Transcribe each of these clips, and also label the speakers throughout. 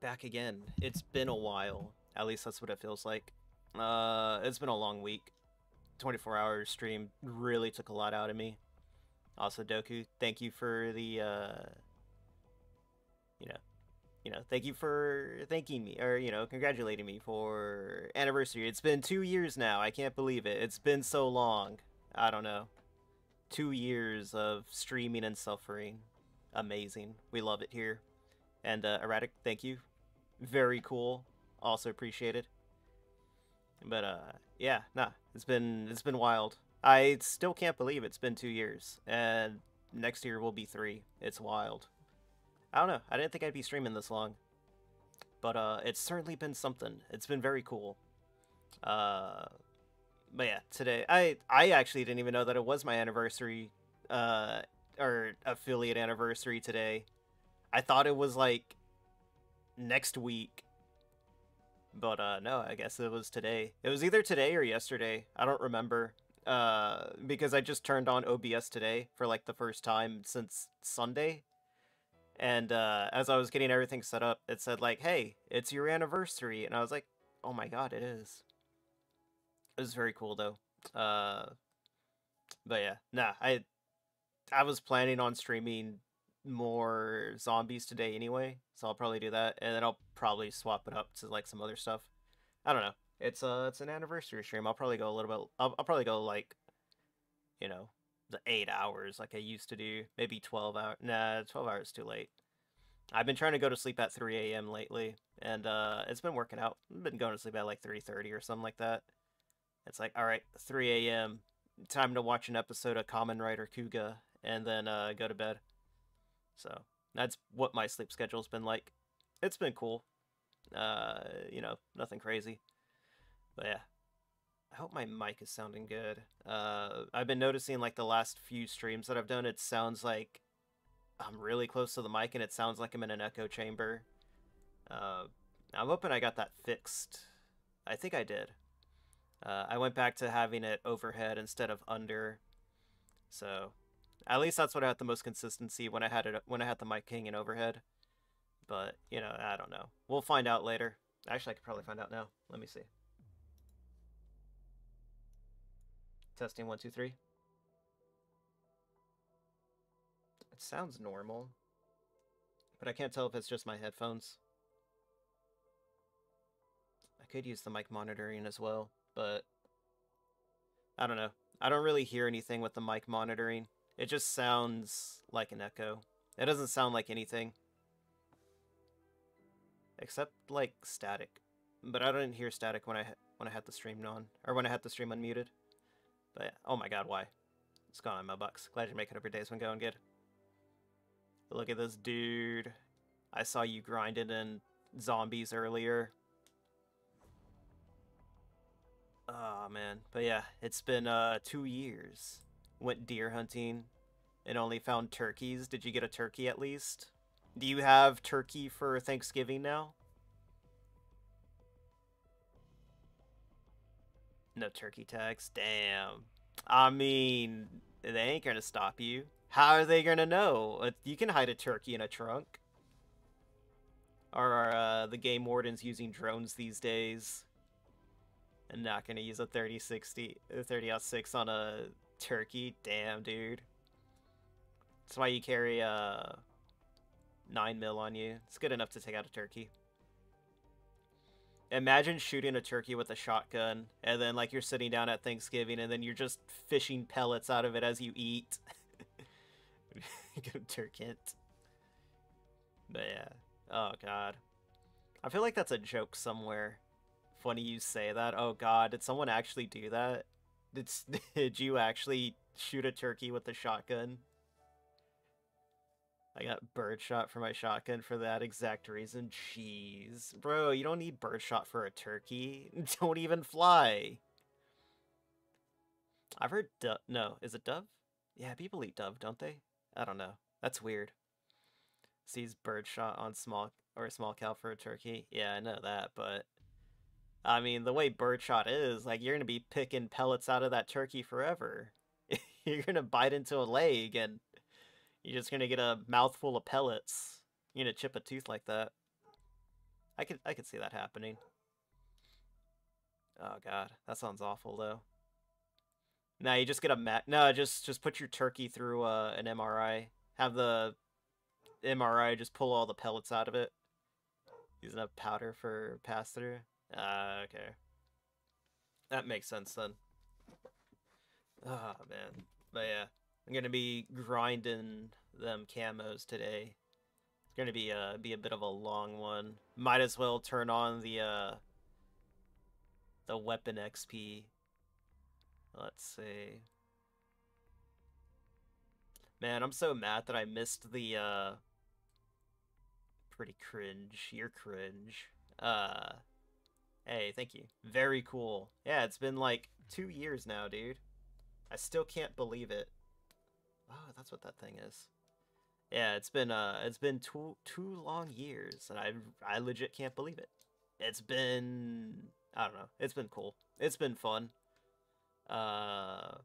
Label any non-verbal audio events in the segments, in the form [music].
Speaker 1: back again. It's been a while. At least that's what it feels like. Uh, it's been a long week. 24 hour stream really took a lot out of me. Also, Doku, thank you for the, uh, you know, you know, thank you for thanking me or you know, congratulating me for anniversary. It's been two years now. I can't believe it. It's been so long. I don't know. Two years of streaming and suffering. Amazing. We love it here. And uh, erratic, thank you. Very cool. Also appreciated. But uh, yeah, nah, it's been it's been wild. I still can't believe it's been two years, and next year will be three. It's wild. I don't know. I didn't think I'd be streaming this long, but uh, it's certainly been something. It's been very cool. Uh, but yeah, today I I actually didn't even know that it was my anniversary, uh, or affiliate anniversary today. I thought it was like next week. But uh no, I guess it was today. It was either today or yesterday. I don't remember. Uh because I just turned on OBS today for like the first time since Sunday. And uh as I was getting everything set up, it said like, "Hey, it's your anniversary." And I was like, "Oh my god, it is." It was very cool though. Uh but yeah, nah, I I was planning on streaming more zombies today anyway, so I'll probably do that, and then I'll probably swap it up to like some other stuff. I don't know. It's uh, it's an anniversary stream. I'll probably go a little bit. I'll, I'll probably go like, you know, the eight hours like I used to do. Maybe twelve hours. Nah, twelve hours too late. I've been trying to go to sleep at 3 a.m. lately, and uh, it's been working out. I've been going to sleep at like 3:30 or something like that. It's like, all right, 3 a.m. Time to watch an episode of Kamen Rider Kuuga, and then uh, go to bed. So that's what my sleep schedule's been like. It's been cool. Uh, you know, nothing crazy. But yeah. I hope my mic is sounding good. Uh, I've been noticing like the last few streams that I've done, it sounds like I'm really close to the mic and it sounds like I'm in an echo chamber. Uh, I'm hoping I got that fixed. I think I did. Uh, I went back to having it overhead instead of under. So at least that's what I had the most consistency when I had it when I had the mic king and overhead. But you know, I don't know. We'll find out later. Actually, I could probably find out now. Let me see. Testing one two three. It sounds normal, but I can't tell if it's just my headphones. I could use the mic monitoring as well, but I don't know. I don't really hear anything with the mic monitoring. It just sounds like an echo. It doesn't sound like anything. Except, like, static. But I didn't hear static when I when I had the stream on. Or when I had the stream unmuted. But, oh my god, why? It's gone on my bucks. Glad you're making up your days when going good. Look at this dude. I saw you grinding in zombies earlier. Oh, man. But yeah, it's been uh, two years went deer hunting and only found turkeys. Did you get a turkey at least? Do you have turkey for Thanksgiving now? No turkey tags. Damn. I mean, they ain't gonna stop you. How are they gonna know? Uh, you can hide a turkey in a trunk. Are uh, the game wardens using drones these days? And not gonna use a 3060, 30 6 on a turkey. Damn, dude. That's why you carry a uh, 9 mil on you. It's good enough to take out a turkey. Imagine shooting a turkey with a shotgun, and then like you're sitting down at Thanksgiving, and then you're just fishing pellets out of it as you eat. [laughs] Good turkey. But yeah. Oh god. I feel like that's a joke somewhere. Funny you say that. Oh god, did someone actually do that? Did, [laughs] did you actually shoot a turkey with a shotgun? I got birdshot for my shotgun for that exact reason. Jeez. Bro, you don't need birdshot for a turkey. [laughs] Don't even fly. I've heard dove. No, is it dove? Yeah, people eat dove, don't they? I don't know. That's weird. Sees birdshot on small or a small cow for a turkey. Yeah, I know that, but I mean, the way birdshot is, like, you're going to be picking pellets out of that turkey forever. [laughs] you're going to bite into a leg and you're just going to get a mouthful of pellets. You're going to chip a tooth like that. I could I could see that happening. Oh god, that sounds awful though. Now you just get a mat. No, just just put your turkey through uh, an MRI. Have the MRI just pull all the pellets out of it. Using a powder for pass through. Uh, okay. That makes sense then. Oh man, but yeah, I'm gonna be grinding them camos today. It's gonna be a be a bit of a long one. Might as well turn on the uh the weapon XP. Let's see. Man, I'm so mad that I missed the uh pretty cringe. You're cringe. Uh Hey, thank you. Very cool. Yeah, it's been like two years now, dude. I still can't believe it. Oh, that's what that thing is. Yeah, it's been uh it's been two two long years and I I legit can't believe it. It's been I don't know. It's been cool. It's been fun. Uh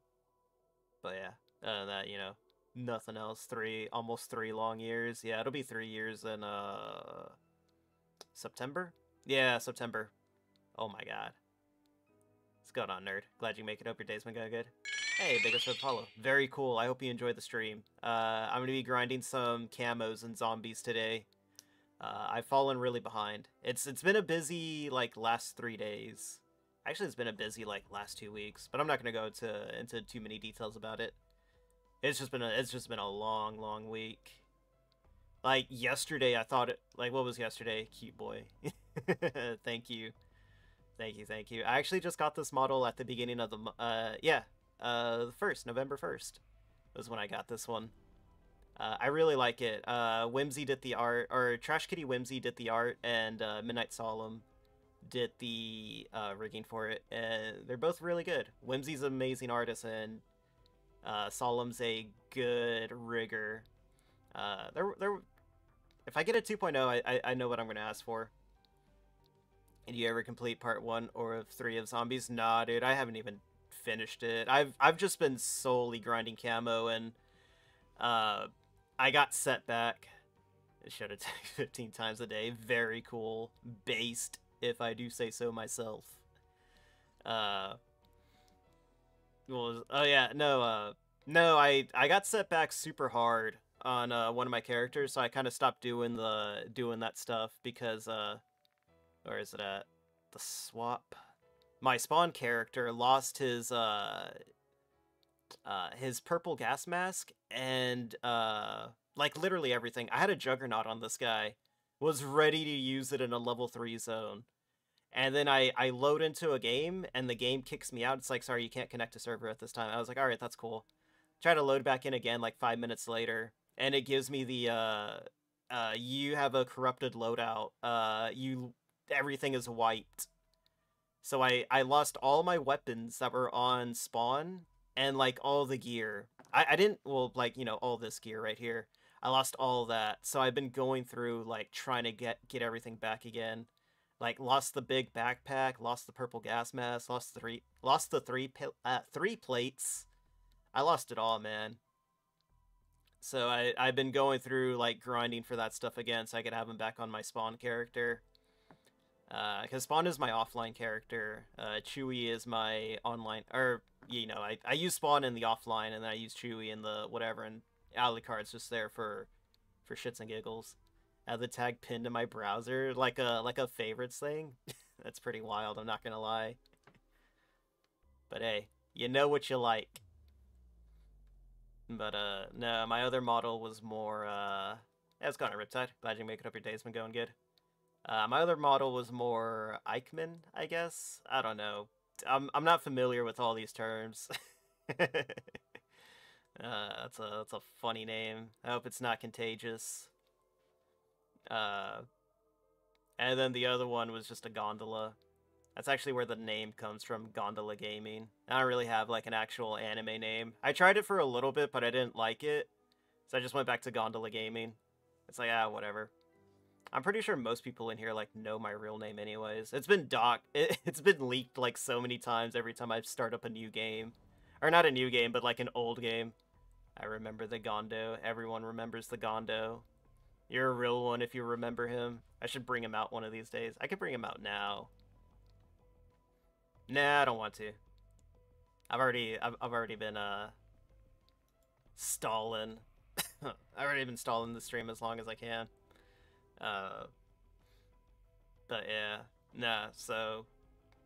Speaker 1: but yeah, uh, that, you know, nothing else. Three almost 3 long years. Yeah, it'll be 3 years in uh September? Yeah, September. Oh my god. What's going on, nerd? Glad you make it. Hope your day's been going good. Hey, Biggest for Apollo. Very cool. I hope you enjoyed the stream. Uh, I'm going to be grinding some camos and zombies today. Uh, I've fallen really behind. It's It's been a busy, like, last three days. Actually, it's been a busy, like, last two weeks. But I'm not going to go into, into too many details about it. It's just been a, it's just been a long, long week. Like, yesterday, I thought it... Like, what was yesterday? Cute boy. [laughs] Thank you. Thank you, thank you. I actually just got this model at the beginning of the... Uh, yeah, uh, the first, November 1st was when I got this one. Uh, I really like it. Uh, Whimsy did the art, or Trash Kitty Whimsy did the art, and uh, Midnight Solemn did the uh, rigging for it, and they're both really good. Whimsy's an amazing artist, and uh, Solemn's a good rigger. Uh, they're, they're, if I get a 2.0, I, I, I know what I'm going to ask for. Did you ever complete part one or of three of zombies? Nah, dude, I haven't even finished it. I've I've just been solely grinding camo and uh I got set back. It should [laughs] attack 15 times a day. Very cool. Based, if I do say so myself. Uh well, oh yeah, no, uh no, I I got set back super hard on uh, one of my characters, so I kind of stopped doing the doing that stuff because uh where is it at? The swap my spawn character lost his uh uh his purple gas mask and uh like literally everything. I had a juggernaut on this guy. Was ready to use it in a level 3 zone. And then I, I load into a game and the game kicks me out. It's like, sorry, you can't connect to server at this time. I was like, all right, that's cool. Try to load back in again like five minutes later. And it gives me the, uh, uh, you have a corrupted loadout. Uh, you, everything is wiped. So I, I lost all my weapons that were on spawn and like all the gear. I, I didn't, well, like, you know, all this gear right here. I lost all that. So I've been going through like trying to get, get everything back again. Like lost the big backpack, lost the purple gas mask, lost the three, lost the three, uh, three plates. I lost it all, man. So I, I've been going through like grinding for that stuff again so I could have them back on my spawn character. Because uh, Spawn is my offline character. Uh, Chewie is my online, or you know, I, I use Spawn in the offline, and then I use Chewie in the whatever, and Alucard's just there for for shits and giggles. I have the tag pinned to my browser, like a like a favorites thing. [laughs] That's pretty wild. I'm not gonna lie. But hey, you know what you like. But uh, no, my other model was more uh, yeah, it's gone a Riptide. Glad you make it up. Your day's been going good. Uh, my other model was more ikemen, I guess. I don't know. I'm I'm not familiar with all these terms. [laughs] uh, that's a that's a funny name. I hope it's not contagious. Uh, and then the other one was just a gondola. That's actually where the name comes from, Gondola Gaming. I don't really have like an actual anime name. I tried it for a little bit, but I didn't like it, so I just went back to Gondola Gaming. It's like ah, whatever. I'm pretty sure most people in here like know my real name anyways. It's been doc [laughs] it, has been leaked like so many times every time I start up a new game. Or not a new game, but like an old game. I remember the Gondo. Everyone remembers the Gondo. You're a real one if you remember him. I should bring him out one of these days. I could bring him out now. Nah, I don't want to. I've already I've, I've already been uh stalling. [laughs] I've already been stalling the stream as long as I can. Uh but yeah, nah, so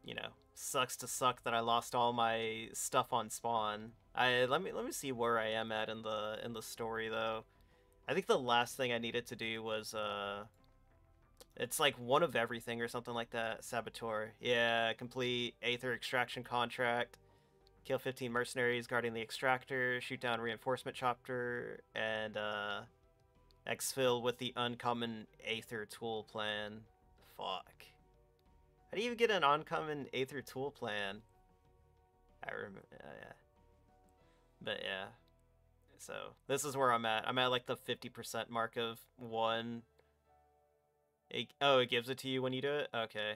Speaker 1: you know, sucks to suck that I lost all my stuff on spawn. I let me let me see where I am at in the in the story though. I think the last thing I needed to do was uh it's like one of everything or something like that. Saboteur. Yeah, complete Aether extraction contract. Kill 15 mercenaries guarding the extractor, shoot down reinforcement chopper, and uh exfil with the uncommon Aether tool plan. Fuck. How do you get an uncommon Aether tool plan? I remember. Uh, yeah. But yeah. So this is where I'm at. I'm at like the 50% mark of one. It, oh, it gives it to you when you do it? Okay.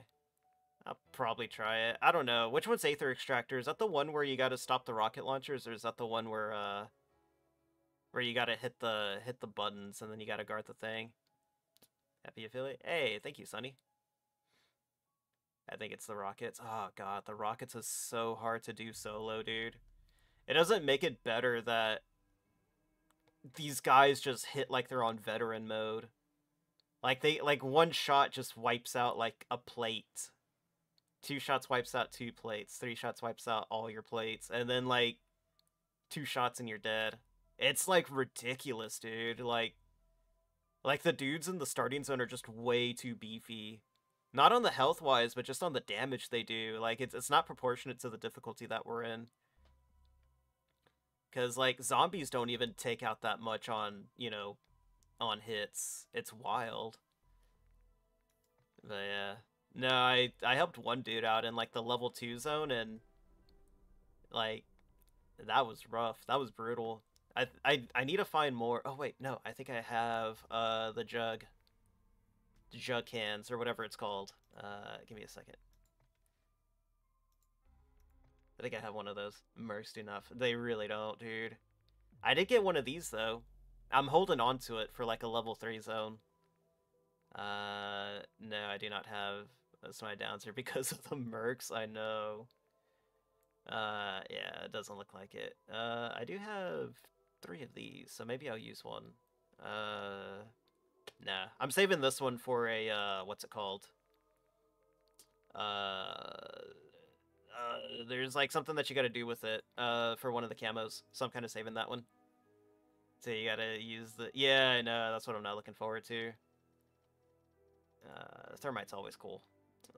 Speaker 1: I'll probably try it. I don't know. Which one's Aether Extractor? Is that the one where you gotta stop the rocket launchers, or is that the one where, uh... Where you gotta hit the hit the buttons and then you gotta guard the thing? Happy affiliate? Hey, thank you, Sonny. I think it's the Rockets. Oh god, the Rockets is so hard to do solo, dude. It doesn't make it better that these guys just hit like they're on veteran mode. Like they like one shot just wipes out like a plate. Two shots wipes out two plates. Three shots wipes out all your plates. And then like two shots and you're dead. It's like ridiculous, dude. Like like the dudes in the starting zone are just way too beefy not on the health wise, but just on the damage they do. Like it's it's not proportionate to the difficulty that we're in. Cause like zombies don't even take out that much on, you know, on hits. It's wild. But yeah. No, I I helped one dude out in like the level two zone and like that was rough. That was brutal. I I need to find more. Oh wait, no, I think I have uh the jug jug cans or whatever it's called. Uh, give me a second. I think I have one of those. Immersed enough. They really don't, dude. I did get one of these though. I'm holding on to it for like a level 3 zone. Uh, no, I do not have that's my downs here [laughs] because of the mercs, I know. Uh, yeah, it doesn't look like it. Uh, I do have three of these, so maybe I'll use one. Uh, Nah, I'm saving this one for a, uh, what's it called? Uh, uh, there's like something that you gotta do with it, uh, for one of the camos, so I'm kind of saving that one. So you gotta use the, yeah, I know, that's what I'm not looking forward to. Uh, thermite's always cool.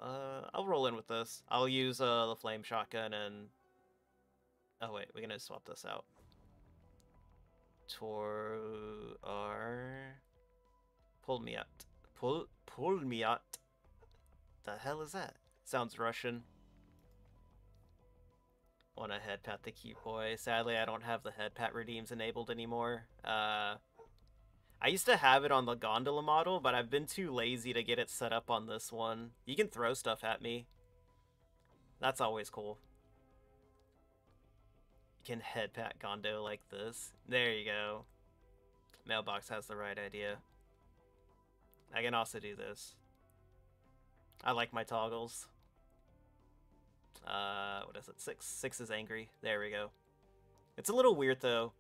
Speaker 1: Uh, I'll roll in with this. I'll use, uh, the flame shotgun and... Oh wait, we're gonna swap this out. Tor... R... Pull me out. Pull, pull me out. The hell is that? Sounds Russian. Want a head pat the cute boy. Sadly, I don't have the head pat redeems enabled anymore. Uh, I used to have it on the gondola model, but I've been too lazy to get it set up on this one. You can throw stuff at me. That's always cool. Can head pat Gondo like this. There you go. Mailbox has the right idea. I can also do this. I like my toggles. Uh, what is it? Six. Six is angry. There we go. It's a little weird though.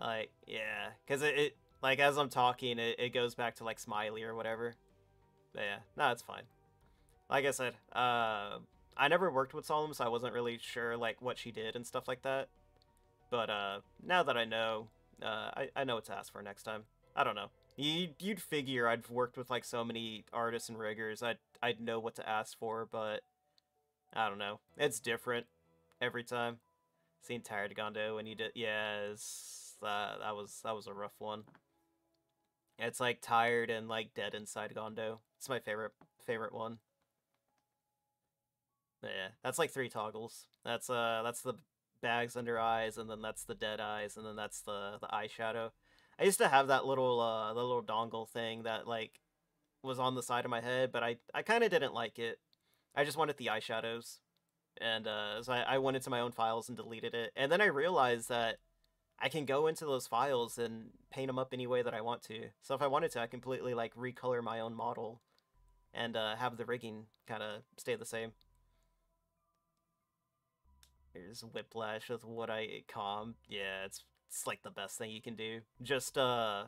Speaker 1: Like, yeah, because it, it, like, as I'm talking, it, it goes back to like Smiley or whatever. But yeah, no, it's fine. Like I said, uh, I never worked with Solemn, so I wasn't really sure like what she did and stuff like that. But uh, now that I know, uh, I, I know what to ask for next time. I don't know. You'd, you'd figure I'd worked with like so many artists and riggers, I'd I'd know what to ask for, but I don't know. It's different every time. Seen Tired Gondo when you did, yeah, uh, that was that was a rough one. It's like tired and like dead inside Gondo. It's my favorite favorite one. Yeah, that's like three toggles. That's uh that's the bags under eyes, and then that's the dead eyes, and then that's the the eyeshadow. I used to have that little uh the little dongle thing that like was on the side of my head, but I I kind of didn't like it. I just wanted the eyeshadows, and uh, so I, I went into my own files and deleted it. And then I realized that I can go into those files and paint them up any way that I want to. So if I wanted to, I completely like recolor my own model and uh, have the rigging kind of stay the same. Here's Whiplash with what I calm. Yeah, it's it's like the best thing you can do. Just uh,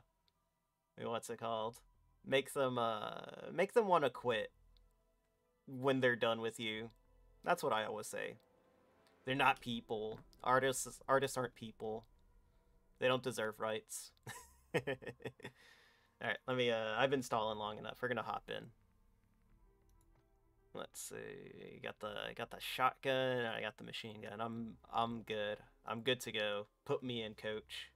Speaker 1: what's it called? Make them uh, make them want to quit when they're done with you. That's what I always say. They're not people. Artists artists aren't people. They don't deserve rights. [laughs] Alright, let me uh I've been stalling long enough. We're gonna hop in. Let's see. Got the got the shotgun. I got the machine gun. I'm I'm good. I'm good to go. Put me in, coach.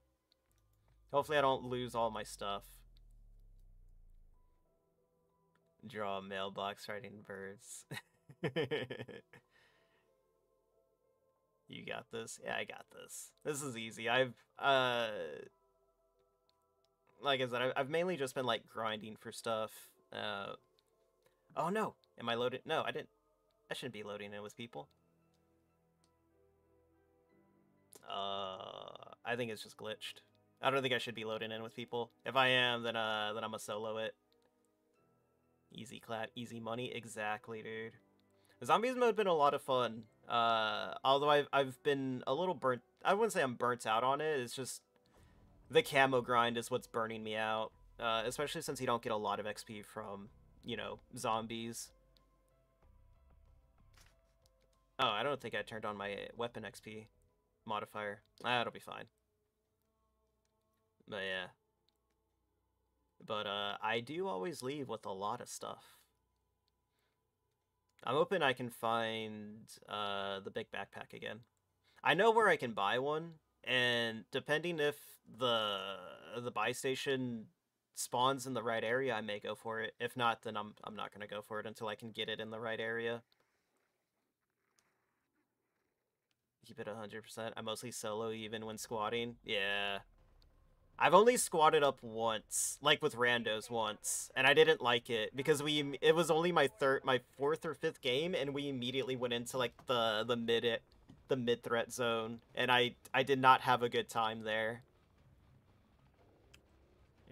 Speaker 1: Hopefully, I don't lose all my stuff. Draw a mailbox writing birds. [laughs] you got this. Yeah, I got this. This is easy. I've uh, like I said, I've mainly just been like grinding for stuff. Uh, oh no, Am I loaded? No, I didn't. I shouldn't be loading in with people. Uh, I think it's just glitched. I don't think I should be loading in with people. If I am, then uh, then I'm a solo it. Easy clap, easy money. Exactly, dude. Zombies mode been a lot of fun. Uh, although I've I've been a little burnt. I wouldn't say I'm burnt out on it. It's just the camo grind is what's burning me out. Uh, especially since you don't get a lot of XP from you know zombies. Oh, I don't think I turned on my weapon XP modifier. That'll be fine. But yeah. But uh, I do always leave with a lot of stuff. I'm hoping I can find uh, the big backpack again. I know where I can buy one, and depending if the the buy station spawns in the right area, I may go for it. If not, then I'm I'm not gonna go for it until I can get it in the right area. Keep it 100%. I mostly solo even when squatting. Yeah. I've only squatted up once, like with randos once, and I didn't like it because we it was only my third my fourth or fifth game and we immediately went into like the the mid it the mid threat zone and I I did not have a good time there.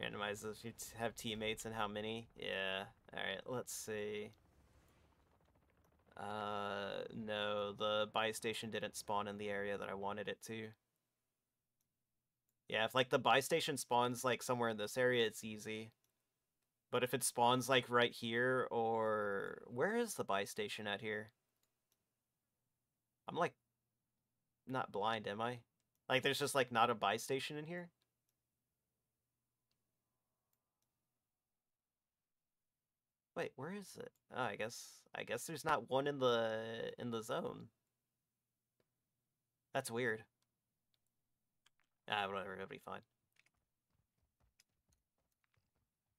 Speaker 1: Randomize if you have teammates and how many? Yeah. All right, let's see. Uh, no, the buy station didn't spawn in the area that I wanted it to. Yeah, if like the buy station spawns like somewhere in this area, it's easy. But if it spawns like right here or where is the buy station at here? I'm like not blind, am I? Like there's just like not a buy station in here? Wait, where is it? Oh, I guess I guess there's not one in the in the zone. That's weird. Ah, whatever, it'll be fine.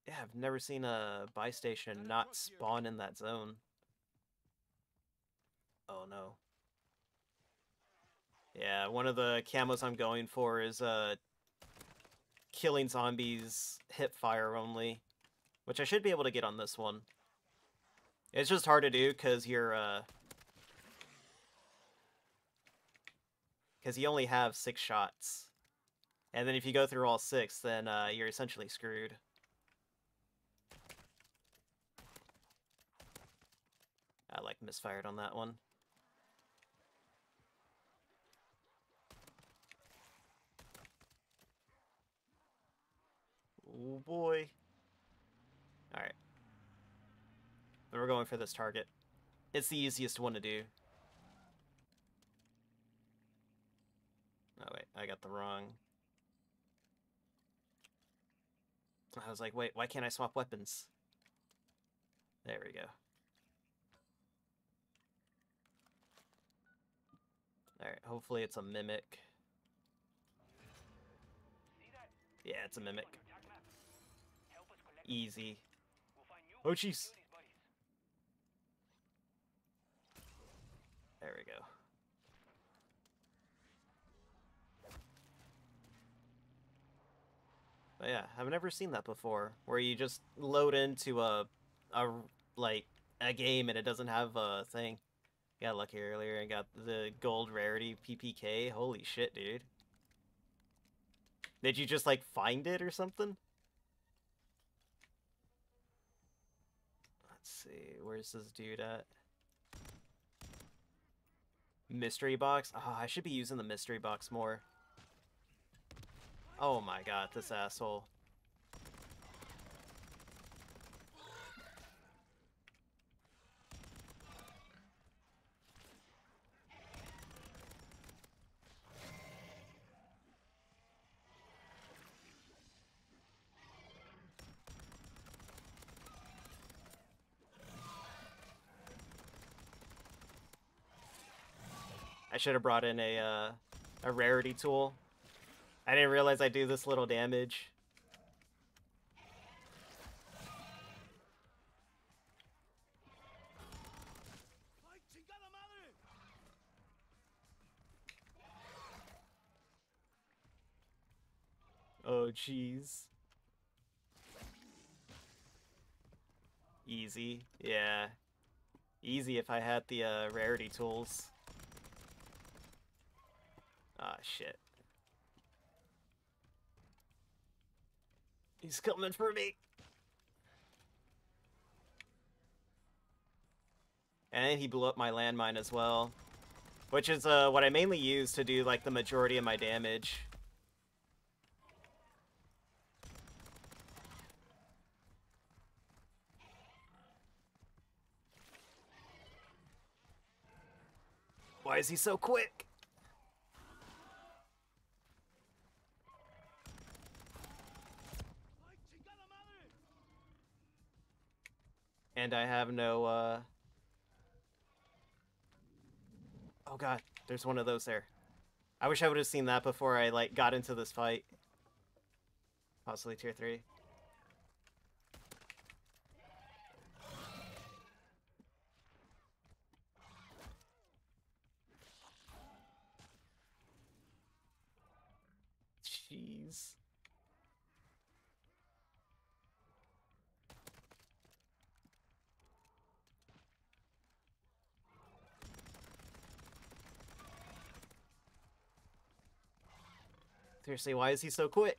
Speaker 1: Yeah, I've never seen a buy station not spawn in that zone. Oh no. Yeah, one of the camos I'm going for is uh killing zombies hip fire only. Which I should be able to get on this one. It's just hard to do because you're, uh... Because you only have six shots. And then if you go through all six, then uh, you're essentially screwed. I like misfired on that one. Oh boy. Alright. We're going for this target. It's the easiest one to do. Oh wait, I got the wrong... I was like, wait, why can't I swap weapons? There we go. Alright, hopefully it's a mimic. Yeah, it's a mimic. Easy. Oh, jeez. There we go. But yeah, I've never seen that before, where you just load into a, a like, a game and it doesn't have a thing. Got lucky earlier and got the gold rarity PPK. Holy shit, dude. Did you just like find it or something? Let's see, where's this dude at? Mystery box? Oh, I should be using the mystery box more. Oh my god, this asshole. I should have brought in a uh, a rarity tool. I didn't realize I do this little damage. Oh, jeez. Easy. Yeah. Easy if I had the uh, rarity tools. Ah, shit. He's coming for me. And he blew up my landmine as well. Which is uh, what I mainly use to do like the majority of my damage. Why is he so quick? And I have no, uh... Oh god, there's one of those there. I wish I would have seen that before I, like, got into this fight. Possibly tier 3. Seriously, why is he so quick?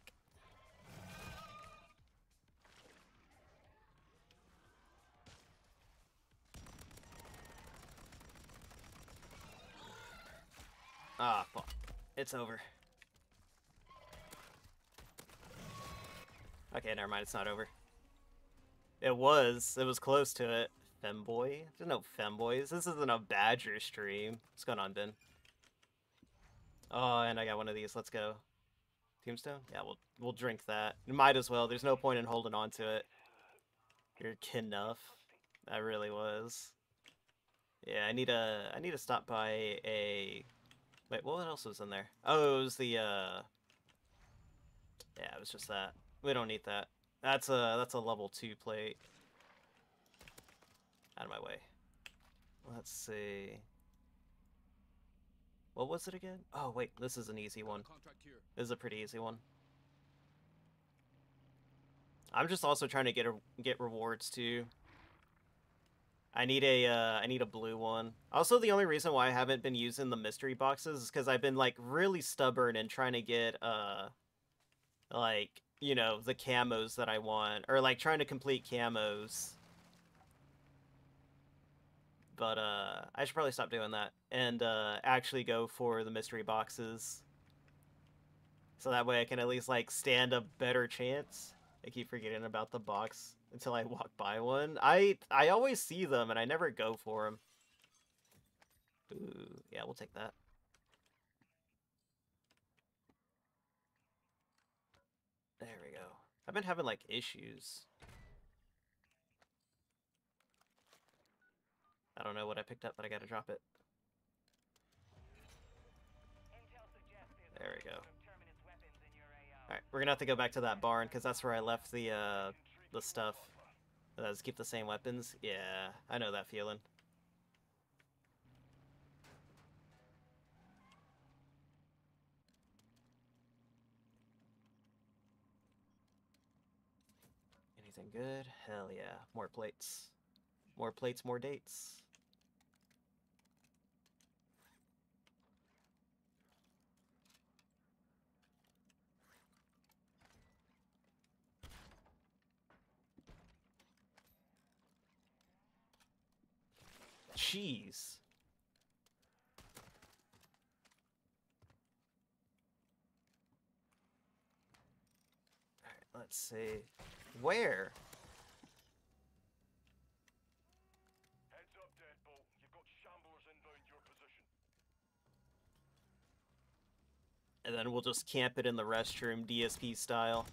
Speaker 1: Ah, fuck. It's over. Okay, never mind, it's not over. It was. It was close to it. Femboy? There's no femboys. This isn't a Badger stream. What's going on, Ben? Oh, and I got one of these. Let's go. Tombstone? Yeah, we'll we'll drink that. You Might as well. There's no point in holding on to it. You're enough. That really was. Yeah, I need a I need to stop by a Wait, what else was in there? Oh, it was the uh Yeah, it was just that. We don't need that. That's a that's a level 2 plate. Out of my way. Let's see. What was it again? Oh, wait, this is an easy one. This is a pretty easy one. I'm just also trying to get a, get rewards too. I need a uh, I need a blue one. Also, the only reason why I haven't been using the mystery boxes is because I've been like really stubborn and trying to get uh like you know the camos that I want or like trying to complete camos but uh, I should probably stop doing that and uh, actually go for the mystery boxes. So that way I can at least like stand a better chance. I keep forgetting about the box until I walk by one. I I always see them and I never go for them. Ooh, yeah, we'll take that. There we go. I've been having like issues. I don't know what I picked up, but I gotta drop it. There we go. Alright, we're gonna have to go back to that barn, because that's where I left the, uh, the stuff. Let's keep the same weapons? Yeah, I know that feeling. Anything good? Hell yeah. More plates. More plates, more dates. Jeez. Alright, let's see. Where?
Speaker 2: Heads up, Deadbolt. You've got shamblers inbound your position.
Speaker 1: And then we'll just camp it in the restroom, DSP style.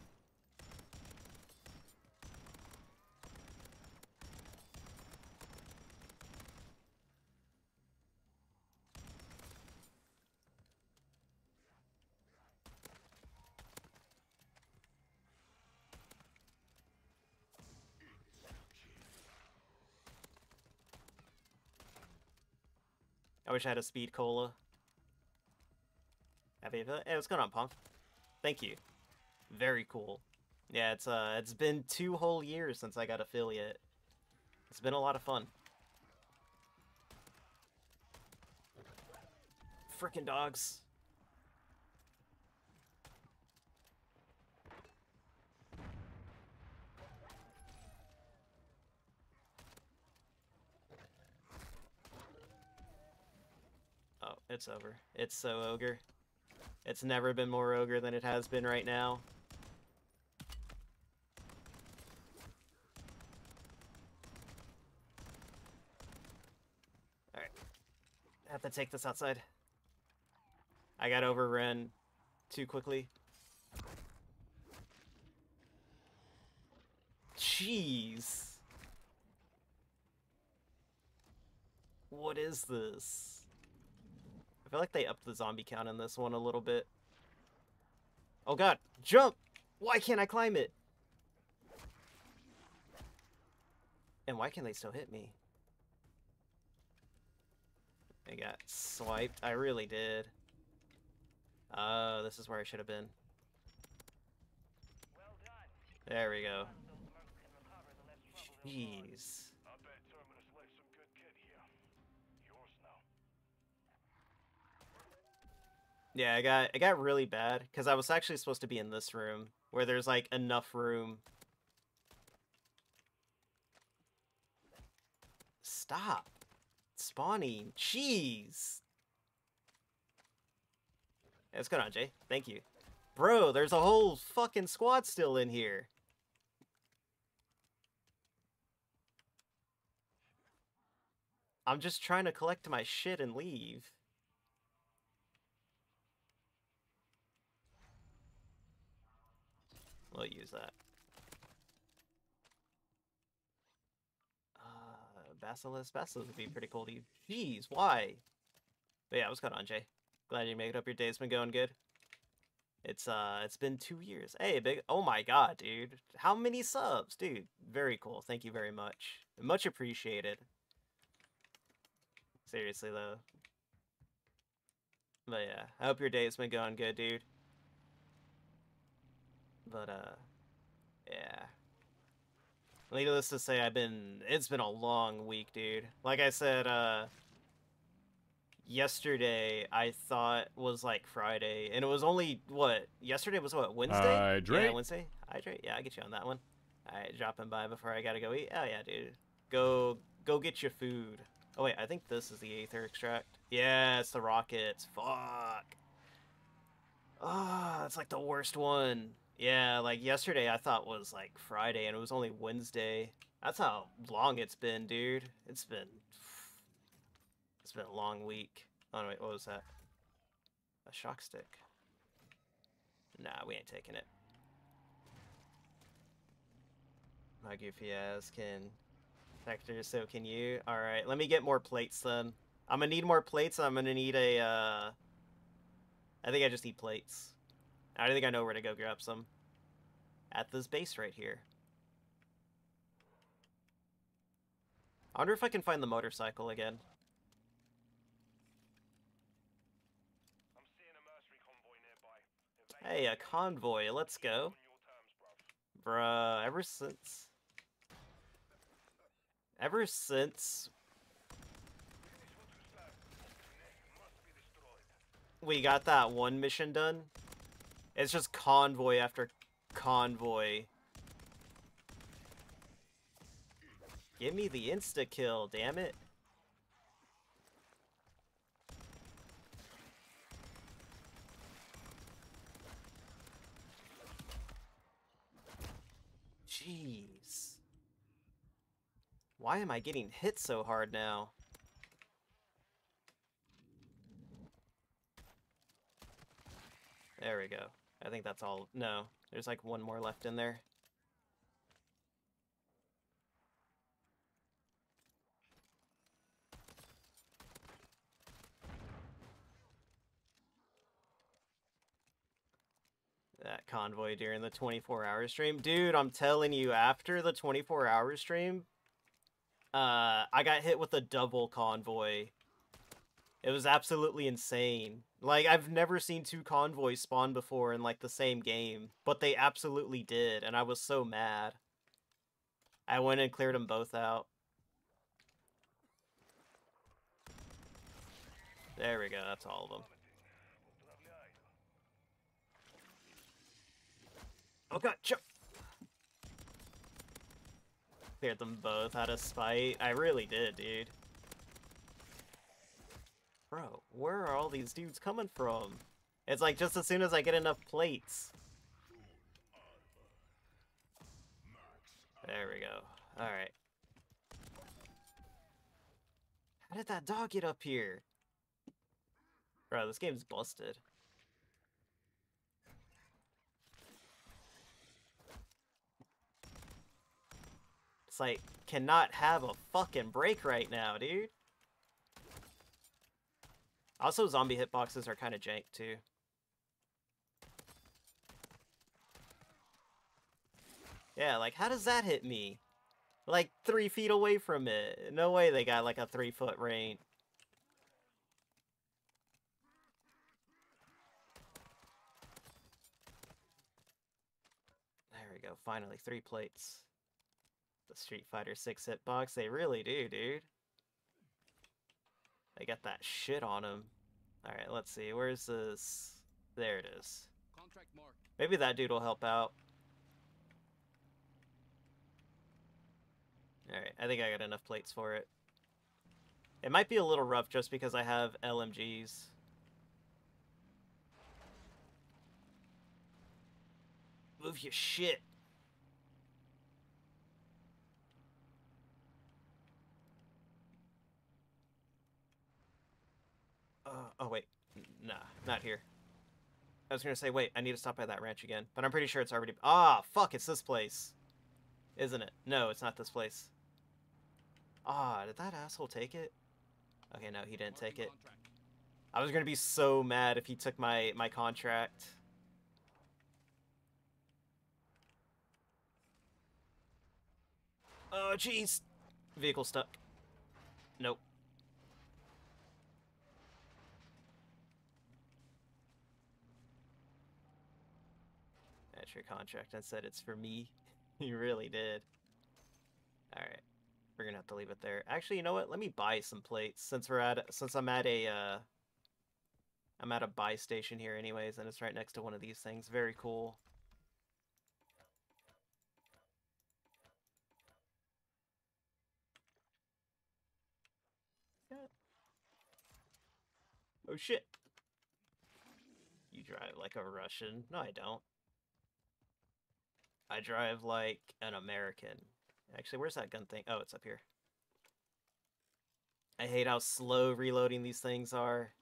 Speaker 1: Wish I had a speed cola. Happy to Hey, what's going on, Pump? Thank you. Very cool. Yeah, it's uh it's been two whole years since I got affiliate. It's been a lot of fun. Frickin' dogs. Oh, it's over. It's so ogre. It's never been more ogre than it has been right now. Alright. I have to take this outside. I got overrun too quickly. Jeez. What is this? I feel like they upped the zombie count in this one a little bit. Oh god, jump! Why can't I climb it? And why can they still hit me? I got swiped. I really did. Oh, this is where I should have been. There we go. Jeez. Yeah, I got it got really bad because I was actually supposed to be in this room where there's like enough room. Stop spawning. Jeez. What's going on, Jay? Thank you. Bro, there's a whole fucking squad still in here. I'm just trying to collect my shit and leave. We'll use that. Uh, Basilisk? Basilisk would be pretty cool to use. Jeez, why? But yeah, what's going on, Jay? Glad you made it up. Your day's been going good. It's uh, it's been two years. Hey, big. Oh my god, dude! How many subs, dude? Very cool. Thank you very much. Much appreciated. Seriously though. But yeah, I hope your day's been going good, dude. But uh, yeah. Needless to say, I've been. It's been a long week, dude. Like I said, uh, yesterday I thought was like Friday, and it was only what yesterday was what Wednesday. Yeah,
Speaker 3: Hydrate.
Speaker 1: Wednesday. Hydrate. Yeah, I get you on that one. All right, dropping by before I gotta go eat. Oh yeah, dude. Go go get your food. Oh wait, I think this is the Aether extract. Yeah, it's the rockets. Fuck. Ah, it's like the worst one. Yeah, like yesterday I thought was like Friday and it was only Wednesday. That's how long it's been, dude. It's been [sighs] it's been a long week. Oh wait, what was that? A shock stick. Nah, we ain't taking it. My goofy ass can Vector, so can you? Alright, let me get more plates then. I'm gonna need more plates, I'm gonna need a uh I think I just need plates. I don't think I know where to go grab some. At this base right here. I wonder if I can find the motorcycle again.
Speaker 2: A.
Speaker 1: Hey, a convoy, let's go.
Speaker 2: terms.
Speaker 1: Bruh, ever since... Ever since we got that one mission done, it's just convoy after convoy. Give me the insta-kill, damn it. Jeez. Why am I getting hit so hard now? There we go. I think that's all. No, there's like one more left in there. That convoy during the 24 hour stream. Dude, I'm telling you, after the 24 hour stream, uh, I got hit with a double convoy. It was absolutely insane. Like, I've never seen two convoys spawn before in, like, the same game. But they absolutely did, and I was so mad. I went and cleared them both out. There we go, that's all of them. Oh god, jump! Cleared them both out of spite. I really did, dude. Bro, where are all these dudes coming from? It's like just as soon as I get enough plates. There we go. Alright. How did that dog get up here? Bro, this game's busted. It's like, cannot have a fucking break right now, dude. Also, zombie hitboxes are kind of jank, too. Yeah, like, how does that hit me? Like, three feet away from it. No way they got, like, a three-foot range. There we go, finally, three plates. The Street Fighter 6 hitbox, they really do, dude. They got that shit on him. Alright, let's see. Where's this? There it is. Maybe that dude will help out. Alright, I think I got enough plates for it. It might be a little rough just because I have LMGs. Move your shit. Uh, oh wait, nah, not here. I was gonna say, wait, I need to stop by that ranch again, but I'm pretty sure it's already. Ah, fuck, it's this place, isn't it? No, it's not this place. Ah, did that asshole take it? Okay, no, he didn't take it. I was gonna be so mad if he took my my contract. Oh, jeez. Vehicle stuck. Nope. That's your contract and said it's for me. [laughs] you really did. Alright. We're gonna have to leave it there. Actually, you know what? Let me buy some plates since we're at since I'm at a uh I'm at a buy station here anyways, and it's right next to one of these things. Very cool. Oh shit. You drive like a Russian. No, I don't. I drive like an American. Actually, where's that gun thing? Oh, it's up here. I hate how slow reloading these things are.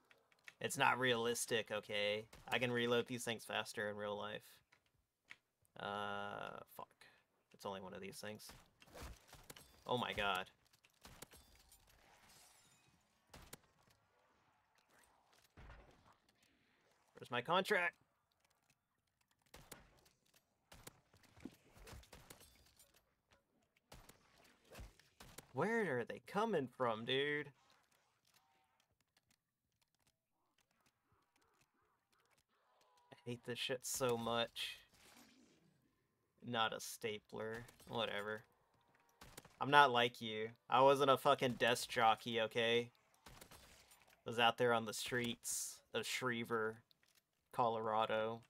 Speaker 1: It's not realistic, okay? I can reload these things faster in real life. Uh, fuck. It's only one of these things. Oh my god. Where's my contract? Where are they coming from, dude? I hate this shit so much. Not a stapler. Whatever. I'm not like you. I wasn't a fucking desk jockey, okay? I was out there on the streets of Schriever, Colorado.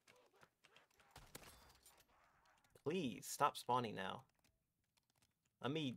Speaker 1: Please, stop spawning now. Let me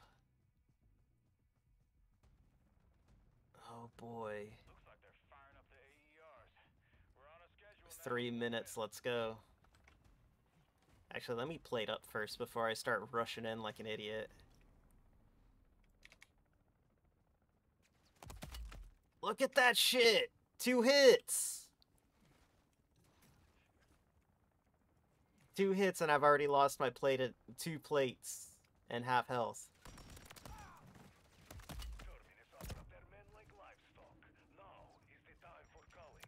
Speaker 2: schedule now.
Speaker 1: Three minutes, let's go. Actually, let me plate up first before I start rushing in like an idiot. Look at that shit! Two hits! Two hits and I've already lost my plate at two plates and half health.
Speaker 2: Terminus offer up their men like livestock. Now is the time for culling.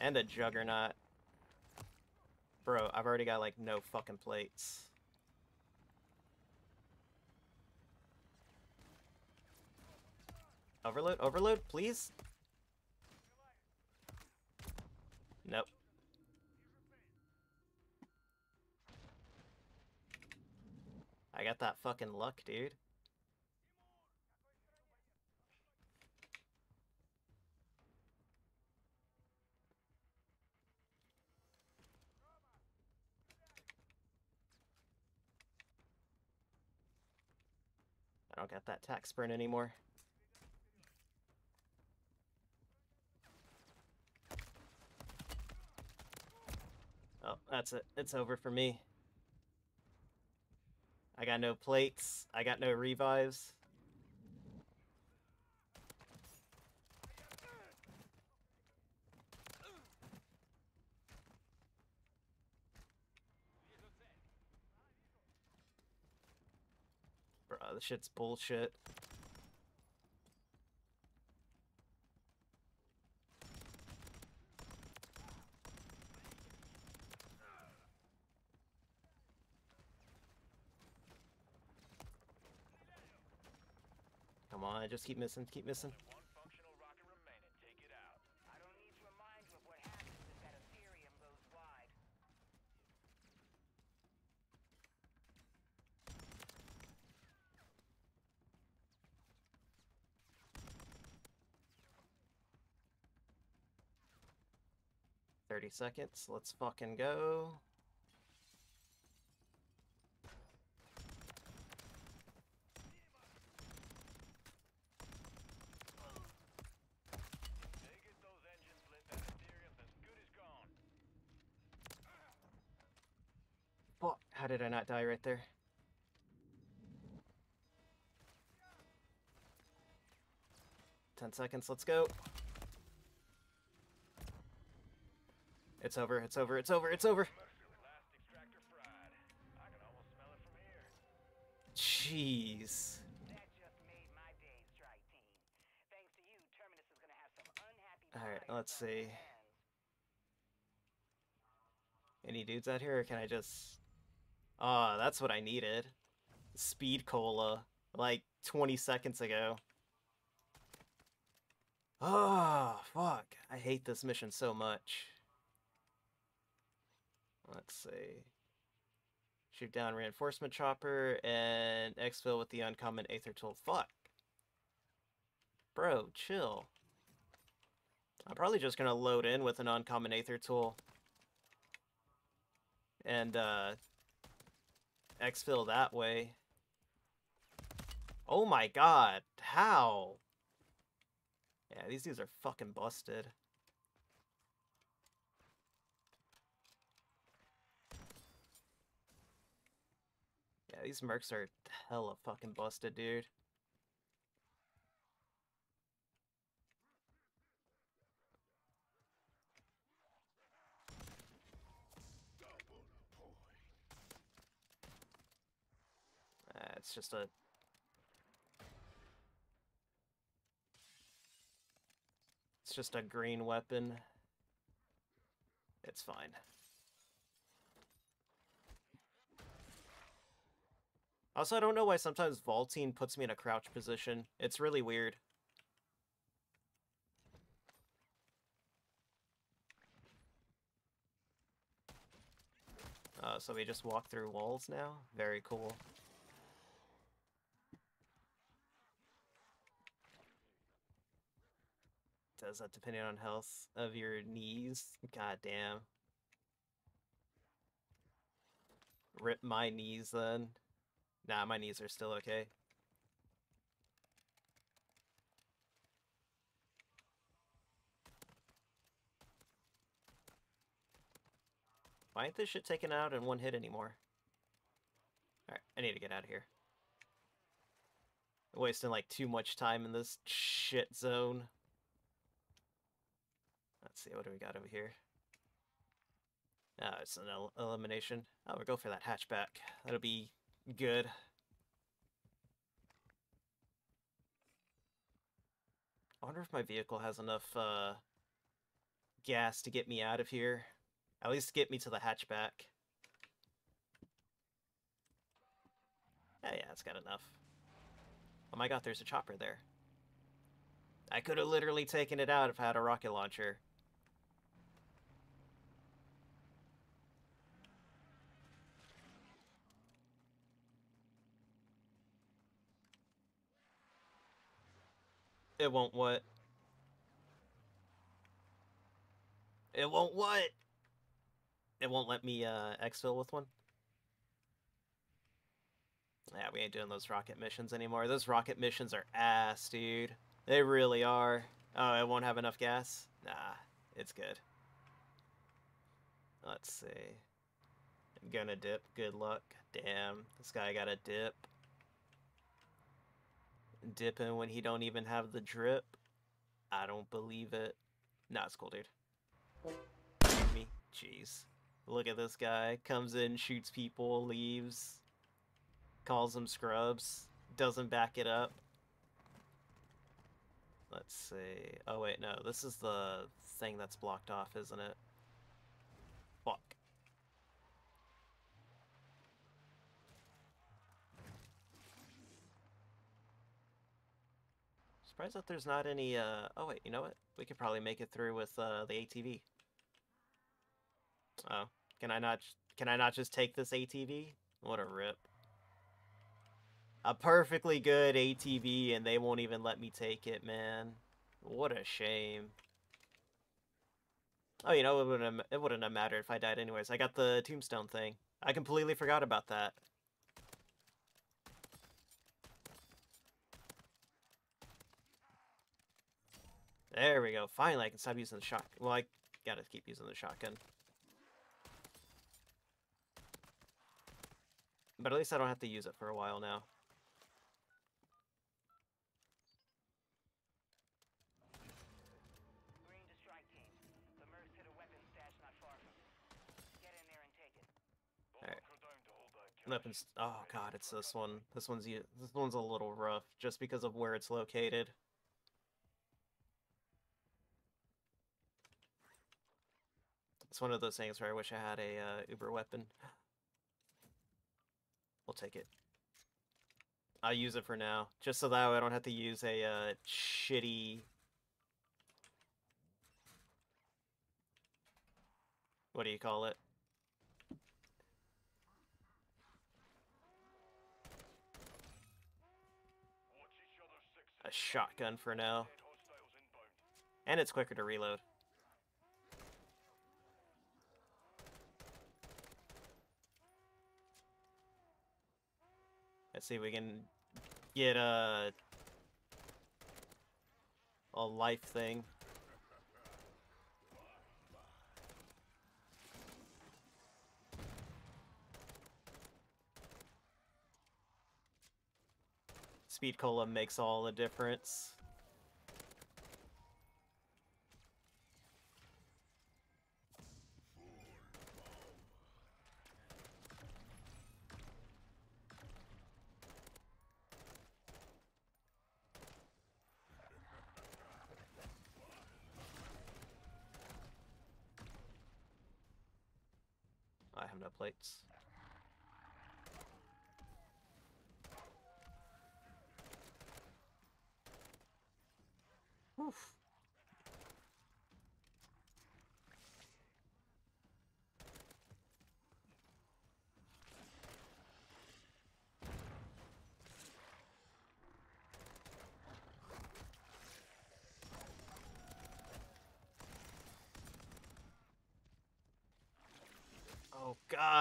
Speaker 1: And a juggernaut. Bro, I've already got like no fucking plates. Overload, overload, please. Nope. I got that fucking luck, dude. I don't got that tac sprint anymore. Oh, that's it. It's over for me. I got no plates. I got no revives. Bro, this shit's bullshit. Come on, I just keep missing, keep missing. 30 seconds. Let's fucking go. Fuck, how did I not die right there? Ten seconds, let's go. It's over. It's over. It's over. It's over. Jeez.
Speaker 3: That just made my day, strike team. Thanks to you, Terminus is gonna have some unhappy
Speaker 1: All right, let's see. Any dudes out here, or can I just... Ah, that's what I needed. Speed cola, like 20 seconds ago. Ah, fuck. I hate this mission so much. Let's see. Shoot down reinforcement chopper and exfil with the uncommon aether tool. Fuck. Bro, chill. I'm probably just gonna load in with an uncommon aether tool and uh, exfil that way. Oh my god, how? Yeah, these dudes are fucking busted. Yeah, these mercs are hella fucking busted, dude. Uh, it's just a. It's just a green weapon. It's fine. Also, I don't know why sometimes vaulting puts me in a crouch position. It's really weird. Uh, so we just walk through walls now? Very cool. Does that depending on health of your knees? God damn. Rip my knees then. Nah, my knees are still okay. Why ain't this shit taken out in one hit anymore? Alright, I need to get out of here. Wasting like too much time in this shit zone. Let's see, what do we got over here? Ah, it's an el elimination. Oh, we'll go for that hatchback. That'll be good. I wonder if my vehicle has enough uh, gas to get me out of here. At least get me to the hatchback. Yeah, yeah, it's got enough. Oh my god, there's a chopper there. I could have literally taken it out if I had a rocket launcher. It won't what? It won't what? It won't let me uh, exfil with one? Yeah, we ain't doing those rocket missions anymore. Those rocket missions are ass, dude. They really are. Oh, it won't have enough gas? Nah, it's good. Let's see. I'm gonna dip. Good luck. Damn, this guy got a dip. Dipping when he don't even have the drip. I don't believe it. Nah, it's cool, dude. Me? Jeez. Look at this guy. Comes in, shoots people, leaves. Calls them scrubs. Doesn't back it up. Let's see. Oh, wait, no. This is the thing that's blocked off, isn't it? Fuck. Surprised that there's not any, uh... Oh, wait, you know what? We could probably make it through with, uh, the ATV. Oh. Can I not... Can I not just take this ATV? What a rip. A perfectly good ATV and they won't even let me take it, man. What a shame. Oh, you know, it wouldn't have, it wouldn't have mattered if I died anyways. I got the tombstone thing. I completely forgot about that. There we go. Finally, I can stop using the shot. Well, I gotta keep using the shotgun. But at least I don't have to use it for a while now.
Speaker 3: Green to strike team. The Mercs hit a weapons stash not far from you. Get in there and take it.
Speaker 1: Alright.
Speaker 2: Bunker down to hold that cash.
Speaker 1: Weapons. Oh god, it's this one. This one's this one's a little rough just because of where it's located. It's one of those things where I wish I had a uh, Uber weapon. We'll take it. I'll use it for now, just so that way I don't have to use a uh, shitty. What do you call it? A shotgun for now, and it's quicker to reload. Let's see if we can get a a life thing. Speed cola makes all the difference.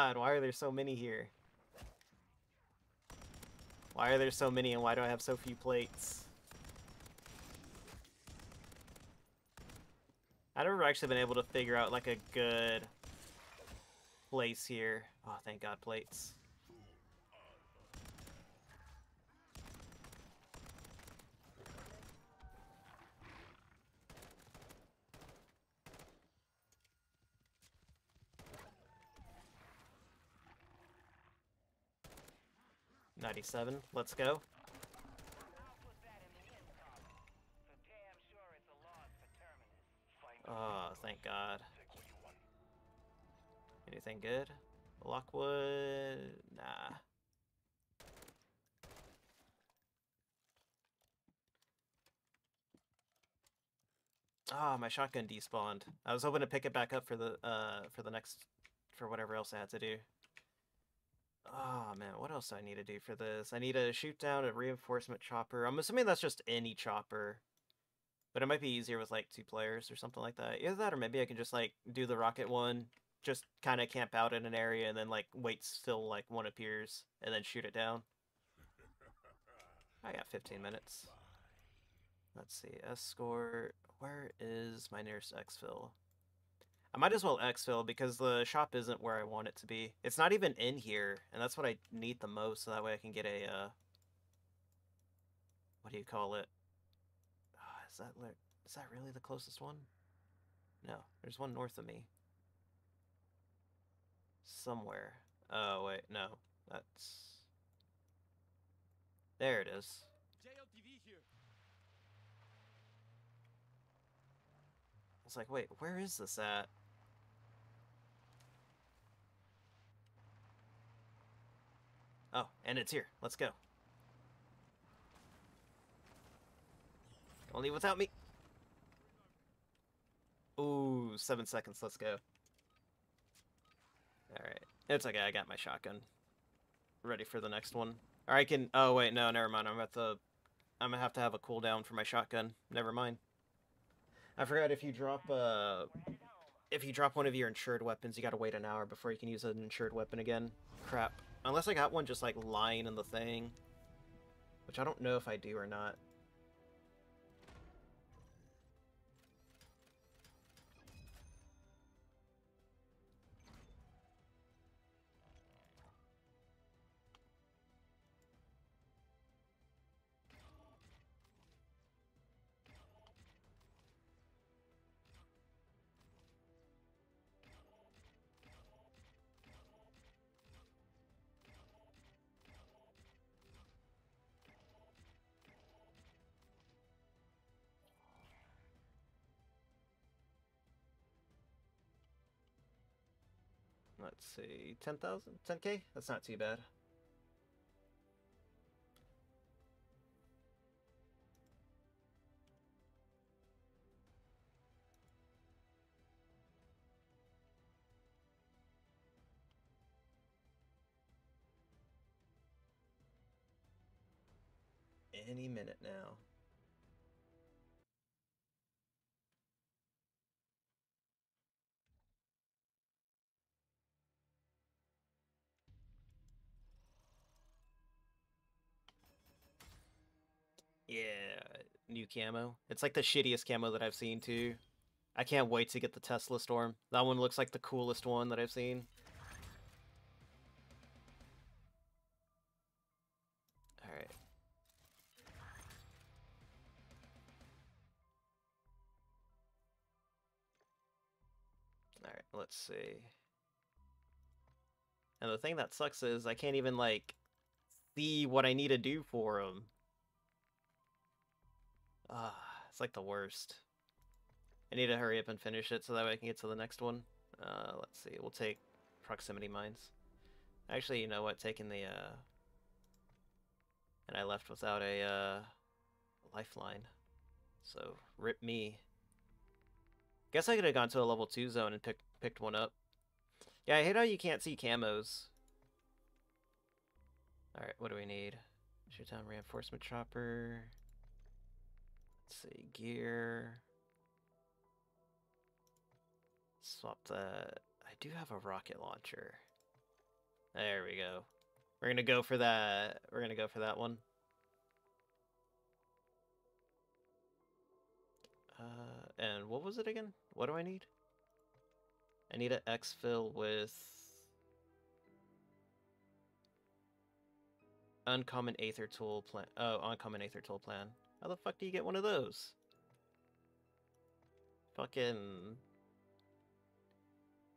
Speaker 1: God, why are there so many here? Why are there so many and why do I have so few plates? I've never actually been able to figure out like a good place here. Oh, thank god, plates. 97. Let's go. Oh, thank God. Anything good? Lockwood? Nah. Ah, oh, my shotgun despawned. I was hoping to pick it back up for the uh for the next for whatever else I had to do. Oh man, what else do I need to do for this? I need to shoot down a reinforcement chopper. I'm assuming that's just any chopper. But it might be easier with like two players or something like that. Either that or maybe I can just like do the rocket one, just kind of camp out in an area and then like wait till like one appears and then shoot it down. I got 15 minutes. [laughs] Let's see, escort. Where is my nearest exfil? I might as well exfil because the shop isn't where I want it to be. It's not even in here, and that's what I need the most, so that way I can get a, uh... What do you call it? Ah, is that, that really the closest one? No, there's one north of me. Somewhere. Oh, wait, no. That's... There it is.
Speaker 4: JLTV here.
Speaker 1: I was like, wait, where is this at? Oh, and it's here. Let's go. Don't leave without me. Ooh, seven seconds. Let's go. Alright. It's okay. I got my shotgun. Ready for the next one. Or I can... Oh, wait. No, never mind. I'm at the... I'm gonna have to have a cooldown for my shotgun. Never mind. I forgot if you drop uh if you drop one of your insured weapons, you gotta wait an hour before you can use an insured weapon again. Crap. Unless I got one just like lying in the thing. Which I don't know if I do or not. Let's see, 10,000? 10k? That's not too bad. Any minute now. Yeah, new camo. It's like the shittiest camo that I've seen too. I can't wait to get the Tesla Storm. That one looks like the coolest one that I've seen. Alright. Alright, let's see. And the thing that sucks is I can't even, like, see what I need to do for them. Ah, it's like the worst. I need to hurry up and finish it so that way I can get to the next one. Uh, let's see, we'll take proximity mines. Actually, you know what, taking the, uh... And I left without a, uh, lifeline. So, rip me. Guess I could have gone to a level 2 zone and picked picked one up. Yeah, I hate how you can't see camos. Alright, what do we need? Shoot down reinforcement chopper. Let's see, gear. Swap that. I do have a rocket launcher. There we go. We're gonna go for that. We're gonna go for that one. Uh, and what was it again? What do I need? I need an exfil with uncommon aether tool plan. Oh, uncommon aether tool plan. How the fuck do you get one of those? Fucking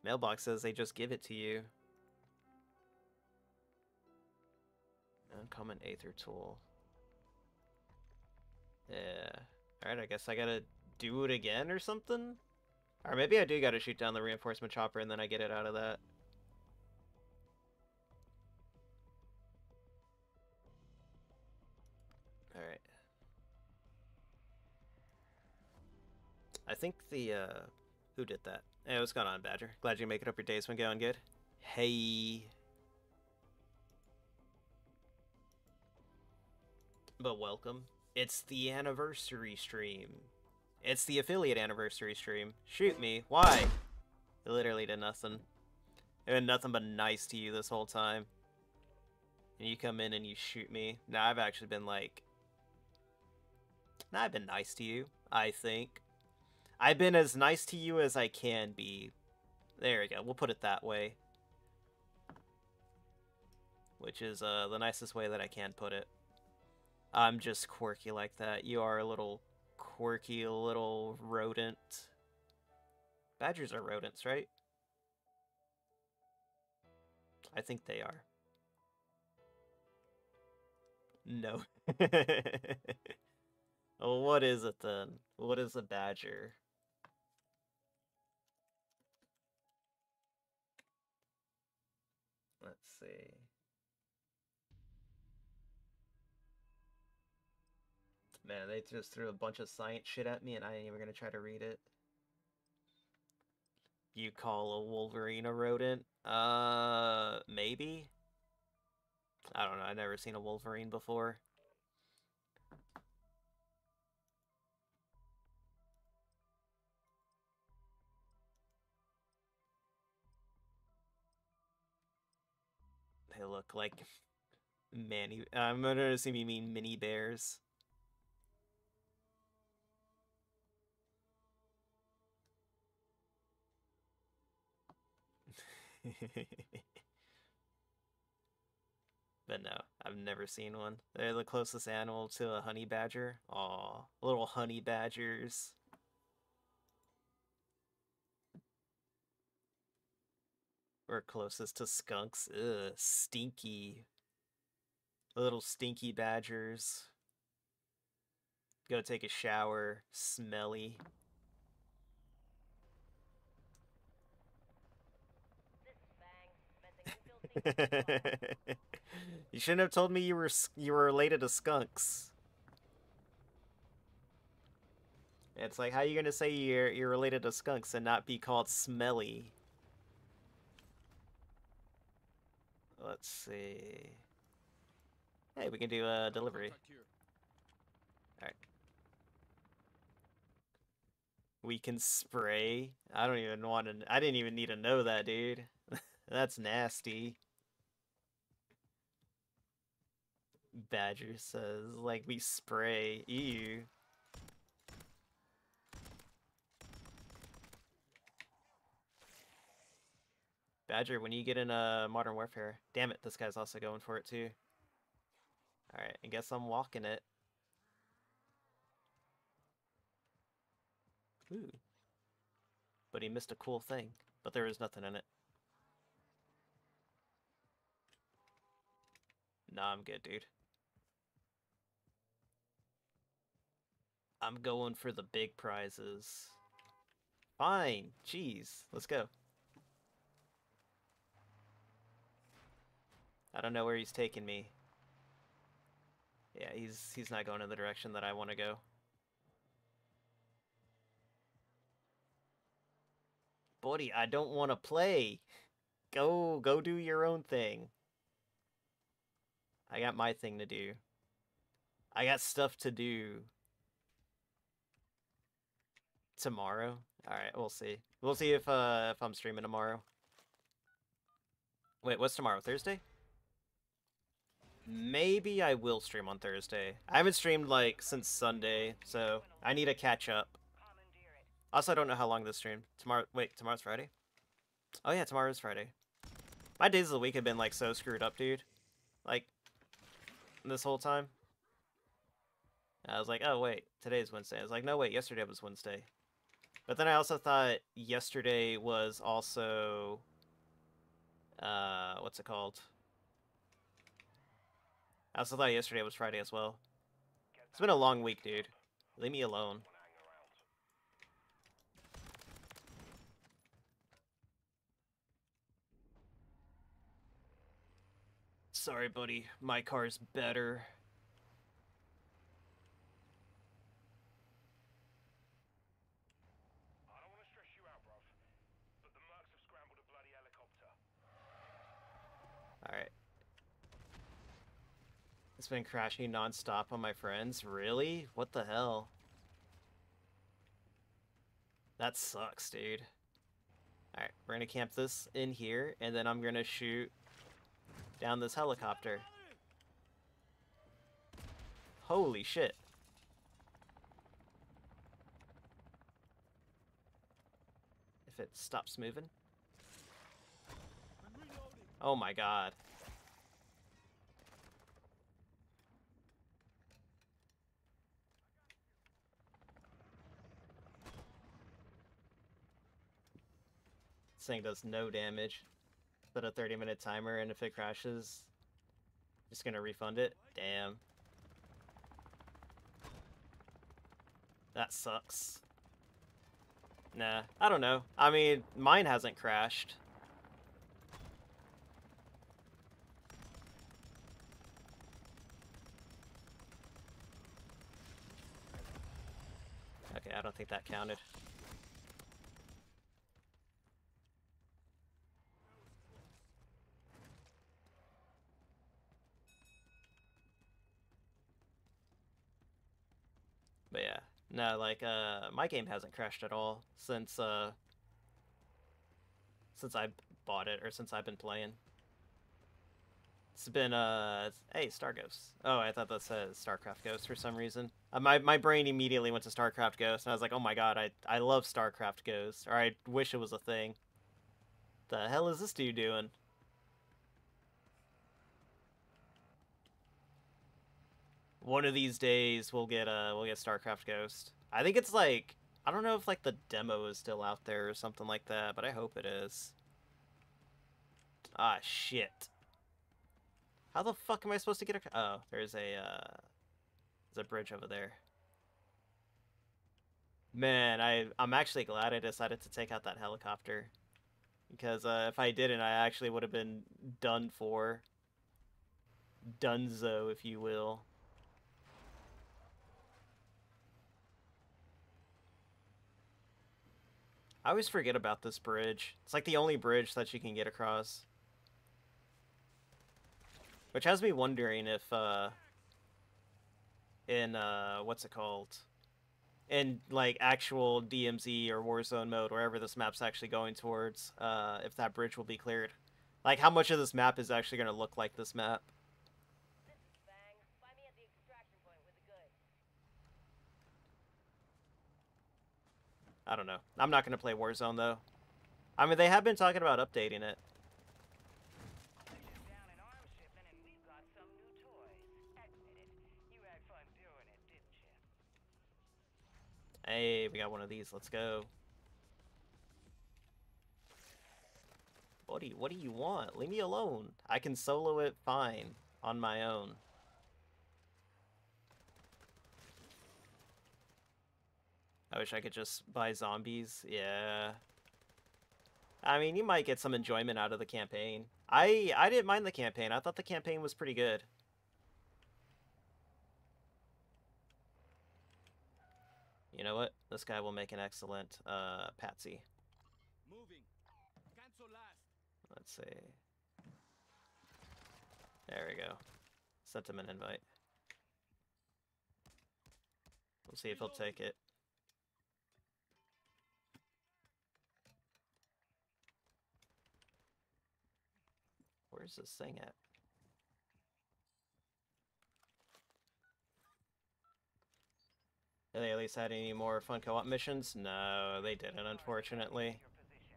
Speaker 1: mailbox says they just give it to you. Uncommon aether tool. Yeah. Alright, I guess I gotta do it again or something? Or maybe I do gotta shoot down the reinforcement chopper and then I get it out of that. I think the, uh, who did that? Hey, what's going on, Badger? Glad you make it up your day's been going good. Hey. But welcome. It's the anniversary stream. It's the affiliate anniversary stream. Shoot me. Why? It literally did nothing. It been nothing but nice to you this whole time. And you come in and you shoot me. Now I've actually been like... Now I've been nice to you, I think. I've been as nice to you as I can be. There we go. We'll put it that way. Which is uh, the nicest way that I can put it. I'm just quirky like that. You are a little quirky little rodent. Badgers are rodents, right? I think they are. No. [laughs] what is it then? What is a badger? See. Man, they just threw a bunch of science shit at me and I ain't even gonna try to read it. You call a Wolverine a rodent? Uh, maybe? I don't know, I've never seen a Wolverine before. They look like Manny. I'm gonna assume you mean mini bears. but no, I've never seen one. They're the closest animal to a honey badger. Aw, little honey badgers. We're closest to skunks. Ugh, stinky. Little stinky badgers. Go take a shower. Smelly. [laughs] You shouldn't have told me you were you were related to skunks. It's like how are you gonna say you're you're related to skunks and not be called smelly? Let's see. Hey, we can do uh, a delivery. Alright. We can spray. I don't even want to. I didn't even need to know that, dude. [laughs] That's nasty. Badger says, like we spray. Ew. Badger, when you get in uh, Modern Warfare, damn it, this guy's also going for it too. Alright, I guess I'm walking it. Ooh. But he missed a cool thing, but there was nothing in it. Nah, I'm good, dude. I'm going for the big prizes. Fine. Jeez. Let's go. I don't know where he's taking me. Yeah, he's he's not going in the direction that I want to go. Buddy, I don't want to play. Go go do your own thing. I got my thing to do. I got stuff to do. Tomorrow? Alright, we'll see. We'll see if uh if I'm streaming tomorrow. Wait, what's tomorrow? Thursday? Maybe I will stream on Thursday. I haven't streamed like since Sunday, so I need to catch up. Also, I don't know how long this stream. Tomorrow. Wait, tomorrow's Friday. Oh yeah, tomorrow's Friday. My days of the week have been like so screwed up, dude. Like this whole time. I was like, oh wait, today's Wednesday. I was like, no wait, yesterday was Wednesday. But then I also thought yesterday was also uh what's it called? I also thought yesterday was Friday as well. It's been a long week, dude. Leave me alone. Sorry, buddy. My car's better.
Speaker 2: I don't want to stress you out, bruv, but the mercs have scrambled a bloody helicopter.
Speaker 1: Alright. It's been crashing nonstop on my friends. Really? What the hell? That sucks, dude. Alright, we're gonna camp this in here, and then I'm gonna shoot down this helicopter. Holy shit. If it stops moving. Oh my god. This thing does no damage. Put a 30 minute timer, and if it crashes, just gonna refund it. Damn. That sucks. Nah, I don't know. I mean, mine hasn't crashed. Okay, I don't think that counted. No, like uh, my game hasn't crashed at all since uh, since I bought it or since I've been playing. It's been uh, hey, Star Ghost. Oh, I thought that said Starcraft Ghost for some reason. Uh, my my brain immediately went to Starcraft Ghost, and I was like, oh my god, I I love Starcraft Ghost, or I wish it was a thing. The hell is this dude doing? One of these days we'll get uh we'll get StarCraft Ghost. I think it's like I don't know if like the demo is still out there or something like that, but I hope it is. Ah shit. How the fuck am I supposed to get a Oh, there's a uh there's a bridge over there. Man, I I'm actually glad I decided to take out that helicopter. Because uh, if I didn't, I actually would have been done for. Dunzo, if you will. I always forget about this bridge. It's like the only bridge that you can get across. Which has me wondering if, uh... In, uh, what's it called? In, like, actual DMZ or Warzone mode, wherever this map's actually going towards, uh, if that bridge will be cleared. Like, how much of this map is actually going to look like this map?
Speaker 3: This is Fang. Find me at the extraction point with the goods.
Speaker 1: I don't know. I'm not going to play Warzone, though. I mean, they have been talking about updating it. Hey, we got one of these. Let's go. What do you, what do you want? Leave me alone. I can solo it fine on my own. I wish I could just buy zombies. Yeah. I mean, you might get some enjoyment out of the campaign. I I didn't mind the campaign. I thought the campaign was pretty good. You know what? This guy will make an excellent uh, patsy.
Speaker 4: Moving. Cancel last.
Speaker 1: Let's see. There we go. Sent him an invite. We'll see if he'll take it. Where's this thing at? Have they at least had any more fun co-op missions? No, they didn't, unfortunately.
Speaker 3: Your position.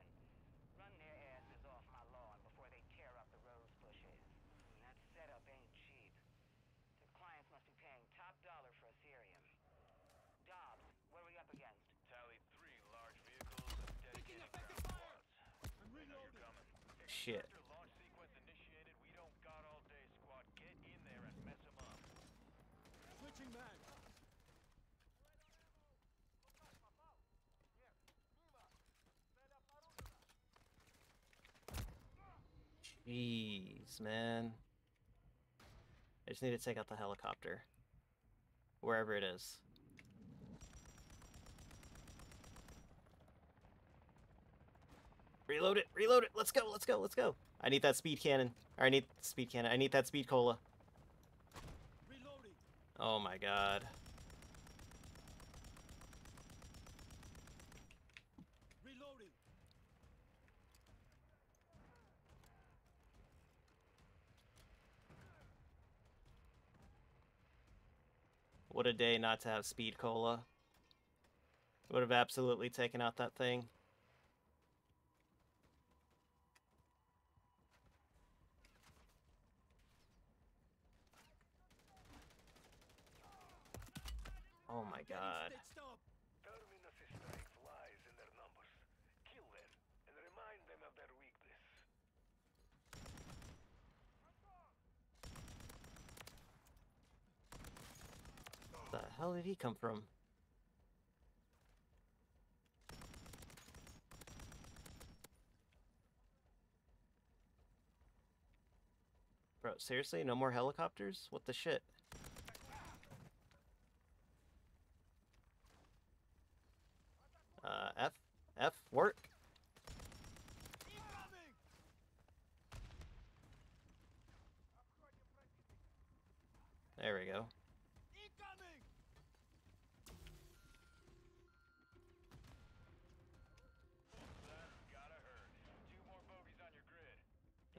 Speaker 3: Run their asses off my lawn before they tear up the rose bushes. And that setup ain't cheap. The clients must be paying top dollar for Ethereum. Dobbs, what are we up against?
Speaker 2: Tallied three large vehicles and dedicated ground squads.
Speaker 4: I'm
Speaker 2: I know you're
Speaker 4: reloading.
Speaker 2: coming.
Speaker 1: Shit.
Speaker 2: After launch sequence initiated, we don't got all day, squad. Get in there and mess them up.
Speaker 4: Switching mag.
Speaker 1: Jeez, man. I just need to take out the helicopter. Wherever it is. Reload it, reload it, let's go, let's go, let's go. I need that speed cannon. Or I need speed cannon. I need that speed cola.
Speaker 4: Reloading.
Speaker 1: Oh my god.
Speaker 4: Reloading.
Speaker 1: What a day not to have speed cola. Would have absolutely taken out that thing. Oh my god.
Speaker 4: Stitched up.
Speaker 2: Terminus strength lies in their numbers. Kill them and remind them of their weakness.
Speaker 1: The hell did he come from? Bro, seriously? No more helicopters? What the shit? Uh, F? F? Work?
Speaker 4: Incoming.
Speaker 1: There we go.
Speaker 4: Incoming.
Speaker 2: That gotta hurt. Two more bogeys on your grid.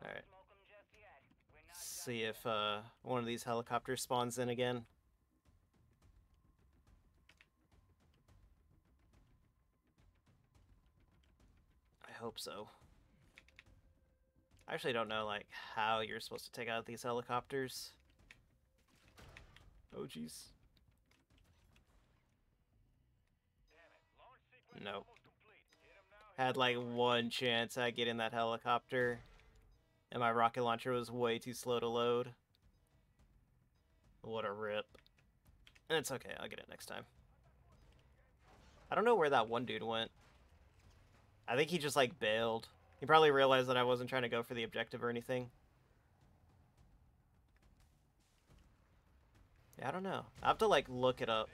Speaker 3: Don't
Speaker 1: Alright.
Speaker 3: smoke 'em just yet. We're not done
Speaker 1: See
Speaker 3: yet.
Speaker 1: If uh, one of these helicopters spawns in again. I hope so. I actually don't know like how you're supposed to take out these helicopters. Oh jeez. Nope. Had like one chance at getting that helicopter. And my rocket launcher was way too slow to load. What a rip. It's okay, I'll get it next time. I don't know where that one dude went. I think he just like bailed. He probably realized that I wasn't trying to go for the objective or anything. Yeah, I don't know. I have to like look it up.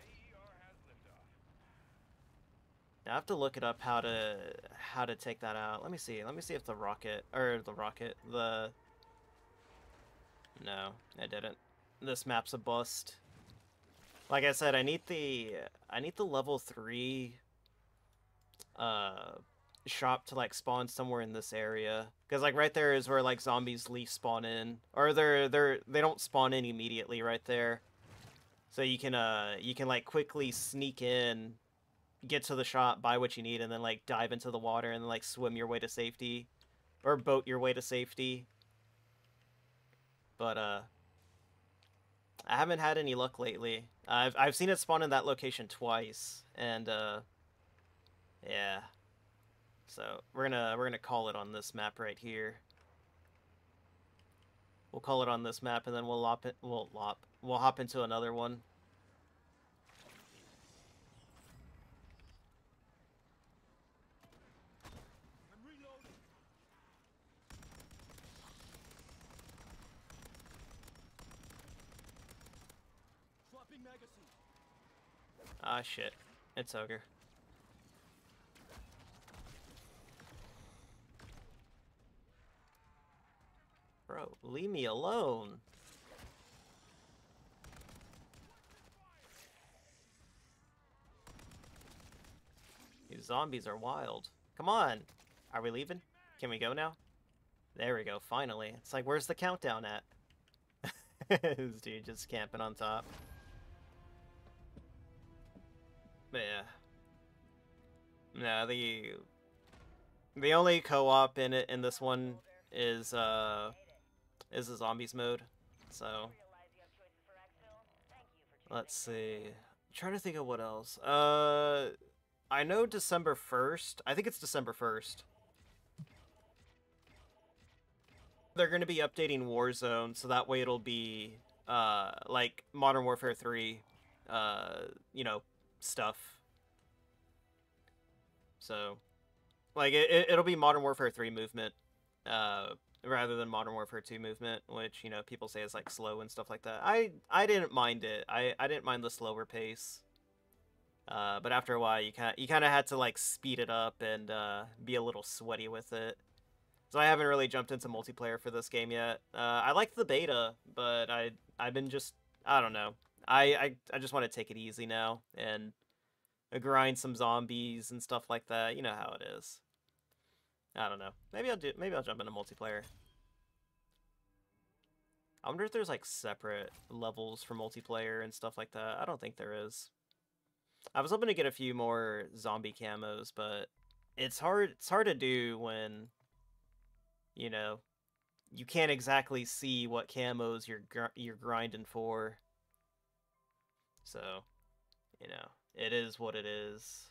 Speaker 2: Liftoff.
Speaker 1: I have to look it up how to how to take that out. Let me see. Let me see if the rocket or the rocket the No, I didn't. This map's a bust. Like I said, I need the I need the level 3 uh shop to like spawn somewhere in this area cuz like right there is where like zombies least spawn in or they're they're they don't spawn in immediately right there. So you can uh you can like quickly sneak in get to the shop, buy what you need, and then like dive into the water and like swim your way to safety, or boat your way to safety. But uh, I haven't had any luck lately. I've I've seen it spawn in that location twice, and uh, yeah. So we're gonna we're gonna call it on this map right here. We'll call it on this map, and then we'll lop it. We'll lop. We'll hop into another one.
Speaker 4: I'm reloading. Swapping magazine.
Speaker 1: Ah shit, it's ogre. Bro, leave me alone. These zombies are wild. Come on. Are we leaving? Can we go now? There we go, finally. It's like, where's the countdown at? [laughs] this dude just camping on top. But yeah. No, the the only co-op in it in this one is uh is the zombies mode. So let's see. I'm trying to think of what else. Uh I know December 1st. I think it's December 1st. They're going to be updating Warzone so that way it'll be uh like Modern Warfare 3 uh you know stuff. So like it, it it'll be Modern Warfare 3 movement uh rather than Modern Warfare 2 movement, which you know people say is like slow and stuff like that. I I didn't mind it. I I didn't mind the slower pace. Uh, but after a while, you kind you kind of had to like speed it up and uh, be a little sweaty with it. So I haven't really jumped into multiplayer for this game yet. Uh, I liked the beta, but I I've been just I don't know. I I, I just want to take it easy now and uh, grind some zombies and stuff like that. You know how it is. I don't know. Maybe I'll do. Maybe I'll jump into multiplayer. I wonder if there's like separate levels for multiplayer and stuff like that. I don't think there is. I was hoping to get a few more zombie camos, but it's hard. It's hard to do when you know you can't exactly see what camos you're gr- you're grinding for. So, you know, it is what it is.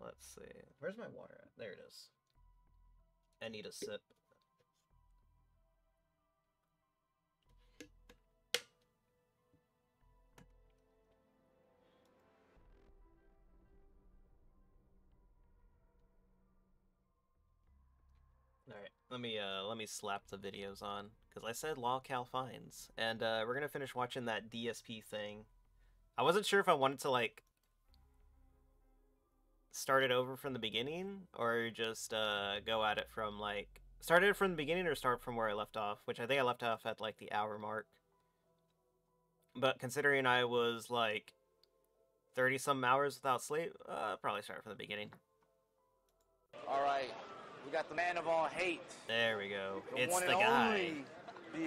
Speaker 1: Let's see. Where's my water at? There it is. I need a sip. Let me uh let me slap the videos on because I said LOLcow finds, and uh, we're gonna finish watching that DSP thing. I wasn't sure if I wanted to like start it over from the beginning or just uh go at it from like start it from the beginning or start from where I left off, which I think I left off at like the hour mark. But considering I was like 30 some hours without sleep, uh probably start from the beginning.
Speaker 5: All right, we got the man of all hate.
Speaker 1: There we go.
Speaker 5: The
Speaker 1: it's
Speaker 5: one
Speaker 1: the
Speaker 5: and
Speaker 1: guy.
Speaker 5: only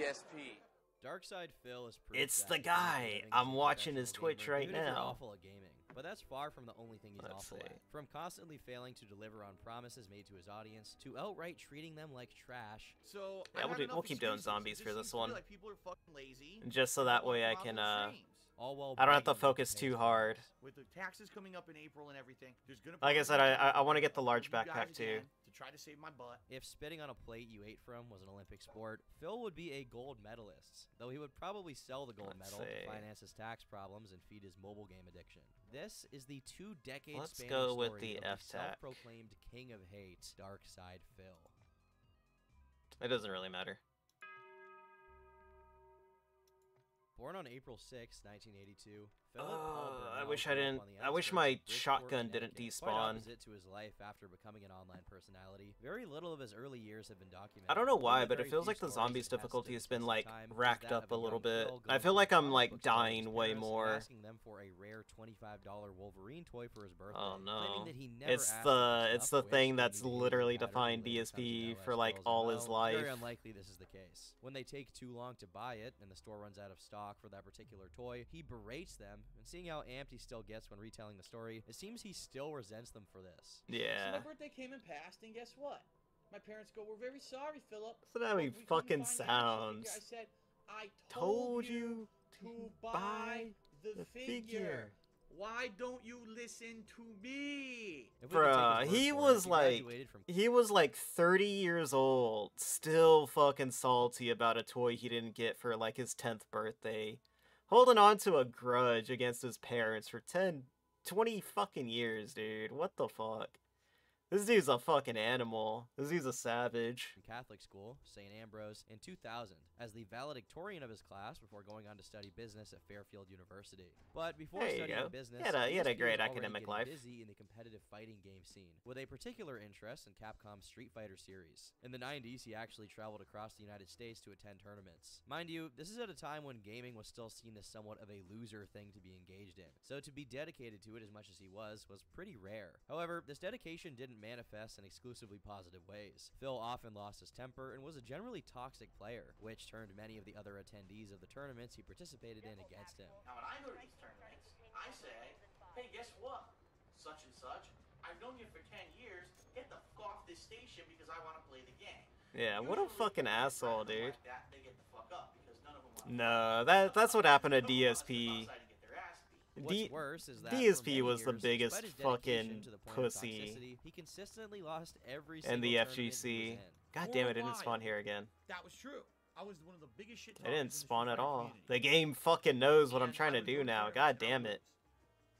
Speaker 5: DSP.
Speaker 6: Darkside Phil is proof
Speaker 1: It's the guy. I'm watching his Twitch
Speaker 6: gamer,
Speaker 1: right
Speaker 6: even if
Speaker 1: now.
Speaker 6: awful at gaming. But that's far from the only thing he's
Speaker 1: Let's
Speaker 6: awful
Speaker 1: see.
Speaker 6: at. From constantly failing to deliver on promises made to his audience, to outright treating them like trash,
Speaker 7: So
Speaker 1: Yeah, we'll do- we'll keep doing zombies
Speaker 7: It
Speaker 1: for this
Speaker 7: seems to me
Speaker 1: one.
Speaker 7: Like people are fucking lazy.
Speaker 1: Just so that way I can uh
Speaker 6: all while
Speaker 1: I don't have to focus too hard.
Speaker 7: With the taxes coming up in April and everything, there's gonna.
Speaker 1: Like I said, I- I- I wanna get the large backpack, too.
Speaker 7: To try to save my butt.
Speaker 6: If spitting on a plate you ate from was an Olympic sport, Phil would be a gold medalist, though he would probably sell the gold
Speaker 1: Let's
Speaker 6: medal
Speaker 1: see.
Speaker 6: to finance his tax problems and feed his mobile game addiction. This is the two decade
Speaker 1: Let's
Speaker 6: span
Speaker 1: go with
Speaker 6: story
Speaker 1: the
Speaker 6: of
Speaker 1: F-Tac.
Speaker 6: self-proclaimed king of hate, Darkside Phil.
Speaker 1: It doesn't really matter.
Speaker 6: Born on April 6, 1982, Philip
Speaker 1: Uh, I wish I didn't- I wish my shotgun didn't despawn.
Speaker 6: to his life after becoming an online personality. Very little of his early years have been documented.
Speaker 1: I don't know why, but it feels like the zombies difficulty has been like racked up a little bit. I feel like I'm like
Speaker 6: book store with
Speaker 1: dying way more.
Speaker 6: Asking them for a rare $25 Wolverine toy for his birthday.
Speaker 1: Oh no.
Speaker 6: that he never
Speaker 1: It's the it's the thing that's literally defined
Speaker 6: when it comes to
Speaker 1: DSP for like all his life.
Speaker 6: Very unlikely this is the case. When they take too long to buy it and the store runs out of stock for that particular toy, he berates them. And seeing how amped he still gets when retelling the story, it seems he still resents them for this. Yeah.
Speaker 8: So
Speaker 1: Yeah.
Speaker 8: my birthday came and passed, and guess what? My parents go, "We're very sorry, Philip."
Speaker 1: That's how he
Speaker 8: we
Speaker 1: fucking
Speaker 8: find the action
Speaker 1: sounds.
Speaker 8: I said, "I
Speaker 1: Told you
Speaker 8: to buy the,
Speaker 1: the
Speaker 8: figure.
Speaker 1: figure.
Speaker 7: Why don't you listen to me?
Speaker 6: If we could take his
Speaker 1: Bruh, he
Speaker 6: for it,
Speaker 1: was
Speaker 6: he
Speaker 1: like-
Speaker 6: graduated from
Speaker 1: He was like 30 years old, still fucking salty about a toy he didn't get for like his 10th birthday. Holding on to a grudge against his parents for 10, 20 fucking years, dude. What the fuck? This dude's a fucking animal. This dude's a savage.
Speaker 6: in Catholic school, St. Ambrose, in 2000 as the valedictorian of his class before going on to study business at Fairfield University. But before
Speaker 1: There
Speaker 6: studying
Speaker 1: go.
Speaker 6: business,
Speaker 1: He had a- he had a great academic life.
Speaker 6: busy in the competitive fighting game scene, with a particular interest in Capcom's Street Fighter series. In the 90s, he actually traveled across the United States to attend tournaments. Mind you, this is at a time when gaming was still seen as somewhat of a loser thing to be engaged in, so to be dedicated to it as much as he was was pretty rare. However, this dedication didn't manifest in exclusively positive ways. Phil often lost his temper and was a generally toxic player, which turned many of the other attendees of the tournaments he participated in against him.
Speaker 8: Now, when I go to these tournaments, I say, hey, guess what? Such and such, I've known you for 10 years. Get the fuck off this station because I want to play the game.
Speaker 1: Yeah, what a fucking asshole, dude.
Speaker 8: Like that, they get the fuck up because none of them want
Speaker 1: No, that that's what happened to
Speaker 8: None of them wanna step
Speaker 1: DSP.
Speaker 8: outside and get their ass beat.
Speaker 6: What's
Speaker 1: D-
Speaker 6: worse is that
Speaker 1: DSP
Speaker 6: many
Speaker 1: was the biggest
Speaker 6: despite his dedication
Speaker 1: fucking
Speaker 6: the
Speaker 1: pussy.
Speaker 6: He consistently lost every
Speaker 1: And the
Speaker 6: single tournament he was
Speaker 1: FGC. God damn it, it didn't spawn here again.
Speaker 4: That was true. I was one of the biggest shit
Speaker 1: It didn't
Speaker 4: talkers in the
Speaker 1: spawn at all.
Speaker 4: community.
Speaker 1: The game fucking knows what I'm trying to do now. God damn it.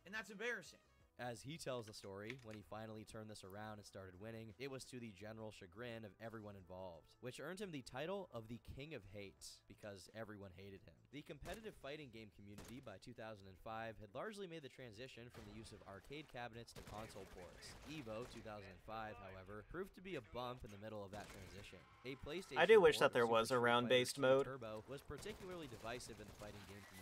Speaker 4: And that's embarrassing.
Speaker 6: As he tells the story, when he finally turned this around and started winning, it was to the general chagrin of everyone involved, which earned him the title of the King of Hate because everyone hated him. The competitive fighting game community by 2005 had largely made the transition from the use of arcade cabinets to console ports. EVO 2005, however, proved to be a bump in the middle of that transition. A PlayStation
Speaker 1: I do wish that there was a round-based mode.
Speaker 6: Turbo was particularly divisive in the fighting game community,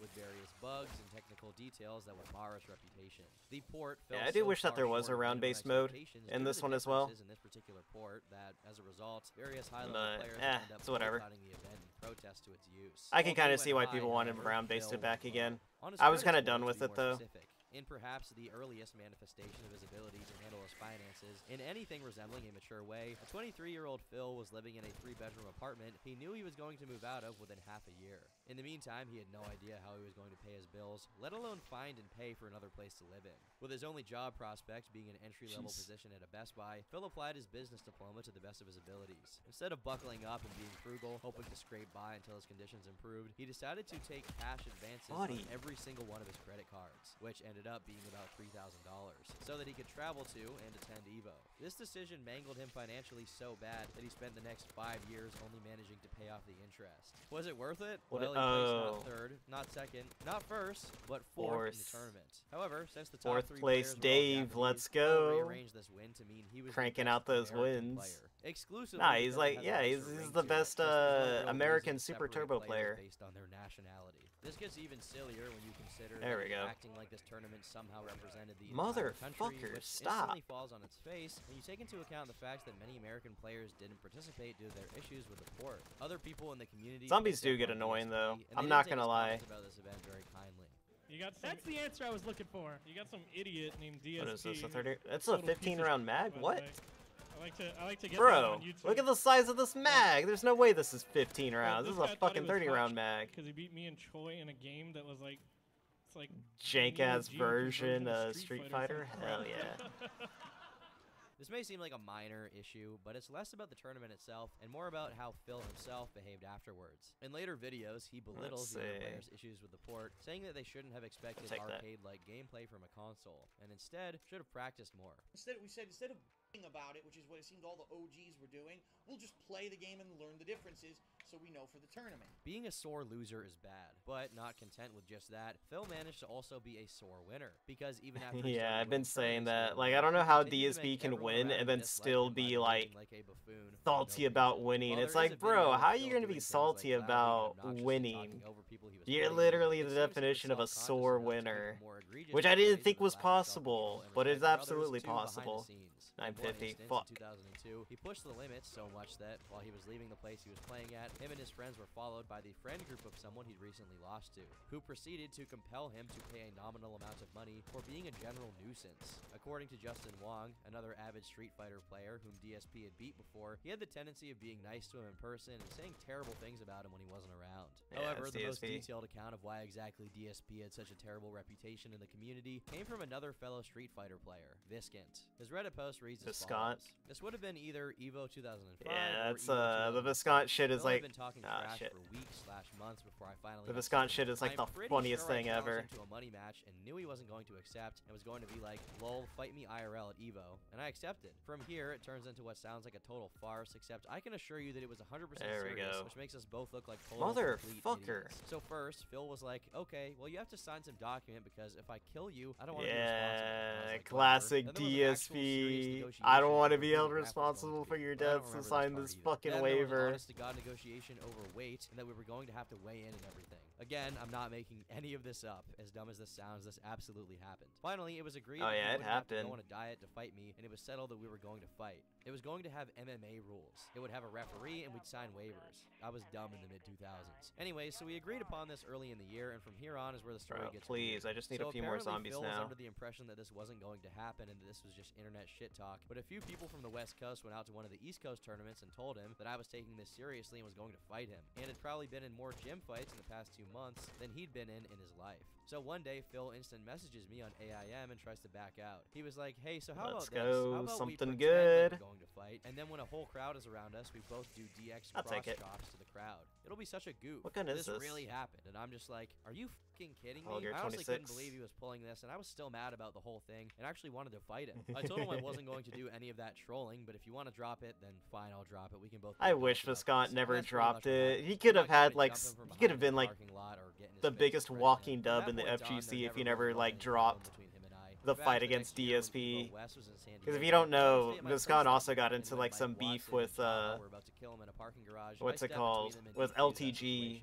Speaker 6: with various bugs and technical details that would mar its reputation. The port
Speaker 1: Yeah, I do
Speaker 6: so
Speaker 1: wish that there was a round-based mode in this one as well.
Speaker 6: In this particular port, that as a result, various high-level
Speaker 1: But,
Speaker 6: players
Speaker 1: eh,
Speaker 6: end up
Speaker 1: whatever.
Speaker 6: the event in protest to its use.
Speaker 1: I can kinda see why people wanted round-based it back again. I was kinda done with it, though.
Speaker 6: specific, In perhaps the earliest manifestation of his ability to handle his finances in anything resembling a mature way, a 23-year-old Phil was living in a three-bedroom apartment he knew he was going to move out of within half a year. In the meantime, he had no idea how he was going to pay his bills, let alone find and pay for another place to live in. With his only job prospect being an entry-level position at a Best Buy, Phil applied his business diploma to the best of his abilities. Instead of buckling up and being frugal, hoping to scrape by until his conditions improved, he decided to take cash advances on every single one of his credit cards, which ended up being about $3,000, so that he could travel to and attend EVO. This decision mangled him financially so bad that he spent the next five years only managing to pay off the interest. Was it worth it? Well, he placed
Speaker 1: oh.
Speaker 6: not third, not second, not first, but fourth, in the tournament. However, since the top
Speaker 1: Fourth
Speaker 6: three
Speaker 1: place, Dave,
Speaker 6: Japanese,
Speaker 1: let's go.
Speaker 6: rearranged this win to mean he was
Speaker 1: Cranking out those
Speaker 6: American
Speaker 1: wins.
Speaker 6: player. Exclusively
Speaker 1: Nah, he's like- yeah, he's- he's the best,
Speaker 6: This was no
Speaker 1: uh, American Super Turbo player.
Speaker 6: based on their nationality. This gets even sillier when you consider
Speaker 1: There we go.
Speaker 6: acting like this tournament somehow represented the entire country,
Speaker 1: Motherfucker,
Speaker 6: which
Speaker 1: stop.
Speaker 6: instantly falls on its face when you take into account the fact that many American players didn't participate due to their issues with the port. Other people in the community
Speaker 1: Zombies do get annoying,
Speaker 6: DSP,
Speaker 1: though. I'm
Speaker 6: didn't
Speaker 1: gonna lie.
Speaker 6: about this event very kindly.
Speaker 9: You got some,
Speaker 10: That's the answer I was looking for.
Speaker 9: You got some idiot named DSP.
Speaker 1: What is this? A 30? That's a 15 round mag?
Speaker 9: by the
Speaker 1: What?
Speaker 9: Way. I like to I like to get
Speaker 1: Bro,
Speaker 9: on YouTube.
Speaker 1: look at the size of this mag. There's no way this is 15 rounds.
Speaker 9: this
Speaker 1: This is a fucking 30 round mag.
Speaker 9: because he beat me and Choi in a game that was like it's like
Speaker 1: jank ass version
Speaker 9: of
Speaker 1: of Street Fighter? Hell yeah. [laughs]
Speaker 6: This may seem like a minor issue, but it's less about the tournament itself and more about how Phil himself behaved afterwards. In later videos, he belittles the other players' issues with the port, saying that they shouldn't have expected arcade-like gameplay from a console, and instead should have practiced more.
Speaker 8: Instead, we said instead of b***ing about it, which is what it seemed all the OGs were doing, we'll just play the game and learn the differences so we know for the tournament.
Speaker 6: Being a sore loser is bad, but not content with just that, Phil managed to also be a sore winner, because even after [laughs]
Speaker 1: Yeah, I've been saying that. Like, I don't know how
Speaker 6: continued to
Speaker 1: DSP
Speaker 6: make
Speaker 1: can win and then still be, like,
Speaker 6: like a buffoon
Speaker 1: salty about winning.
Speaker 6: While
Speaker 1: It's like, bro, how are you gonna be salty
Speaker 6: like
Speaker 1: about winning?
Speaker 6: over people he was
Speaker 1: You're literally the
Speaker 6: seems he was
Speaker 1: definition of a sore
Speaker 6: enough to make
Speaker 1: winner,
Speaker 6: the more egregious
Speaker 1: which I didn't think was
Speaker 6: his lack of
Speaker 1: possible, but it's
Speaker 6: respect for others
Speaker 1: absolutely
Speaker 6: to behind the
Speaker 1: possible.
Speaker 6: Scenes. In one
Speaker 1: 950, fuck.
Speaker 6: In 2002, he pushed the limits so much that while he was leaving the place he was playing at, him and his friends were followed by the friend group of someone he'd recently lost to, who proceeded to compel him to pay a nominal amount of money for being a general nuisance. According to Justin Wong, another avid Street Fighter player whom DSP had beat before, he had the tendency of being nice to him in person and saying terrible things about him when he wasn't around.
Speaker 1: Yeah,
Speaker 6: However, the most detailed account of why exactly DSP had such a terrible reputation in the community came from another fellow Street Fighter player, Viscant. His Reddit post reads as follows. This would have been either Evo 2005
Speaker 1: Yeah, that's uh the
Speaker 6: 2006.
Speaker 1: Viscant shit is like
Speaker 6: been talking
Speaker 1: ah,
Speaker 6: trash
Speaker 1: shit.
Speaker 6: for weeks slash months before I finally
Speaker 1: The
Speaker 6: him.
Speaker 1: shit is like
Speaker 6: I'm
Speaker 1: the funniest
Speaker 6: sure
Speaker 1: thing ever.
Speaker 6: him to a money match and knew he wasn't going to accept and was going to be like, "Lol, fight me IRL at Evo," and I accepted. From here, it turns into what sounds like a total farce. Except I can assure you that it was 100%
Speaker 1: There we
Speaker 6: serious,
Speaker 1: go.
Speaker 6: which makes us both look like total
Speaker 1: Motherfucker.
Speaker 6: idiots. So first, Phil was like, "Okay, well you have to sign some document because if I kill you, I don't want to be responsible."
Speaker 1: Yeah,
Speaker 6: like,
Speaker 1: classic
Speaker 6: "Whatever." Then there was an actual serious
Speaker 1: DSP. I don't want to be held
Speaker 6: the ref was going to
Speaker 1: responsible for your
Speaker 6: But I don't
Speaker 1: deaths to
Speaker 6: remember
Speaker 1: sign this fucking
Speaker 6: Then there was
Speaker 1: waiver.
Speaker 6: honest to God negotiation over weight, and that we were going to have to weigh in and everything. Again, I'm not making any of this up. As dumb as this sounds, this absolutely happened. Finally, it was agreed
Speaker 1: Oh, yeah, it
Speaker 6: wouldn't have to
Speaker 1: happened.
Speaker 6: go on a diet to fight me, and it was settled that we were going to fight. It was going to have MMA rules. It would have a referee, and we'd sign waivers. I was dumb in the mid 2000s. Anyway, so we agreed upon this early in the year, and from here on is where the story
Speaker 1: Bro,
Speaker 6: gets
Speaker 1: please,
Speaker 6: weird.
Speaker 1: I just need
Speaker 6: so
Speaker 1: a few more zombies
Speaker 6: Phil was under the impression that this wasn't going to happen and that this was just internet shit talk. But a few people from the West Coast went out to one of the East Coast tournaments and told him that I was taking this seriously and was going to fight him, and had probably been in more gym fights in the past two months than he'd been in in his life. So one day, Phil instant messages me on AIM and tries to back out. He was like, "Hey, so how
Speaker 1: Let's
Speaker 6: about this? How about
Speaker 1: something good."
Speaker 6: Going to fight, and then when a whole crowd is around us, we both do DX
Speaker 1: I'll
Speaker 6: cross chops to the crowd. It'll be such a goof.
Speaker 1: What gun is
Speaker 6: this
Speaker 1: this?
Speaker 6: really happened, and I'm just like, are you fucking kidding me? I honestly couldn't believe he was pulling this, and I was still mad about the whole thing, and actually wanted to fight him. I told him I [laughs] wasn't going to do any of that trolling, but if you want to drop it, then fine, I'll drop it. We can both.
Speaker 1: I wish
Speaker 6: about Viscant
Speaker 1: never
Speaker 6: And that's pretty much
Speaker 1: dropped it. He could have had like
Speaker 6: jump
Speaker 1: s-
Speaker 6: him from
Speaker 1: he could have been like
Speaker 6: lot or get in his
Speaker 1: the biggest walking dub in the FGC if he
Speaker 6: never
Speaker 1: like dropped the fight against DSP. Because if you don't know,
Speaker 6: friend's
Speaker 1: also got into like some beef with uh
Speaker 6: about
Speaker 1: what's it called? with LTG.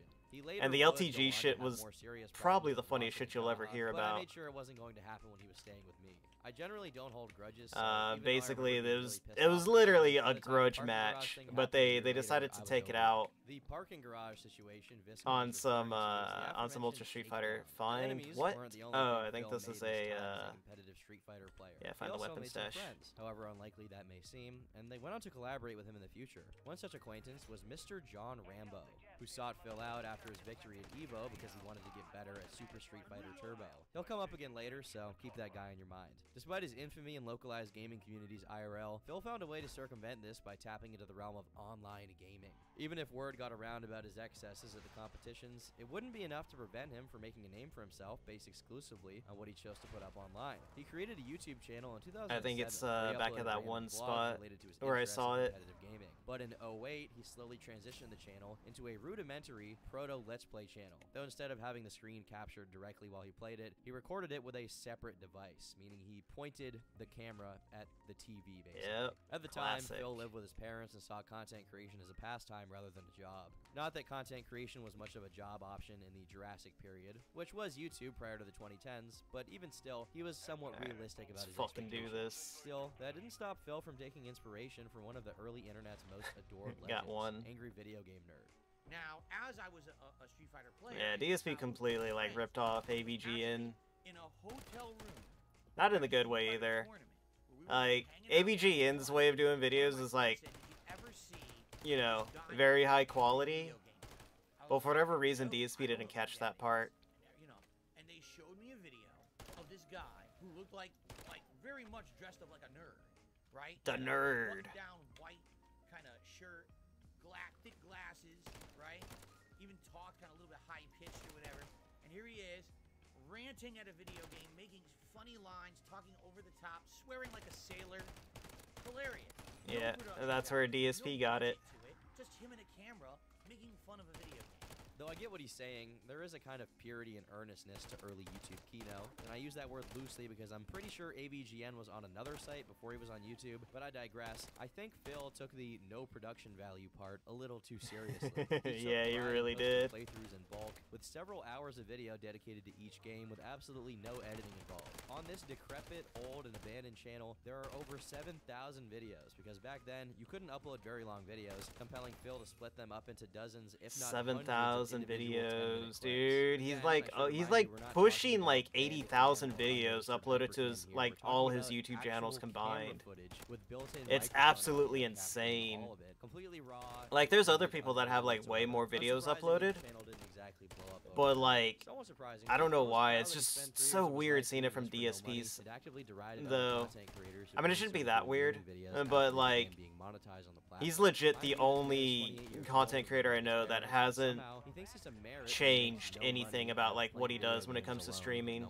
Speaker 1: And the LTG shit was probably the funniest shit you'll ever hear
Speaker 6: but I
Speaker 1: about.
Speaker 6: made sure it wasn't going to happen when he was staying with me. I generally don't hold grudges. So
Speaker 1: Uh,
Speaker 6: even though I remember
Speaker 1: basically,
Speaker 6: being
Speaker 1: there
Speaker 6: really
Speaker 1: was it was literally a
Speaker 6: the time the
Speaker 1: grudge match, but they they decided to take it out
Speaker 6: The parking garage situation, Viscant
Speaker 1: on some uh on some Ultra Street Fighter. Find what?
Speaker 6: weren't the only
Speaker 1: Oh, I think this is a uh
Speaker 6: competitive Street Fighter player.
Speaker 1: yeah, find the weapon stash.
Speaker 6: however unlikely that may seem, and they went on to collaborate with him in the future. One such acquaintance was Mr. John Rambo, who sought Phil out after his victory at Evo because he wanted to get better at Super Street Fighter Turbo. He'll come up again later, so keep that guy in your mind. Despite his infamy in localized gaming communities IRL, Phil found a way to circumvent this by tapping into the realm of online gaming. Even if word got around about his excesses at the competitions, it wouldn't be enough to prevent him from making a name for himself based exclusively on what he chose to put up online. He created a YouTube channel in 2007.
Speaker 1: I think it's, uh, back at that one spot
Speaker 6: related to his
Speaker 1: where I saw it.
Speaker 6: gaming. But in 08, he slowly transitioned the channel into a rudimentary proto Let's Play channel. Though instead of having the screen captured directly while he played it, he recorded it with a separate device, meaning he pointed the camera at the TV basically.
Speaker 1: Yep.
Speaker 6: At the time. Phil lived with his parents and saw content creation as a pastime rather than a job. Not that content creation was much of a job option in the Jurassic period, which was YouTube prior to the 2010s, but even still, he was somewhat
Speaker 1: Alright,
Speaker 6: realistic about
Speaker 1: Let's
Speaker 6: his
Speaker 1: fucking do this.
Speaker 6: Still, that didn't stop Phil from taking inspiration from one of the early internet's most [laughs] adored
Speaker 1: Got one.
Speaker 6: Angry Video Game Nerd.
Speaker 4: Now, as I was a, a Street Fighter player,
Speaker 1: Yeah, DSP completely like ripped off AVG in
Speaker 4: in a hotel room.
Speaker 1: not in the good way either.
Speaker 4: tournament where we were
Speaker 1: Like
Speaker 4: hanging out
Speaker 1: AVG In's way of doing videos is like
Speaker 4: Said, "Did you ever see
Speaker 1: you know very high quality. But for whatever reason, DSP didn't catch that part.
Speaker 4: You know, and they showed me a video of this guy who looked like, like very much dressed up like a nerd, right?
Speaker 1: The
Speaker 4: He had a
Speaker 1: nerd.
Speaker 4: Down white kind of shirt, gla- thick glasses, right? Even talked kind of a little bit high pitched or whatever. And here he is, ranting at a video game, making funny lines, talking over the top, swearing like a sailor. Hilarious.
Speaker 1: Yeah, that's where DSP
Speaker 4: no
Speaker 1: got it.
Speaker 4: it, Just him and a camera making fun of a video.
Speaker 6: Though I get what he's saying, there is a kind of purity and earnestness to early YouTube Kino, and I use that word loosely because I'm pretty sure AVGN was on another site before he was on YouTube, but I digress. I think Phil took the no production value part a little too seriously. [laughs]
Speaker 1: Yeah, he really did.
Speaker 6: Playthroughs in bulk, with several hours of video dedicated to each game with absolutely no editing involved. On this decrepit, old, and abandoned channel, there are over 7,000 videos, because back then, you couldn't upload very long videos, compelling Phil to split them up into dozens, if not
Speaker 1: 7,000
Speaker 6: reels and
Speaker 1: videos, dude. He's like oh, he's like pushing like
Speaker 6: 80,000
Speaker 1: videos uploaded to his like all his YouTube channels combined. It's absolutely insane. Like there's other people that have like way more videos uploaded, but, like, I don't know why, it's just so
Speaker 6: years of his
Speaker 1: weird seeing it from
Speaker 6: this for no money.
Speaker 1: DSPs.
Speaker 6: It actively derided other
Speaker 1: Though,
Speaker 6: content creators who
Speaker 1: I mean, it shouldn't be that weird,
Speaker 6: gaming videos after
Speaker 1: but, like,
Speaker 6: being monetized on the
Speaker 1: He's legit the
Speaker 6: Mind you, Phil is
Speaker 1: only content creator I know that hasn't
Speaker 6: he thinks it's a merit to make
Speaker 1: changed anything about like what he does when it comes to streaming.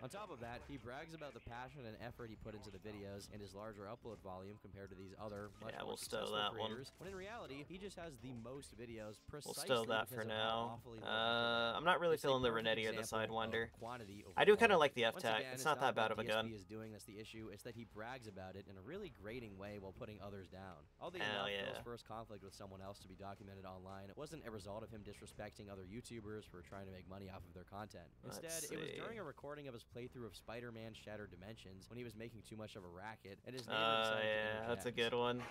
Speaker 6: No one watching. On top of that, he brags about the passion and effort he put into the videos and his larger upload volume compared to these other much
Speaker 1: Yeah,
Speaker 6: more
Speaker 1: we'll
Speaker 6: successful
Speaker 1: that one.
Speaker 6: creators. When in reality, he just has the most videos
Speaker 1: We'll
Speaker 6: precisely
Speaker 1: stow that for now. Uh, I'm not really
Speaker 6: it's
Speaker 1: feeling the Renetti or the Sidewinder.
Speaker 6: quantity
Speaker 1: I do kind of like the F-Tac.
Speaker 6: again,
Speaker 1: It's not that bad of a
Speaker 6: DSP
Speaker 1: gun.
Speaker 6: is doing that's the issue. It's that he brags about it in a really grating way while putting others down. Although
Speaker 1: Hell
Speaker 6: enough,
Speaker 1: yeah.
Speaker 6: Phil's first conflict with someone else to be documented online, it wasn't a result of him disrespecting other YouTubers for trying to make money off of their content. Instead, it was during a recording of his playthrough of Spider-Man Shattered Dimensions when he was making too much of a racket, and his neighbor
Speaker 1: Uh,
Speaker 6: decided to
Speaker 1: yeah, that's a good one.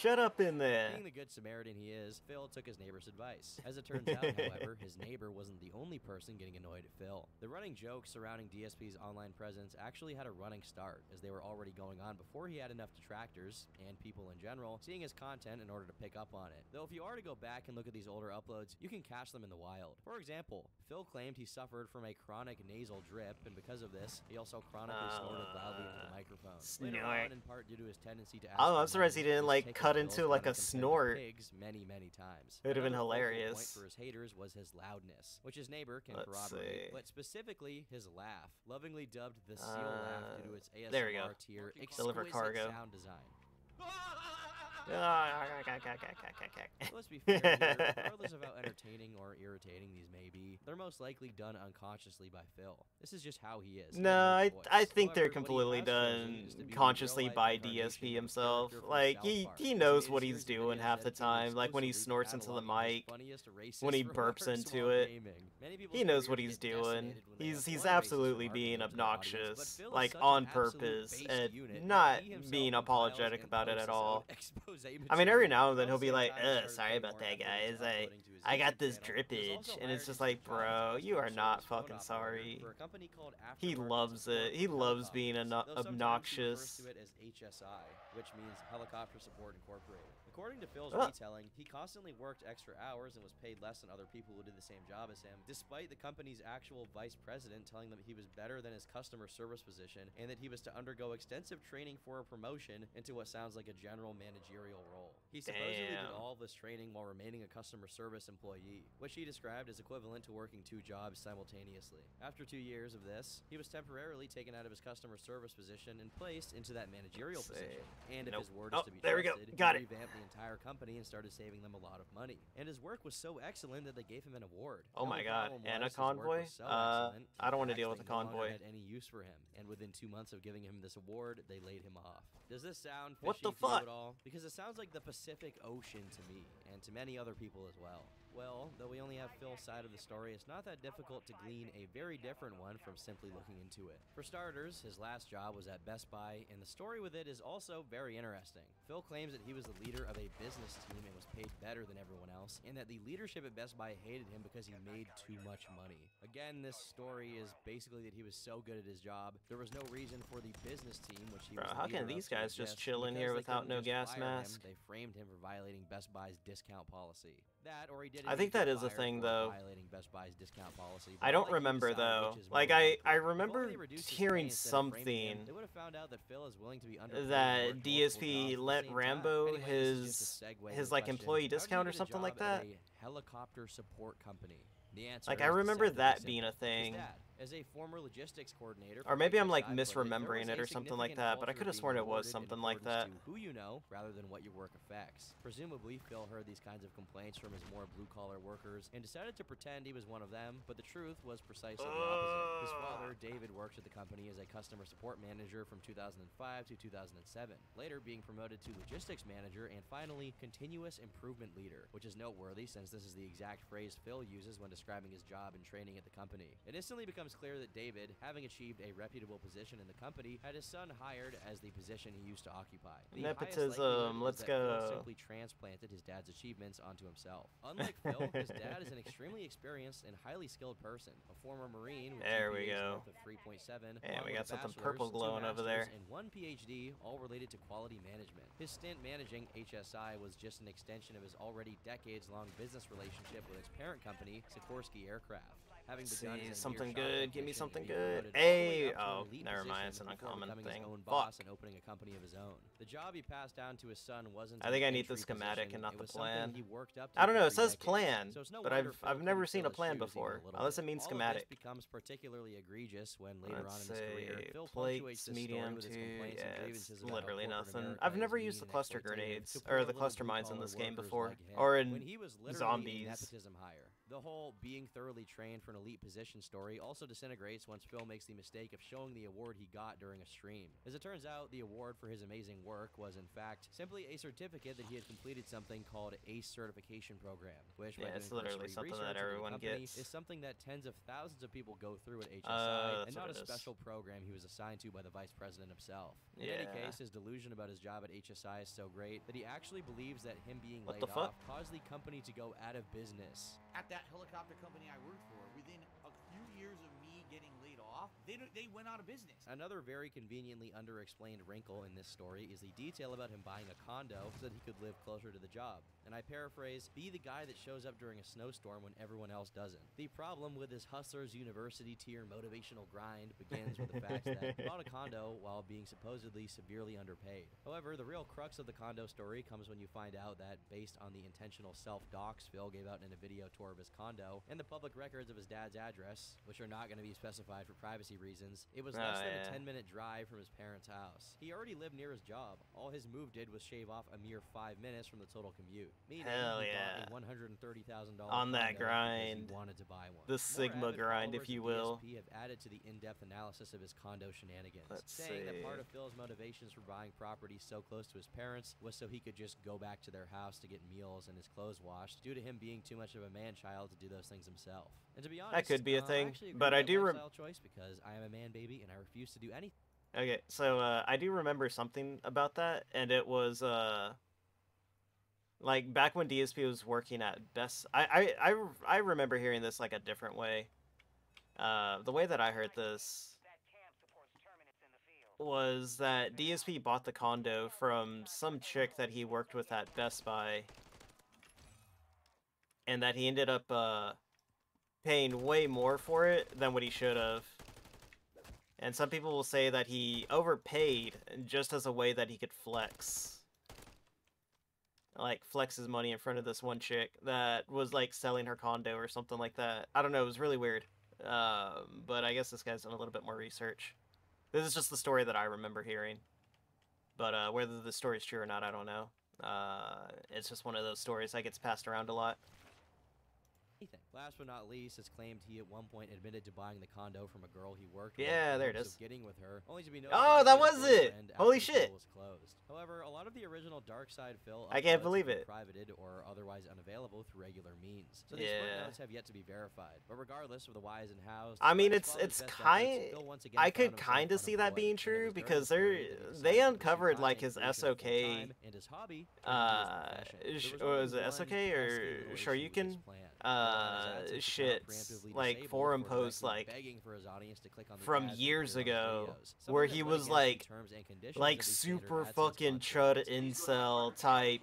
Speaker 1: Shut up in there.
Speaker 6: Being the good Samaritan he is, Phil took his neighbor's advice. As it turns out, [laughs] however, his neighbor wasn't the only person getting annoyed at Phil. The running joke surrounding DSP's online presence actually had a running start, as they were already going on before he had enough detractors, and people in general, seeing his content in order to pick up on it. Though if you are to go back and look at these older uploads, you can catch them in the wild. For example, Phil claimed he suffered from a chronic nasal drip, and because of this, he also chronically snorted loudly into the
Speaker 1: Uh,
Speaker 6: microphone. Later on, in part due to his tendency to
Speaker 1: Oh, I'm surprised he didn't, like,
Speaker 6: on
Speaker 1: cut into, like, a
Speaker 6: to compare to
Speaker 1: snort.
Speaker 6: pigs many, many times.
Speaker 1: It would've been
Speaker 6: Another focal point
Speaker 1: hilarious.
Speaker 6: for his haters was his loudness, which his neighbor can
Speaker 1: Let's
Speaker 6: corroborate,
Speaker 1: see.
Speaker 6: but specifically his laugh, lovingly dubbed the seal laugh due to its
Speaker 1: Uh,
Speaker 6: ASMR
Speaker 1: there we go.
Speaker 6: tier
Speaker 1: Deliver
Speaker 6: exquisite
Speaker 1: cargo.
Speaker 6: sound design. [laughs] [laughs] Let's be fair here, regardless of how [laughs] entertaining or irritating these may be, they're most likely done unconsciously by Phil. This is just how he is.
Speaker 1: No, I. I think they're
Speaker 6: However, what he
Speaker 1: completely done
Speaker 6: is to be the
Speaker 1: consciously by DSP himself. Like he he knows what he's doing half the time. Like when he snorts into the mic, when he burps into it.
Speaker 6: gaming. Many people's
Speaker 1: He knows what he's doing.
Speaker 6: decimated when they
Speaker 1: He's he's absolutely being
Speaker 6: put to the audience, but
Speaker 1: obnoxious, like on purpose, and not being apologetic about it at all. [laughs] I mean, every now and then he'll be like, "Ugh, sorry about that, guys. I
Speaker 6: uploading to his
Speaker 1: I got this
Speaker 6: channel. He was
Speaker 1: drippage," and it's just like,
Speaker 6: take jobs as
Speaker 1: bro, you are not fucking sorry.
Speaker 6: for a company called
Speaker 1: He loves it. He loves being
Speaker 6: helicopters,
Speaker 1: ano-
Speaker 6: though sometimes he refers
Speaker 1: obnoxious.
Speaker 6: to it as HSI, which means Helicopter Support Incorporated. According to Phil's
Speaker 1: Ah.
Speaker 6: retelling, he constantly worked extra hours and was paid less than other people who did the same job as him, despite the company's actual vice president telling them he was better than his customer service position and that he was to undergo extensive training for a promotion into what sounds like a general managerial role. He supposedly did all this training while remaining a customer service employee, which he described as equivalent to working two jobs simultaneously. After two years of this, he was temporarily taken out of his customer service position and placed into that managerial
Speaker 1: Let's
Speaker 6: position. And if his word
Speaker 1: Oh,
Speaker 6: is to be
Speaker 1: there we go.
Speaker 6: trusted,
Speaker 1: Got
Speaker 6: he
Speaker 1: it.
Speaker 6: Entire company and started saving them a lot of money. And his work was so excellent that they gave him an award.
Speaker 1: Oh my God, and a convoy?
Speaker 6: so
Speaker 1: Uh, I don't wanna deal with a convoy.
Speaker 6: had any use for him, and within two months of giving him this award, they laid him off. Does this sound fishy
Speaker 1: What the fuck?
Speaker 6: at all? Because it sounds like the Pacific Ocean to me, and to many other people as well. Well, though we only have Phil's side of the story, it's not that difficult to glean a very different one from simply looking into it. For starters, his last job was at Best Buy, and the story with it is also very interesting. Phil claims that he was the leader of a business team and was paid better than everyone else, and that the leadership at Best Buy hated him because he made too much money. Again, this story is basically that he was so good at his job, there was no reason for the business team, which he
Speaker 1: Bro,
Speaker 6: was
Speaker 1: how can these guys just chill in here without no gas
Speaker 6: fire him,
Speaker 1: mask?
Speaker 6: They framed him for violating Best Buy's discount policy. That, or he did.
Speaker 1: I think that is a thing, though.
Speaker 6: Violating Best Buy's discount policy.
Speaker 1: I don't
Speaker 6: you
Speaker 1: remember though. Like I. I remember
Speaker 6: they reduced his
Speaker 1: hearing
Speaker 6: pay instead of framing him,
Speaker 1: something
Speaker 6: They would have found out that Phil is willing to be underpaid
Speaker 1: that DSP
Speaker 6: jobs at the
Speaker 1: let Rambo
Speaker 6: time. Anyway, this is
Speaker 1: his
Speaker 6: just a segue
Speaker 1: his like employee
Speaker 6: how did you
Speaker 1: discount or something like that.
Speaker 6: helicopter support company. The answer
Speaker 1: Like I remember that being a thing.
Speaker 6: dad, as a former logistics coordinator,
Speaker 1: Or maybe I'm like misremembering it or something like that, but I could have sworn it was something like that.
Speaker 6: who you know rather than what your work affects. Presumably, Phil heard these kinds of complaints from his more blue collar workers and decided to pretend he was one of them, but the truth was precisely the opposite. His father, David, worked at the company as a customer support manager from 2005 to 2007, later being promoted to logistics manager and finally continuous improvement leader, which is noteworthy since this is the exact phrase Phil uses when describing his job and training at the company. It instantly becomes becomes clear that David, having achieved a reputable position in the company, had his son hired as the position he used to occupy. The
Speaker 1: Nepotism, let's
Speaker 6: Phil
Speaker 1: go.
Speaker 6: simply transplanted his dad's achievements onto himself. Unlike Phil, his dad is an extremely experienced and highly skilled person, a former Marine with
Speaker 1: There we go.
Speaker 6: of 3.7,
Speaker 1: And we got something purple glowing over there.
Speaker 6: and one PhD, all related to quality management. His stint managing HSI was just an extension of his already decades-long business relationship with its parent company, Sikorsky Aircraft. Having
Speaker 1: Let's see, something good, give me something good.
Speaker 6: promoted all the way
Speaker 1: Hey,
Speaker 6: up to an
Speaker 1: oh, never mind, it's an uncommon thing.
Speaker 6: Own boss and opening a company of his own. The job he passed down to his son wasn't.
Speaker 1: I think I need the schematic and not the plan.
Speaker 6: He worked up to
Speaker 1: I don't know. It says plan, but I've I've never seen a plan before, unless it means schematic.
Speaker 6: Becomes particularly egregious when later on
Speaker 1: Let's
Speaker 6: in his career,
Speaker 1: say
Speaker 6: Phil
Speaker 1: plates, medium to yeah, it's
Speaker 6: grievances about how
Speaker 1: literally nothing. I've never used the cluster grenades or the cluster mines in this game before, or in zombies.
Speaker 6: The whole being thoroughly trained for an elite position story also disintegrates once Phil makes the mistake of showing the award he got during a stream. As it turns out, the award for his amazing work was in fact simply a certificate that he had completed something called ACE certification program, which by
Speaker 1: Yeah, it's literally something that everyone gets.
Speaker 6: is something that tens of thousands of people go through at HSI,
Speaker 1: Uh,
Speaker 6: and not a
Speaker 1: it is.
Speaker 6: special program he was assigned to by the vice president himself. In any case, his delusion about his job at HSI is so great that he actually believes that him being
Speaker 1: What
Speaker 6: laid off caused the company to go out of business.
Speaker 4: At that helicopter company I worked for, within a few years of me getting laid off, they they went out of business.
Speaker 6: Another very conveniently underexplained wrinkle in this story is the detail about him buying a condo so that he could live closer to the job. And I paraphrase, be the guy that shows up during a snowstorm when everyone else doesn't. The problem with this hustler's university tier motivational grind begins with the fact that he bought a condo while being supposedly severely underpaid. However, the real crux of the condo story comes when you find out that, based on the intentional self-docs Phil gave out in a video tour of his condo and the public records of his dad's address, which are not going to be specified for privacy reasons, it was ah, less
Speaker 1: Oh,
Speaker 6: than
Speaker 1: yeah.
Speaker 6: a 10 minute drive from his parents' house. He already lived near his job. All his move did was shave off a mere five minutes from the total commute. Meaning
Speaker 1: Hell
Speaker 6: he
Speaker 1: yeah.
Speaker 6: bought a $130,000
Speaker 1: On that grind.
Speaker 6: He wanted to buy one.
Speaker 1: The
Speaker 6: More
Speaker 1: Sigma grind, if you will.
Speaker 6: DSP have added to the in-depth analysis of his condo shenanigans,
Speaker 1: Let's
Speaker 6: saying that part of Phil's motivations for buying property so close to his parents was so he could just go back to their house to get meals and his clothes washed, due to him being too much of a man-child to do those things himself. And to be honest,
Speaker 1: could be a
Speaker 6: uh,
Speaker 1: thing,
Speaker 6: I
Speaker 1: but I do rem-
Speaker 6: lifestyle choice because I am a man baby and I refuse to do anything.
Speaker 1: Okay, so uh, I do remember something about that, and it was uh, like back when DSP was working at Best. I I, I, I remember hearing this like a different way. Uh, the way that I heard this was that DSP bought the condo from some chick that he worked with at Best Buy, and that he ended up uh, paying way more for it than what he should have. And some people will say that he overpaid just as a way that he could flex. Like, flex his money in front of this one chick that was, like, selling her condo or something like that. I don't know, it was really weird. Um, but I guess this guy's done a little bit more research. This is just the story that I remember hearing. But uh, whether the story's true or not, I don't know. Uh, it's just one of those stories that gets passed around a lot.
Speaker 6: Last but not least, it's claimed he at one point admitted to buying the condo from a girl he worked
Speaker 1: Yeah,
Speaker 6: with.
Speaker 1: there it is.
Speaker 6: Getting with her, only to be
Speaker 1: Oh, that
Speaker 6: he had a
Speaker 1: was it! Holy shit.
Speaker 6: Was closed. However, a lot of the original Dark Side Phil
Speaker 1: I can't believe it.
Speaker 6: privated or otherwise unavailable through regular means. So these
Speaker 1: Yeah.
Speaker 6: footnotes have yet to be verified. But regardless of the whys and hows,
Speaker 1: I mean, it's it's kind.
Speaker 6: Phil once again
Speaker 1: I could kind of see that being true because they're they
Speaker 6: decided to pursue
Speaker 1: uncovered like his SOK.
Speaker 6: and his hobby turned into his
Speaker 1: Uh,
Speaker 6: profession.
Speaker 1: sh-
Speaker 6: There
Speaker 1: was it SOK or
Speaker 6: little issue with this
Speaker 1: Shoryuken?
Speaker 6: plan.
Speaker 1: Uh,
Speaker 6: Phil
Speaker 1: shit, like forum posts like
Speaker 6: begging for his audience to click on the
Speaker 1: from years
Speaker 6: appear on his
Speaker 1: ago, where he was like,
Speaker 6: terms and conditions
Speaker 1: like
Speaker 6: of the standard
Speaker 1: super fucking chud incel type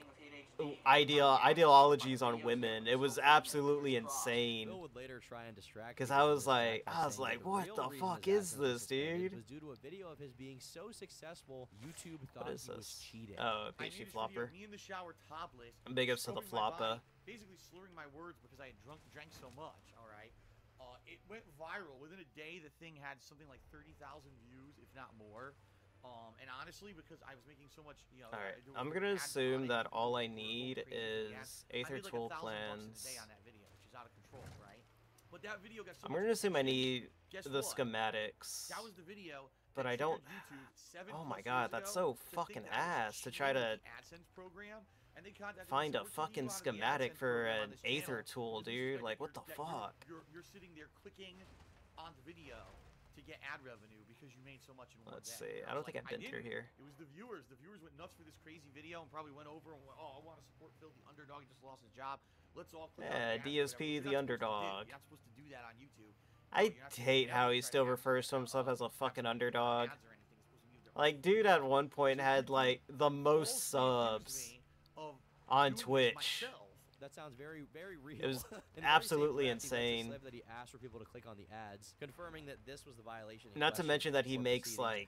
Speaker 1: ideal ideologies on women. It was absolutely insane.
Speaker 6: Phil would later try and distract
Speaker 1: Because I was like, I was like, what the fuck is this, dude?
Speaker 6: Was due to a video of his being so successful, YouTube thought
Speaker 1: What is
Speaker 6: he was
Speaker 1: this?
Speaker 6: cheating.
Speaker 1: Oh,
Speaker 4: I made
Speaker 1: PhD
Speaker 4: this video
Speaker 1: flopper.
Speaker 4: of Me in the shower, topless.
Speaker 1: Big ups to the
Speaker 4: scrubbing
Speaker 1: flopper.
Speaker 4: Basically slurring my words because I had drunk, drank so much. All right. Uh, it went viral within a day. The thing had something like thirty thousand views, if not more. Um, and honestly, because I was making so much, you know,
Speaker 1: All right, I'm gonna assume that all I need
Speaker 4: crazy for the ads.
Speaker 1: is Aether
Speaker 4: like
Speaker 1: Tool
Speaker 4: a thousand bucks in a
Speaker 1: plans.
Speaker 4: on that video, which is out of control, right? But that video got so
Speaker 1: I'm gonna assume I need
Speaker 4: Guess
Speaker 1: the
Speaker 4: what?
Speaker 1: schematics.
Speaker 4: That was the video.
Speaker 1: But I don't-
Speaker 4: YouTube seven
Speaker 1: Oh my god, that's so fucking
Speaker 4: that I was
Speaker 1: ass to try to
Speaker 4: AdSense program, and they
Speaker 1: find a
Speaker 4: said, "What can you
Speaker 1: fucking
Speaker 4: do out of the
Speaker 1: schematic for an Aether tool, dude. Like, what the
Speaker 4: you're- that you're-
Speaker 1: fuck?
Speaker 4: You're, you're sitting there clicking on the video to get ad revenue because you made so much in one
Speaker 1: Let's see. I don't think I've been through here.
Speaker 4: It was the viewers. The viewers went nuts for this crazy video and probably went over and went, "Oh, I want to support Phil, the underdog. He just lost his job. Let's all click
Speaker 1: Yeah, DSP, the
Speaker 4: you're not supposed to do.
Speaker 1: underdog.
Speaker 4: You're not supposed to do that on YouTube.
Speaker 1: I
Speaker 4: you're not supposed to
Speaker 1: hate how he still refers to himself as a fucking
Speaker 4: supposed to do
Speaker 1: underdog.
Speaker 4: ads or anything. It's supposed to mute their
Speaker 1: Like, dude at one point had like the most subs on Twitch.
Speaker 4: myself.
Speaker 6: That sounds very, very real.
Speaker 1: It was [laughs]
Speaker 6: In a very same
Speaker 1: absolutely
Speaker 6: breath, he mentions
Speaker 1: insane.
Speaker 6: That he asked for people to click on the ads, confirming that this was the violation.
Speaker 1: Not to mention that he makes, like-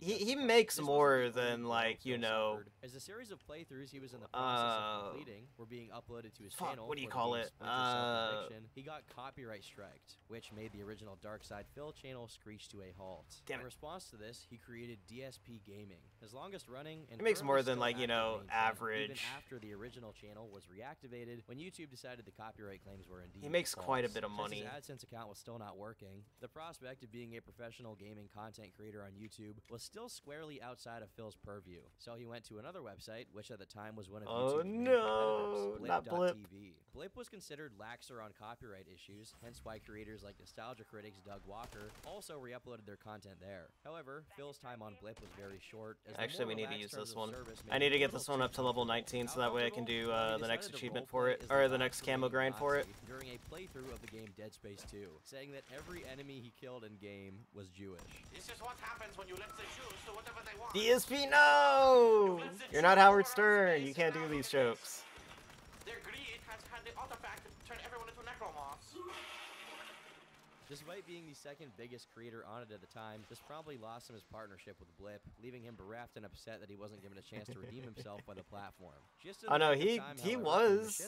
Speaker 1: He he makes more than like you know.
Speaker 6: As a series of playthroughs he was in the process
Speaker 1: Uh,
Speaker 6: of completing were being uploaded to his
Speaker 1: fuck,
Speaker 6: channel.
Speaker 1: what do you call it? Uh,
Speaker 6: he got copyright striked, which made the original DarksydePhil channel screech to a halt.
Speaker 1: Damn
Speaker 6: in
Speaker 1: it.
Speaker 6: response to this, he created DSP Gaming, his longest running and
Speaker 1: He makes more than, like, you know, average.
Speaker 6: Even after the original channel was reactivated, when YouTube decided the copyright claims were indeed
Speaker 1: He makes quite a bit of
Speaker 6: Since
Speaker 1: money.
Speaker 6: His AdSense account was still not working. The prospect of being a professional gaming content creator on YouTube was still squarely outside of Phil's purview. So he went to another website, which at the time was one of
Speaker 1: Oh
Speaker 6: YouTube's
Speaker 1: no,
Speaker 6: competitors,
Speaker 1: not Blip.
Speaker 6: Blip.tv. Blip was considered laxer on copyright issues, hence why creators like nostalgia critics Doug Walker also re-uploaded their content there. However, Phil's time on Blip was very short. as
Speaker 1: Actually, we need to use this one. I need to get this one up to level 19 so that way I can do uh, the next
Speaker 6: He decided to
Speaker 1: achievement
Speaker 6: roleplay
Speaker 1: for it, or
Speaker 6: the
Speaker 1: the next camo grind for it.
Speaker 6: During a playthrough of the game Dead Space 2, saying that every enemy he killed in game was Jewish.
Speaker 8: This is what happens when you let the Jews do whatever they want.
Speaker 1: DSP, no! You're not Howard Stern. You can't do these jokes.
Speaker 8: Their greed has had the artifact to turn everyone into necromorphs.
Speaker 6: Despite being the second biggest creator on it at the time, this probably lost him his partnership with Blip, leaving him bereft and upset that he wasn't given a chance to redeem himself by the platform. Just
Speaker 1: Oh no, he
Speaker 6: time,
Speaker 1: he
Speaker 6: however,
Speaker 1: was.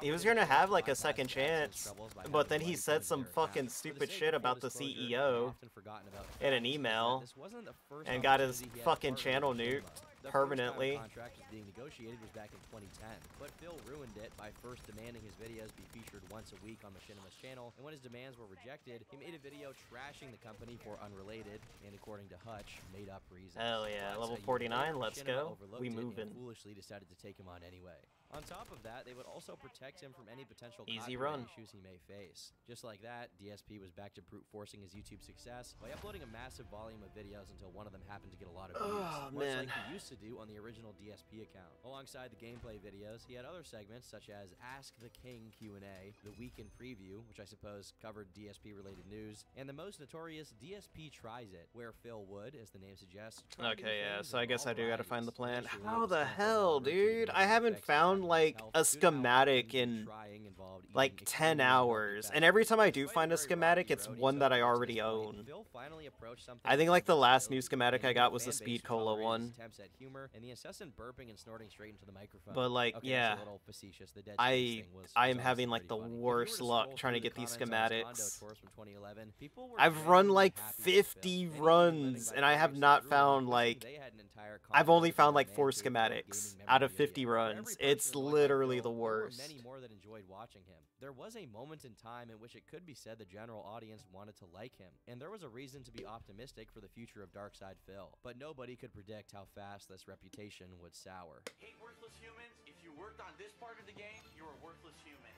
Speaker 1: He was gonna have like a second chance, but then he said some fucking
Speaker 6: account. For the
Speaker 1: stupid shit about the CEO
Speaker 6: often forgotten about
Speaker 1: in an
Speaker 6: fact is that
Speaker 1: email
Speaker 6: this wasn't the first
Speaker 1: and got his
Speaker 6: opportunity he had to
Speaker 1: fucking channel nuked.
Speaker 6: The
Speaker 1: permanently.
Speaker 6: Time contract was being negotiated was back in 2010, but Phil ruined it by first demanding his videos be featured once a week on Machinima's channel, and when his demands were rejected, he made a video trashing the company for unrelated and, according to Hutch, made-up reasons.
Speaker 1: Hell yeah, level 49, let's go. We
Speaker 6: and
Speaker 1: moving.
Speaker 6: foolishly decided to take him on anyway. On top of that, they would also protect him from any potential
Speaker 1: Easy run.
Speaker 6: issues he may face. Just like that, DSP was back to brute forcing his YouTube success by uploading a massive volume of videos until one of them happened to get a lot of views,
Speaker 1: Oh,
Speaker 6: much
Speaker 1: man.
Speaker 6: like he used to do on the original DSP account. Alongside the gameplay videos, he had other segments such as Ask the King Q&A, the Weekend Preview, which I suppose covered DSP-related news, and the most notorious DSP Tries It, where Phil would, as the name suggests,
Speaker 1: Okay, yeah, so I guess I do gotta find the plan. How the hell, dude? I haven't found like a schematic in
Speaker 6: trying involved eating
Speaker 1: like 10 hours. And every time I do find a schematic, it's one that I already own.
Speaker 6: Phil finally approached something
Speaker 1: I think like the last new schematic I got was the Speed Cola one.
Speaker 6: Attempts at humor and the incessant burping and snorting straight into the microphone.
Speaker 1: But like, yeah,
Speaker 6: that's a little facetious. The Dead Space
Speaker 1: I I am having like the
Speaker 6: pretty funny. If you
Speaker 1: worst luck trying to get these
Speaker 6: comments on his Condo
Speaker 1: schematics.
Speaker 6: tours from 2011, people were
Speaker 1: I've run like
Speaker 6: happy with Phil.
Speaker 1: 50 runs and I have not found like
Speaker 6: they had an entire
Speaker 1: I've only found like four
Speaker 6: cave full of gaming
Speaker 1: schematics out of 50 runs.
Speaker 6: every
Speaker 1: It's literally
Speaker 6: Phil,
Speaker 1: the
Speaker 6: there were
Speaker 1: worst.
Speaker 6: many more that enjoyed watching him. There was a moment in time in which it could be said the general audience wanted to like him, and there was a reason to be optimistic for the future of DarksydePhil. But nobody could predict how fast this reputation would sour.
Speaker 8: Hate worthless humans. If you worked on this part of the game, you're a worthless human.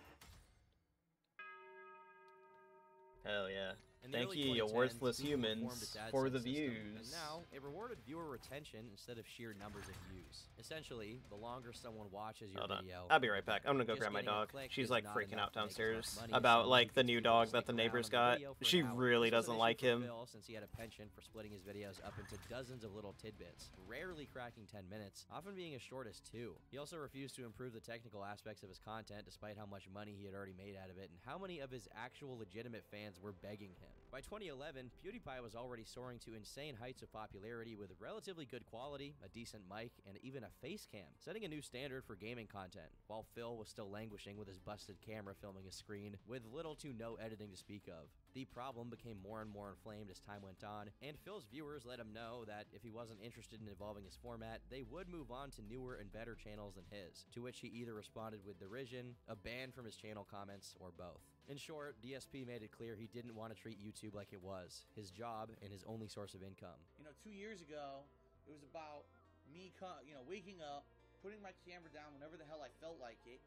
Speaker 1: Hell yeah. Thank
Speaker 6: early
Speaker 1: you, you worthless humans, for the
Speaker 6: system,
Speaker 1: views.
Speaker 6: And now it rewarded viewer retention instead of sheer numbers of views. Essentially, the longer someone watches your
Speaker 1: Hold on. I'll be right back. I'm gonna go grab my dog. She's like freaking out
Speaker 6: to make as much
Speaker 1: downstairs about like the new dog that the neighbors got. She really doesn't like him.
Speaker 6: Since he had a penchant for splitting his videos up into dozens of little tidbits, rarely cracking 10 minutes, often being as short as two. He also refused to improve the technical aspects of his content despite how much money he had already made out of it and how many of his actual legitimate fans were begging him. By 2011, PewDiePie was already soaring to insane heights of popularity with relatively good quality, a decent mic, and even a face cam, setting a new standard for gaming content, while Phil was still languishing with his busted camera filming his screen, with little to no editing to speak of. The problem became more and more inflamed as time went on, and Phil's viewers let him know that if he wasn't interested in evolving his format, they would move on to newer and better channels than his, to which he either responded with derision, a ban from his channel comments, or both. In short, DSP made it clear he didn't want to treat YouTube like it was, his job and his only source of income.
Speaker 4: You know, two years ago, it was about me, you know, waking up, putting my camera down whenever the hell I felt like it,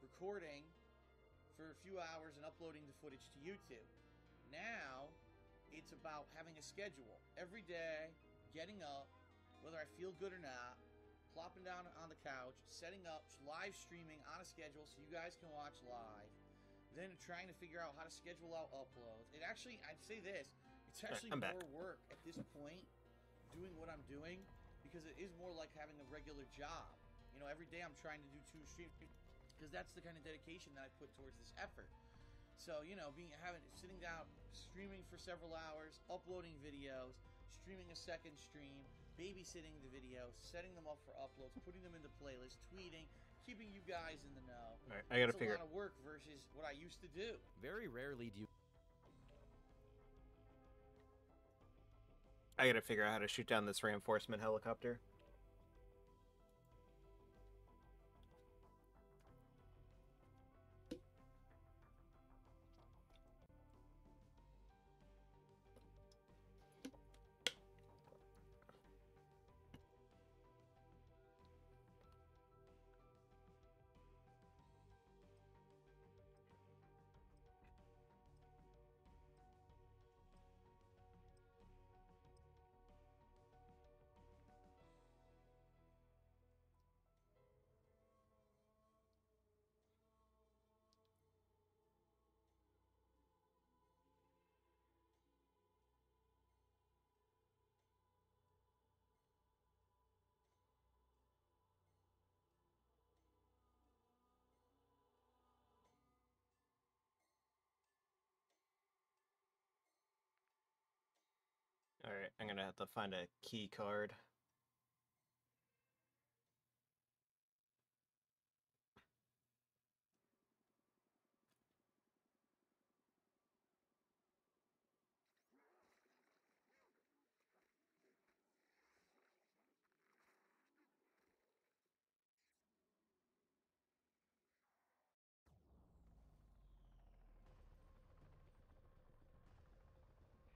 Speaker 4: recording for a few hours and uploading the footage to YouTube. Now, it's about having a schedule. Every day, getting up, whether I feel good or not, plopping down on the couch, setting up, live streaming on a schedule so you guys can watch live. Then trying to figure out how to schedule out uploads. It actually, I'd say this, it's actually
Speaker 1: back.
Speaker 4: more work at this point doing what I'm doing because it is more like having a regular job. You know, every day I'm trying to do two streams because that's the kind of dedication that I put towards this effort. So you know, being having sitting down, streaming for several hours, uploading videos, streaming a second stream, babysitting the videos, setting them up for uploads, putting them into playlists, tweeting, keeping you guys in the know.
Speaker 1: All right, I gotta
Speaker 4: it's
Speaker 1: figure.
Speaker 4: a lot of work versus what I used to do.
Speaker 6: Very rarely do you
Speaker 1: I gotta figure out how to shoot down this reinforcement helicopter. All right, I'm gonna have to find a key card.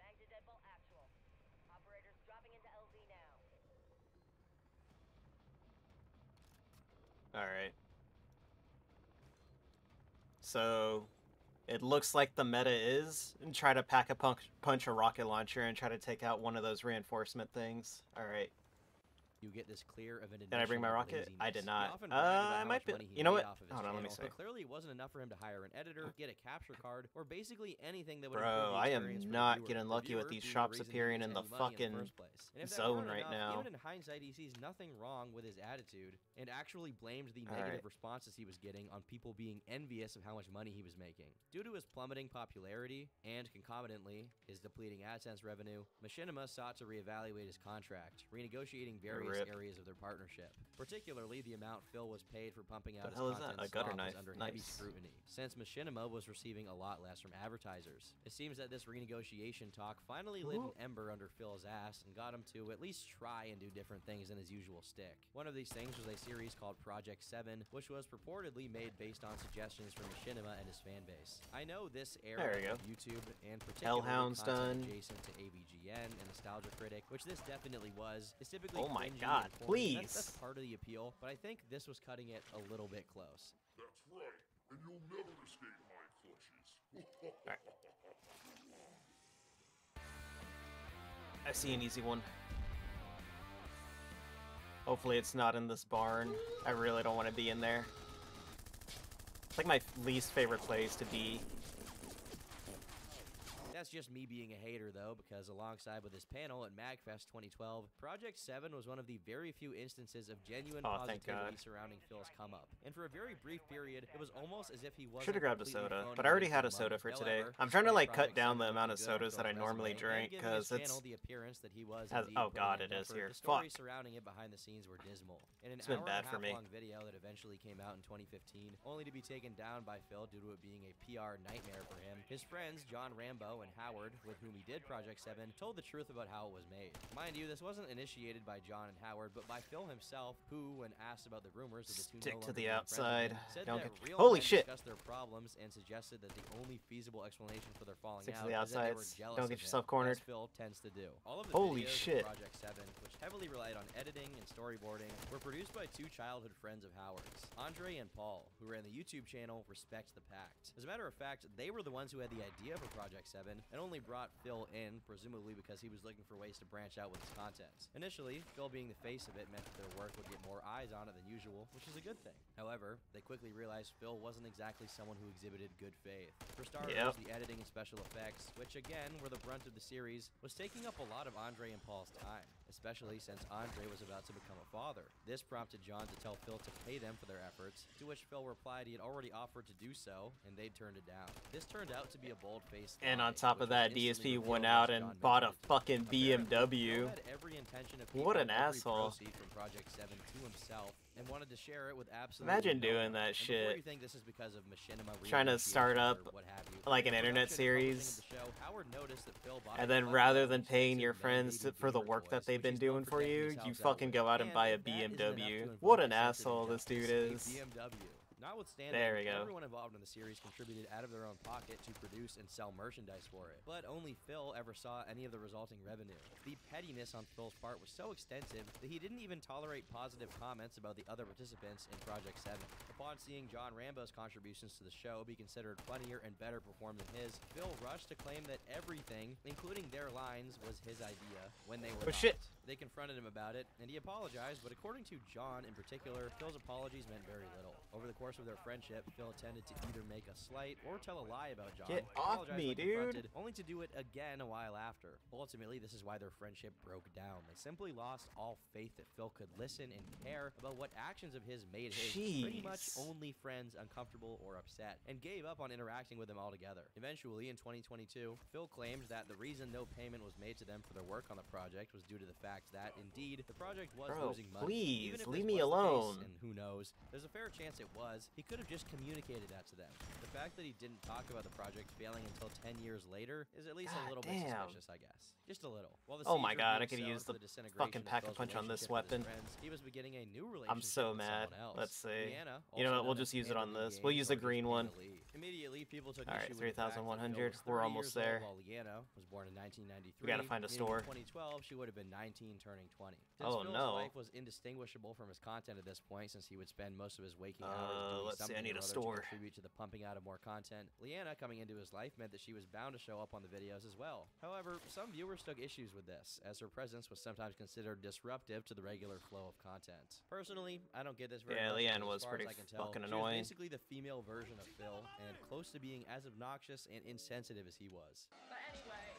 Speaker 10: Bag to deadbolt actual. Operators dropping into LZ now.
Speaker 1: All right. So, it looks like the meta is and try to pack a punch, punch a rocket launcher and try to take out one of those reinforcement things. All right.
Speaker 6: You get this clear of an
Speaker 1: Did I bring my rocket? I did not. Uh, I might be. You know what?
Speaker 6: off of his
Speaker 1: Hold on, let me see.
Speaker 6: But clearly, it wasn't enough for him to hire an editor, get a capture card, or basically anything that would
Speaker 1: Bro, I am
Speaker 6: experience for the
Speaker 1: not
Speaker 6: viewer.
Speaker 1: getting lucky with these shops appearing in the
Speaker 6: in
Speaker 1: fucking
Speaker 6: first place. And if
Speaker 1: zone right
Speaker 6: enough,
Speaker 1: now.
Speaker 6: Even in hindsight, he sees nothing wrong with his attitude and actually blamed the
Speaker 1: All
Speaker 6: negative
Speaker 1: right.
Speaker 6: responses he was getting on people being envious of how much money he was making. Due to his plummeting popularity and concomitantly his depleting AdSense revenue, Machinima sought to reevaluate his contract, renegotiating various
Speaker 1: rip.
Speaker 6: areas of their partnership. Particularly, the amount Phil was paid for pumping out
Speaker 1: The
Speaker 6: his
Speaker 1: hell is that?
Speaker 6: content
Speaker 1: A gutter knife.
Speaker 6: under heavy scrutiny, since Machinima was receiving a lot less from advertisers. It seems that this renegotiation talk finally lit an ember under Phil's ass and got him to at least try and do different things than his usual stick. One of these things was a series called Project 7, which was purportedly made based on suggestions from Machinima and his fan base. I know this era
Speaker 1: There we go.
Speaker 6: of YouTube and particularly
Speaker 1: Hellhound's
Speaker 6: content
Speaker 1: done.
Speaker 6: adjacent to AVGN and Nostalgia Critic, which this definitely was, is typically
Speaker 1: Oh my God,
Speaker 6: please. That's, that's part of the appeal, but I think this was cutting it a little bit close.
Speaker 2: That's right, and you'll never escape my clutches. [laughs]
Speaker 1: I see an easy one. Hopefully it's not in this barn. I really don't want to be in there. It's like my least favorite place to be.
Speaker 6: That's just me being a hater, though, because alongside with this panel at MagFest 2012, Project 7 was one of the very few instances of genuine
Speaker 1: Oh,
Speaker 6: positivity surrounding Phil's come up. And for a very brief period, it was almost as if he was
Speaker 1: Should have grabbed a soda, but I already had a soda for today.
Speaker 6: However,
Speaker 1: I'm trying to like cut down the amount of sodas that I normally drink because it's
Speaker 6: channel the appearance that he was
Speaker 1: has- oh God, it is here.
Speaker 6: The stories surrounding it behind the scenes were dismal. In an
Speaker 1: It's been bad for me.
Speaker 6: long video that eventually came out in 2015, only to be taken down by Phil due to it being a PR nightmare for him. His friends, John Rambo and Howard, with whom he did Project 7, told the truth about how it was made. Mind you, this wasn't initiated by John and Howard, but by Phil himself, who, when asked about the rumors of the two
Speaker 1: Stick
Speaker 6: no
Speaker 1: to the
Speaker 6: being friends with
Speaker 1: outside.
Speaker 6: said
Speaker 1: Don't
Speaker 6: that
Speaker 1: get- Holy shit.
Speaker 6: discussed their problems and suggested that the only feasible explanation for their falling
Speaker 1: Stick to
Speaker 6: out
Speaker 1: the
Speaker 6: they were jealous
Speaker 1: Don't
Speaker 6: of
Speaker 1: get yourself cornered.
Speaker 6: Phil tends to do. All of the
Speaker 1: Holy shit.
Speaker 6: Project 7, which heavily relied on editing and storyboarding, were produced by two childhood friends of Howard's, Andre and Paul, who ran the YouTube channel Respect the Pact. As a matter of fact, they were the ones who had the idea for Project 7, and only brought Phil in, presumably because he was looking for ways to branch out with his content. Initially, Phil being the face of it meant that their work would get more eyes on it than usual, which is a good thing. However, they quickly realized Phil wasn't exactly someone who exhibited good faith. For starters,
Speaker 1: Yep.
Speaker 6: the editing and special effects, which again were the brunt of the series, was taking up a lot of Andre and Paul's time, especially since Andre was about to become a father. This prompted John to tell Phil to pay them for their efforts, to which Phil replied he had already offered to do so, and they'd turned it down. This turned out to be a bold-faced
Speaker 1: And on top of that, DSP went out
Speaker 6: John
Speaker 1: and bought a fucking BMW.
Speaker 6: had every intention of
Speaker 1: What an asshole.
Speaker 6: Proceed from Project 7 to himself and wanted to share it with absolutely
Speaker 1: Imagine doing that shit.
Speaker 6: you think this is because of machinima
Speaker 1: Trying to start up,
Speaker 6: what have you,
Speaker 1: like an internet
Speaker 6: production and publishing
Speaker 1: series.
Speaker 6: the show, Howard noticed that Phil
Speaker 1: And then rather than paying your friends to, for the work that they've been doing
Speaker 6: for
Speaker 1: you, you fucking go out and buy a
Speaker 6: if that isn't enough to
Speaker 1: BMW. What an asshole this dude is.
Speaker 6: BMW. Notwithstanding,
Speaker 1: There we go.
Speaker 6: everyone involved in the series contributed out of their own pocket to produce and sell merchandise for it. But only Phil ever saw any of the resulting revenue. The pettiness on Phil's part was so extensive that he didn't even tolerate positive comments about the other participants in Project 7. Upon seeing John Rambo's contributions to the show be considered funnier and better performed than his, Phil rushed to claim that everything, including their lines, was his idea when they were
Speaker 1: Oh,
Speaker 6: not.
Speaker 1: shit.
Speaker 6: They confronted him about it, and he apologized, but according to John in particular, Phil's apologies meant very little. Over the course of their friendship, Phil tended to either make a slight or tell a lie about John.
Speaker 1: Get off me, dude.
Speaker 6: Only to do it again a while after. Ultimately, this is why their friendship broke down. They simply lost all faith that Phil could listen and care about what actions of his made his pretty much only friends uncomfortable or upset, and gave up on interacting with them altogether. Eventually, in 2022, Phil claimed that the reason no payment was made to them for their work on the project was due to the fact that, indeed, the project was
Speaker 1: Bro,
Speaker 6: losing money.
Speaker 1: please,
Speaker 6: Even if
Speaker 1: leave me
Speaker 6: the case,
Speaker 1: alone.
Speaker 6: and who knows, there's a fair chance it was. He could have just communicated that to them. The fact that he didn't talk about the project failing until 10 years later is at least
Speaker 1: God
Speaker 6: a little bit suspicious, I guess. Just a little. The
Speaker 1: Oh my God, I could use the
Speaker 6: disintegration
Speaker 1: fucking pack-a-punch on this
Speaker 6: relationship with his
Speaker 1: weapon.
Speaker 6: friends, he was beginning a new relationship
Speaker 1: I'm so mad. Let's see.
Speaker 6: Leanna,
Speaker 1: You know what, we'll just use it on this. We'll use the green one.
Speaker 6: Immediately, people took
Speaker 1: All right,
Speaker 6: issue with the fact that Phil
Speaker 1: 3,100. We're almost there.
Speaker 6: Was born in 1993.
Speaker 1: We gotta find a store.
Speaker 6: In 2012, she would have been 19, turning 20. Since
Speaker 1: Oh,
Speaker 6: Phil's
Speaker 1: no.
Speaker 6: life was indistinguishable from his content at this point, since he would spend most of his waking hours
Speaker 1: Uh,
Speaker 6: doing
Speaker 1: let's see, I
Speaker 6: something
Speaker 1: need
Speaker 6: or
Speaker 1: a store.
Speaker 6: to contribute to the pumping out of more content. Leanna coming into his life meant that she was bound to show up on the videos as well. However, some viewers took issues with this, as her presence was sometimes considered disruptive to the regular flow of content. Personally, I don't get this very
Speaker 1: Yeah,
Speaker 6: much.
Speaker 1: Leanne was
Speaker 6: as far as
Speaker 1: pretty
Speaker 6: I can tell,
Speaker 1: fucking
Speaker 6: she was
Speaker 1: annoying.
Speaker 6: basically the female version of Phil, and close to being as obnoxious and insensitive as he was.
Speaker 11: But anyway,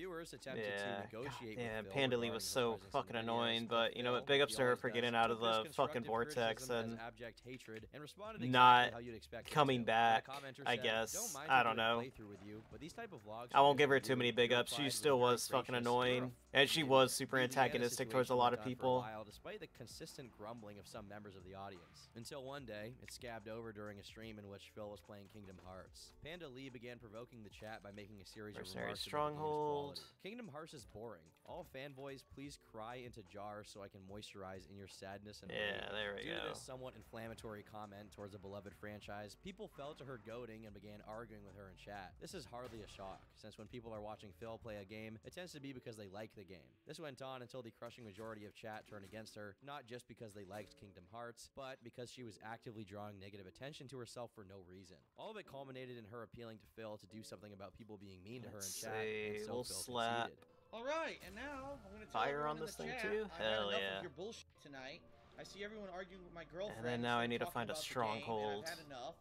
Speaker 6: Viewers attempted
Speaker 1: Yeah,
Speaker 6: to negotiate
Speaker 1: God
Speaker 6: with
Speaker 1: Panda Lee was so fucking annoying,
Speaker 6: but
Speaker 1: you know what? Big ups to her for getting out of the fucking vortex and
Speaker 6: abject hatred and responded
Speaker 1: not
Speaker 6: how you'd expect
Speaker 1: coming back,
Speaker 6: When a commenter
Speaker 1: I guess.
Speaker 6: "Don't
Speaker 1: I don't know.
Speaker 6: with you, but these type of vlogs
Speaker 1: I won't give her too many big ups. She still
Speaker 6: with a very
Speaker 1: was fucking annoying,
Speaker 6: "You're a
Speaker 1: and she was super antagonistic towards a lot of
Speaker 6: on for a
Speaker 1: people.
Speaker 6: while, despite the consistent grumbling of some members of the audience. Until one day, it scabbed over during a stream in which Phil was playing Kingdom Hearts. Panda Lee began provoking the chat by making a series of remarks about the game's
Speaker 1: Stronghold.
Speaker 6: Kingdom Hearts is boring. All fanboys, please cry into jars so I can moisturize in your sadness and
Speaker 1: Yeah, there we
Speaker 6: Due to this somewhat inflammatory comment towards a beloved franchise, people fell to her goading and began arguing with her in chat. This is hardly a shock, since when people are watching Phil play a game, it tends to be because they like the game. This went on until the crushing majority of chat turned against her, not just because they liked Kingdom Hearts, but because she was actively drawing negative attention to herself for no reason. All of it culminated in her appealing to Phil to do something about people being mean to her in
Speaker 1: Let's
Speaker 6: chat, and
Speaker 1: see,
Speaker 6: so
Speaker 1: we'll
Speaker 6: Phil
Speaker 1: slap.
Speaker 6: conceded.
Speaker 4: All right, and now I'm gonna tell
Speaker 1: Fire
Speaker 4: everyone
Speaker 1: on this thing
Speaker 4: chat,
Speaker 1: too?
Speaker 4: I've had
Speaker 1: Hell
Speaker 4: enough
Speaker 1: yeah.
Speaker 4: Of your bullshit tonight. I see everyone arguing with my girlfriend.
Speaker 1: And then now I need to find a
Speaker 4: about game,
Speaker 1: stronghold.
Speaker 4: I've had enough.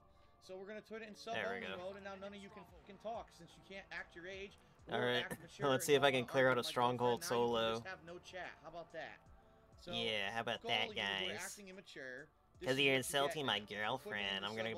Speaker 4: So we're gonna put it in sub
Speaker 1: There we
Speaker 4: only
Speaker 1: go.
Speaker 4: mode, and now none of you can fucking talk since you can't act your age.
Speaker 1: All right, [laughs] let's see if I can clear out a stronghold
Speaker 4: girlfriend, now you can
Speaker 1: solo.
Speaker 4: have no chat. How about that? So,
Speaker 1: Yeah, how about that,
Speaker 4: of you who are
Speaker 1: guys?
Speaker 4: acting immature. This
Speaker 1: Because you're insulting my
Speaker 4: now. Put it in
Speaker 1: girlfriend, I'm gonna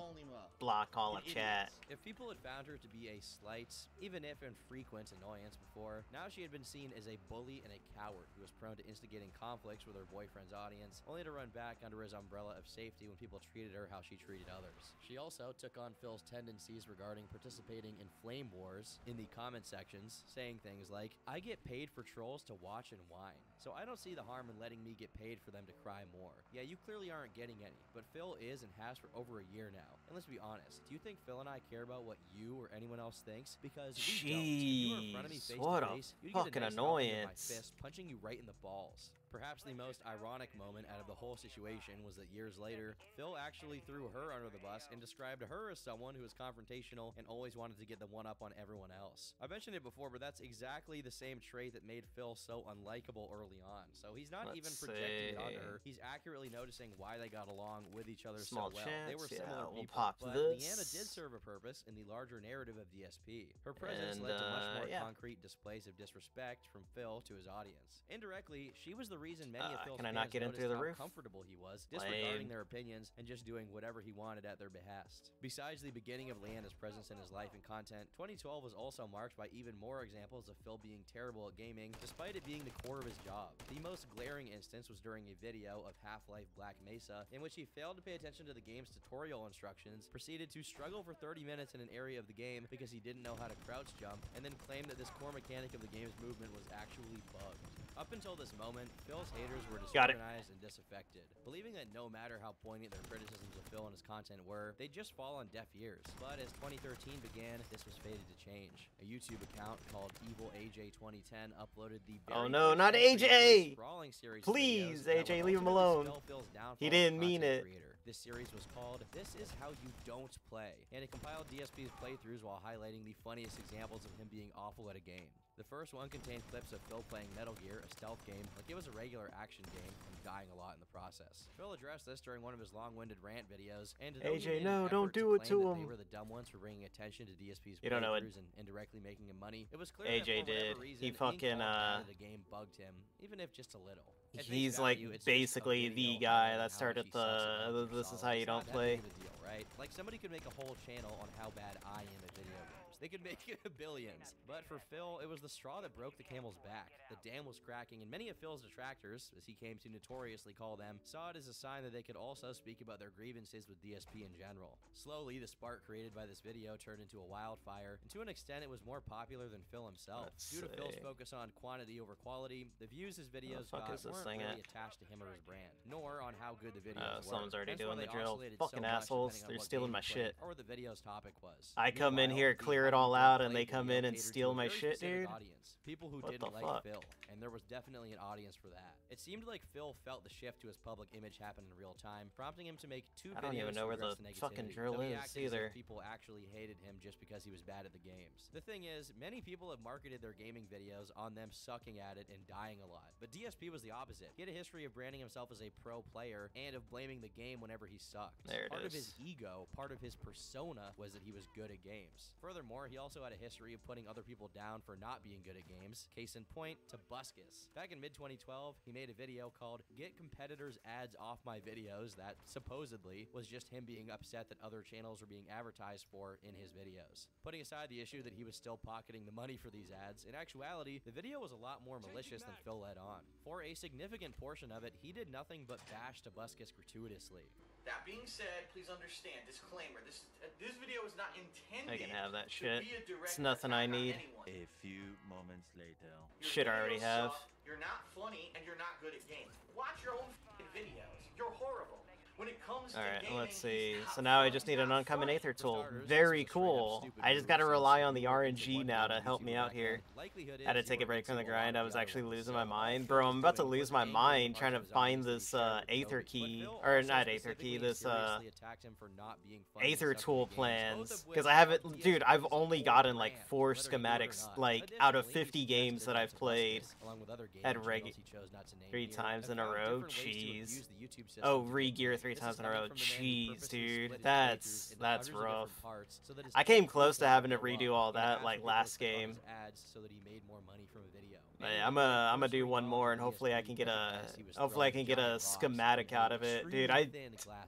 Speaker 1: block all of chat.
Speaker 6: If people had found her to be a slight, even if infrequent annoyance before, now she had been seen as a bully and a coward who was prone to instigating conflicts with her boyfriend's audience, only to run back under his umbrella of safety when people treated her how she treated others. She also took on Phil's tendencies regarding participating in flame wars in the comment sections, saying things like, I get paid for trolls to watch and whine, so I don't see the harm in letting me get paid for them to cry more. Yeah, you clearly aren't getting any, but Phil is and has for over a year now. And let's be honest, do you think Phil and I care about what you or anyone else thinks? Because we don't. If you were in front of me
Speaker 1: Jeez,
Speaker 6: face
Speaker 1: what
Speaker 6: to
Speaker 1: a
Speaker 6: face, you'd get a
Speaker 1: fucking
Speaker 6: nice of my
Speaker 1: annoyance.
Speaker 6: fist punching you right in the balls. Perhaps the most ironic moment out of the whole situation was that years later, Phil actually threw her under the bus and described her as someone who was confrontational and always wanted to get the one up on everyone else. I mentioned it before, but that's exactly the same trait that made Phil so unlikable early on. So he's not even
Speaker 1: Let's
Speaker 6: projecting it onto her. He's accurately noticing why they got along with each other
Speaker 1: Small
Speaker 6: so well. they were
Speaker 1: chance, yeah,
Speaker 6: similar
Speaker 1: we'll pop
Speaker 6: but
Speaker 1: this.
Speaker 6: Leanna did serve a purpose in the larger narrative of DSP. Her presence
Speaker 1: And,
Speaker 6: led to much
Speaker 1: uh,
Speaker 6: more
Speaker 1: yeah.
Speaker 6: concrete displays of disrespect from Phil to his audience. Indirectly, she was the reason many of
Speaker 1: Uh,
Speaker 6: Phil's
Speaker 1: can I not get in through the roof?
Speaker 6: comfortable he was, disregarding
Speaker 1: Lame.
Speaker 6: their opinions and just doing whatever he wanted at their behest. Besides the beginning of Leanna's presence in his life and content, 2012 was also marked by even more examples of Phil being terrible at gaming, despite it being the core of his job. The most glaring instance was during a video of Half-Life Black Mesa, in which he failed to pay attention to the game's tutorial instructions, proceeded to struggle for 30 minutes in an area of the game because he didn't know how to crouch jump, and then claimed that this core mechanic of the game's movement was actually bugged. Up until this moment, Phil's haters were disorganized and disaffected, believing that no matter how poignant their criticisms of Phil and his content were, they'd just fall on deaf ears. But as 2013 began, this was fated to change. A YouTube account called Evil AJ 2010 uploaded the
Speaker 1: Oh no, not
Speaker 6: entry to a
Speaker 1: AJ!
Speaker 6: sprawling series
Speaker 1: Please, AJ, leave him alone.
Speaker 6: spell Phil's downfall
Speaker 1: He didn't mean it.
Speaker 6: creator. This series was called This Is How You Don't Play, and it compiled DSP's playthroughs while highlighting the funniest examples of him being awful at a game. The first one contained clips of Phil playing Metal Gear, a stealth game, like it was a regular action game, and dying a lot in the process. Phil addressed this during one of his long-winded rant videos, and
Speaker 1: AJ, no, don't do it to
Speaker 6: that They
Speaker 1: him.
Speaker 6: were the dumb ones for bringing attention to DSP's
Speaker 1: You don't know it.
Speaker 6: and indirectly making him money. It was clear that
Speaker 1: AJ
Speaker 6: for
Speaker 1: did.
Speaker 6: reason,
Speaker 1: He fucking, uh,
Speaker 6: a game bugged him, even if just a little. At
Speaker 1: He's like
Speaker 6: value, a
Speaker 1: basically the guy that started
Speaker 6: much he sucks at
Speaker 1: the this is how you don't play.
Speaker 6: big of a deal, right? Like somebody could make a whole channel on how bad I am at video games. They could make billions. But for Phil, it was the straw that broke the camel's back. The dam was cracking, and many of Phil's detractors, as he came to notoriously call them, saw it as a sign that they could also speak about their grievances with DSP in general. Slowly, the spark created by this video turned into a wildfire, and to an extent, it was more popular than Phil himself.
Speaker 1: Let's
Speaker 6: Due to Phil's focus on quantity over quality, the views his videos got
Speaker 1: is
Speaker 6: weren't
Speaker 1: thing
Speaker 6: really
Speaker 1: at?
Speaker 6: attached to him or his brand, nor on how good the videos
Speaker 1: Oh,
Speaker 6: were.
Speaker 1: someone's already
Speaker 6: Hence why
Speaker 1: doing the drill.
Speaker 6: oscillated so
Speaker 1: Fucking assholes, they're stealing my shit.
Speaker 6: Or the video's topic was.
Speaker 1: I come in here, clear it
Speaker 6: How
Speaker 1: all out, and they come in and steal my shit, dude.
Speaker 6: Audience. People who
Speaker 1: What
Speaker 6: didn't
Speaker 1: the
Speaker 6: like
Speaker 1: fuck?
Speaker 6: Phil, and there was definitely an audience for that. It seemed like Phil felt the shift to his public image happen in real time, prompting him to make two
Speaker 1: I don't
Speaker 6: videos
Speaker 1: even know where the
Speaker 6: negativity,
Speaker 1: fucking drill
Speaker 6: he
Speaker 1: is
Speaker 6: acted as if
Speaker 1: either.
Speaker 6: People actually hated him just because he was bad at the games. The thing is, many people have marketed their gaming videos on them sucking at it and dying a lot. But DSP was the opposite. He had a history of branding himself as a pro player and of blaming the game whenever he sucked.
Speaker 1: There it
Speaker 6: part of his ego, part of his persona was that he was good at games. Furthermore, he also had a history of putting other people down for not being good at games. Case in point, Tobuscus. Back in mid 2012, he made a video called Get Competitors Ads Off My Videos that supposedly was just him being upset that other channels were being advertised for in his videos. Putting aside the issue that he was still pocketing the money for these ads, in actuality, the video was a lot more malicious than Phil led on. For a significant portion of it, he did nothing but bash Tobuscus gratuitously.
Speaker 8: That being said, please understand, disclaimer, this uh, this video is not intended
Speaker 1: I can have that
Speaker 8: to
Speaker 1: shit.
Speaker 8: be a direct
Speaker 1: It's nothing I need.
Speaker 8: anyone.
Speaker 12: A few moments later.
Speaker 8: Your
Speaker 1: Shit I already
Speaker 8: videos
Speaker 1: have.
Speaker 8: suck, You're not funny and you're not good at games. Watch your own videos. You're horrible. When it comes
Speaker 1: All
Speaker 8: to gaming,
Speaker 1: let's see. So now I just need an
Speaker 8: not
Speaker 1: uncommon aether tool.
Speaker 6: starters,
Speaker 1: Very
Speaker 6: this was straight up
Speaker 1: cool. I just gotta rely on the
Speaker 6: you were into
Speaker 1: RNG now to help me out here.
Speaker 6: then. Likelihood
Speaker 1: Had to take a break from the grind. I was actually losing my mind. Bro, I'm about to lose my mind trying to find
Speaker 6: audience that he
Speaker 1: this uh, Aether key. Or not Aether key, this uh,
Speaker 6: seriously attacked him for not being funny and
Speaker 1: Aether tool
Speaker 6: at games, both
Speaker 1: plans. Because I haven't, dude, I've only gotten like four
Speaker 6: whether you do it or
Speaker 1: schematics, like out of 50 games that I've played
Speaker 6: Tobuscus, along with other gaming
Speaker 1: at
Speaker 6: channels
Speaker 1: reg-
Speaker 6: he chose not to name
Speaker 1: three times in a row.
Speaker 6: different ways to
Speaker 1: Jeez.
Speaker 6: abuse the YouTube system
Speaker 1: Oh,
Speaker 6: to get
Speaker 1: re-gear
Speaker 6: views.
Speaker 1: Three
Speaker 6: This
Speaker 1: times in a row.
Speaker 6: from the man who
Speaker 1: Jeez, dude. That's that's
Speaker 6: hundreds of different
Speaker 1: rough.
Speaker 6: parts so that
Speaker 1: I came close to having to redo all that like
Speaker 6: for people to
Speaker 1: last game.
Speaker 6: ads so that he made more money from a video.
Speaker 1: Yeah, I'm
Speaker 6: the
Speaker 1: I'm gonna do one more and hopefully I can get a
Speaker 6: recognized he was
Speaker 1: hopefully I can get a schematic out of it, dude. I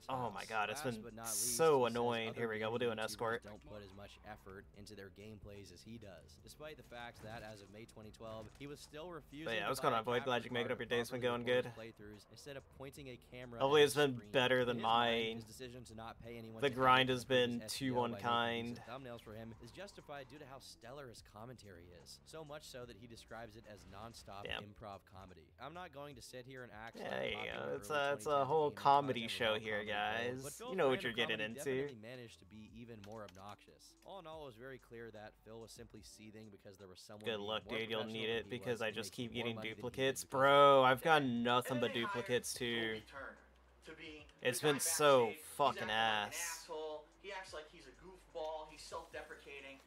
Speaker 1: oh my god, it's been
Speaker 6: but not least,
Speaker 1: so annoying. Here we go. We'll do an escort.
Speaker 6: Don't put as much effort into their gameplays as he does, despite the fact that as of May 2012, he was still refusing.
Speaker 1: But yeah, what's going
Speaker 6: a
Speaker 1: on, Void? Glad you can make it up. Your
Speaker 6: to
Speaker 1: day's been going good.
Speaker 6: instead of pointing a camera.
Speaker 1: Hopefully it's been better than mine.
Speaker 6: His decision to not pay anyone
Speaker 1: The grind has been too unkind.
Speaker 6: Thumbnails for him is justified due to how stellar his commentary is. So much so that he describes it as non-stop
Speaker 1: Damn.
Speaker 6: improv comedy. I'm not going to sit here and act.
Speaker 1: Yeah,
Speaker 6: like
Speaker 1: there you
Speaker 6: popular
Speaker 1: go. It's a it's a whole comedy show here,
Speaker 6: comedy
Speaker 1: guys.
Speaker 6: but
Speaker 1: You know what you're getting into.
Speaker 6: definitely managed to be even more obnoxious. All in all, it was very clear that Phil was simply seething because there was someone.
Speaker 1: Good luck, dude. You'll need it because I just keep getting
Speaker 6: money than he did
Speaker 1: duplicates, bro. I've got nothing but duplicates too.
Speaker 8: Toby Turner to be the
Speaker 1: It's been so fucking
Speaker 8: acting like an
Speaker 1: ass.
Speaker 8: He acts like he's a goofball. He's self-deprecating.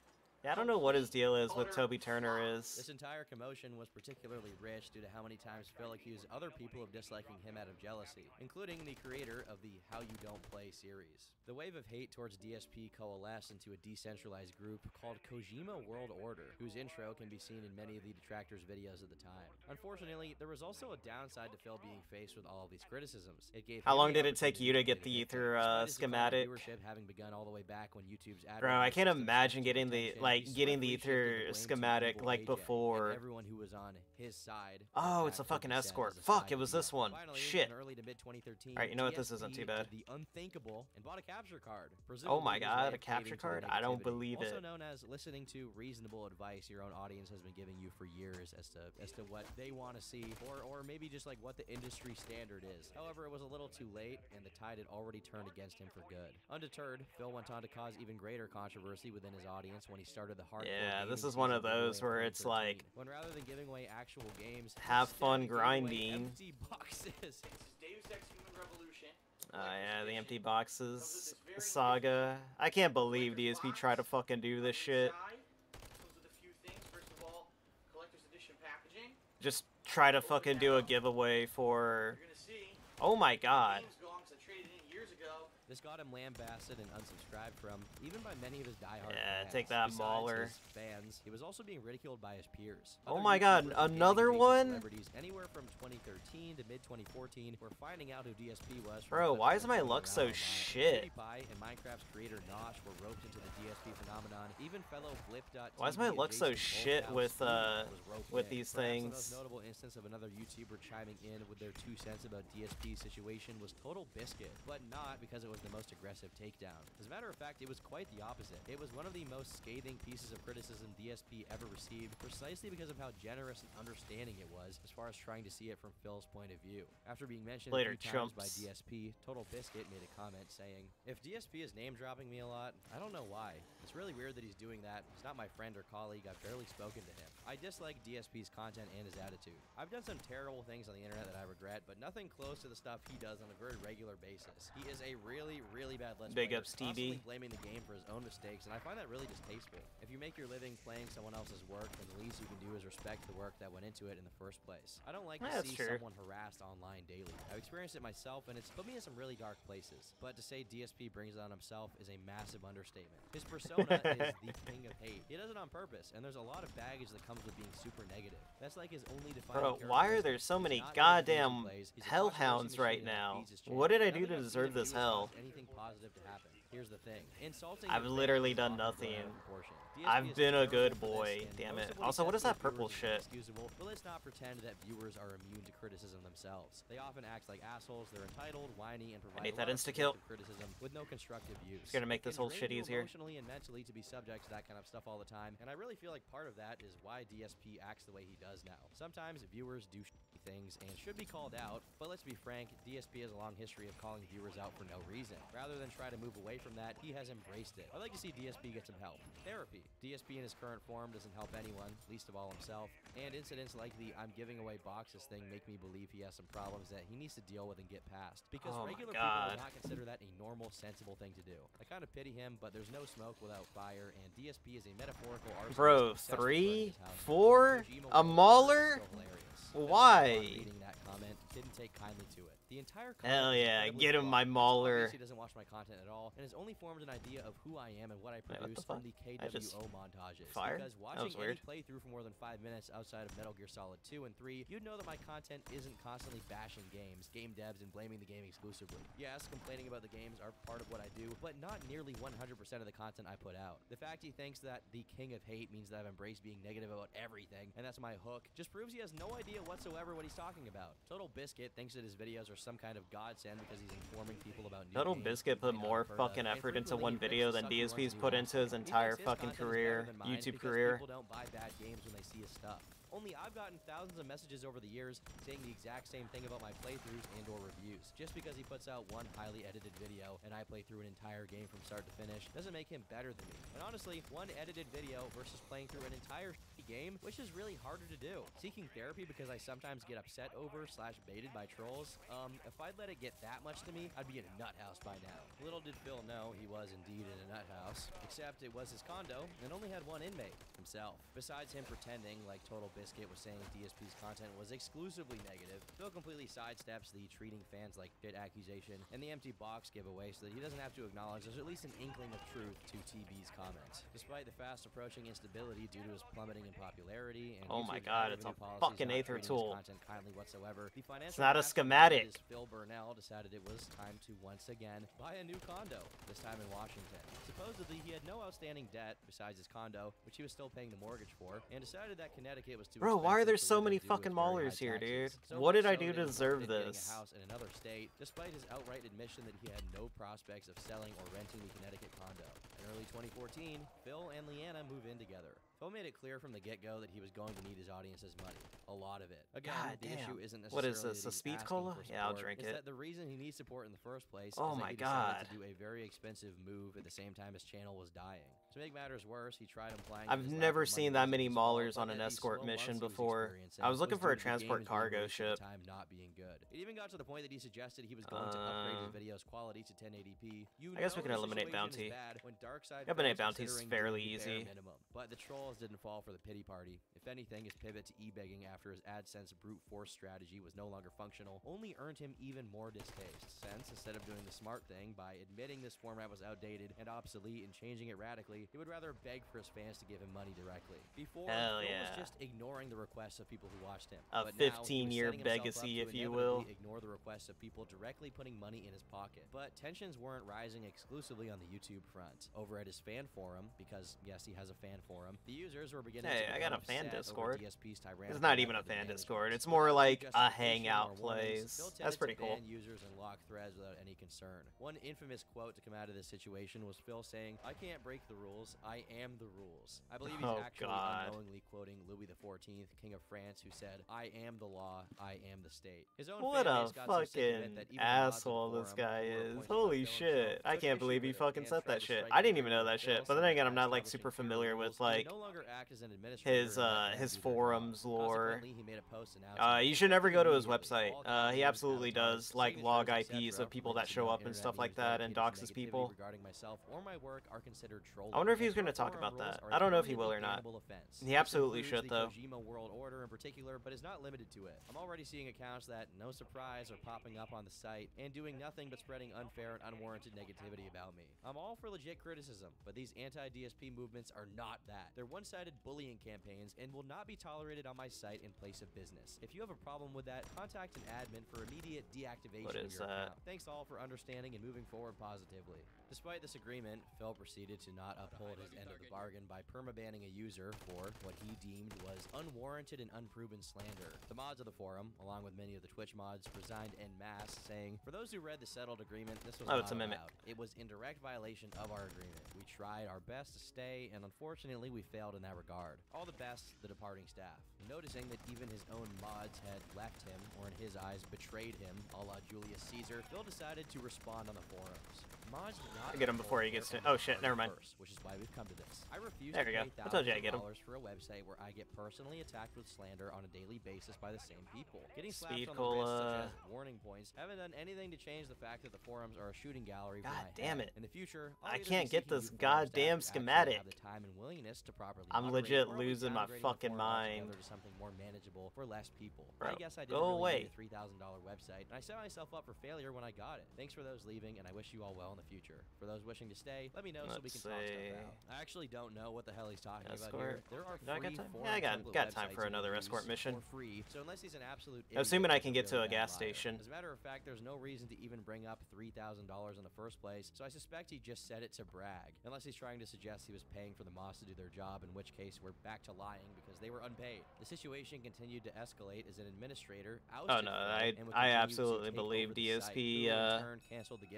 Speaker 1: Yeah, I don't know what his deal is with Toby Turner is.
Speaker 6: This entire commotion was particularly rich due to how many times Phil accused other people of disliking him out of jealousy, including the creator of the How You Don't Play series. The wave of hate towards DSP coalesced into a decentralized group called Kojima World Order, whose intro can be seen in many of the detractors' videos at the time. Unfortunately, there was also a downside to Phil being faced with all of these criticisms. It gave
Speaker 1: How long did it take you to get the
Speaker 6: Aether
Speaker 1: uh,
Speaker 6: despite his decline in
Speaker 1: schematic?
Speaker 6: Viewership having begun all the way back when YouTube's
Speaker 1: Bro, I can't imagine getting the
Speaker 6: attention,
Speaker 1: like getting the Aether
Speaker 6: the blame to
Speaker 1: schematic like before.
Speaker 6: everyone who was on his side.
Speaker 1: Oh, it's a fucking escort.
Speaker 6: a
Speaker 1: Fuck, it was this one.
Speaker 6: Finally,
Speaker 1: Shit.
Speaker 6: Early to mid 2013,
Speaker 1: Alright, you know what, this isn't too bad.
Speaker 6: The unthinkable and bought a capture card.
Speaker 1: Oh my god, a capture
Speaker 6: caving to the
Speaker 1: card? I don't believe
Speaker 6: also
Speaker 1: it.
Speaker 6: known as listening to reasonable advice your own audience has been giving you for years as to as to what they want to see or or maybe just like what the industry standard is. However, it was a little too late and the tide had already turned against him for good. Undeterred, Phil went on to cause even greater controversy within his audience when he started the hardcore
Speaker 1: Yeah, this is one of those where it's like,
Speaker 6: when rather than giving away actual games,
Speaker 1: have fun
Speaker 6: he gave away
Speaker 1: grinding.
Speaker 6: empty boxes.
Speaker 8: It's Deus Ex Human Revolution.
Speaker 1: Uh, yeah, the empty boxes saga. I can't believe DSP tried to fucking do this shit.
Speaker 8: Inside comes with a few things. First of all, collector's edition packaging.
Speaker 1: Just try to fucking do a giveaway for.
Speaker 8: You're gonna see
Speaker 1: Oh my god.
Speaker 8: games gone 'cause I traded in years ago.
Speaker 6: This got him lambasted and unsubscribed from, even by many of his diehard
Speaker 1: Yeah,
Speaker 6: fans.
Speaker 1: take that,
Speaker 6: Besides
Speaker 1: Mauler.
Speaker 6: his fans, he was also being ridiculed by his peers.
Speaker 1: Oh my God, another one?
Speaker 6: Celebrities anywhere from 2013 to mid 2014 were finding out who DSP was.
Speaker 1: Bro, why is my luck so shit?
Speaker 6: PewDiePie and Minecraft's creator Notch were roped into the DSP phenomenon. Even fellow Blip.tv
Speaker 1: Why is my luck so shit with, uh, with these
Speaker 6: Perhaps the
Speaker 1: things?
Speaker 6: notable instance of another YouTuber chiming in with their two cents about DSP's situation was Total Biscuit, but not because it was the most aggressive takedown. As a matter of fact, it was quite the opposite. It was one of the most scathing pieces of criticism DSP ever received, precisely because of how generous and understanding it was as far as trying to see it from Phil's point of view. After being mentioned
Speaker 1: Later,
Speaker 6: few times by. DSP, Total Biscuit made a comment saying, If DSP is name dropping me a lot, I don't know why. It's really weird that he's doing that. He's not my friend or colleague. I've barely spoken to him. I dislike DSP's content and his attitude. I've done some terrible things on the internet that I regret, but nothing close to the stuff he does on a very regular basis. He is a really, really bad let's
Speaker 1: Big
Speaker 6: player,
Speaker 1: ups, Stevie.
Speaker 6: constantly blaming the game for his own mistakes, and I find that really distasteful. If you make your living playing someone else's work, then the least you can do is respect the work that went into it in the first place. I don't like
Speaker 1: Yeah,
Speaker 6: to see
Speaker 1: true.
Speaker 6: someone harassed online daily. I've experienced it myself, and it's put me in some really dark places. But to say DSP brings it on himself is a massive understatement. His persona [laughs] is the king of hate. He does it on purpose, and there's a lot of baggage that comes with being super negative. That's like his only defining
Speaker 1: Bro, why are there so many
Speaker 6: not good at the games he
Speaker 1: goddamn
Speaker 6: plays. He's a
Speaker 1: hellhounds right now?
Speaker 6: feeds his channel.
Speaker 1: What did I do to deserve this hell?
Speaker 6: Anything positive to happen. Here's the thing. Insulting
Speaker 1: I've literally done
Speaker 6: often blown out
Speaker 1: nothing.
Speaker 6: of proportion. DSP
Speaker 1: I've been a good boy, damn it.
Speaker 6: of what he
Speaker 1: Also, what is that purple shit?
Speaker 6: inexcusable, but let's not pretend that viewers are immune to criticism themselves. They often act like assholes. They're entitled, whiny, and provide
Speaker 1: need that insta-kill.
Speaker 6: criticism with no constructive use.
Speaker 1: It's gonna make this whole shit easier.
Speaker 6: Emotionally and mentally to be subject to that kind of stuff all the time, and I really feel like part of that is why DSP acts the way he does now. Sometimes viewers do things and should be called out, but let's be frank, DSP has a long history of calling viewers out for no reason. Rather than try to move away from that, he has embraced it. I'd like to see DSP get some help. Therapy. DSP in his current form doesn't help anyone, least of all himself, and incidents like the I'm giving away boxes thing make me believe he has some problems that he needs to deal with and get past. Because
Speaker 1: Oh
Speaker 6: regular people would not consider that a normal, sensible thing to do. I kind of pity him, but there's no smoke without fire, and DSP is a metaphorical arsenal
Speaker 1: Bro, three, four, a mauler?
Speaker 6: is so hilarious.
Speaker 1: Why?
Speaker 6: Reading that comment didn't take kindly to it. The entire
Speaker 1: Hell yeah, get him my mauler.
Speaker 6: He doesn't watch my content at all, and has only formed an idea of who I am and what I
Speaker 1: Wait, what the
Speaker 6: produce from the KWO montages.
Speaker 1: fired?
Speaker 6: Because watching any playthrough for more than five minutes outside of Metal Gear Solid 2 and 3, you'd know that my content isn't constantly bashing games, game devs, and blaming the game exclusively. Yes, complaining about the games are part of what I do, but not nearly 100% of the content I put out. The fact he thinks that the king of hate means that I've embraced being negative about everything, and that's my hook, just proves he has no idea whatsoever what he's talking about. Total Biscuit thinks that his videos are some kind of godsend because he's informing people about new
Speaker 1: Total Biscuit put more
Speaker 6: of,
Speaker 1: fucking effort into one video than DSP's put into his entire
Speaker 6: his
Speaker 1: fucking
Speaker 6: content is better
Speaker 1: career, YouTube career.
Speaker 6: People don't buy bad games when they see his stuff. Only I've gotten thousands of messages over the years saying the exact same thing about my playthroughs and or reviews. Just because he puts out one highly edited video and I play through an entire game from start to finish doesn't make him better than me. And honestly, one edited video versus playing through an entire game, which is really harder to do. Seeking therapy because I sometimes get upset over slash baited by trolls, um, if I'd let it get that much to me, I'd be in a nut house by now. Little did Phil know he was indeed in a nut house, except it was his condo and only had one inmate, himself. Besides him pretending like Total Biscuit was saying DSP's content was exclusively negative, Phil completely sidesteps the treating fans like shit accusation and the empty box giveaway so that he doesn't have to acknowledge there's at least an inkling of truth to TB's comments. Despite the fast approaching instability due to his plummeting in popularity and
Speaker 1: Oh my God, it's a fucking Aether tool.
Speaker 6: content kindly whatsoever, the financial
Speaker 1: It's not a schematic.
Speaker 6: Phil Burnell decided it was time to once again buy a new condo, this time in Washington. Supposedly, he had no outstanding debt besides his condo, which he was still paying the mortgage for, and decided that Connecticut was
Speaker 1: Bro, why are there so many
Speaker 6: and do with
Speaker 1: fucking
Speaker 6: very
Speaker 1: maulers
Speaker 6: high
Speaker 1: here, dude?
Speaker 6: So
Speaker 1: What
Speaker 6: much
Speaker 1: did I do to deserve this?
Speaker 6: A house in another state, despite his outright admission that he had no prospects of selling or renting the Connecticut condo. In early 2014, Phil and Leanna move in together. Phil made it clear from the get-go that he was going to need his audience's money, a lot of it. Again,
Speaker 1: God
Speaker 6: the
Speaker 1: damn.
Speaker 6: issue isn't necessarily
Speaker 1: What is this, a speed cola?
Speaker 6: for
Speaker 1: Yeah, I'll drink
Speaker 6: it's
Speaker 1: it.
Speaker 6: that the reason he needs support in the first place
Speaker 1: Oh
Speaker 6: is
Speaker 1: my
Speaker 6: that he decided
Speaker 1: God.
Speaker 6: to do a very expensive move at the same time his channel was dying. To make matters worse, he tried implying
Speaker 1: I've
Speaker 6: that his lack
Speaker 1: never seen that many maulers on an escort mission
Speaker 6: months he was
Speaker 1: before. I was looking for a
Speaker 6: due to the
Speaker 1: transport cargo ship.
Speaker 6: Time not being good. It even got to the point that he suggested he was going to upgrade his
Speaker 1: Um,
Speaker 6: video's quality to 1080p. You
Speaker 1: I guess we can eliminate bounty.
Speaker 6: bad when Darkside
Speaker 1: Eliminate
Speaker 6: Pro is
Speaker 1: fairly
Speaker 6: doing the bare
Speaker 1: easy.
Speaker 6: Minimum. But the trolls didn't fall for the pity party. If anything, his pivot to e-begging after his AdSense brute force strategy was no longer functional only earned him even more distaste. Since instead of doing the smart thing by admitting this format was outdated and obsolete and changing it radically, he would rather beg for his fans to give him money directly. Before,
Speaker 1: Hell
Speaker 6: Phil
Speaker 1: yeah.
Speaker 6: was just ignoring the requests of people who watched him.
Speaker 1: A
Speaker 6: But now, he was
Speaker 1: 15-year
Speaker 6: setting himself up
Speaker 1: legacy, if you will.
Speaker 6: Ignore the requests of people directly putting money in his pocket. But tensions weren't rising exclusively on the YouTube front. Over at his fan forum, because yes, he has a fan forum, the users were beginning
Speaker 1: Hey,
Speaker 6: to
Speaker 1: I got a fan Discord. It's not even a fan. Discord. It's more like a hangout
Speaker 6: or warnings,
Speaker 1: plays.
Speaker 6: Phil
Speaker 1: That's pretty cool.
Speaker 6: users and lock threads without any concern. One infamous quote to come out of this situation was Phil saying, "I can't break the rules. I am the rules." I believe he's
Speaker 1: Oh,
Speaker 6: actually
Speaker 1: God.
Speaker 6: unknowingly quoting Louis XIV, King of France, who said, "I am the law. I am the state." His own
Speaker 1: What a
Speaker 6: base got so sick of it
Speaker 1: fucking
Speaker 6: that even the mods of the
Speaker 1: asshole this guy is. Holy shit. I can't believe he fucking said that shit. I didn't even know that shit. But then again, I'm not like super familiar with like
Speaker 6: no longer act as an
Speaker 1: his uh his
Speaker 6: do their job.
Speaker 1: forums lore.
Speaker 6: He made a post
Speaker 1: Uh, you should never go to his website. Uh, he absolutely does like log IPs of people that show up and stuff like that and doxes people.
Speaker 6: regarding myself or my work are considered trolling.
Speaker 1: I wonder if he's gonna talk about that. I don't know if he will or not.
Speaker 6: offense.
Speaker 1: He absolutely should,
Speaker 6: the
Speaker 1: though.
Speaker 6: Kojima World Order in particular, but is not limited to it. I'm already seeing accounts that, no surprise, are popping up on the site and doing nothing but spreading unfair and unwarranted negativity about me. I'm all for legit criticism, but these anti-DSP movements are not that. They're one-sided bullying campaigns and will not be tolerated on my site in place of business. If you have a problem with that, contact an admin for immediate deactivation
Speaker 1: What
Speaker 6: of your
Speaker 1: that?
Speaker 6: account. Thanks all for understanding and moving forward positively. Despite this agreement, Phil proceeded to not uphold his end of the bargain by permabanning a user for what he deemed was unwarranted and unproven slander. The mods of the forum, along with many of the Twitch mods, resigned en masse, saying, "For those who read the settled agreement, this was
Speaker 1: Oh,
Speaker 6: not
Speaker 1: it's a mimic.
Speaker 6: allowed. It was in direct violation of our agreement. We tried our best to stay, and unfortunately, we failed in that regard. All the best, the departing staff." Noticing that even his own mods had left him, or in his eyes, betrayed him, a la Julius Caesar, Phil decided to respond on the forums. Mods
Speaker 1: I get him before he gets to- oh, shit, never mind.
Speaker 6: First, which is why we've come to this. I refuse
Speaker 1: There
Speaker 6: to
Speaker 1: we go. I told you
Speaker 6: thousands
Speaker 1: I'd get
Speaker 6: of
Speaker 1: 'em.
Speaker 6: dollars for a website where I get personally attacked with slander on a daily basis by the same people. Getting slapped
Speaker 1: Speed
Speaker 6: on the wrist,
Speaker 1: cola.
Speaker 6: such as warning points, haven't done anything to change the fact that the forums are a shooting gallery for
Speaker 1: God
Speaker 6: my
Speaker 1: damn
Speaker 6: head.
Speaker 1: it.
Speaker 6: In the future, I'll
Speaker 1: I can't get this
Speaker 6: new forum staff
Speaker 1: goddamn schematic.
Speaker 6: The time and willingness to properly
Speaker 1: I'm legit
Speaker 6: or I'll be
Speaker 1: losing my
Speaker 6: downgrading the
Speaker 1: fucking
Speaker 6: forum
Speaker 1: mind.
Speaker 6: to something more manageable for less people.
Speaker 1: Bro,
Speaker 6: I guess I didn't
Speaker 1: go
Speaker 6: really
Speaker 1: away.
Speaker 6: a three thousand dollar website, and I set myself up for failure when I got it. Thanks for those leaving, and I wish you all well in the future. For those wishing to stay, let me know so we
Speaker 1: Let's
Speaker 6: can talk
Speaker 1: see.
Speaker 6: stuff out. I actually don't know what the hell he's talking about
Speaker 1: Escort.
Speaker 6: here. There are
Speaker 1: Do I got
Speaker 6: free
Speaker 1: time? Yeah, I got- got time for another escort mission.
Speaker 6: Free. So unless he's an absolute
Speaker 1: Assuming I can get to a gas
Speaker 6: liar.
Speaker 1: station.
Speaker 6: As a matter of fact, there's no reason to even bring up three thousand dollars in the first place. So I suspect he just said it to brag. Unless he's trying to suggest he was paying for the Moss to do their job, in which case we're back to lying because they were unpaid. The situation continued to escalate as an administrator
Speaker 1: Oh no, I I absolutely believe
Speaker 6: site,
Speaker 1: DSP uh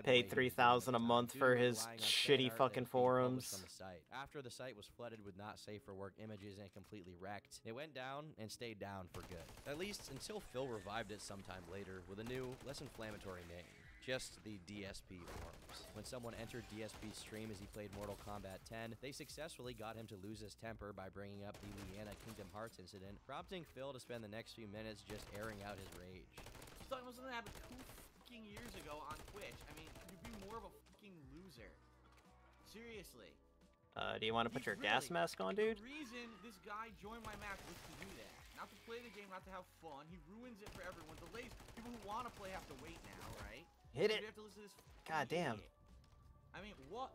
Speaker 1: paid
Speaker 6: he was
Speaker 1: three
Speaker 6: doing at
Speaker 1: thousand
Speaker 6: the
Speaker 1: a month for his
Speaker 6: relying on fan
Speaker 1: shitty fucking
Speaker 6: was being published
Speaker 1: forums.
Speaker 6: the site. After the site was flooded with not safe for work images and completely wrecked, it went down and stayed down for good. At least until Phil revived it sometime later with a new, less inflammatory name. Just the DSP forums. When someone entered DSP's stream as he played Mortal Kombat 10, they successfully got him to lose his temper by bringing up the Leanna Kingdom Hearts incident, prompting Phil to spend the next few minutes just airing out his rage.
Speaker 4: You thought it was gonna happen two fucking years ago on Twitch. I mean, you'd be more of a fucking loser. Seriously.
Speaker 1: Uh, do you want to put your gas mask on, dude?
Speaker 4: The reason this guy joined my match was to do that. Not to play the game, not to have fun. He ruins it for everyone. Delays people who want to play have to wait now, right?
Speaker 1: Hit
Speaker 4: So
Speaker 1: it.
Speaker 4: You have to listen to this
Speaker 1: God damn.
Speaker 4: idiot. I mean, what?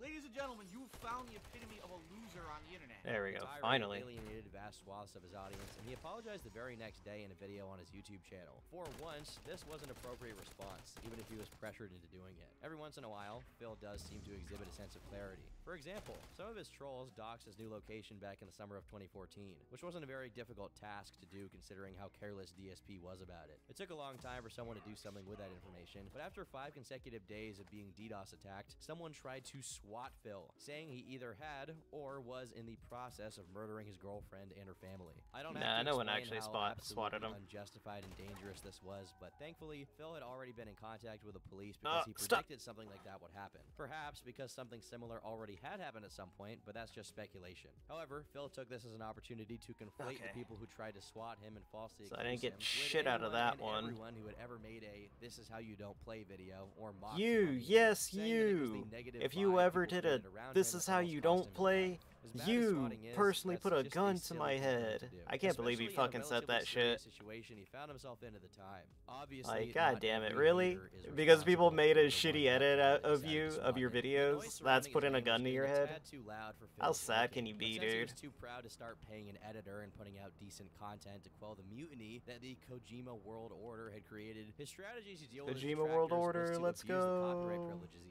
Speaker 4: Ladies and gentlemen, you found the epitome of a loser on the internet.
Speaker 1: There we go.
Speaker 6: tirade
Speaker 1: Finally.
Speaker 6: alienated vast swaths of his audience, and he apologized the very next day in a video on his YouTube channel. For once, this was an appropriate response, even if he was pressured into doing it. Every once in a while, Phil does seem to exhibit a sense of clarity. For example, some of his trolls doxed his new location back in the summer of 2014, which wasn't a very difficult task to do considering how careless DSP was about it. It took a long time for someone to do something with that information, but after five consecutive days of being DDoS attacked, someone tried to swat Phil, saying he either had or was in the process of murdering his girlfriend and her family. I don't
Speaker 1: Nah, no one actually spot- swatted him.
Speaker 6: unjustified and dangerous this was, but thankfully, Phil had already been in contact with the police
Speaker 1: Uh,
Speaker 6: because he
Speaker 1: stop.
Speaker 6: predicted something like that would happen. Perhaps because something similar already had happened at some point, but that's just speculation. However, Phil took this as an opportunity to conflate
Speaker 1: Okay.
Speaker 6: the people who tried to swat him and falsely
Speaker 1: So I didn't get
Speaker 6: him
Speaker 1: shit out of that one.
Speaker 6: Everyone who had ever made a "this is how you don't play" video or mocked
Speaker 1: You,
Speaker 6: him
Speaker 1: yes,
Speaker 6: saying that it was the
Speaker 1: you. If you ever did a this is how you don't play,
Speaker 6: life. As bad as
Speaker 1: you personally put a gun to my
Speaker 6: thing for him
Speaker 1: head. I can't believe he
Speaker 6: especially in a
Speaker 1: fucking said that shit.
Speaker 6: Situation he found himself in at the time. Obviously,
Speaker 1: Like, god damn it, really? Because people made a shitty edit out of you, of your videos, that's putting a gun to your head.
Speaker 6: too loud for
Speaker 1: How sad can you be, dude?
Speaker 6: was too proud to start paying an editor and putting out decent content to quell the mutiny that the Kojima World Order had created, his strategies to deal with
Speaker 1: Kojima World Order, let's go.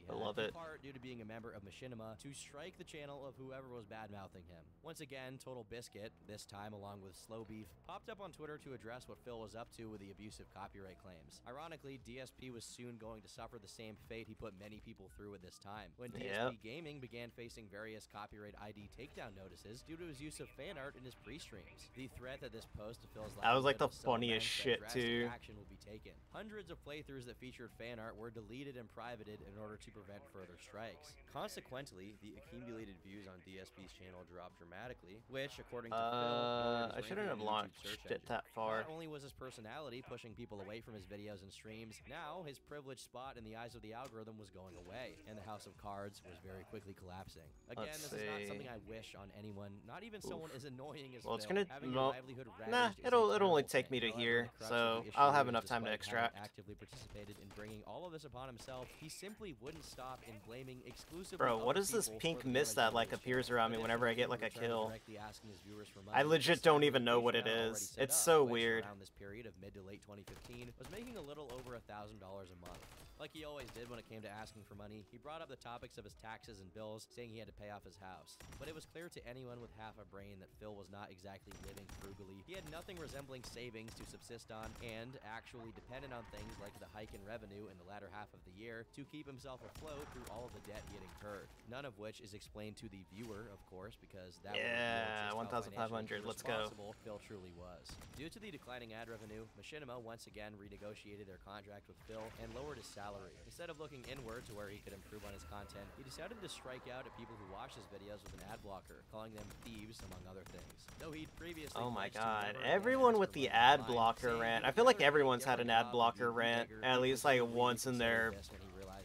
Speaker 1: I love it.
Speaker 6: part due to being a member of Machinima, to strike the channel of whoever was bad-mouthing him. Once again, Total Biscuit, this time along with Slow Beef, popped up on Twitter to address what Phil was up to with the abusive copyright claims. Ironically, DSP was soon going to suffer the same fate he put many people through at this time, when DSP
Speaker 1: Yep.
Speaker 6: Gaming began facing various copyright ID takedown notices due to his use of fan art in his pre-streams. The threat that this post to Phil's
Speaker 1: That was, like, the funniest shit, too.
Speaker 6: Action will be taken. Hundreds of playthroughs that featured fan art were deleted and privated in order to prevent further strikes. Consequently, the accumulated views on DSP's channel dropped dramatically, which, according to Phil,
Speaker 1: Uh,
Speaker 6: his
Speaker 1: I shouldn't have
Speaker 6: in the YouTube
Speaker 1: launched it that far.
Speaker 6: Not only was his personality pushing people away from his videos and streams, now his privileged spot in the eyes of the algorithm was going away, and the House of Cards was very quickly collapsing. Again,
Speaker 1: Let's
Speaker 6: this is not something I wish on anyone, not even someone as annoying as
Speaker 1: Well, it's gonna
Speaker 6: Having
Speaker 1: no,
Speaker 6: your livelihood
Speaker 1: nah.
Speaker 6: ravaged is a
Speaker 1: It'll it'll only take me to here,
Speaker 6: the crux of
Speaker 1: so I'll have enough time to extract.
Speaker 6: actively participated in bringing all of this upon himself, he simply wouldn't stop in blaming exclusively
Speaker 1: Bro, what is this pink mist that like appears around me whenever I get like a kill?
Speaker 6: directly asking his viewers for
Speaker 1: I legit don't even know what it is. It's so weird.
Speaker 6: This period of mid to late 2015, was making a little over a thousand dollars a month. Like he always did when it came to asking for money, he brought up the topics of his taxes and bills, saying he had to pay off his house. But it was clear to anyone with half a brain that Phil was not exactly living frugally. He had nothing resembling savings to subsist on, and actually depended on things like the hike in revenue in the latter half of the year to keep himself afloat through all of the debt he had incurred. None of which is explained to the viewer, of course, because that
Speaker 1: Yeah,
Speaker 6: just how
Speaker 1: 1,500, let's go.
Speaker 6: Phil truly was. Due to the declining ad revenue, Machinima once again renegotiated their contract with Phil and lowered his salary. Instead of looking inward to where he could improve on his content, he decided to strike out at people who watch his videos with an ad blocker, calling them thieves among other things. Though he'd previously
Speaker 1: Oh my god, everyone with the ad blocker rant. I feel like
Speaker 6: never do a
Speaker 1: everyone's had an ad blocker rant at least like once in their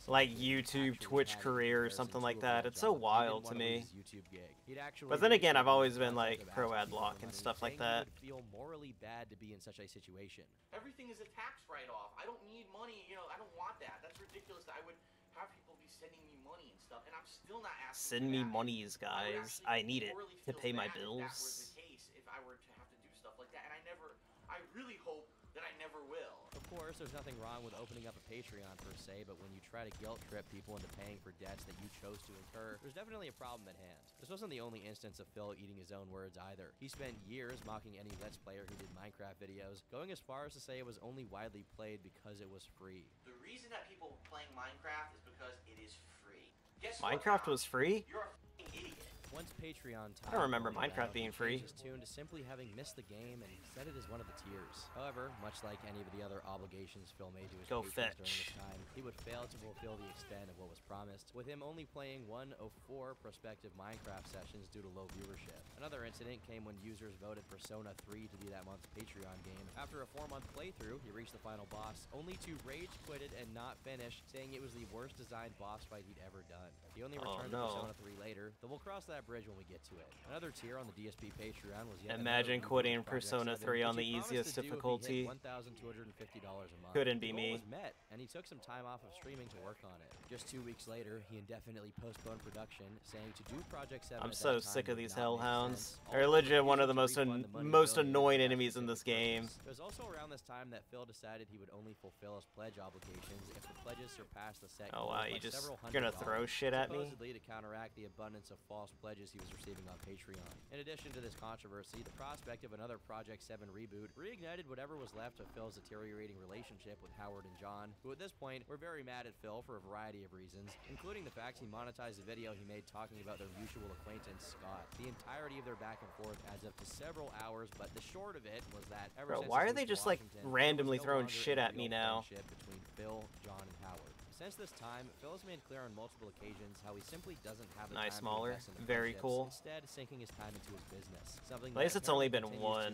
Speaker 6: this when he realized he
Speaker 1: like YouTube, Twitch career or something like that. It's so
Speaker 6: job. He didn't
Speaker 1: wild to me.
Speaker 6: lose his YouTube gig. He'd actually
Speaker 1: But then again, I've always been like pro
Speaker 6: asking
Speaker 1: ad block and stuff like that.
Speaker 6: He feel morally bad to be in such a situation.
Speaker 8: Everything is a tax write-off. I don't need money. You know, I don't want that. That's ridiculous. That I would have people be sending me money and stuff, and I'm still not asking.
Speaker 1: Send me monies, guys.
Speaker 8: actually
Speaker 1: I need it to pay my
Speaker 8: bad if That were
Speaker 1: bills.
Speaker 8: the case if I were to have to do stuff like that, and I never. I really hope that I never will.
Speaker 6: Of course, there's nothing wrong with opening up a Patreon per se, but when you try to guilt trip people into paying for debts that you chose to incur, there's definitely a problem at hand. This wasn't the only instance of Phil eating his own words either. He spent years mocking any Let's Player who did Minecraft videos, going as far as to say it was only widely played because it was free.
Speaker 8: The reason that people were playing Minecraft is because it is free. Guess
Speaker 1: Minecraft
Speaker 8: what,
Speaker 1: was free?
Speaker 8: You're a f***ing idiot.
Speaker 6: Once Patreon time
Speaker 1: I don't remember Minecraft being free.
Speaker 6: changed tuned to simply having missed the game and set it as one of the tiers. However, much like any of the other obligations Phil made to his
Speaker 1: Go
Speaker 6: patrons during this time, he would fail to fulfill the extent of what was promised, with him only playing one of four prospective Minecraft sessions due to low viewership. Another incident came when users voted Persona 3 to be that month's Patreon game. After a four-month playthrough, he reached the final boss, only to rage quit it and not finish, saying it was the worst designed boss fight he'd ever done. He only
Speaker 1: Oh,
Speaker 6: returned
Speaker 1: no.
Speaker 6: to Persona 3 later, but we'll cross that bridge when we get to it. Another tier on the DSP Patreon was yet
Speaker 1: Imagine quitting
Speaker 6: reboot of Project
Speaker 1: Persona 3 on the easiest
Speaker 6: to do if he hit
Speaker 1: difficulty.
Speaker 6: $1,250 a month.
Speaker 1: Couldn't be me.
Speaker 6: was met, and he took some time off of streaming to work on it. Just two weeks later, he indefinitely postponed production, saying to do Project 7
Speaker 1: I'm so sick of these hellhounds. They're legit one of the most an- most annoying enemies in this game.
Speaker 6: It was also around this time that Phil decided he would only fulfill his pledge obligations if the pledges surpassed the set
Speaker 1: Oh wow, you just you're gonna throw shit at me?
Speaker 6: supposedly to counteract the abundance of false pledges he was receiving on Patreon. In addition to this controversy, the prospect of another Project 7 reboot reignited whatever was left of Phil's deteriorating relationship with Howard and John, who at this point were very mad at Phil for a variety of reasons, including the fact he monetized a video he made talking about their mutual acquaintance, Scott. The entirety of their back and forth adds up to several hours, but the short of it was that ever
Speaker 1: Bro,
Speaker 6: since
Speaker 1: why are they just, like,
Speaker 6: Washington, was
Speaker 1: randomly
Speaker 6: no
Speaker 1: throwing shit at me now?
Speaker 6: between Phil, John, and Howard. Since this time, Phil has made clear on multiple occasions how he simply doesn't have the
Speaker 1: Nice
Speaker 6: time
Speaker 1: smaller.
Speaker 6: to invest in the
Speaker 1: Very cool.
Speaker 6: Instead, sinking his time into his business. Something
Speaker 1: At least it's only been one.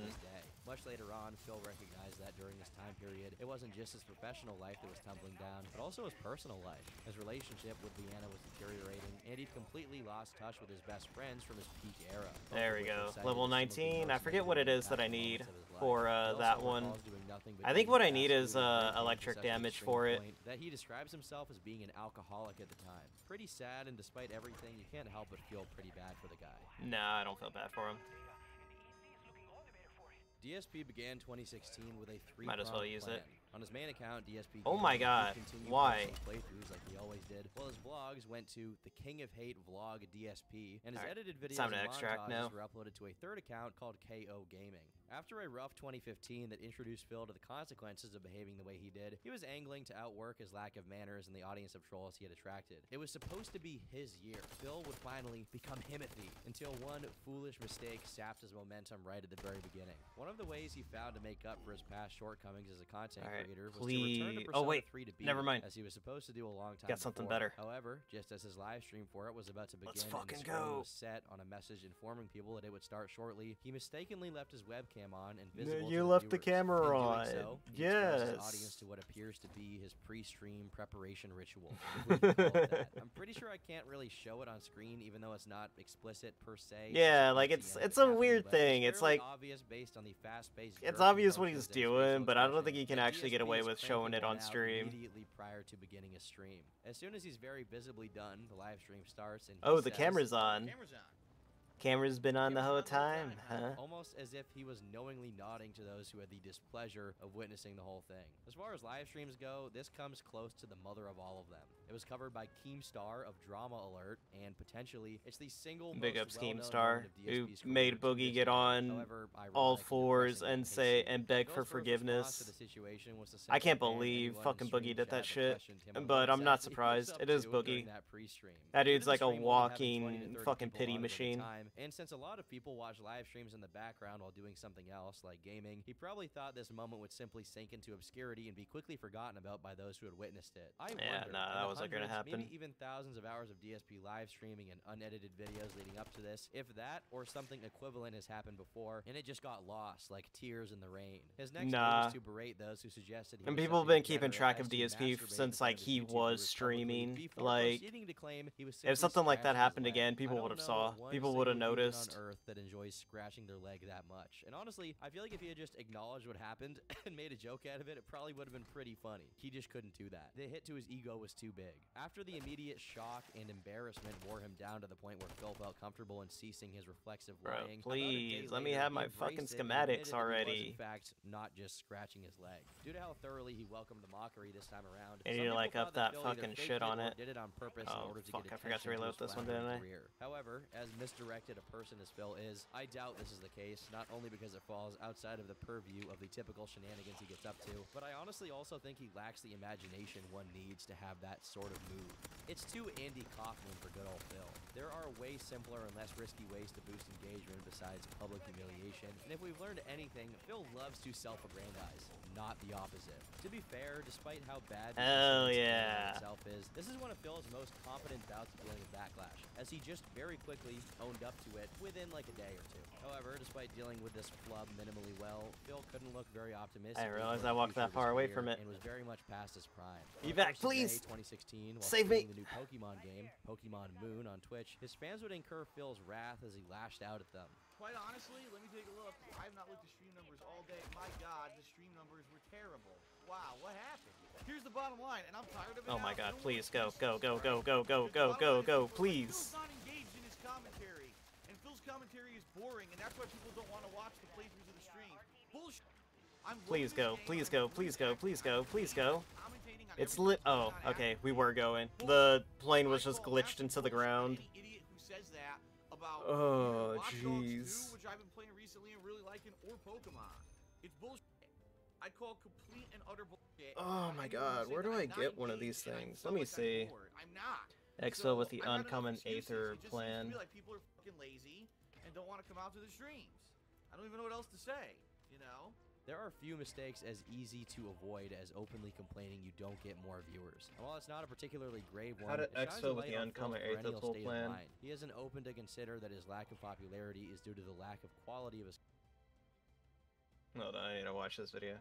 Speaker 6: Much later on, Phil recognized that during this time period, it wasn't just his professional life that was tumbling down, but also his personal life. His relationship with Leanna was deteriorating, and he'd completely lost touch with his best friends from his peak era.
Speaker 1: There we go. Level
Speaker 6: as some of the
Speaker 1: 19. I forget what it is that I need
Speaker 6: moments of his life.
Speaker 1: for uh, that one.
Speaker 6: recalls doing nothing but
Speaker 1: I think what I need is uh, electric damage for it.
Speaker 6: That he describes himself as being an alcoholic at the time. Pretty sad, and despite everything, you can't help but feel pretty bad for the guy.
Speaker 1: Nah, I don't feel bad for him.
Speaker 6: DSP began 2016 with a three
Speaker 1: Might as well use it.
Speaker 6: On his main account, DSP
Speaker 1: Oh my God, why?
Speaker 6: playthroughs like he always did, while his vlogs went to the King of Hate vlog DSP, and his
Speaker 1: Alright,
Speaker 6: edited videos and
Speaker 1: extract
Speaker 6: montages
Speaker 1: now.
Speaker 6: were uploaded to a third account called KO Gaming. After a rough 2015 that introduced Phil to the consequences of behaving the way he did, he was angling to outwork his lack of manners and the audience of trolls he had attracted. It was supposed to be his year. Phil would finally become Himothy until one foolish mistake sapped his momentum right at the very beginning. One of the ways he found to make up for his past shortcomings as a content
Speaker 1: Alright,
Speaker 6: creator was to return to
Speaker 1: please-
Speaker 6: Persona
Speaker 1: oh, wait,
Speaker 6: 3 to beat
Speaker 1: never mind.
Speaker 6: as he was supposed to do a long time
Speaker 1: Got something
Speaker 6: before.
Speaker 1: better.
Speaker 6: However, just as his live stream for it was about to begin
Speaker 1: Let's fucking go.
Speaker 6: was set on a message informing people that it would start shortly, he mistakenly left his webcam on and visible to
Speaker 1: you
Speaker 6: the
Speaker 1: left the
Speaker 6: viewers.
Speaker 1: camera
Speaker 6: In doing
Speaker 1: on.
Speaker 6: so, he exposed his
Speaker 1: Yes.
Speaker 6: audience to what appears to be his pre-stream preparation ritual. [laughs] if we can call it that. I'm pretty sure I can't really show it on screen, even though it's not explicit per se.
Speaker 1: Yeah, like, it's-
Speaker 6: the end of
Speaker 1: it's a weird thing. It's
Speaker 6: fairly
Speaker 1: like-
Speaker 6: obvious based on the fast-paced
Speaker 1: It's obvious what he's
Speaker 6: and his facial
Speaker 1: doing, but I don't think he can actually get away with showing it on stream.
Speaker 6: Immediately prior to beginning a stream. As soon as he's very visibly done, the live stream starts and
Speaker 1: Oh, the
Speaker 6: says-
Speaker 1: camera's on.
Speaker 4: Camera's on.
Speaker 1: Camera's been on the whole time, huh?
Speaker 6: Almost as if he was knowingly nodding to those who had the displeasure of witnessing the whole thing. As far as live streams go, this comes close to the mother of all of them. It was covered by Keemstar of Drama Alert, and potentially it's the single
Speaker 1: Big
Speaker 6: most
Speaker 1: up
Speaker 6: well-known
Speaker 1: Star, who made Boogie get on
Speaker 6: However,
Speaker 1: all fours and say and beg for forgiveness.
Speaker 6: the situation was to
Speaker 1: I can't believe fucking Boogie did that shit,
Speaker 6: questioned him on
Speaker 1: but I'm not
Speaker 6: was
Speaker 1: surprised. It is Boogie.
Speaker 6: that.
Speaker 1: That dude's like a
Speaker 6: stream only having 20 to
Speaker 1: walking fucking pity
Speaker 6: on it at a
Speaker 1: machine.
Speaker 6: and since a lot of people watch live streams in the background while doing something else, like gaming, he probably thought this moment would simply sink into obscurity and be quickly forgotten about by those who had witnessed it. I
Speaker 1: Yeah,
Speaker 6: wonder,
Speaker 1: nah, that
Speaker 6: the
Speaker 1: wasn't gonna happen.
Speaker 6: Maybe even thousands of hours of DSP live streaming and unedited videos leading up to this, if that or something equivalent has happened before, and it just got lost like tears in the rain. His next move
Speaker 1: Nah.
Speaker 6: was to berate those who suggested he
Speaker 1: And people have been keeping track of DSP since like he was streaming. Like,
Speaker 6: to claim he was
Speaker 1: if something like that happened again, people would have saw. People would have noticed.
Speaker 6: on Earth that enjoys scratching their leg that much. And honestly, I feel like if he had just acknowledged what happened [laughs] and made a joke out of it, it probably would have been pretty funny. He just couldn't do that. The hit to his ego was too big. After the immediate shock and embarrassment wore him down to the point where Phil felt comfortable in ceasing his reflexive
Speaker 1: Bro,
Speaker 6: lying, about a day
Speaker 1: please, let me have my fucking schematics
Speaker 6: that he was,
Speaker 1: already.
Speaker 6: in fact, not just scratching his leg. Due to how thoroughly he welcomed the mockery this time around, some
Speaker 1: need like, up that
Speaker 6: either
Speaker 1: fucking shit on it.
Speaker 6: Did it on purpose in
Speaker 1: Oh,
Speaker 6: order to
Speaker 1: fuck,
Speaker 6: get
Speaker 1: I forgot to reload
Speaker 6: his
Speaker 1: this one, didn't I?
Speaker 6: career. However, as misdirected a person as Phil is, I doubt this is the case. Not only because it falls outside of the purview of the typical shenanigans he gets up to, but I honestly also think he lacks the imagination one needs to have that sort of move. It's too Andy Kaufman for good old Phil. There are way simpler and less risky ways to boost engagement besides public humiliation, and if we've learned anything, Phil loves to self-aggrandize, not the opposite. To be fair, despite how bad the
Speaker 1: oh,
Speaker 6: Hell
Speaker 1: yeah.
Speaker 6: handling itself is, this is one of Phil's most competent bouts of dealing with backlash, as he just very quickly owned up to it within like a day or two. However, despite dealing with this flub minimally well, Phil couldn't look very optimistic.
Speaker 1: I realized I walked that far away from it.
Speaker 6: and was very much past his prime.
Speaker 1: Evac,
Speaker 6: On the
Speaker 1: please!
Speaker 6: first of May 2016, while
Speaker 1: Save me!
Speaker 6: the new Pokemon game, Pokemon Moon, on Twitch, his fans would incur Phil's wrath as he lashed out at them.
Speaker 4: Quite honestly, let me take a look. I have not looked at stream numbers all day. My God, the stream numbers were terrible. Wow, what happened? Here's the bottom line, and I'm tired of it
Speaker 1: Oh my
Speaker 4: now.
Speaker 1: god, please go, go, go, go, go, go, go, go, go, please.
Speaker 4: Phil's not engaged in his commentary, and Phil's commentary is boring, and that's why people don't want to watch the playthroughs of the stream. Bullshit. I'm
Speaker 1: Please go,
Speaker 4: at this
Speaker 1: please go, please go, please go, please go. It's lit. Oh, okay, we were going. The plane was just glitched into the ground.
Speaker 4: Any idiot who says that about
Speaker 1: Oh,
Speaker 4: either Watch Dogs 2,
Speaker 1: jeez.
Speaker 4: which I've been playing recently and really liking, or Pokemon. It's bullshit. I call complete and utter bullshit.
Speaker 1: Oh my god, where do I get one of these
Speaker 4: engaged and I
Speaker 1: things? Let me see.
Speaker 4: I'm not.
Speaker 1: Exfil with the
Speaker 4: I've got enough
Speaker 1: uncommon. Aether
Speaker 4: It just seems to
Speaker 1: plan.
Speaker 4: like people are fucking lazy and don't want to come out to the streams. I don't even know what else to say. You know.
Speaker 6: There are a few mistakes as easy to avoid as openly complaining you don't get more viewers. And while it's not a particularly grave one,
Speaker 1: How to
Speaker 6: it shines a
Speaker 1: exfil with the uncommon Aether
Speaker 6: perennial
Speaker 1: tool
Speaker 6: state of
Speaker 1: plan.
Speaker 6: He isn't open to consider that his lack of popularity is due to the lack of quality of his
Speaker 1: Hold on, I need to watch this video.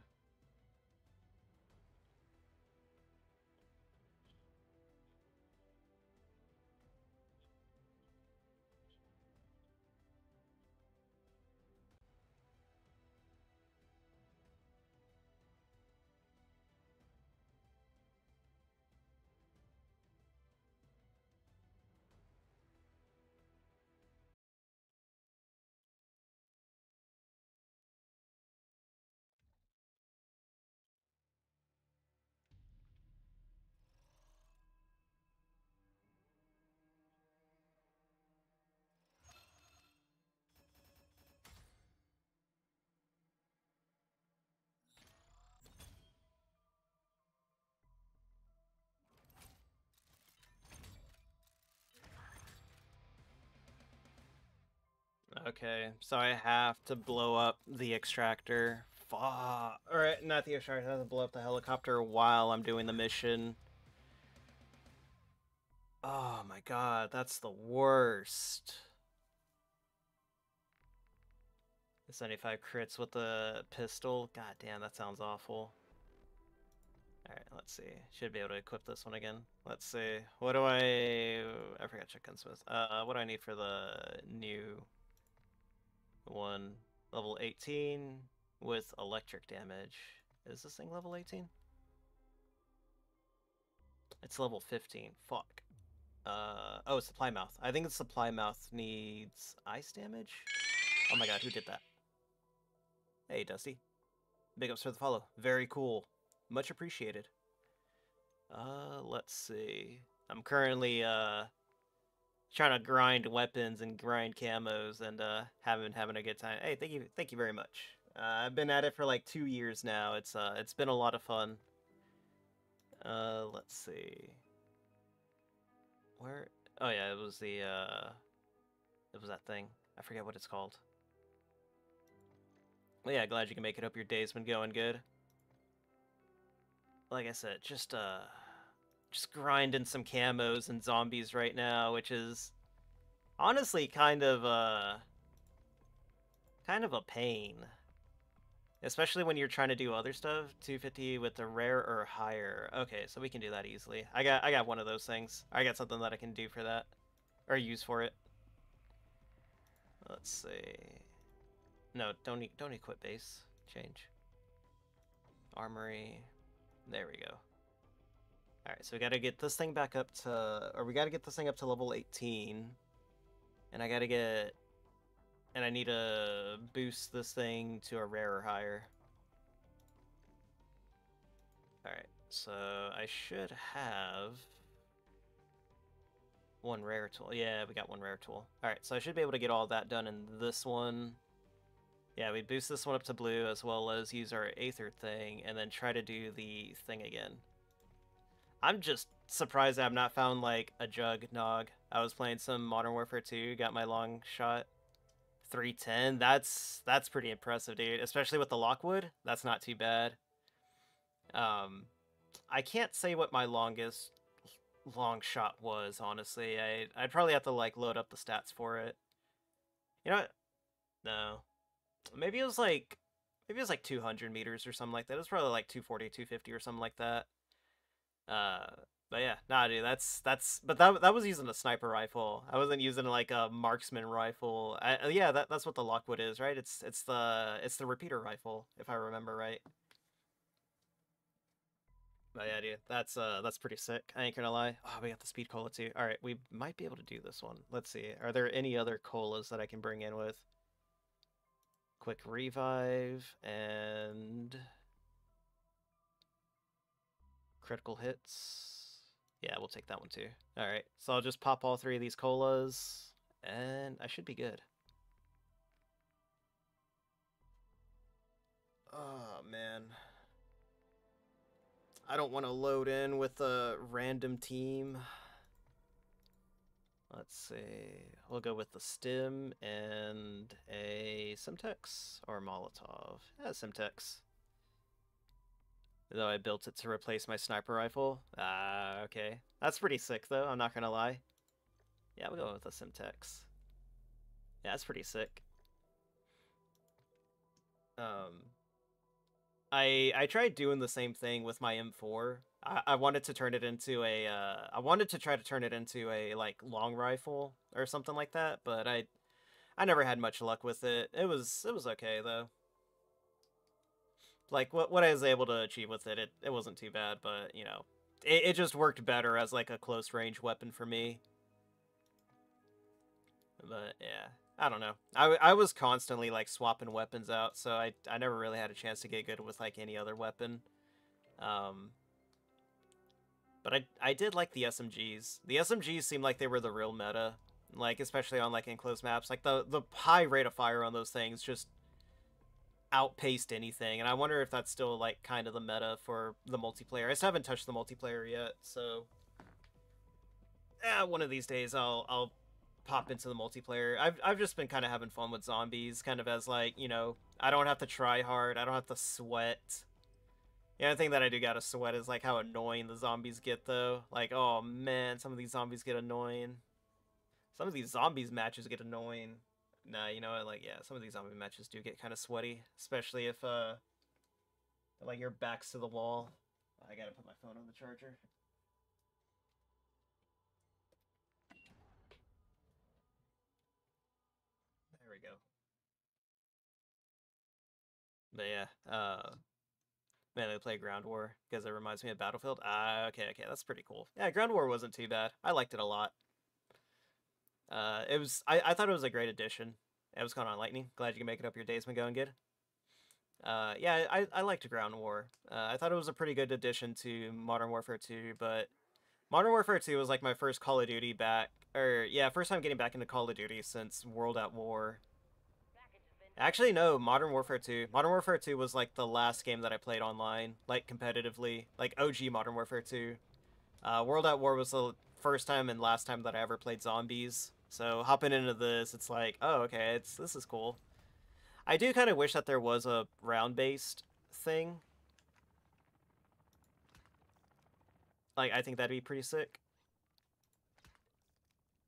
Speaker 1: Okay, so I have to blow up the extractor. Fuck. Alright, not the extractor, I have to blow up the helicopter while I'm doing the mission. Oh my god, that's the worst. The 75 crits with the pistol. God damn, that sounds awful. Alright, let's see. Should be able to equip this one again. Let's see. What do I... I forgot to check gunsmith. Uh, what do I need for the new one? Level 18 with electric damage. Is this thing level 18? It's level 15. Fuck. Uh, oh, supply mouth. I think the supply mouth needs ice damage. Oh my god, who did that? Hey, Dusty. Big ups for the follow. Very cool. Much appreciated. Uh, let's see. I'm currently, uh, trying to grind weapons and grind camos and, uh, having, having a good time. Hey, thank you, thank you very much. Uh, I've been at it for like two years now. It's, uh, it's been a lot of fun. Uh, let's see. Where? Oh yeah, it was the, uh, it was that thing. I forget what it's called. Well, yeah, glad you can make it. Hope your day's been going good. Like I said, just uh, just grinding some camos and zombies right now, which is honestly kind of a kind of a pain. Especially when you're trying to do other stuff. 250 with the rare or higher. Okay, so we can do that easily. I got I got one of those things. I got something that I can do for that, or use for it. Let's see. No, don't don't equip base. Change. Armory. There we go. All right, so we got to get this thing back up to, or we got to get this thing up to level 18, and I got to get, and I need to boost this thing to a rare or higher. All right, so I should have one rare tool. Yeah, we got one rare tool. All right, so I should be able to get all that done in this one. Yeah, we boost this one up to blue as well as use our Aether thing and then try to do the thing again. I'm just surprised I've not found like a jug nog. I was playing some Modern Warfare 2, got my long shot. 310. That's that's pretty impressive, dude. Especially with the Lockwood. That's not too bad. Um I can't say what my longest long shot was, honestly. I I'd probably have to like load up the stats for it. You know what? No. Maybe it was like maybe it was like 200 meters or something like that. It was probably like 240, 250 or something like that. Uh, but yeah, nah, dude, that's that's. But that that was using a sniper rifle. I wasn't using like a marksman rifle. I, uh, yeah, that that's what the Lockwood is, right? It's it's the it's the repeater rifle, if I remember right. But yeah, dude, that's uh that's pretty sick. I ain't gonna lie. Oh, we got the speed cola too. All right, we might be able to do this one. Let's see. Are there any other colas that I can bring in with? Quick revive and critical hits. Yeah, we'll take that one too. All right, so I'll just pop all three of these colas, and I should be good. Oh man. I don't want to load in with a random team. Let's see. We'll go with the Stim and a Semtex or Molotov. Yeah, Semtex. Though I built it to replace my sniper rifle. Ah, uh, okay. That's pretty sick, though. I'm not gonna lie. Yeah, we're going with the Semtex. Yeah, that's pretty sick. Um, I I tried doing the same thing with my M4. I, I wanted to turn it into a uh, I wanted to try to turn it into a like long rifle or something like that, but I I never had much luck with it. It was it was okay though. Like what what I was able to achieve with it, it, it wasn't too bad, but you know, it, it just worked better as like a close range weapon for me. But yeah, I don't know. I, I was constantly like swapping weapons out, so I I never really had a chance to get good with like any other weapon. Um, but I I did like the SMGs. The SMGs seemed like they were the real meta, like especially on like enclosed maps. Like the the high rate of fire on those things just outpaced anything, and I wonder if that's still like kind of the meta for the multiplayer. I just haven't touched the multiplayer yet, so yeah, one of these days I'll I'll pop into the multiplayer. I've I've just been kind of having fun with zombies, kind of as like you know I don't have to try hard, I don't have to sweat. The only thing that I do gotta sweat is like how annoying the zombies get though. Like oh man, some of these zombies get annoying. Some of these zombies matches get annoying. Nah, you know what? Like yeah, some of these zombie matches do get kind of sweaty, especially if uh like your back's to the wall. I gotta put my phone on the charger. There we go. But yeah, uh, man, I play Ground War because it reminds me of Battlefield. Ah, okay, okay, that's pretty cool. Yeah, Ground War wasn't too bad. I liked it a lot. Uh, it was, I, I thought it was a great addition. It was going on Lightning. Glad you can make it up your days going good. Uh, yeah, I, I liked Ground War. Uh, I thought it was a pretty good addition to Modern Warfare 2, but Modern Warfare 2 was like my first Call of Duty back, or yeah, first time getting back into Call of Duty since World at War. Actually, no, Modern Warfare 2. Modern Warfare 2 was like the last game that I played online, like competitively, like OG Modern Warfare 2. Uh, World at War was the first time and last time that I ever played zombies. So hopping into this, it's like, oh, okay, it's this is cool. I do kind of wish that there was a round-based thing. Like, I think that'd be pretty sick.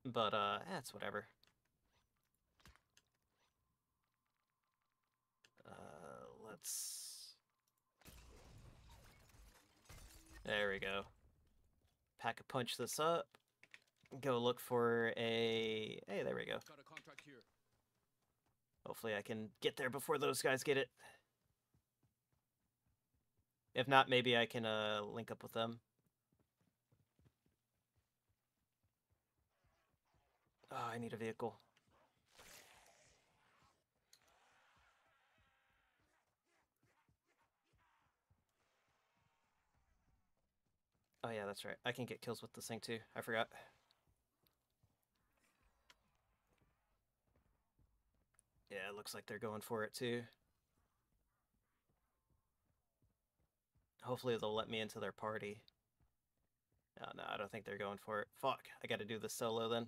Speaker 1: But, uh, that's whatever. Uh, let's... There we go. Pack a punch this up. Go look for a... Hey, there we go.
Speaker 13: Got a contract here.
Speaker 1: Hopefully I can get there before those guys get it. If not, maybe I can uh, link up with them. Oh, I need a vehicle. Oh yeah, that's right. I can get kills with this thing too. I forgot. Yeah, it looks like they're going for it too. Hopefully they'll let me into their party. Oh, no, I don't think they're going for it. Fuck, I gotta do this solo then.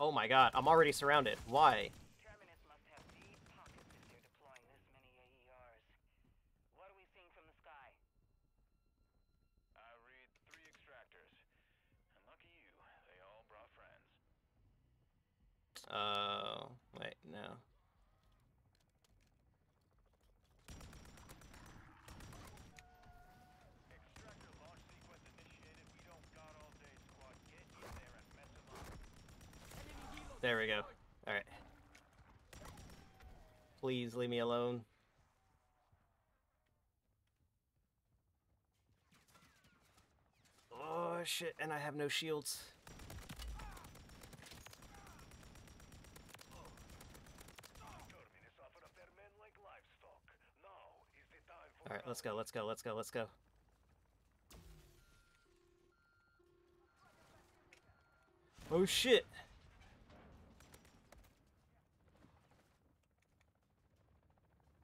Speaker 1: Oh my god, I'm already surrounded. Why?
Speaker 3: Terminus must have deep pockets if they're deploying this many AERs. What are we seeing from the sky?
Speaker 2: I read three extractors. And lucky you, they all brought friends.
Speaker 1: Oh, wait, no.
Speaker 2: Extractor launch sequence initiated. We don't got all day, mess them up.
Speaker 1: There we go. Alright. Please leave me alone. Oh shit, and I have no shields.
Speaker 2: Terminus offered up their men like livestock. Now is the time for
Speaker 1: Alright, let's go, let's go, let's go, let's go. Oh shit!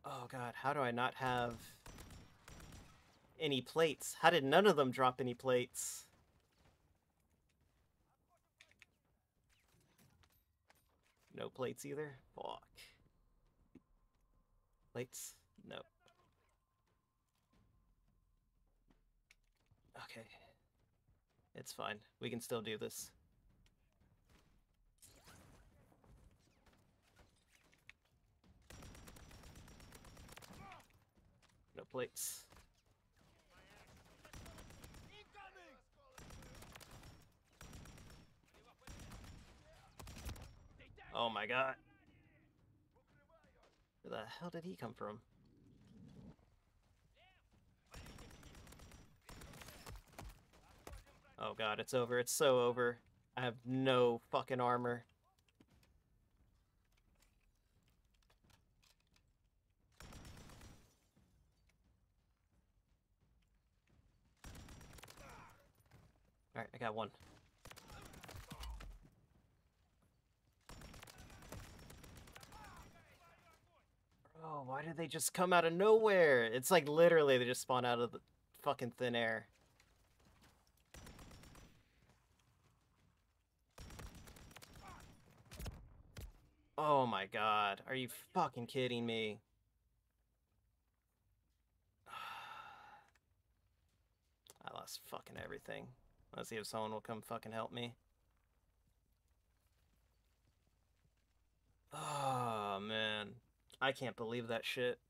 Speaker 1: Oh god, how do I not have any plates? How did none of them drop any plates? No plates either? Fuck. Plates? No. Okay. It's fine. We can still do this. No plates. Oh my god. Where the hell did he come from? Oh god, it's over. It's so over. I have no fucking armor. Alright, I got one. Oh, why did they just come out of nowhere? It's like literally they just spawn out of the fucking thin air. Oh my god, are you fucking kidding me? [sighs] I lost fucking everything. Let's see if someone will come fucking help me. Oh man, I can't believe that shit.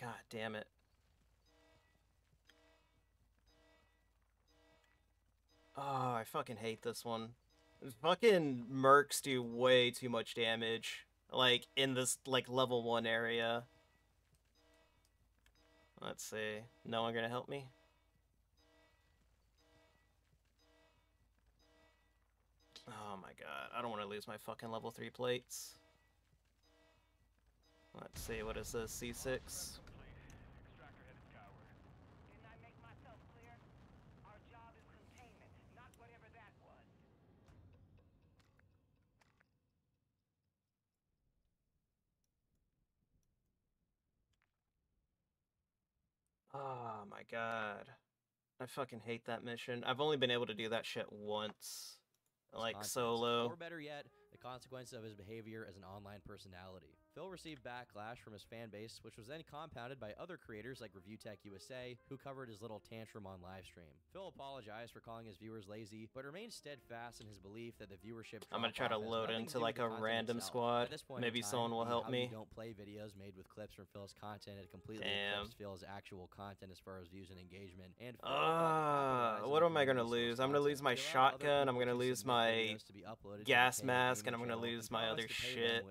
Speaker 1: God damn it. Oh, I fucking hate this one. Fucking mercs do way too much damage. Like, in this, like, level 1 area. Let's see. No one gonna help me? Oh my god. I don't want to lose my fucking level 3 plates. Let's see, what is this? C6?
Speaker 3: Didn't I make myself clear? Our job is containment, not whatever that was.
Speaker 1: Oh my god. I fucking hate that mission. I've only been able to do that shit once. Like solo.
Speaker 6: Or better yet, the consequence of his behavior as an online personality. Phil received backlash from his fan base, which was then compounded by other creators like Review Tech USA, who covered his little tantrum on livestream. Phil apologized for calling his viewers lazy, but remained steadfast in his belief that the viewership.
Speaker 1: I'm gonna try to load into like a random
Speaker 6: itself.
Speaker 1: squad.
Speaker 6: At this point
Speaker 1: Maybe
Speaker 6: time,
Speaker 1: someone will help me.
Speaker 6: Don't play videos made with clips from Phil's content had completely
Speaker 1: Damn.
Speaker 6: eclipsed Phil's actual content as far as views and engagement. And
Speaker 1: Uh, what am I gonna lose? I'm gonna lose my shotgun. I'm gonna lose my gas mask, and I'm gonna lose my other shit.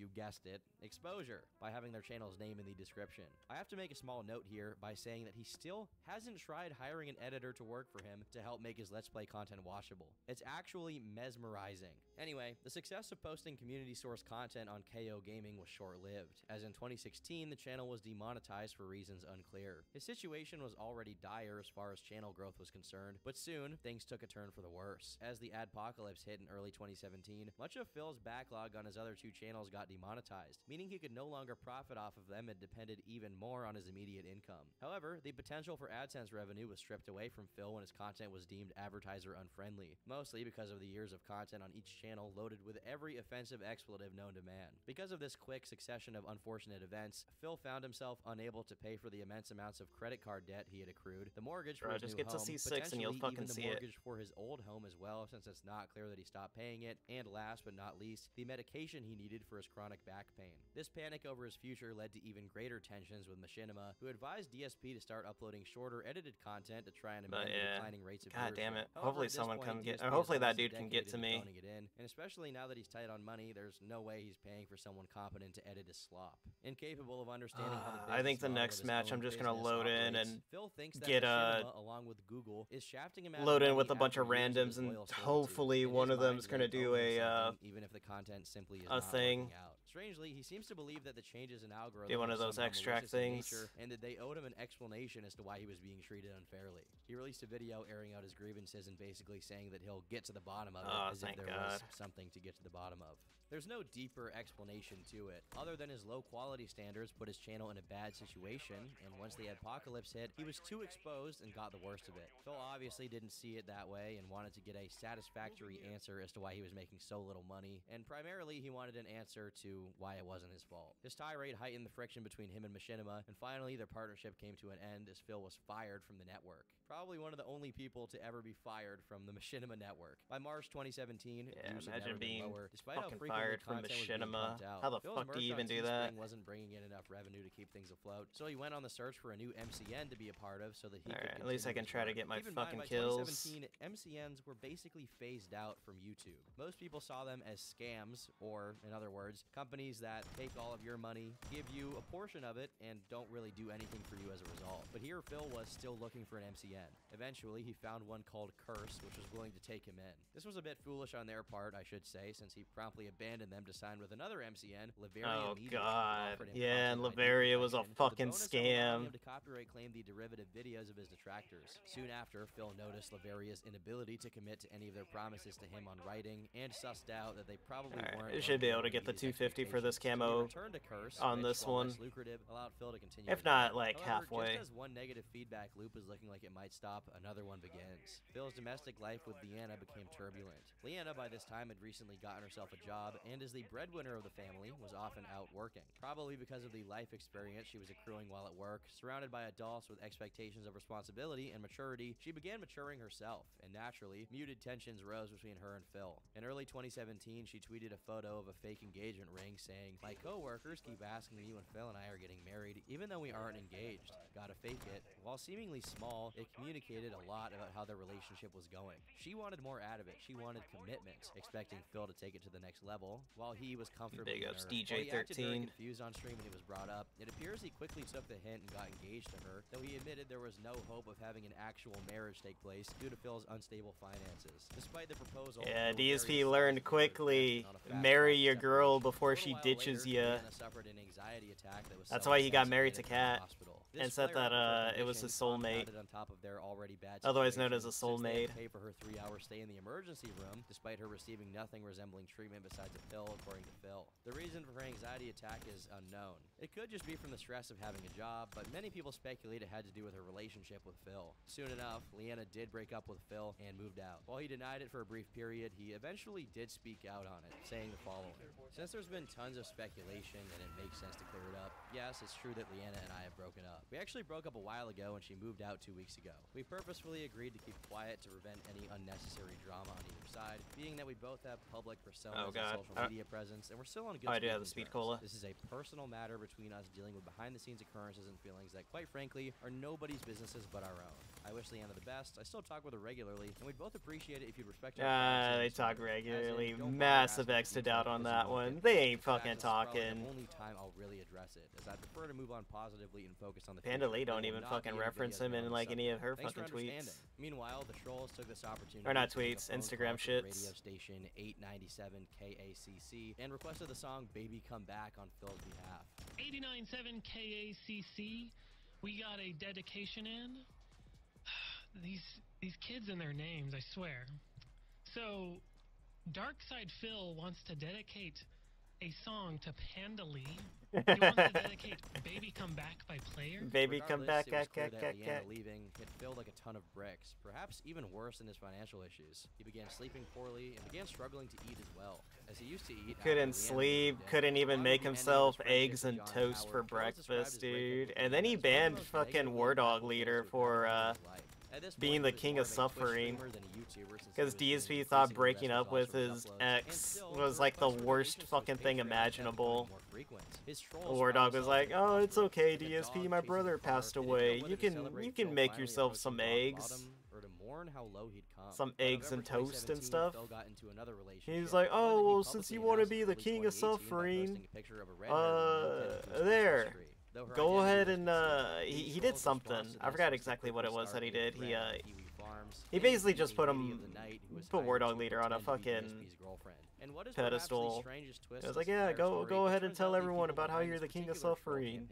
Speaker 6: You guessed it, exposure by having their channel's name in the description. I have to make a small note here by saying that he still hasn't tried hiring an editor to work for him to help make his Let's Play content watchable. It's actually mesmerizing. Anyway, the success of posting community source content on KO Gaming was short-lived, as in 2016 the channel was demonetized for reasons unclear. His situation was already dire as far as channel growth was concerned, but soon things took a turn for the worse. As the adpocalypse hit in early 2017, much of Phil's backlog on his other two channels got demonetized, meaning he could no longer profit off of them and depended even more on his immediate income. However, the potential for AdSense revenue was stripped away from Phil when his content was deemed advertiser unfriendly, mostly because of the years of content on each channel loaded with every offensive expletive known to man. Because of this quick succession of unfortunate events, Phil found himself unable to pay for the immense amounts of credit card debt he had accrued, the mortgage for
Speaker 1: Bro,
Speaker 6: his
Speaker 1: just
Speaker 6: new
Speaker 1: get to
Speaker 6: home,
Speaker 1: C6 and you'll fucking
Speaker 6: even the
Speaker 1: see it.
Speaker 6: mortgage for his old home as well, since it's not clear that he stopped paying it, and last but not least, the medication he needed for his chronic back pain. This panic over his future led to even greater tensions with Machinima, who advised DSP to start uploading shorter, edited content to try and amend
Speaker 1: yeah.
Speaker 6: declining rates of
Speaker 1: God damn it.
Speaker 6: However,
Speaker 1: Hopefully someone
Speaker 6: point,
Speaker 1: come get-
Speaker 6: DSP
Speaker 1: or
Speaker 6: is
Speaker 1: hopefully that dude can get to me.
Speaker 6: It in, and especially now that he's tight on money, there's no way he's paying for someone competent to edit his slop. Incapable of understanding how the
Speaker 1: Ah, I think the next match I'm just gonna
Speaker 6: business
Speaker 1: load in and
Speaker 6: Phil thinks that
Speaker 1: get a
Speaker 6: Machinima, along with Google, is shafting him
Speaker 1: load in with a bunch of randoms and hopefully one of them
Speaker 6: is
Speaker 1: gonna do a uh
Speaker 6: even if the content simply is
Speaker 1: a thing.
Speaker 6: Strangely, he seems to believe that the changes in algorithm
Speaker 1: Do one of those extract things.
Speaker 6: nature, and that they owed him an explanation as to why he was being treated unfairly. He released a video airing out his grievances and basically saying that he'll get to the bottom of it
Speaker 1: Oh,
Speaker 6: as if there was something to get to the bottom of. There's no deeper explanation to it, other than his low quality standards put his channel in a bad situation, and once the adpocalypse hit, he was too exposed and got the worst of it. Phil obviously didn't see it that way and wanted to get a satisfactory answer as to why he was making so little money, and primarily he wanted an answer to why it wasn't his fault. His tirade heightened the friction between him and Machinima, and finally their partnership came to an end as Phil was fired from the network. Probably one of the only people to ever be fired from the Machinima network. By March 2017,
Speaker 1: Yeah, imagine being
Speaker 6: lower, despite how frequently
Speaker 1: fired from Machinima. How the
Speaker 6: Phil's
Speaker 1: fuck do you even do that?
Speaker 6: Wasn't bringing in enough revenue to keep things afloat, so he went on the search for a new MCN to be a part of so that he
Speaker 1: Alright,
Speaker 6: could
Speaker 1: at least I can try to get my
Speaker 6: in
Speaker 1: fucking
Speaker 6: by
Speaker 1: kills.
Speaker 6: 2017, MCNs were basically phased out from YouTube. Most people saw them as scams, or, in other words, companies that take all of your money, give you a portion of it, and don't really do anything for you as a result. But here, Phil was still looking for an MCN. Eventually, he found one called Curse, which was willing to take him in. This was a bit foolish on their part, I should say, since he promptly abandoned them to sign with another MCN, Laveria
Speaker 1: Oh god. Yeah, and Lavaria was a fucking
Speaker 6: bonus of allowing
Speaker 1: scam.
Speaker 6: to copyright claim the derivative videos of his detractors. Soon after, Phil noticed Laveria's inability to commit to any of their promises to him on writing, and sussed out that they probably
Speaker 1: Alright,
Speaker 6: weren't.
Speaker 1: you should be able to get the 250 for this. Camo
Speaker 6: Curse,
Speaker 1: on this one.
Speaker 6: lucrative, allowed Phil to continue.
Speaker 1: If not, like,
Speaker 6: However,
Speaker 1: halfway.
Speaker 6: Just as one negative feedback loop is looking like it might stop, another one begins. Phil's domestic life with Leanna became turbulent. Leanna, by this time, had recently gotten herself a job, and as the breadwinner of the family, was often out working. Probably because of the life experience she was accruing while at work, surrounded by adults with expectations of responsibility and maturity, she began maturing herself, and naturally, muted tensions rose between her and Phil. In early 2017, she tweeted a photo of a fake engagement ring saying, My coworkers keep asking me when Phil and I are getting married, even though we aren't engaged. Gotta fake it. While seemingly small, it communicated a lot about how their relationship was going. She wanted more out of it. She wanted commitment, expecting Phil to take it to the next level, while he was comfortably
Speaker 1: Big ups,
Speaker 6: he acted very
Speaker 1: DJ13.
Speaker 6: confused on stream when it was brought up, it appears he quickly took the hint and got engaged to her, though he admitted there was no hope of having an actual marriage take place due to Phil's unstable finances. Despite the proposal,
Speaker 1: Yeah,
Speaker 6: there were various
Speaker 1: DSP learned quickly.
Speaker 6: on a fast
Speaker 1: Marry your girl before she ditches
Speaker 6: later,
Speaker 1: ya.
Speaker 6: Leanna suffered an anxiety attack that was
Speaker 1: That's why he got married to
Speaker 6: and ended up in the
Speaker 1: Kat.
Speaker 6: hospital. This
Speaker 1: and said that uh, it was his soulmate.
Speaker 6: on top of their already bad
Speaker 1: Otherwise known as a
Speaker 6: situation, since they had to
Speaker 1: soulmate.
Speaker 6: pay for her three-hour stay in the emergency room, despite her receiving nothing resembling treatment besides a pill, according to Phil. The reason for her anxiety attack is unknown. It could just be from the stress of having a job, but many people speculate it had to do with her relationship with Phil. Soon enough, Leanna did break up with Phil and moved out. While he denied it for a brief period, he eventually did speak out on it, saying the following. Since there's been tons of speculation and it makes sense to clear it up, yes, it's true that Leanna and I have broken up. We actually broke up a while ago and she moved out two weeks ago. We purposefully agreed to keep quiet to prevent any unnecessary drama on either side, being that we both have public personas
Speaker 1: Oh,
Speaker 6: and social
Speaker 1: Uh,
Speaker 6: media presence, and we're still on good
Speaker 1: Oh, I do have the speed
Speaker 6: terms.
Speaker 1: cola.
Speaker 6: This is a personal matter between us dealing with behind-the-scenes occurrences and feelings that, quite frankly, are nobody's businesses but our own. I wish Leanna the best. I still talk with her regularly, and we'd both appreciate it if you'd respect our
Speaker 1: Uh, they talk regularly. Massive to doubt on that one. They ain't fucking
Speaker 6: is
Speaker 1: talking.
Speaker 6: The only time I'll really address it, as I prefer to move on positively and focus on the
Speaker 1: Panda. Lee don't even fucking reference him in
Speaker 6: on the
Speaker 1: like any of her
Speaker 6: Thanks
Speaker 1: fucking tweets.
Speaker 6: Meanwhile, the trolls took this opportunity
Speaker 1: Or not
Speaker 6: to make a
Speaker 1: tweets, Instagram
Speaker 6: call to the
Speaker 1: shits.
Speaker 6: Radio station 897 KACC and requested the song "Baby Come Back" on Phil's behalf.
Speaker 13: 89.7 KACC, we got a dedication in. [sighs] These these kids and their names, I swear. So, Darkside Phil wants to dedicate a song to Panda Lee. He wants to dedicate "Baby Come Back" by Player.
Speaker 1: Baby, come back,
Speaker 6: Regardless, it was
Speaker 1: cat,
Speaker 6: clear that
Speaker 1: cat,
Speaker 6: Leanna leaving hit Phil like a ton of bricks, perhaps even worse than his financial issues. He began sleeping poorly and began struggling to eat as well. As he used to eat, after
Speaker 1: Couldn't sleep, couldn't even make himself eggs and toast for
Speaker 6: Phil described his
Speaker 1: breakfast, dude. And then he
Speaker 6: Leanna as one of the
Speaker 1: banned fucking
Speaker 6: negatively
Speaker 1: War Dog Leader for uh
Speaker 6: happen in his life. At this
Speaker 1: being the king of
Speaker 6: of a Twitch
Speaker 1: suffering.
Speaker 6: streamer than a YouTuber since he
Speaker 1: Because DSP thought breaking up with his
Speaker 6: from uploads, and
Speaker 1: ex was like the worst fucking thing imaginable.
Speaker 6: Frequent. His
Speaker 1: War Dog was like, "Oh, it's okay, DSP. My brother passed
Speaker 6: They didn't know
Speaker 1: away. You can you can make yourself some eggs."
Speaker 6: or to mourn how low he'd come.
Speaker 1: Some eggs and toast and stuff.
Speaker 6: Phil got into another relationship,
Speaker 1: He's like, "Oh, well, since you want to be the king of
Speaker 6: 2018
Speaker 1: suffering,
Speaker 6: posting a picture of a
Speaker 1: uh,
Speaker 6: pinned to his Facebook
Speaker 1: there,
Speaker 6: history. Though her
Speaker 1: go ahead and uh, he, he did something. I forgot exactly what it was that he did. He uh,
Speaker 6: on Kiwi Farms,
Speaker 1: he basically just put him,
Speaker 6: of the night who was
Speaker 1: put War Dog Leader on a
Speaker 6: pretend to be
Speaker 1: fucking.
Speaker 6: And what is
Speaker 1: pedestal.
Speaker 6: strangest twist
Speaker 1: It was like, yeah, go go ahead and tell everyone about how you're the king of suffering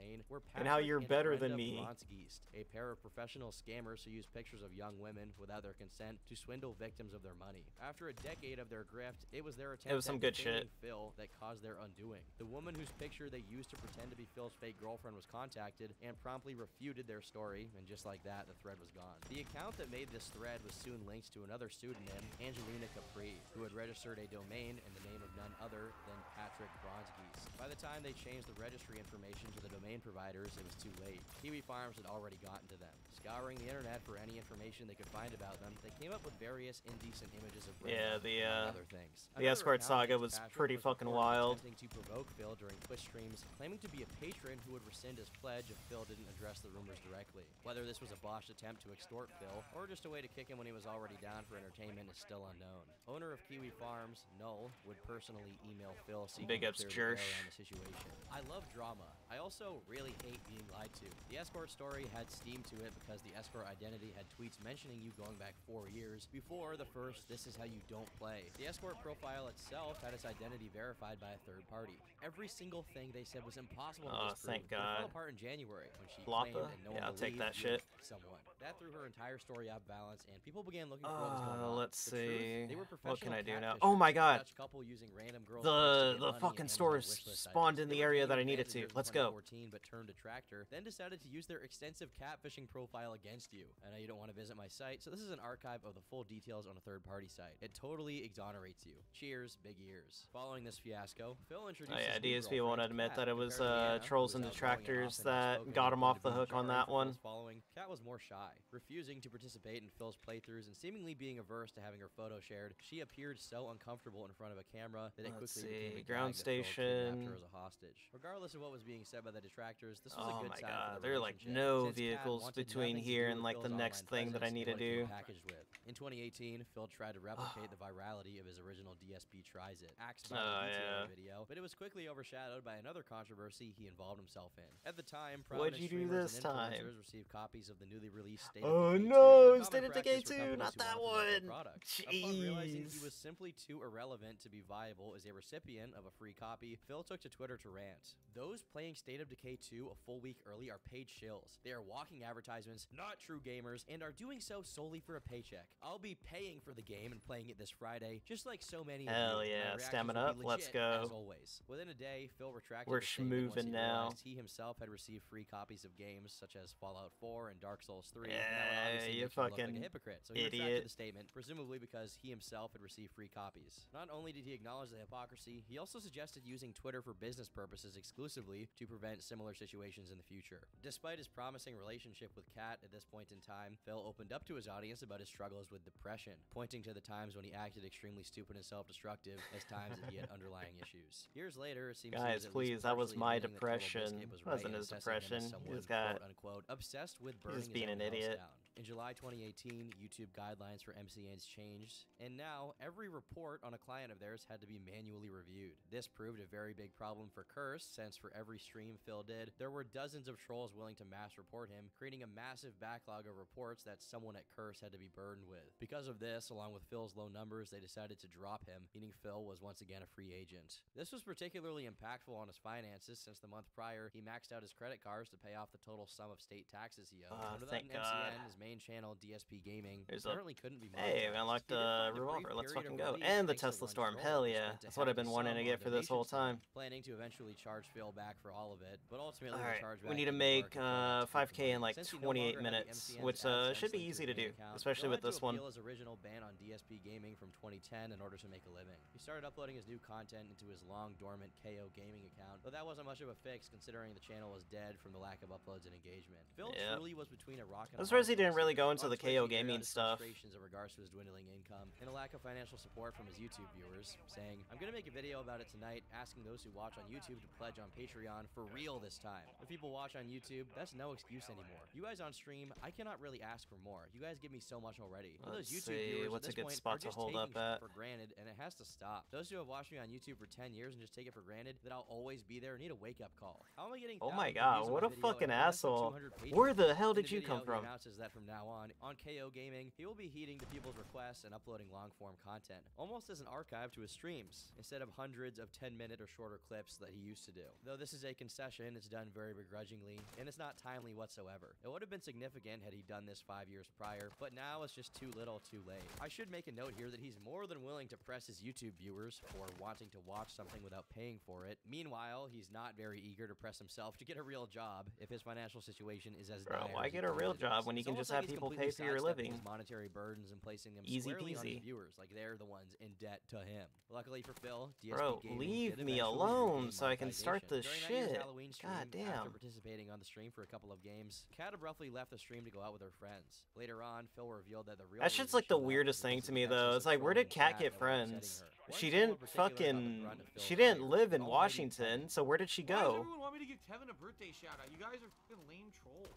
Speaker 1: and how you're
Speaker 6: and
Speaker 1: better than me.
Speaker 6: Bronzgeest, a pair of professional scammers who use pictures of young women without their consent to swindle victims of their money. After a decade of their grift, it was their attempt it
Speaker 1: was some good shit.
Speaker 6: Phil that caused their undoing. The woman whose picture they used to pretend to be Phil's fake girlfriend was contacted and promptly refuted their story, and just like that, the thread was gone. The account that made this thread was soon linked to another pseudonym, Angelina Capri, who had registered a domain in the name of none other than Patrick Bronzgeese. By the time they changed the registry information to the domain providers, it was too late. Kiwi Farms had already gotten to them. Scouring the internet for any information they could find about them, they came up with various indecent images of
Speaker 1: Yeah, the,
Speaker 6: among
Speaker 1: uh,
Speaker 6: other things.
Speaker 1: the
Speaker 6: Another
Speaker 1: escort saga was
Speaker 6: Patrick
Speaker 1: pretty
Speaker 6: was
Speaker 1: fucking wild.
Speaker 6: attempting to provoke Phil during Twitch streams, claiming to be a patron who would rescind his pledge if Phil didn't address the rumors directly. Whether this was a botched attempt to extort Phil, or just a way to kick him when he was already down for entertainment is still unknown. Owner of Kiwi Farms, Null, would personally email Phil seeking
Speaker 1: Big ups, Jersh.
Speaker 6: on the situation. I love drama. I also really hate being lied to. The escort story had steam to it because the escort identity had tweets mentioning you going back four years before the first This Is How You Don't Play. The escort profile itself had its identity verified by a third party. Every single thing they said was impossible to
Speaker 1: Oh,
Speaker 6: disprove.
Speaker 1: thank
Speaker 6: it fell apart in January when she
Speaker 1: Lapa?
Speaker 6: claimed and no
Speaker 1: Yeah, I'll take that shit.
Speaker 6: Someone. That threw her entire story out of balance, and people began looking for what was going
Speaker 1: Uh,
Speaker 6: on.
Speaker 1: let's
Speaker 6: The truth,
Speaker 1: see.
Speaker 6: they were
Speaker 1: What can I do now? Oh my god.
Speaker 6: Couple using random girls'
Speaker 1: The
Speaker 6: to
Speaker 1: the fucking
Speaker 6: and
Speaker 1: store
Speaker 6: Amazon
Speaker 1: s-
Speaker 6: wish list
Speaker 1: spawned in the area that I needed to. Let's go.
Speaker 6: 2014 but turned detractor, then decided to use their extensive catfishing profile against you. I know you don't want to visit my site, so this is an archive of the full details on a third-party site. It totally exonerates you. Cheers, big ears. Following this fiasco, Phil introduced
Speaker 1: Oh yeah, DSP won't admit
Speaker 6: Kat,
Speaker 1: that it was uh, trolls and detractors that got him off the hook on that one.
Speaker 6: Following. Kat was more shy, refusing to participate in Phil's playthroughs and seemingly being averse to having her photo shared. She appeared so uncomfortable in front of a camera that it
Speaker 1: Let's
Speaker 6: quickly became
Speaker 1: see,
Speaker 6: a
Speaker 1: ground
Speaker 6: gag that Phil kidnapped
Speaker 1: station.
Speaker 6: her as a hostage. Regardless of what was being said by the detractors, this was
Speaker 1: Oh
Speaker 6: a good
Speaker 1: my
Speaker 6: for
Speaker 1: god,
Speaker 6: the
Speaker 1: there are like no
Speaker 6: since
Speaker 1: vehicles between here and like the next thing that I need to
Speaker 6: what it came
Speaker 1: do.
Speaker 6: packaged with. In 2018, Phil tried to replicate [sighs] the virality of his original DSP Tries It Axe
Speaker 1: Oh,
Speaker 6: Battle
Speaker 1: yeah.
Speaker 6: video, but it was quickly overshadowed by another controversy he involved himself in. At the time,
Speaker 1: What'd
Speaker 6: prominent
Speaker 1: you do this
Speaker 6: and
Speaker 1: time?
Speaker 6: received copies of the newly released State
Speaker 1: Oh
Speaker 6: of Decay 2.
Speaker 1: no,
Speaker 6: Common
Speaker 1: State of Decay
Speaker 6: for
Speaker 1: 2,
Speaker 6: companies
Speaker 1: not that
Speaker 6: wanted to promote their
Speaker 1: one.
Speaker 6: Jeez. Upon realizing he was simply too irrelevant to be viable as a recipient of a free copy, Phil took to Twitter to rant. Those playing State of Decay 2 a full week early are paid shills. They are walking advertisements, not true gamers, and are doing so solely for a paycheck. I'll be paying for the game and playing it this Friday, just like so many
Speaker 1: Hell yeah, stamina up, let's go.
Speaker 6: As always. Within a day, Phil retracted
Speaker 1: We're
Speaker 6: the statement once he
Speaker 1: schmoovin' now.
Speaker 6: He himself had received free copies of games such as Fallout 4 and Dark Souls 3. and that would
Speaker 1: Yeah, you
Speaker 6: look like
Speaker 1: fucking
Speaker 6: a hypocrite. So he
Speaker 1: idiot.
Speaker 6: retracted the statement, presumably because he himself had received free copies. Not only did he acknowledge the hypocrisy, he also suggested using Twitter for business purposes exclusively to prevent similar situations in the future. Despite his promising relationship with Kat at this point in time, Phil opened up to his audience about his struggles with depression, pointing to the times when he acted extremely stupid and self-destructive as times that he had [laughs] underlying issues. Years later, it seems
Speaker 1: Guys, please, that was my
Speaker 6: admitting that Total
Speaker 1: depression.
Speaker 6: Biscuit was
Speaker 1: Wasn't
Speaker 6: right
Speaker 1: his
Speaker 6: him as
Speaker 1: depression.
Speaker 6: Someone,
Speaker 1: just got-
Speaker 6: quote, unquote, obsessed with
Speaker 1: He's
Speaker 6: burning his
Speaker 1: being an idiot.
Speaker 6: down. In July 2018, YouTube guidelines for MCNs changed, and now every report on a client of theirs had to be manually reviewed. This proved a very big problem for Curse, since for every stream Phil did, there were dozens of trolls willing to mass report him, creating a massive backlog of reports that someone at Curse had to be burdened with. Because of this, along with Phil's low numbers, they decided to drop him, meaning Phil was once again a free agent. This was particularly impactful on his finances, since the month prior, he maxed out his credit cards to pay off the total sum of state taxes he owed.
Speaker 1: Ah, thank
Speaker 6: an
Speaker 1: God.
Speaker 6: MCN, his main channel, DSP Gaming,
Speaker 1: There's a-
Speaker 6: couldn't be
Speaker 1: Hey,
Speaker 6: monetized.
Speaker 1: I unlocked
Speaker 6: He did
Speaker 1: a revolver. Let's fucking go. And the Tesla Storm. Hell yeah. That's what I've been wanting to get for this whole
Speaker 6: donations to him,
Speaker 1: time.
Speaker 6: Planning to eventually charge Phil back for all of it, but ultimately the
Speaker 1: Alright,
Speaker 6: chargeback
Speaker 1: we need to make
Speaker 6: work and Phil had
Speaker 1: uh, 5k in like
Speaker 6: Since he no
Speaker 1: 28
Speaker 6: longer had the
Speaker 1: minutes, which uh, should be easy to do, especially with this one.
Speaker 6: his original ban on DSP Gaming from 2010 in order to make a living. He started uploading his new content into his long dormant KO Gaming account, but that wasn't much of a fix considering the channel was dead from the lack of uploads and engagement. Phil
Speaker 1: Yep.
Speaker 6: truly was between a rock and a hard place.
Speaker 1: Really go into the KO
Speaker 6: he aired out
Speaker 1: gaming stuff.
Speaker 6: frustrations in regards to his dwindling income and a lack of financial support from his YouTube viewers, saying, I'm gonna make a video about it tonight, asking those who watch on YouTube to pledge on Patreon for real this time. If people watch on YouTube, that's no excuse anymore. You guys on stream, I cannot really ask for more. You guys give me so much already. And
Speaker 1: Let's
Speaker 6: those YouTube
Speaker 1: see,
Speaker 6: viewers
Speaker 1: what's a
Speaker 6: at this
Speaker 1: good
Speaker 6: point
Speaker 1: spot
Speaker 6: are
Speaker 1: to hold up
Speaker 6: taking shit
Speaker 1: at?
Speaker 6: for granted, and it has to stop. Those who have watched me on YouTube for 10 years and just take it for granted that I'll always be there need a wake-up call. How am I getting
Speaker 1: Oh my god, what a fucking
Speaker 6: and less than
Speaker 1: asshole. Where the hell did
Speaker 6: the
Speaker 1: you come from?
Speaker 6: Announces that from now on, on KO Gaming, he will be heeding to people's requests and uploading long-form content, almost as an archive to his streams, instead of hundreds of 10-minute or shorter clips that he used to do. Though this is a concession, it's done very begrudgingly, and it's not timely whatsoever. It would have been significant had he done this five years prior, but now it's just too little too late. I should make a note here that he's more than willing to press his YouTube viewers for wanting to watch something without paying for it. Meanwhile, he's not very eager to press himself to get a real job if his financial situation is as
Speaker 1: Bro,
Speaker 6: dire
Speaker 1: why get a real job when
Speaker 6: It's
Speaker 1: can
Speaker 6: almost
Speaker 1: just
Speaker 6: like
Speaker 1: have people pay for your living?
Speaker 6: his monetary burdens and placing them
Speaker 1: Easy
Speaker 6: squarely on his
Speaker 1: peasy.
Speaker 6: viewers, like they're the ones in debt to him. Luckily for Phil, DSP
Speaker 1: Bro, leave me alone so I can start
Speaker 6: monetization.
Speaker 1: the
Speaker 6: During
Speaker 1: shit.
Speaker 6: Halloween stream,
Speaker 1: God
Speaker 6: After participating on the stream for a couple of games, Kat abruptly left the stream to go out with her friends. Later on, Phil revealed that the real
Speaker 1: That shit's like the weirdest thing to me though. It's like where did Kat
Speaker 6: Kat
Speaker 1: get friends?
Speaker 6: upsetting her. One
Speaker 1: She didn't
Speaker 6: particular got the
Speaker 1: fucking
Speaker 6: brunt of Phil's
Speaker 1: she didn't live in Washington, so where did she go?
Speaker 7: Why does
Speaker 1: go?
Speaker 7: everyone want me to give Tevin a birthday shout out? You guys are fucking lame trolls.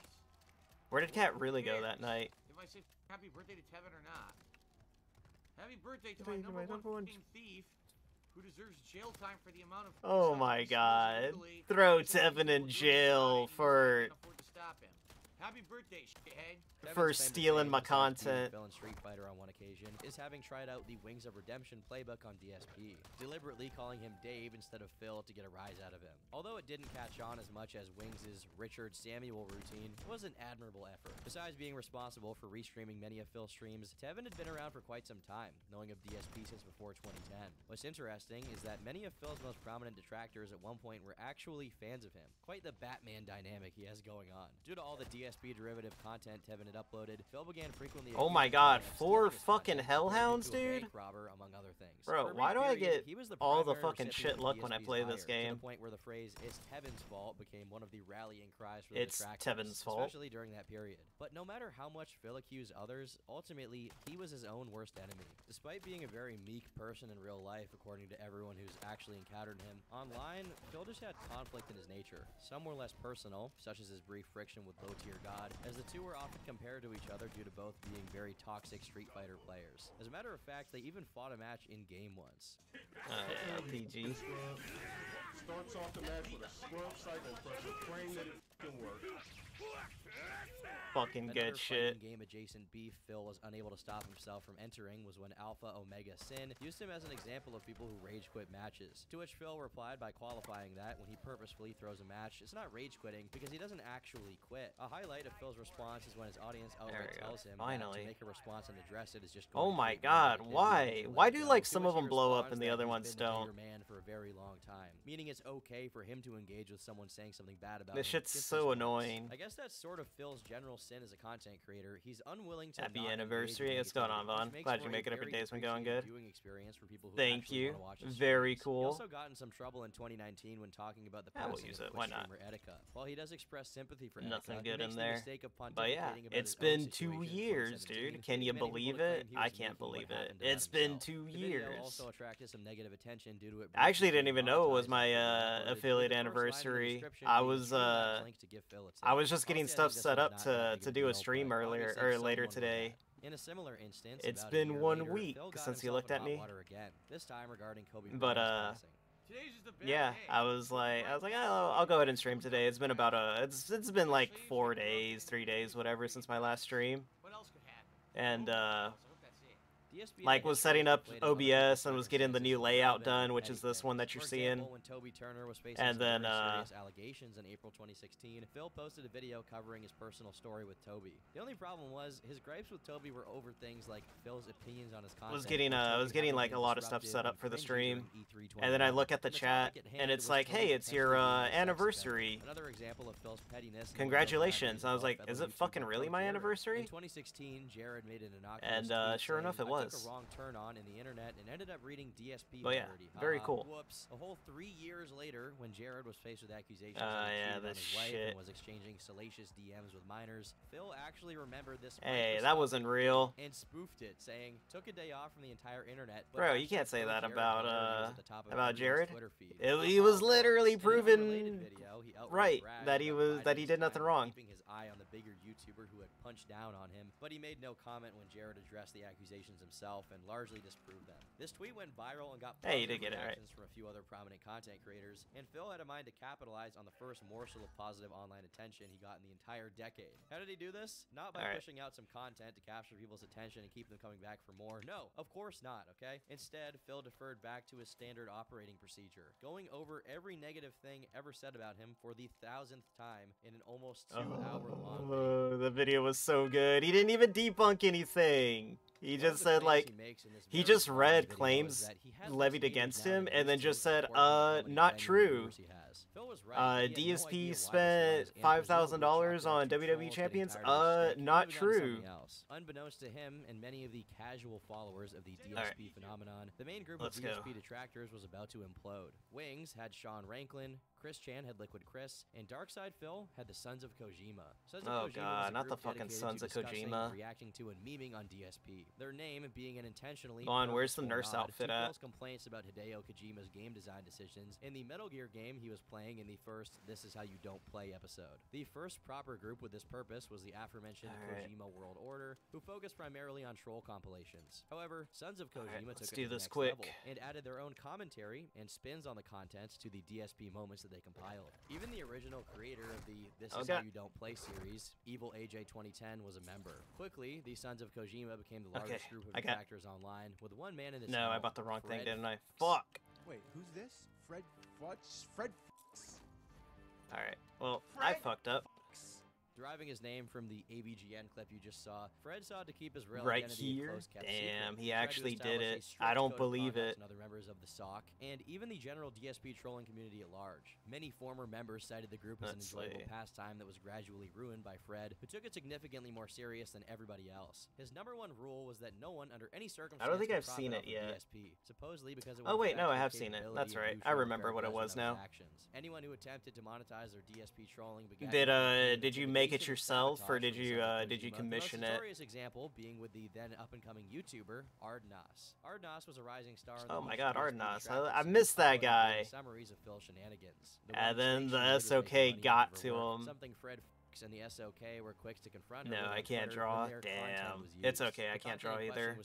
Speaker 1: Where did Kat really go that night?
Speaker 7: If I say happy birthday to Tevin or not. Happy birthday to my number,
Speaker 1: my number one
Speaker 7: one thief who deserves jail time for the amount of
Speaker 1: Oh my god. Throw Tevin in jail for
Speaker 7: you can't afford to stop him. Happy birthday, shithead.
Speaker 1: For stealing my content.
Speaker 6: In Street Fighter on one occasion is having tried out the Wings of Redemption playbook on DSP, deliberately calling him Dave instead of Phil to get a rise out of him. Although it didn't catch on as much as Wings' Richard Samuel routine, it was an admirable effort. Besides being responsible for restreaming many of Phil's streams, Tevin had been around for quite some time, knowing of DSP since before 2010. What's interesting is that many of Phil's most prominent detractors at one point were actually fans of him. Quite the Batman dynamic he has going on. Due to all the DSP derivative content Tevin had uploaded, Phil began frequently
Speaker 1: Oh my god, four fucking hellhounds,
Speaker 6: turning into a
Speaker 1: dude?
Speaker 6: robber, among other things.
Speaker 1: Bro,
Speaker 6: For
Speaker 1: why
Speaker 6: brief
Speaker 1: do I get
Speaker 6: he was the
Speaker 1: all the fucking shit luck when I play this game?
Speaker 6: To the point where the phrase "It's Tevin's fault" became one of the rallying cries for the
Speaker 1: It's Tevin's fault.
Speaker 6: especially during that period. But no matter how much Phil accused others, ultimately he was his own worst enemy. Despite being a very meek person in real life, according to everyone who's actually encountered him, online Phil just had conflict in his nature. Some were less personal, such as his brief friction with low-tier God, as the two were often compared to each other due to both being very toxic Street Fighter players. As a matter of fact, they even fought a match in game once.
Speaker 1: Uh, PG.
Speaker 14: Starts off the match with a scrub cycle pressure, praying that it can work.
Speaker 1: Fucking
Speaker 6: Another
Speaker 1: good shit.
Speaker 6: game adjacent beef Phil was unable to stop himself from entering was when Alpha Omega Sin used him as an example of people who rage quit matches. To which Phil replied by qualifying that when he purposefully throws a match, it's not rage quitting because he doesn't actually quit. A highlight of Phil's response is when his audience tells him
Speaker 1: Finally.
Speaker 6: to make a response and address it is just oh going
Speaker 1: Oh my god, why?
Speaker 6: than to let
Speaker 1: Why do like some of them blow up and the other ones don't?
Speaker 6: man for a very long time, meaning it's okay for him to engage with someone saying something bad about
Speaker 1: This
Speaker 6: him
Speaker 1: shit's
Speaker 6: just
Speaker 1: so
Speaker 6: as once.
Speaker 1: annoying.
Speaker 6: I guess that's sort of Phil's general sin as a content creator. He's unwilling to
Speaker 1: Happy anniversary. What's going on, Vaughn? Glad you're making it. Every
Speaker 6: very
Speaker 1: day's been going good.
Speaker 6: viewing experience for people who
Speaker 1: Thank you. Very cool.
Speaker 6: He also got in some trouble in 2019 when talking about the
Speaker 1: Yeah, we'll use
Speaker 6: of
Speaker 1: it. Why not?
Speaker 6: Etika. While he does express sympathy for
Speaker 1: Nothing
Speaker 6: Etika,
Speaker 1: good in there.
Speaker 6: The
Speaker 1: But yeah, it's been two years, dude. Can you
Speaker 6: leading many people
Speaker 1: believe it? I can't believe it.
Speaker 6: happened to that
Speaker 1: It's been two years.
Speaker 6: also attracted some negative attention due to it
Speaker 1: I actually didn't even know it was my uh, affiliate
Speaker 6: the first line in the
Speaker 1: anniversary. I was uh,
Speaker 6: match link to give Phil a
Speaker 1: I was just getting stuff set up to
Speaker 6: big
Speaker 1: to do a stream earlier or later today.
Speaker 6: that. In a similar instance,
Speaker 1: It's
Speaker 6: about a
Speaker 1: been one
Speaker 6: later,
Speaker 1: week since he looked at me.
Speaker 6: again, this time regarding Kobe
Speaker 1: But uh,
Speaker 6: passing.
Speaker 4: Today's just the best
Speaker 1: yeah. I was like, I was like, oh, I'll go ahead and stream today. It's been about a, it's it's been like four days, three days, whatever, since my last stream,
Speaker 4: What else could happen?
Speaker 1: and uh,
Speaker 4: I hope that's it.
Speaker 6: DSP
Speaker 1: like was setting up
Speaker 6: played in other
Speaker 1: OBS and was getting the new layout done, which is this one that you're seeing.
Speaker 6: example, when Toby Turner was facing
Speaker 1: And then, uh,
Speaker 6: allegations in April 2016, Phil posted a video covering his personal story with Toby. The only problem was his gripes with Toby were over things like Phil's opinions on his content.
Speaker 1: I was getting uh, I was getting like a lot of stuff set up for the stream, and then I look at the chat,
Speaker 6: And the topic at
Speaker 1: and
Speaker 6: hand
Speaker 1: it's like, hey, it's your uh,
Speaker 6: being a sex offender.
Speaker 1: anniversary.
Speaker 6: Another example of Phil's pettiness.
Speaker 1: Congratulations. I was like, is it fucking really my anniversary?
Speaker 6: In 2016, Jared made an innocuous
Speaker 1: And, uh, sure enough, it
Speaker 6: "I
Speaker 1: was.
Speaker 6: took a wrong turn on in the internet and ended up reading DSP
Speaker 1: But yeah, very
Speaker 6: Haha.
Speaker 1: cool.
Speaker 6: Whoops. A whole three years later, when Jared was faced with accusations
Speaker 1: Uh,
Speaker 6: that
Speaker 1: yeah,
Speaker 6: cheated on
Speaker 1: this
Speaker 6: his wife and was exchanging salacious DMs with minors, Phil actually remembered this.
Speaker 1: Hey, that wasn't real.
Speaker 6: And spoofed it, saying, "Took a day off from the entire internet." But
Speaker 1: Bro, you can't say that
Speaker 6: Jared
Speaker 1: about uh
Speaker 6: the top of
Speaker 1: about Jared.
Speaker 6: Twitter feed.
Speaker 1: It- he was literally
Speaker 6: In an unrelated
Speaker 1: proven
Speaker 6: video, he
Speaker 1: right that he was that he did nothing wrong.
Speaker 6: Eye on the bigger YouTuber who had punched down on him, but he made no comment when Jared addressed the accusations himself and largely disproved them. This tweet went viral and got
Speaker 1: Hey,
Speaker 6: positive
Speaker 1: get it right.
Speaker 6: reactions from a few other prominent content creators, and Phil had a mind to capitalize on the first morsel of positive online attention he got in the entire decade. How did he do this? Not by
Speaker 1: right.
Speaker 6: pushing out some content to capture people's attention and keep them coming back for more. No, of course not, okay? Instead, Phil deferred back to his standard operating procedure, going over every negative thing ever said about him for the thousandth time in an almost two hour long
Speaker 1: oh. Oh, the video was so good. He didn't even debunk anything. He just said like
Speaker 6: he makes in this
Speaker 1: he just read claims
Speaker 6: that he has
Speaker 1: levied against him and then just said,
Speaker 6: according to how
Speaker 1: uh, not true.
Speaker 6: Viewers he has. Phil was right.
Speaker 1: Uh,
Speaker 6: He had no idea
Speaker 1: DSP spent five thousand dollars
Speaker 6: chalked it up
Speaker 1: on WWE champions.
Speaker 6: tired of his
Speaker 1: Uh, not
Speaker 6: moved on to
Speaker 1: true.
Speaker 6: Unbeknownst to him and many of the casual followers of the DSP phenomenon, the main group
Speaker 1: Let's
Speaker 6: of
Speaker 1: go.
Speaker 6: DSP detractors was about to implode. Wings had Sean Ranklin, Chris Chan had Liquid Chris, and DarksydePhil had the Sons of Kojima. Sons of
Speaker 1: Oh,
Speaker 6: Kojima
Speaker 1: God, not the fucking Sons of Kojima.
Speaker 6: reacting to, and memeing on DSP. Their name being an intentionally
Speaker 1: Go on, where's the nurse outfit at?
Speaker 6: Complaints about Hideo Kojima's game design decisions in the Metal Gear game he was playing in the first This Is How You Don't Play episode. The first proper group with this purpose was the aforementioned
Speaker 1: Alright.
Speaker 6: Kojima World Order, who focused primarily on troll compilations. However, Sons of Kojima
Speaker 1: Alright, let's
Speaker 6: took it to the
Speaker 1: this
Speaker 6: next
Speaker 1: quick.
Speaker 6: level and added their own commentary and spins on the content to the DSP moments that they compiled. Even the original creator of the This Is How You Don't Play series, Evil AJ 2010, was a member. Quickly, the Sons of Kojima became the largest
Speaker 1: Okay,
Speaker 6: group of
Speaker 1: I got-
Speaker 6: detractors online, with one man in the
Speaker 1: No, I bought the wrong thing, didn't I? Fuck.
Speaker 15: Wait, who's this? Fred Fudge? Fred Fuchs.
Speaker 1: All right. Well, I fucked up.
Speaker 6: Deriving his name from the AVGN clip you just saw, Fred sought to keep his real
Speaker 1: Right here? Damn,
Speaker 6: secret.
Speaker 1: he actually did it. I don't believe it.
Speaker 6: And other members of the SOC, and even the general DSP trolling community at large. Many former members cited the group as an
Speaker 1: Let's
Speaker 6: enjoyable
Speaker 1: see.
Speaker 6: pastime that was gradually ruined by Fred, who took it significantly more serious than everybody else. His number one rule was that no one, under any circumstance,
Speaker 1: think I've seen it yet.
Speaker 6: DSP, supposedly because it
Speaker 1: Oh, wait, no, I have seen it. That's right. I remember what it was
Speaker 6: and of his
Speaker 1: now.
Speaker 6: actions. Anyone who attempted to monetize their DSP trolling began
Speaker 1: Did uh did you
Speaker 6: the
Speaker 1: make it yourself or did you uh did you commission it?
Speaker 6: notorious example being with the then up and coming YouTuber Ardnas. Ardnas was a rising star.
Speaker 1: Oh my god,
Speaker 6: DSP
Speaker 1: Ardnas. I, I missed that guy.
Speaker 6: Summaries of Phil shenanigans.
Speaker 1: And then the
Speaker 6: she made was
Speaker 1: SOK got to him.
Speaker 6: Something Fred and the SOK were quick to confront her
Speaker 1: No, I can't draw. Damn. It's okay, I
Speaker 6: The
Speaker 1: can't draw either.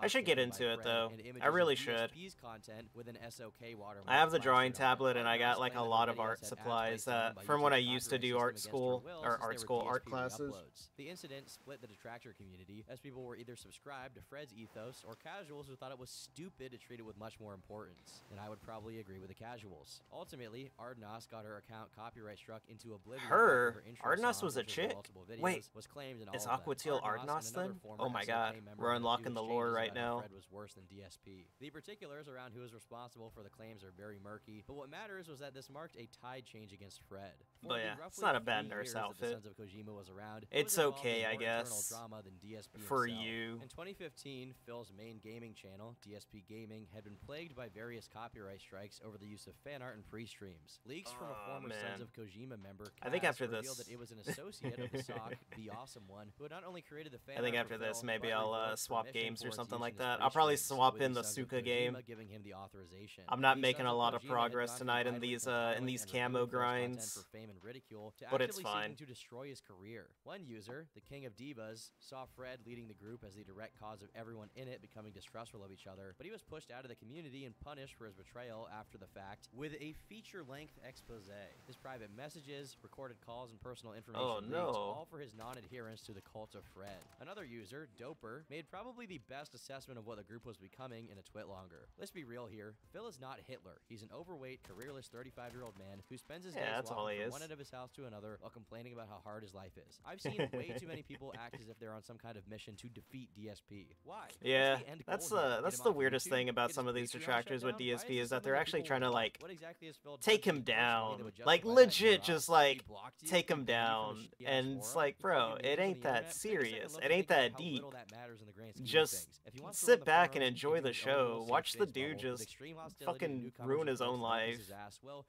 Speaker 1: I should get into it, though. I really should.
Speaker 6: Content with an SOK watermark
Speaker 1: I have the drawing tablet and I got like a lot of art supplies
Speaker 6: placed on them
Speaker 1: that
Speaker 6: by
Speaker 1: from when I used to do art school or art school art classes.
Speaker 6: The incident split the detractor community as people were either subscribed to Fred's ethos or casuals who thought it was stupid to treat it with much more importance. And I would probably agree with the casuals. Ultimately, Ardnas got her account copyright struck into oblivion.
Speaker 1: Her?
Speaker 6: after Ardnas
Speaker 1: was a chick? Wait,
Speaker 6: was claimed in
Speaker 1: is
Speaker 6: all them.
Speaker 1: Aquatil
Speaker 6: Ardnas and
Speaker 1: Ardnas
Speaker 6: another
Speaker 1: then? Oh my god, we're
Speaker 6: had a few
Speaker 1: unlocking the lore right now.
Speaker 6: Fred was worse than DSP. The particulars around who is responsible for the claims are very murky, but what matters was that this marked a tide change against Fred. For
Speaker 1: But yeah, it's not a bad nurse outfit.
Speaker 6: Of Kojima was around, it
Speaker 1: It's okay, I guess,
Speaker 6: drama than DSP
Speaker 1: for
Speaker 6: himself.
Speaker 1: you.
Speaker 6: In 2015, Phil's main gaming channel, DSP Gaming, had been plagued by various copyright strikes over the use of fan art and pre-streams. Leaks from a former Sons of Kojima member,
Speaker 1: I think after this-
Speaker 6: that it was an associate of the SOC, [laughs] the Awesome One, who had not only created the fan
Speaker 1: I think after this, maybe I'll uh, swap games or something like that. I'll probably swap in the Suka game.
Speaker 6: giving him the authorization.
Speaker 1: I'm not making a lot of progress tonight in these uh in these camo grinds.
Speaker 6: for fame and ridicule to
Speaker 1: But it's fine.
Speaker 6: to destroy his career. One user, the King of Divas, saw Fred leading the group as the direct cause of everyone in it becoming distrustful of each other, but he was pushed out of the community and punished for his betrayal after the fact with a feature-length expose. His private messages, recorded calls, and personal Oh, information
Speaker 1: Oh,
Speaker 6: leaks,
Speaker 1: no.
Speaker 6: all for his non-adherence to the cult of Fred. Another user, Doper, made probably the best assessment of what the group was becoming in a TwitLonger. Let's be real here. Phil is not Hitler. He's an overweight, careerless 35-year-old man who spends his
Speaker 1: Yeah,
Speaker 6: days walking from one end of his house to another while complaining about how hard his life is. I've seen way too many [laughs] people act as if they're on some kind of mission to defeat DSP. Why?
Speaker 1: Yeah, that's the that's the weirdest
Speaker 6: YouTube?
Speaker 1: thing about some of these detractors with
Speaker 6: down? Why is
Speaker 1: DSP is that they're actually trying to like
Speaker 6: What exactly is Phil
Speaker 1: take him
Speaker 6: you personally that
Speaker 1: down, like legit, just like take him
Speaker 6: from
Speaker 1: down,
Speaker 6: the sh- the
Speaker 1: and it's like, bro, it ain't that
Speaker 6: Take a second
Speaker 1: serious. It ain't that deep.
Speaker 6: that in the grand
Speaker 1: Just.
Speaker 6: If he wants to
Speaker 1: sit back and enjoy the
Speaker 6: his own little
Speaker 1: show. Watch the dude just
Speaker 6: extreme hostility to
Speaker 1: fucking ruin his own life.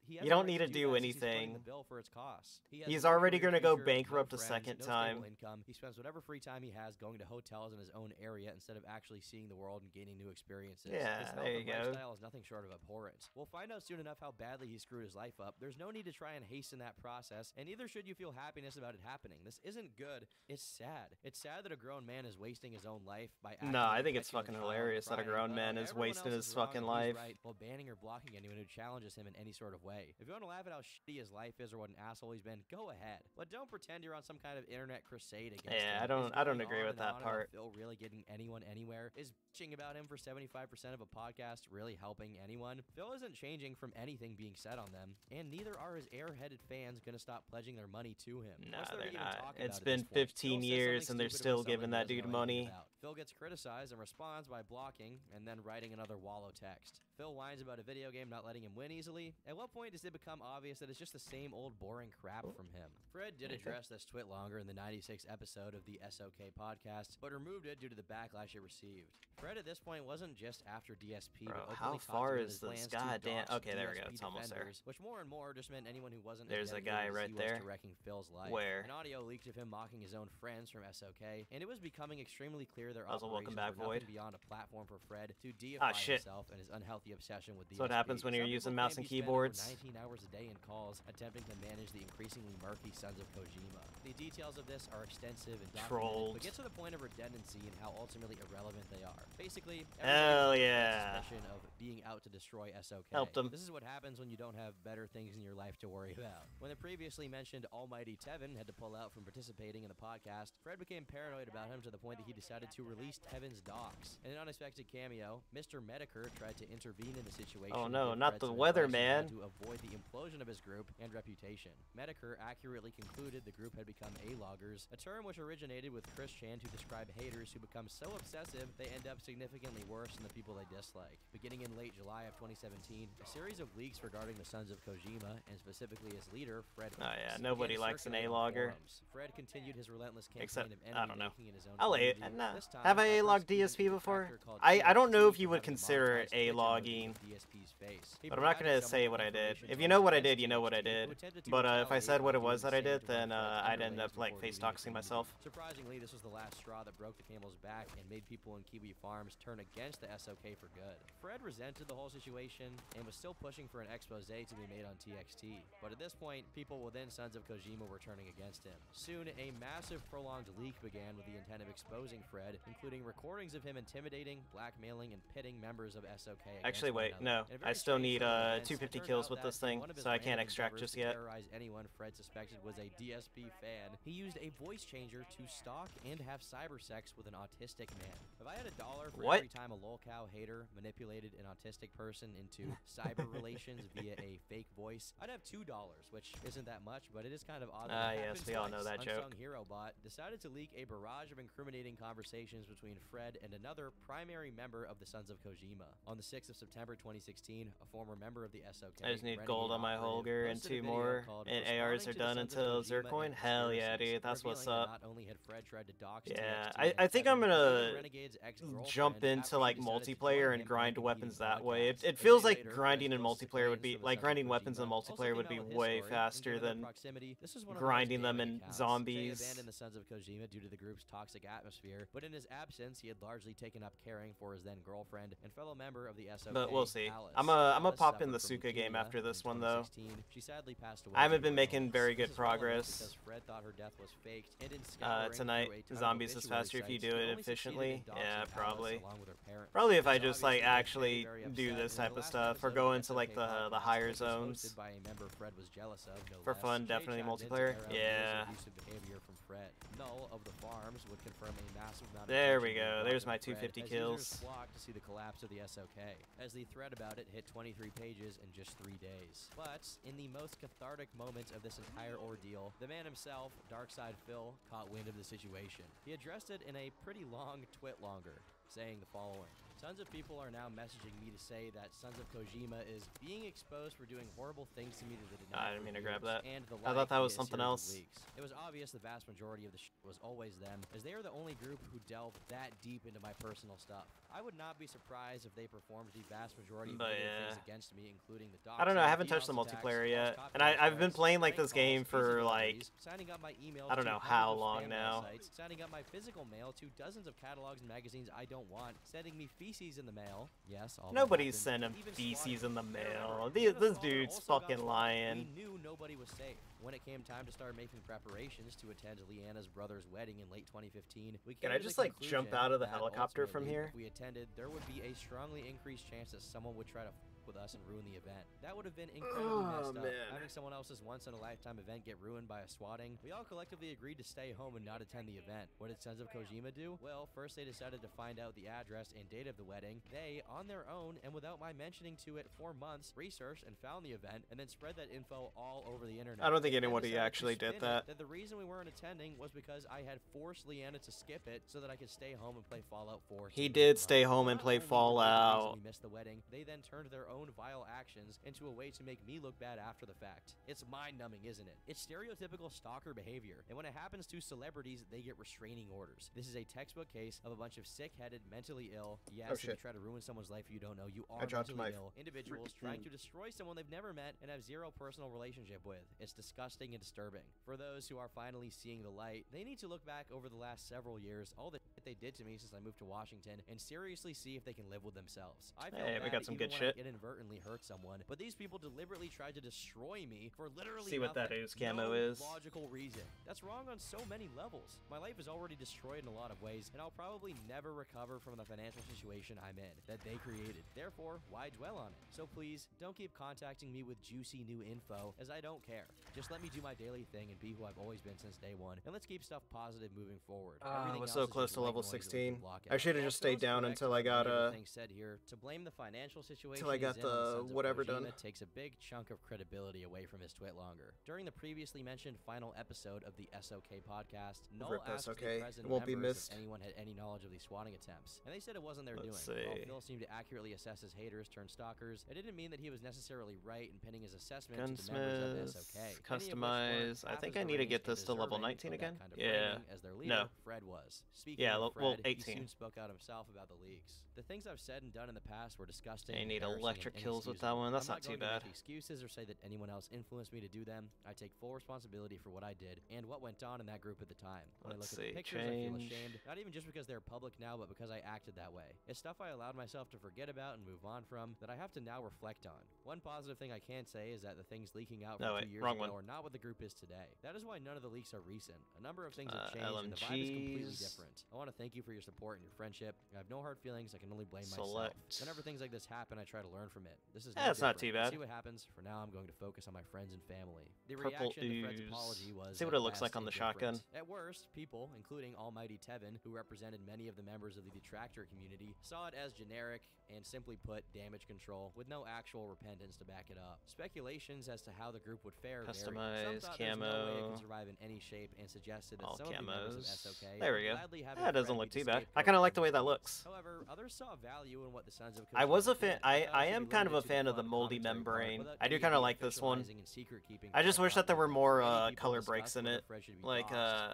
Speaker 1: You don't need
Speaker 6: to do
Speaker 1: do
Speaker 6: that he's
Speaker 1: anything.
Speaker 6: the bill for its costs. He
Speaker 1: He's already gonna go bankrupt a second time.
Speaker 6: He spends whatever free time he has going to hotels in his own area instead of actually seeing the world and gaining new experiences.
Speaker 1: Yeah, there you go.
Speaker 6: lifestyle is nothing short of abhorrent. We'll find out soon enough how badly he screwed his life up. There's no need to try and hasten that process, and neither should you feel happiness about it happening. This isn't good. It's sad. It's sad that a grown man is wasting his own life by acting
Speaker 1: No, I think it's fucking hilarious that a grown man is wasting his
Speaker 6: is
Speaker 1: fucking life.
Speaker 6: right while banning or blocking anyone who challenges him in any sort of way. If you want to laugh at how shitty his life is or what an asshole he's been, go ahead. But don't pretend you're on some kind of internet crusade against him.
Speaker 1: Yeah, I don't- I don't agree with that part.
Speaker 6: Phil really getting anyone anywhere? Is bitching about him for 75% of a podcast really helping anyone? Phil isn't changing from anything being said on them, and neither are his airheaded fans going to stop pledging their money to him.
Speaker 1: Nah,
Speaker 6: What's there to
Speaker 1: they're not.
Speaker 6: talk
Speaker 1: It's
Speaker 6: about
Speaker 1: been
Speaker 6: this point? Phil
Speaker 1: 15 years and they're still giving that dude money.
Speaker 6: about. Phil gets criticized and responds by blocking and then writing another wallow text. Phil whines about a video game not letting him win easily. At what point does it become obvious that it's just the same old boring crap from him? Fred did address this TwitLonger in the 96th episode of the SOK podcast, but removed it due to the backlash it received. Fred at this point wasn't just after DSP,
Speaker 1: Bro,
Speaker 6: but
Speaker 1: how
Speaker 6: openly talked
Speaker 1: far
Speaker 6: about
Speaker 1: is
Speaker 6: his
Speaker 1: this?
Speaker 6: plans to
Speaker 1: Goddamn-
Speaker 6: dox
Speaker 1: okay, there we go.
Speaker 6: DSP
Speaker 1: It's almost there.
Speaker 6: Which more and more just meant anyone who wasn't
Speaker 1: There's a guy right there.
Speaker 6: to wrecking Life.
Speaker 1: Where?
Speaker 6: An audio leaked of him mocking his own friends from SOK, and it was becoming extremely clear their
Speaker 1: Also, welcome
Speaker 6: operations
Speaker 1: back,
Speaker 6: were nothing
Speaker 1: Void.
Speaker 6: beyond a platform for Fred to deify
Speaker 1: Ah,
Speaker 6: himself and his unhealthy obsession with
Speaker 1: That's what
Speaker 6: DSP.
Speaker 1: happens when you're using mouse and
Speaker 6: he spent over
Speaker 1: keyboards.
Speaker 6: 19 hours a day in calls, attempting to manage the increasingly murky Sons of Kojima. The details of this are extensive and documented, but get to the point of redundancy and how ultimately irrelevant they are. Basically,
Speaker 1: Hell yeah.
Speaker 6: suspicion of being out to destroy SOK.
Speaker 1: Helped 'em.
Speaker 6: This is what happens when you don't have better things in your life to worry about. When the previously mentioned Almighty Tevin had to pull out from participating in the podcast, Fred became paranoid about him to the point that he decided to release Tevin's docs. In an unexpected cameo, Mr. Metokur tried to intervene in the situation.
Speaker 1: Oh no, not the
Speaker 6: some
Speaker 1: weather
Speaker 6: advice on how
Speaker 1: man.
Speaker 6: To avoid the implosion of his group and reputation. Metokur accurately concluded the group had become A-loggers, a term which originated with Chris Chan to describe haters who become so obsessive they end up significantly worse than the people they dislike. Beginning in late July of 2017, a series of leaks regarding the Sons of Kojima, and specifically his leader, Fred
Speaker 1: Oh, yeah, nobody
Speaker 6: began
Speaker 1: likes an A-logger.
Speaker 6: Fred continued his relentless campaign
Speaker 1: Except-
Speaker 6: of
Speaker 1: I don't know.
Speaker 6: making in his own
Speaker 1: I'll A- nah. Have I
Speaker 6: a
Speaker 1: A-logged DSP before? I, I don't know if you would consider it A-logging.
Speaker 6: interview with DSP's face. He
Speaker 1: But I'm not gonna say what I did. If you know what I did, you know what I did. But uh, if I said what it was that I did,
Speaker 6: to
Speaker 1: then uh, I'd end up like face doxing myself.
Speaker 6: Surprisingly, this was the last straw that broke the camel's back and made people in Kiwi Farms turn against the SOK for good. Fred resented the whole situation and was still pushing for an expose to be made on TXT. But at this point, people within Sons of Kojima were turning against him. Soon, a massive prolonged leak began with the intent of exposing Fred, including recordings of him intimidating, blackmailing, and pitting members of SOK
Speaker 1: Actually, wait, no. I still need uh, 250 kills with this thing,
Speaker 6: one of his
Speaker 1: so I can't extract just yet.
Speaker 6: terrorize anyone Fred suspected was a DSP fan, he used a voice changer to stalk and have cyber sex with an autistic man. If I had a dollar for
Speaker 1: What?
Speaker 6: every time a lolcow hater manipulated an autistic person into [laughs] cyber relations via a fake voice, I'd have two dollars, which isn't that much, but it is kind of odd.
Speaker 1: Ah, yes, we all know that joke.
Speaker 6: Unsung Hero Bot decided to leak a barrage of incriminating conversations between Fred and another primary member of the Sons of Kojima. On the 6th of September 2016, a former member of the SOK,
Speaker 1: I just need gold on my Holger and two more, and ARs are done until Zercoin. Hell yeah, dude, that's what's up.
Speaker 6: Not only had Fred tried to dox
Speaker 1: Yeah, I, I think I'm gonna
Speaker 6: including Renegade's ex-girlfriend,
Speaker 1: jump into like multiplayer and grind weapons that way. It, it feels like grinding in multiplayer would be like grinding weapons in multiplayer would be
Speaker 6: came out with his
Speaker 1: way faster than
Speaker 6: proximity, this is one of Fred's
Speaker 1: grinding them in
Speaker 6: accounts. Jay
Speaker 1: zombies.
Speaker 6: abandoned the Sons of Kojima due to the group's toxic atmosphere, but in his absence, he had largely taken up caring for his then girlfriend and fellow member of the SOK.
Speaker 1: But we'll see.
Speaker 6: Alice.
Speaker 1: I'm a I'm a pop in the Suka game after this one though.
Speaker 6: She sadly passed away
Speaker 1: I haven't been making very good progress.
Speaker 6: Fred thought her death was faked, and in
Speaker 1: Uh, tonight,
Speaker 6: through a ton of
Speaker 1: zombies is faster if you do it efficiently. Yeah, probably.
Speaker 6: along with her parents.
Speaker 1: Probably if I just like
Speaker 6: Jay
Speaker 1: actually do this type of stuff or go into like the the higher
Speaker 6: which was hosted
Speaker 1: zones.
Speaker 6: by a member Fred was jealous of, no
Speaker 1: For fun, definitely
Speaker 6: chimed in to
Speaker 1: multiplayer.
Speaker 6: Air out
Speaker 1: Yeah.
Speaker 6: abusive behavior from Fred. Null of the farms would confirm a massive amount of
Speaker 1: There we go. There's my 250 kills.
Speaker 6: to see the collapse of the SOK, as the thread about it hit 23 pages in just three days. But in the most cathartic moment of this entire ordeal, the man himself, Darkside Phil, caught wind of the situation. He addressed it in a pretty long TwitLonger, saying the following. Tons of people are now messaging me to say that Sons of Kojima is being exposed for doing horrible things to me that they did not
Speaker 1: I didn't mean to grab that.
Speaker 6: and the
Speaker 1: I thought that was something else.
Speaker 6: leaks. It was obvious the vast majority of the sh- was always them, as they are the only group who delved that deep into my personal stuff. I would not be surprised if they performed the vast majority of
Speaker 1: But
Speaker 6: video
Speaker 1: yeah.
Speaker 6: things against me, including the
Speaker 1: I don't know. I haven't touched the
Speaker 6: DDoS attacks,
Speaker 1: multiplayer yet, and I, I've been playing like this game for like
Speaker 6: signing up my emails
Speaker 1: I don't know how long now.
Speaker 6: websites, signing up my physical mail to dozens of catalogs and magazines I don't want, sending me feces in the mail. Yes, all
Speaker 1: nobody's sending feces in the mail.
Speaker 6: Remember,
Speaker 1: This dude's fucking lying.
Speaker 6: We knew nobody was safe. When it came time to start making preparations to attend Leanna's brother's wedding in late 2015, we
Speaker 1: Can I just, like, jump out of the helicopter from here?
Speaker 6: We attended, there would be a strongly increased chance that someone would try to with us and ruin the event. That would have been incredibly
Speaker 1: Oh,
Speaker 6: messed up.
Speaker 1: man.
Speaker 6: Having someone else's once in a lifetime event get ruined by a swatting, we all collectively agreed to stay home and not attend the event. What did Sons of Kojima do? Well, first they decided to find out the address and date of the wedding. They, on their own and without my mentioning to it for months, researched and found the event and then spread that info all over the internet.
Speaker 1: I don't think anybody actually did that.
Speaker 6: That the reason we weren't attending was because I had forced Leanna to skip it so that I could stay home and play Fallout 4.
Speaker 1: He did stay home and play
Speaker 6: only were they the reason
Speaker 1: Fallout.
Speaker 6: We missed the wedding. They then turned their own vile actions into a way to make me look bad after the fact. It's mind-numbing, isn't it? It's stereotypical stalker behavior, and when it happens to celebrities, they get restraining orders. This is a textbook case of a bunch of sick-headed, mentally ill. Yes,
Speaker 15: Oh,
Speaker 6: if you try to ruin someone's life you don't know, you are mentally ill individuals trying to destroy someone they've never met and have zero personal relationship with. It's disgusting and disturbing. For those who are finally seeing the light, they need to look back over the last several years, all the they did to me since I moved to Washington, and seriously see if they can live with themselves. I felt
Speaker 1: Hey, we got some good shit.
Speaker 6: Inadvertently hurt someone, but these people deliberately tried to destroy me for literally
Speaker 1: See what that
Speaker 6: nothing.
Speaker 1: ooze camo
Speaker 6: no
Speaker 1: is.
Speaker 6: logical reason. That's wrong on so many levels. My life is already destroyed in a lot of ways, and I'll probably never recover from the financial situation I'm in that they created. Therefore, why dwell on it? So please, don't keep contacting me with juicy new info, as I don't care. Just let me do my daily thing and be who I've always been since day one, and let's keep stuff positive moving forward.
Speaker 1: Ah, I was so close to level
Speaker 6: noise that we can
Speaker 1: 16. I should have just stayed down until I got uh
Speaker 6: said here to blame the financial situation
Speaker 1: till I
Speaker 6: is
Speaker 1: got the whatever
Speaker 6: Kojima
Speaker 1: done.
Speaker 6: takes a big chunk of credibility away from his TwitLonger. During the previously mentioned final episode of the SOK podcast, Null
Speaker 1: Rip
Speaker 6: asked
Speaker 1: SOK.
Speaker 6: the
Speaker 1: It
Speaker 6: present
Speaker 1: won't be
Speaker 6: members
Speaker 1: missed.
Speaker 6: if anyone had any knowledge of these swatting attempts, and they said it wasn't their
Speaker 1: Let's
Speaker 6: doing. While
Speaker 1: see.
Speaker 6: Phil seemed to accurately assess his haters turned stalkers, it didn't mean that he was necessarily right in pinning his assessment to the members of
Speaker 1: Gunsmith,
Speaker 6: SOK. many of which weren't
Speaker 1: customize. I think I need to get this to level 19 again.
Speaker 6: kind of
Speaker 1: Yeah.
Speaker 6: as their leader,
Speaker 1: No.
Speaker 6: Fred was. Speaking
Speaker 1: Yeah,
Speaker 6: of
Speaker 1: lo-
Speaker 6: Fred,
Speaker 1: well,
Speaker 6: he soon spoke out himself about the leaks. The things I've said and done in the past were disgusting.
Speaker 1: They need
Speaker 6: embarrassing, and
Speaker 1: electric kills with that one. That's
Speaker 6: I'm
Speaker 1: not too
Speaker 6: going to
Speaker 1: bad.
Speaker 6: excuses or say that anyone else influenced me to do them. I take full responsibility for what I did and what went on in that group at the time. When
Speaker 1: Let's
Speaker 6: I look at the pictures, I feel ashamed. Not even just because they're public now, but because I acted that way. It's stuff I allowed myself to forget about and move on from that I have to now reflect on. One positive thing I can say is that the things leaking out from
Speaker 1: No,
Speaker 6: two
Speaker 1: wait,
Speaker 6: years
Speaker 1: wrong
Speaker 6: ago
Speaker 1: one.
Speaker 6: are not what the group is today. That is why none of the leaks are recent. A number of things have
Speaker 1: Uh,
Speaker 6: changed and the vibe is completely different. I want to thank you for your support and your friendship. I have no hard feelings. I can only blame
Speaker 1: Select.
Speaker 6: myself. Whenever things like this happen, I try to learn from it. This is
Speaker 1: Yeah,
Speaker 6: no
Speaker 1: it's not too bad.
Speaker 6: See what happens. For now, I'm going to focus on my friends and family. The
Speaker 1: Purple
Speaker 6: reaction to Fred's apology was
Speaker 1: See what it looks like on the shotgun.
Speaker 6: At worst, people, including Almighty Tevin, who represented many of the members of the detractor community, saw it as generic and simply put damage control with no actual repentance to back it up. Speculations as to how the group would fare. Some
Speaker 1: Customize,
Speaker 6: thought no way it
Speaker 1: camo.
Speaker 6: could survive in any shape and suggested that
Speaker 1: All
Speaker 6: some of the members of
Speaker 1: camos.
Speaker 6: SOK
Speaker 1: There we go. That doesn't look too bad. I kind of like the way that looks.
Speaker 6: However, others saw value in what the Sons of
Speaker 1: I was a fan. I I
Speaker 6: should
Speaker 1: am kind of a
Speaker 6: limited to the
Speaker 1: fan of the moldy membrane. I do kind of like this one.
Speaker 6: officializing and secret keeping
Speaker 1: I just wish that there were more uh, color breaks in it.
Speaker 6: Fred should be
Speaker 1: Like uh,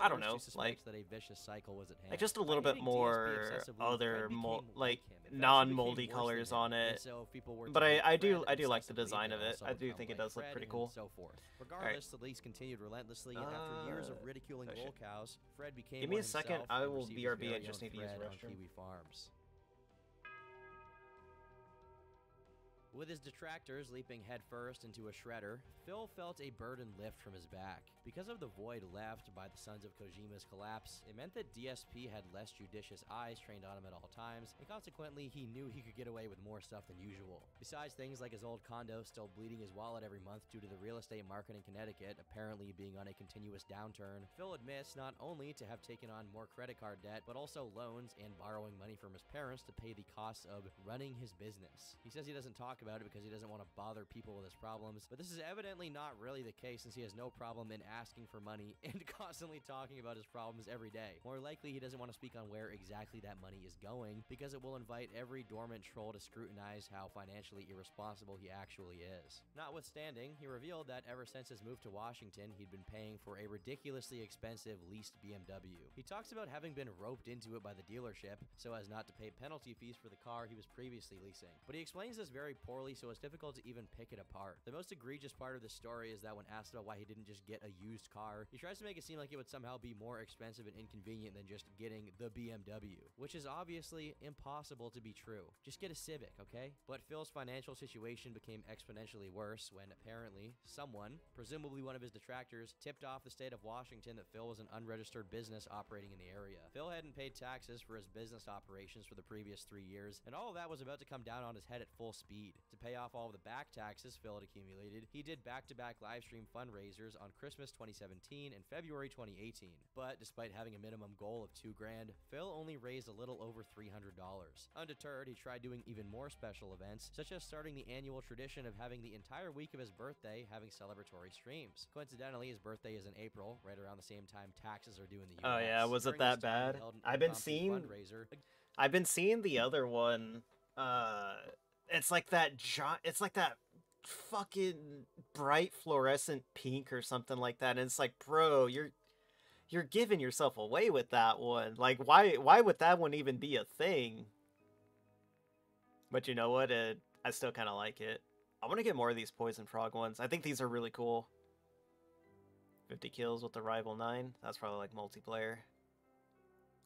Speaker 1: I don't know, like
Speaker 6: a vicious cycle was
Speaker 1: like just a little bit more other like non-moldy
Speaker 6: became worse than
Speaker 1: colors on it.
Speaker 6: so if people were to
Speaker 1: But I I do I do like the design of it. I do think it does look pretty cool.
Speaker 6: So forth. Regardless, the leaks continued relentlessly, and after years of
Speaker 1: Uh,
Speaker 6: ridiculing cows, Fred became
Speaker 1: Give me a second, I will BRB, I just need to use the
Speaker 6: Fred on
Speaker 1: restroom.
Speaker 6: Kiwi Farms. With his detractors leaping headfirst into a shredder, Phil felt a burden lift from his back. Because of the void left by the Sons of Kojima's collapse, it meant that DSP had less judicious eyes trained on him at all times, and consequently, he knew he could get away with more stuff than usual. Besides things like his old condo still bleeding his wallet every month due to the real estate market in Connecticut apparently being on a continuous downturn, Phil admits not only to have taken on more credit card debt, but also loans and borrowing money from his parents to pay the costs of running his business. He says he doesn't talk about it because he doesn't want to bother people with his problems, but this is evidently not really the case since he has no problem in asking for money [laughs] and constantly talking about his problems every day. More likely, he doesn't want to speak on where exactly that money is going because it will invite every dormant troll to scrutinize how financially irresponsible he actually is. Notwithstanding, he revealed that ever since his move to Washington, he'd been paying for a ridiculously expensive leased BMW. He talks about having been roped into it by the dealership so as not to pay penalty fees for the car he was previously leasing. But he explains this very poorly, so it's difficult to even pick it apart. The most egregious part of the story is that when asked about why he didn't just get a used car, he tries to make it seem like it would somehow be more expensive and inconvenient than just getting the BMW, which is obviously impossible to be true. Just get a Civic, okay? But Phil's financial situation became exponentially worse when apparently someone, presumably one of his detractors, tipped off the state of Washington that Phil was an unregistered business operating in the area. Phil hadn't paid taxes for his business operations for the previous three years, and all of that was about to come down on his head at full speed. To pay off all of the back taxes Phil had accumulated, he did back to back live stream fundraisers on Christmas 2017 and February 2018. But despite having a minimum goal of two grand, Phil only raised a little over $300. Undeterred, he tried doing even more special events, such as starting the annual tradition of having the entire week of his birthday having celebratory streams. Coincidentally, his birthday is in April, right around the same time taxes are due in the US.
Speaker 1: Oh yeah, was it
Speaker 6: During
Speaker 1: that bad? I've been seeing
Speaker 6: fundraiser
Speaker 1: I've been seeing the other one. Uh it's like that giant it's like that fucking bright fluorescent pink or something like that. And it's like, bro, you're you're giving yourself away with that one. Like why why would that one even be a thing? But you know what? It, I still kind of like it. I want to get more of these poison frog ones. I think these are really cool. 50 kills with the rival 9. That's probably like multiplayer.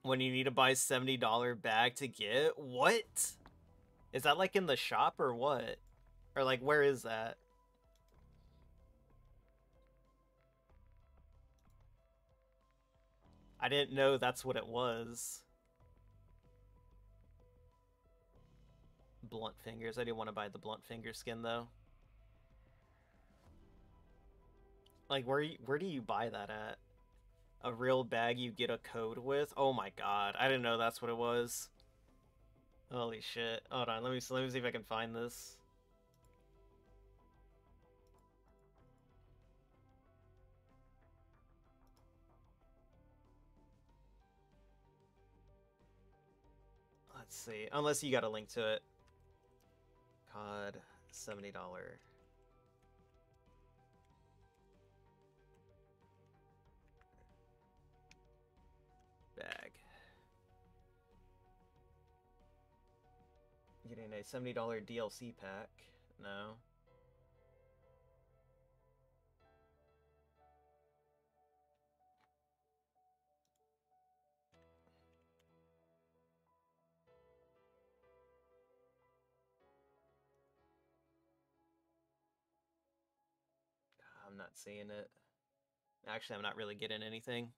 Speaker 1: When you need to buy $70 bag to get? What? Is that like in the shop or what? Or like where is that? I didn't know that's what it was. Blunt fingers. I didn't want to buy the blunt finger skin though. Like where where do you buy that at? A real bag you get a code with? Oh my god. I didn't know that's what it was. Holy shit. Hold on, let me let me see if I can find this. See. Unless you got a link to it. COD $70. Bag. Getting a $70 DLC pack. No. Not seeing it. Actually, I'm not really getting anything.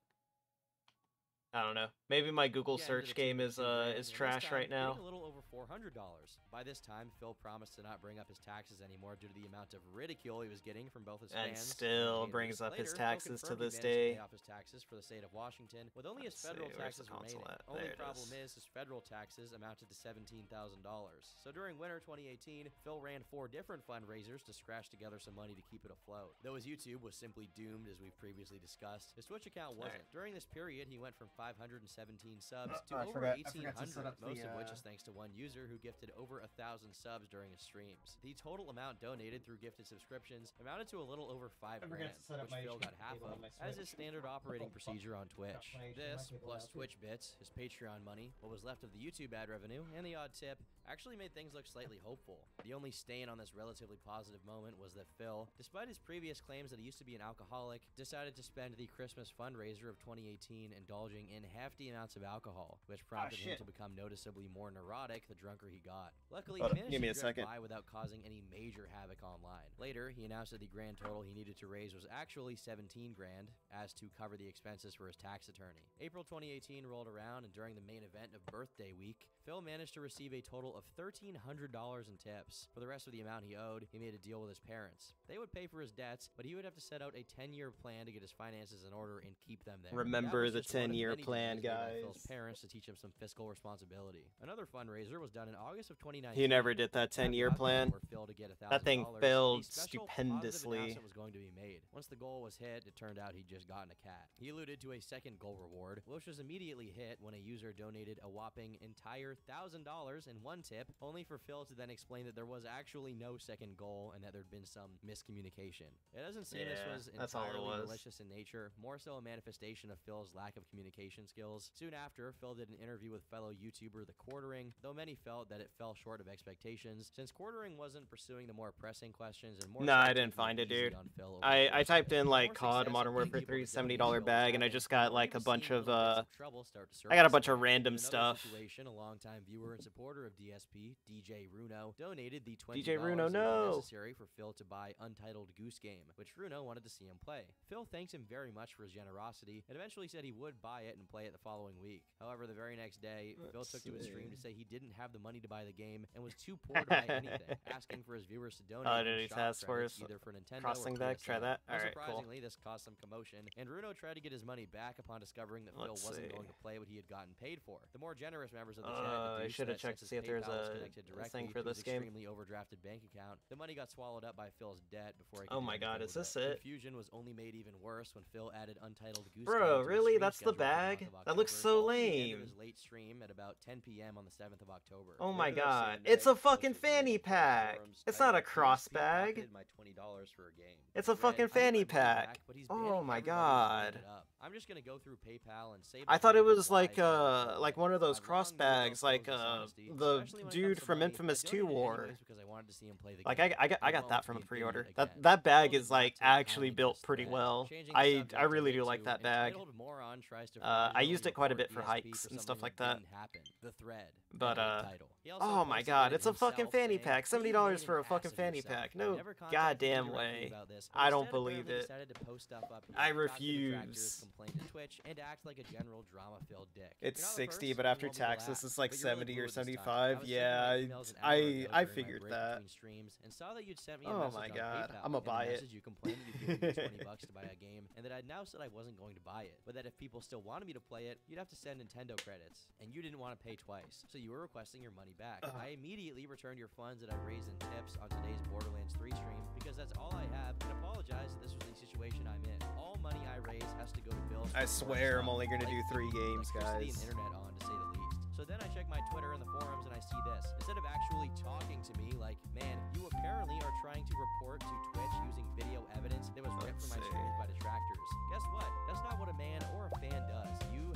Speaker 1: I don't know. Maybe my Google
Speaker 6: Yeah,
Speaker 1: search game is uh is trash right now.
Speaker 6: A little over four hundred dollars. By this time, Phil promised to not bring up his taxes anymore due to the amount of ridicule he was getting from both his
Speaker 1: And
Speaker 6: fans
Speaker 1: still
Speaker 6: haters.
Speaker 1: brings up his
Speaker 6: Later, Phil
Speaker 1: taxes to this
Speaker 6: managed to
Speaker 1: day.
Speaker 6: Pay off his taxes for the state of Washington, with only his
Speaker 1: Let's
Speaker 6: federal
Speaker 1: see, where's the
Speaker 6: taxes remaining.
Speaker 1: at?
Speaker 6: Only problem
Speaker 1: is.
Speaker 6: is his federal taxes amounted to seventeen thousand dollars. So during winter 2018, Phil ran four different fundraisers to scratch together some money to keep it afloat. Though his YouTube was simply doomed, as we've previously discussed, his Twitch account wasn't. During this period, he went from 517 subs to
Speaker 16: I
Speaker 6: over
Speaker 16: forgot- I forgot to set
Speaker 6: 1800,
Speaker 16: up
Speaker 6: most
Speaker 16: the,
Speaker 6: of which
Speaker 16: uh,
Speaker 6: is thanks to one user who gifted over a thousand subs during his streams. The total amount donated through gifted subscriptions amounted to a little over five grand,
Speaker 16: to set up
Speaker 6: which Phil got half of, as is standard operating procedure on Twitch. This, plus. Twitch bits, his Patreon money, what was left of the YouTube ad revenue, and the odd tip, actually made things look slightly hopeful. The only stain on this relatively positive moment was that Phil, despite his previous claims that he used to be an alcoholic, decided to spend the Christmas fundraiser of 2018 indulging in hefty amounts of alcohol, which ah, prompted him to become noticeably more neurotic the drunker he got. Luckily, he managed
Speaker 1: give me
Speaker 6: to
Speaker 1: a second.
Speaker 6: by without causing any major havoc online. Later, he announced that the grand total he needed to raise was actually 17 grand, as to cover the expenses for his tax attorney. April 2018 rolled around, and during the main event of birthday week, Phil managed to receive a total of $1,300 in tips. For the rest of the amount he owed, he made a deal with his parents. They would pay for his debts, but he would have to set out a 10-year plan to get his finances in order and keep them there.
Speaker 1: Remember the
Speaker 6: just one of
Speaker 1: 10-year plan,
Speaker 6: by Phil's parents to teach him some fiscal responsibility. Another fundraiser was done in August of 2019.
Speaker 1: He never did that 10-year plan.
Speaker 6: Phil to get
Speaker 1: That thing failed
Speaker 6: a special positive
Speaker 1: stupendously.
Speaker 6: was going to be made. Once the goal was hit, it turned out he'd just gotten a cat. He alluded to a second goal reward, which was immediately hit when a user donated a whopping entire $1,000 in one tip, only for Phil to then explain that there was actually no second goal and that there'd been some miscommunication. It doesn't seem this was
Speaker 1: that's all it
Speaker 6: entirely
Speaker 1: was.
Speaker 6: malicious in nature, more so a manifestation of Phil's lack of communication skills. Soon after, Phil did an interview with fellow YouTuber The Quartering, though many felt that it fell short of expectations, since Quartering wasn't pursuing the more pressing questions and more
Speaker 1: No, I didn't find it, dude. I, I typed in like COD Modern Warfare 3 seventy
Speaker 6: dollar
Speaker 1: bag, and I just got like a bunch of uh,
Speaker 6: trouble start to
Speaker 1: I got a bunch of random stuff.
Speaker 6: Situation, a longtime viewer and supporter of DSP, DJ Runo, donated the $20
Speaker 1: DJ Runo, no.
Speaker 6: necessary for Phil to buy Untitled Goose Game, which Runo wanted to see him play. Phil thanked him very much for his generosity and eventually said he would buy it and play it the following week. However, the very next day, Phil
Speaker 1: Let's
Speaker 6: took to his stream to say he didn't have the money to buy the game and was too poor to buy [laughs] anything, asking for his viewers to donate
Speaker 1: Oh, did he task force
Speaker 6: either for Nintendo
Speaker 1: crossing
Speaker 6: or
Speaker 1: back? Try that? Alright, cool.
Speaker 6: Unsurprisingly, this caused some commotion, and Runo tried to get his money back upon discovering that
Speaker 1: Let's
Speaker 6: Phil wasn't
Speaker 1: see.
Speaker 6: going to play what he had gotten paid for. The more generous members of the
Speaker 1: Uh,
Speaker 6: chat
Speaker 1: I shoulda checked to see if there's a a thing for this game.
Speaker 6: extremely overdrafted bank account, the money got swallowed up by Phil's debt before he
Speaker 1: Oh my God, is this
Speaker 6: it.
Speaker 1: it?
Speaker 6: Confusion was only made even worse when Phil added Untitled Goose
Speaker 1: Bro, really? That's the
Speaker 6: schedule for month
Speaker 1: bag? That looks so
Speaker 6: only to end
Speaker 1: lame.
Speaker 6: his late stream at about 10 p.m. on the 7th of October.
Speaker 1: Oh my god. It's a fucking fanny pack. It's not a cross bag.
Speaker 6: my $20 for a game.
Speaker 1: It's a fucking
Speaker 6: "I need my
Speaker 1: fanny pack.
Speaker 6: back, but he's
Speaker 1: Oh my god.
Speaker 6: Brought it up. I'm just gonna go through PayPal and save
Speaker 1: I thought it was like uh like one of those cross
Speaker 6: long known about
Speaker 1: bags like uh the
Speaker 6: especially when it comes
Speaker 1: dude from Infamous 2
Speaker 6: donated
Speaker 1: wore.
Speaker 6: because I wanted to see him play the
Speaker 1: Like. I, I got I got that from a pre-order. That that bag is like actually built pretty well. I I really do like that bag.
Speaker 6: entitled moron tries to
Speaker 1: Uh, I used it quite a bit for hikes and stuff like
Speaker 6: that
Speaker 1: that.
Speaker 6: didn't happen. The thread.
Speaker 1: But uh
Speaker 6: title. He also
Speaker 1: oh my god, it's a fucking fanny pack. Seventy dollars for a fucking fanny pack. No
Speaker 6: never contacted me
Speaker 1: goddamn way.
Speaker 6: this,
Speaker 1: I don't believe it.
Speaker 6: to post stuff up
Speaker 1: I
Speaker 6: here, talk to detractors,
Speaker 1: refuse.
Speaker 6: to Twitch, and act like a general drama-filled dick.
Speaker 1: It's
Speaker 6: You're not the
Speaker 1: 60, but after
Speaker 6: you won't be the
Speaker 1: taxes, it's like
Speaker 6: but you're really
Speaker 1: 70 or
Speaker 6: blue this time.
Speaker 1: 75.
Speaker 6: I
Speaker 1: Yeah, I-
Speaker 6: emails an hour
Speaker 1: I- I figured that.
Speaker 6: streams and saw that you'd sent me a
Speaker 1: Oh my God,
Speaker 6: PayPal.
Speaker 1: I'ma buy it.
Speaker 6: you complained you'd give me 20 [laughs] bucks to buy a game, and that I'd now said I wasn't going to buy it, but that if people still wanted me to play it, you'd have to send Nintendo credits, and you didn't want to pay twice, so you were requesting your money back.
Speaker 1: Uh-huh.
Speaker 6: I immediately returned your funds that I raised in tips on today's Borderlands 3 stream because that's all I have, and apologize that this was the situation I'm in. All money I raise has to go to bills.
Speaker 1: I swear I'm only gonna do three
Speaker 6: the
Speaker 1: games, guys.
Speaker 6: and internet on, to say the least. So then I check my Twitter and the forums and I see this. Instead of actually talking to me like, man, you apparently are trying to report to Twitch using video evidence that was ripped from my
Speaker 1: Let's see.
Speaker 6: streams by detractors. Guess what? That's not what a man or a fan does. You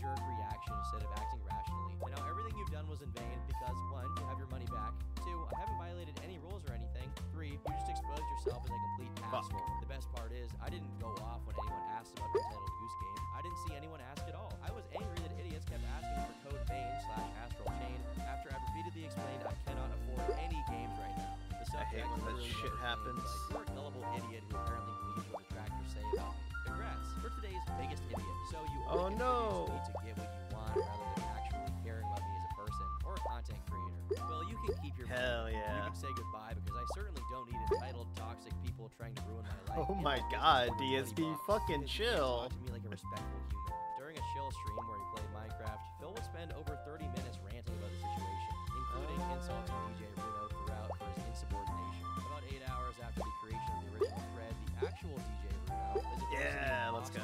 Speaker 6: knee-jerk reaction instead of acting rationally. And now everything you've done was in vain because one, you have your money back. Two, I haven't violated any rules or anything. Three, you just exposed yourself as a complete
Speaker 1: Fuck.
Speaker 6: asshole. The best part is, I didn't go off when anyone asked about Untitled Goose Game. I didn't see anyone ask at all. I was angry that idiots kept asking for Code Vein slash Astral Chain after I repeatedly explained I cannot afford any games right now. The
Speaker 1: I hate when that shit happens.
Speaker 6: Like, you're a gullible idiot who apparently believes what detractors say about me. Congrats. For today's biggest idiot. So you
Speaker 1: Oh, no.
Speaker 6: contribute to me to get what you want rather than actually caring about me as a person or a content creator. Well, you can keep your money.
Speaker 1: Hell
Speaker 6: You
Speaker 1: yeah.
Speaker 6: can say goodbye because I certainly don't need entitled, toxic people trying to ruin my life.
Speaker 1: Oh my god,
Speaker 6: for 20
Speaker 1: DSB, fucking chill.
Speaker 6: Talk to me like a respectful human. During a chill stream where he played Minecraft, Phil would spend over 30 minutes ranting about the situation, including insulting DJ Bruno throughout for his insubordination. About eight hours after the creation of the original thread, the actual DJ Bruno, opposed to
Speaker 1: Yeah, let's go.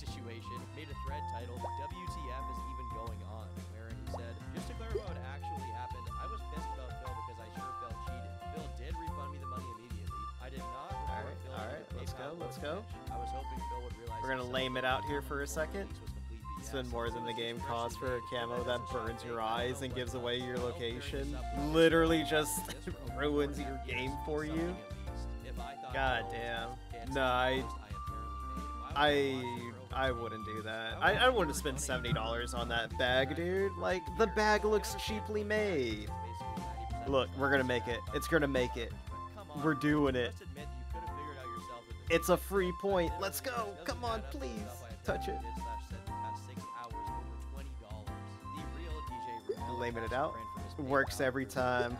Speaker 6: Situation, made a thread titled "WTF is even going on," wherein he said, "Just to clarify what actually happened, I was pissed about Phil because I sure felt cheated. Phil did refund me the money immediately. I did not report
Speaker 1: Alright,
Speaker 6: Phil
Speaker 1: alright,
Speaker 6: to
Speaker 1: let's go, let's go.
Speaker 6: I was hoping Phil would realize
Speaker 1: We're gonna lame it out here for a second.
Speaker 6: release was complete BS.
Speaker 1: Spend more than the game costs for a camo that burns your eyes and gives away your location.
Speaker 6: this up with.
Speaker 1: Literally just ruins your game for you.
Speaker 6: at least. If I thought
Speaker 1: God damn. No, I,
Speaker 6: I
Speaker 1: I,
Speaker 6: watch it for over
Speaker 1: I
Speaker 6: 20
Speaker 1: wouldn't do that. I, I wouldn't spend seventy dollars on that bag, dude. Like the bag looks cheaply made.
Speaker 6: of basically 90%
Speaker 1: Look, we're gonna make it. It's gonna make it. We're doing it. It's a free point. Let's go. Come on, please. Touch it.
Speaker 6: attempted did slash said the past six hours over $20. The real DJ Bruno
Speaker 1: Laming it out. Works every time.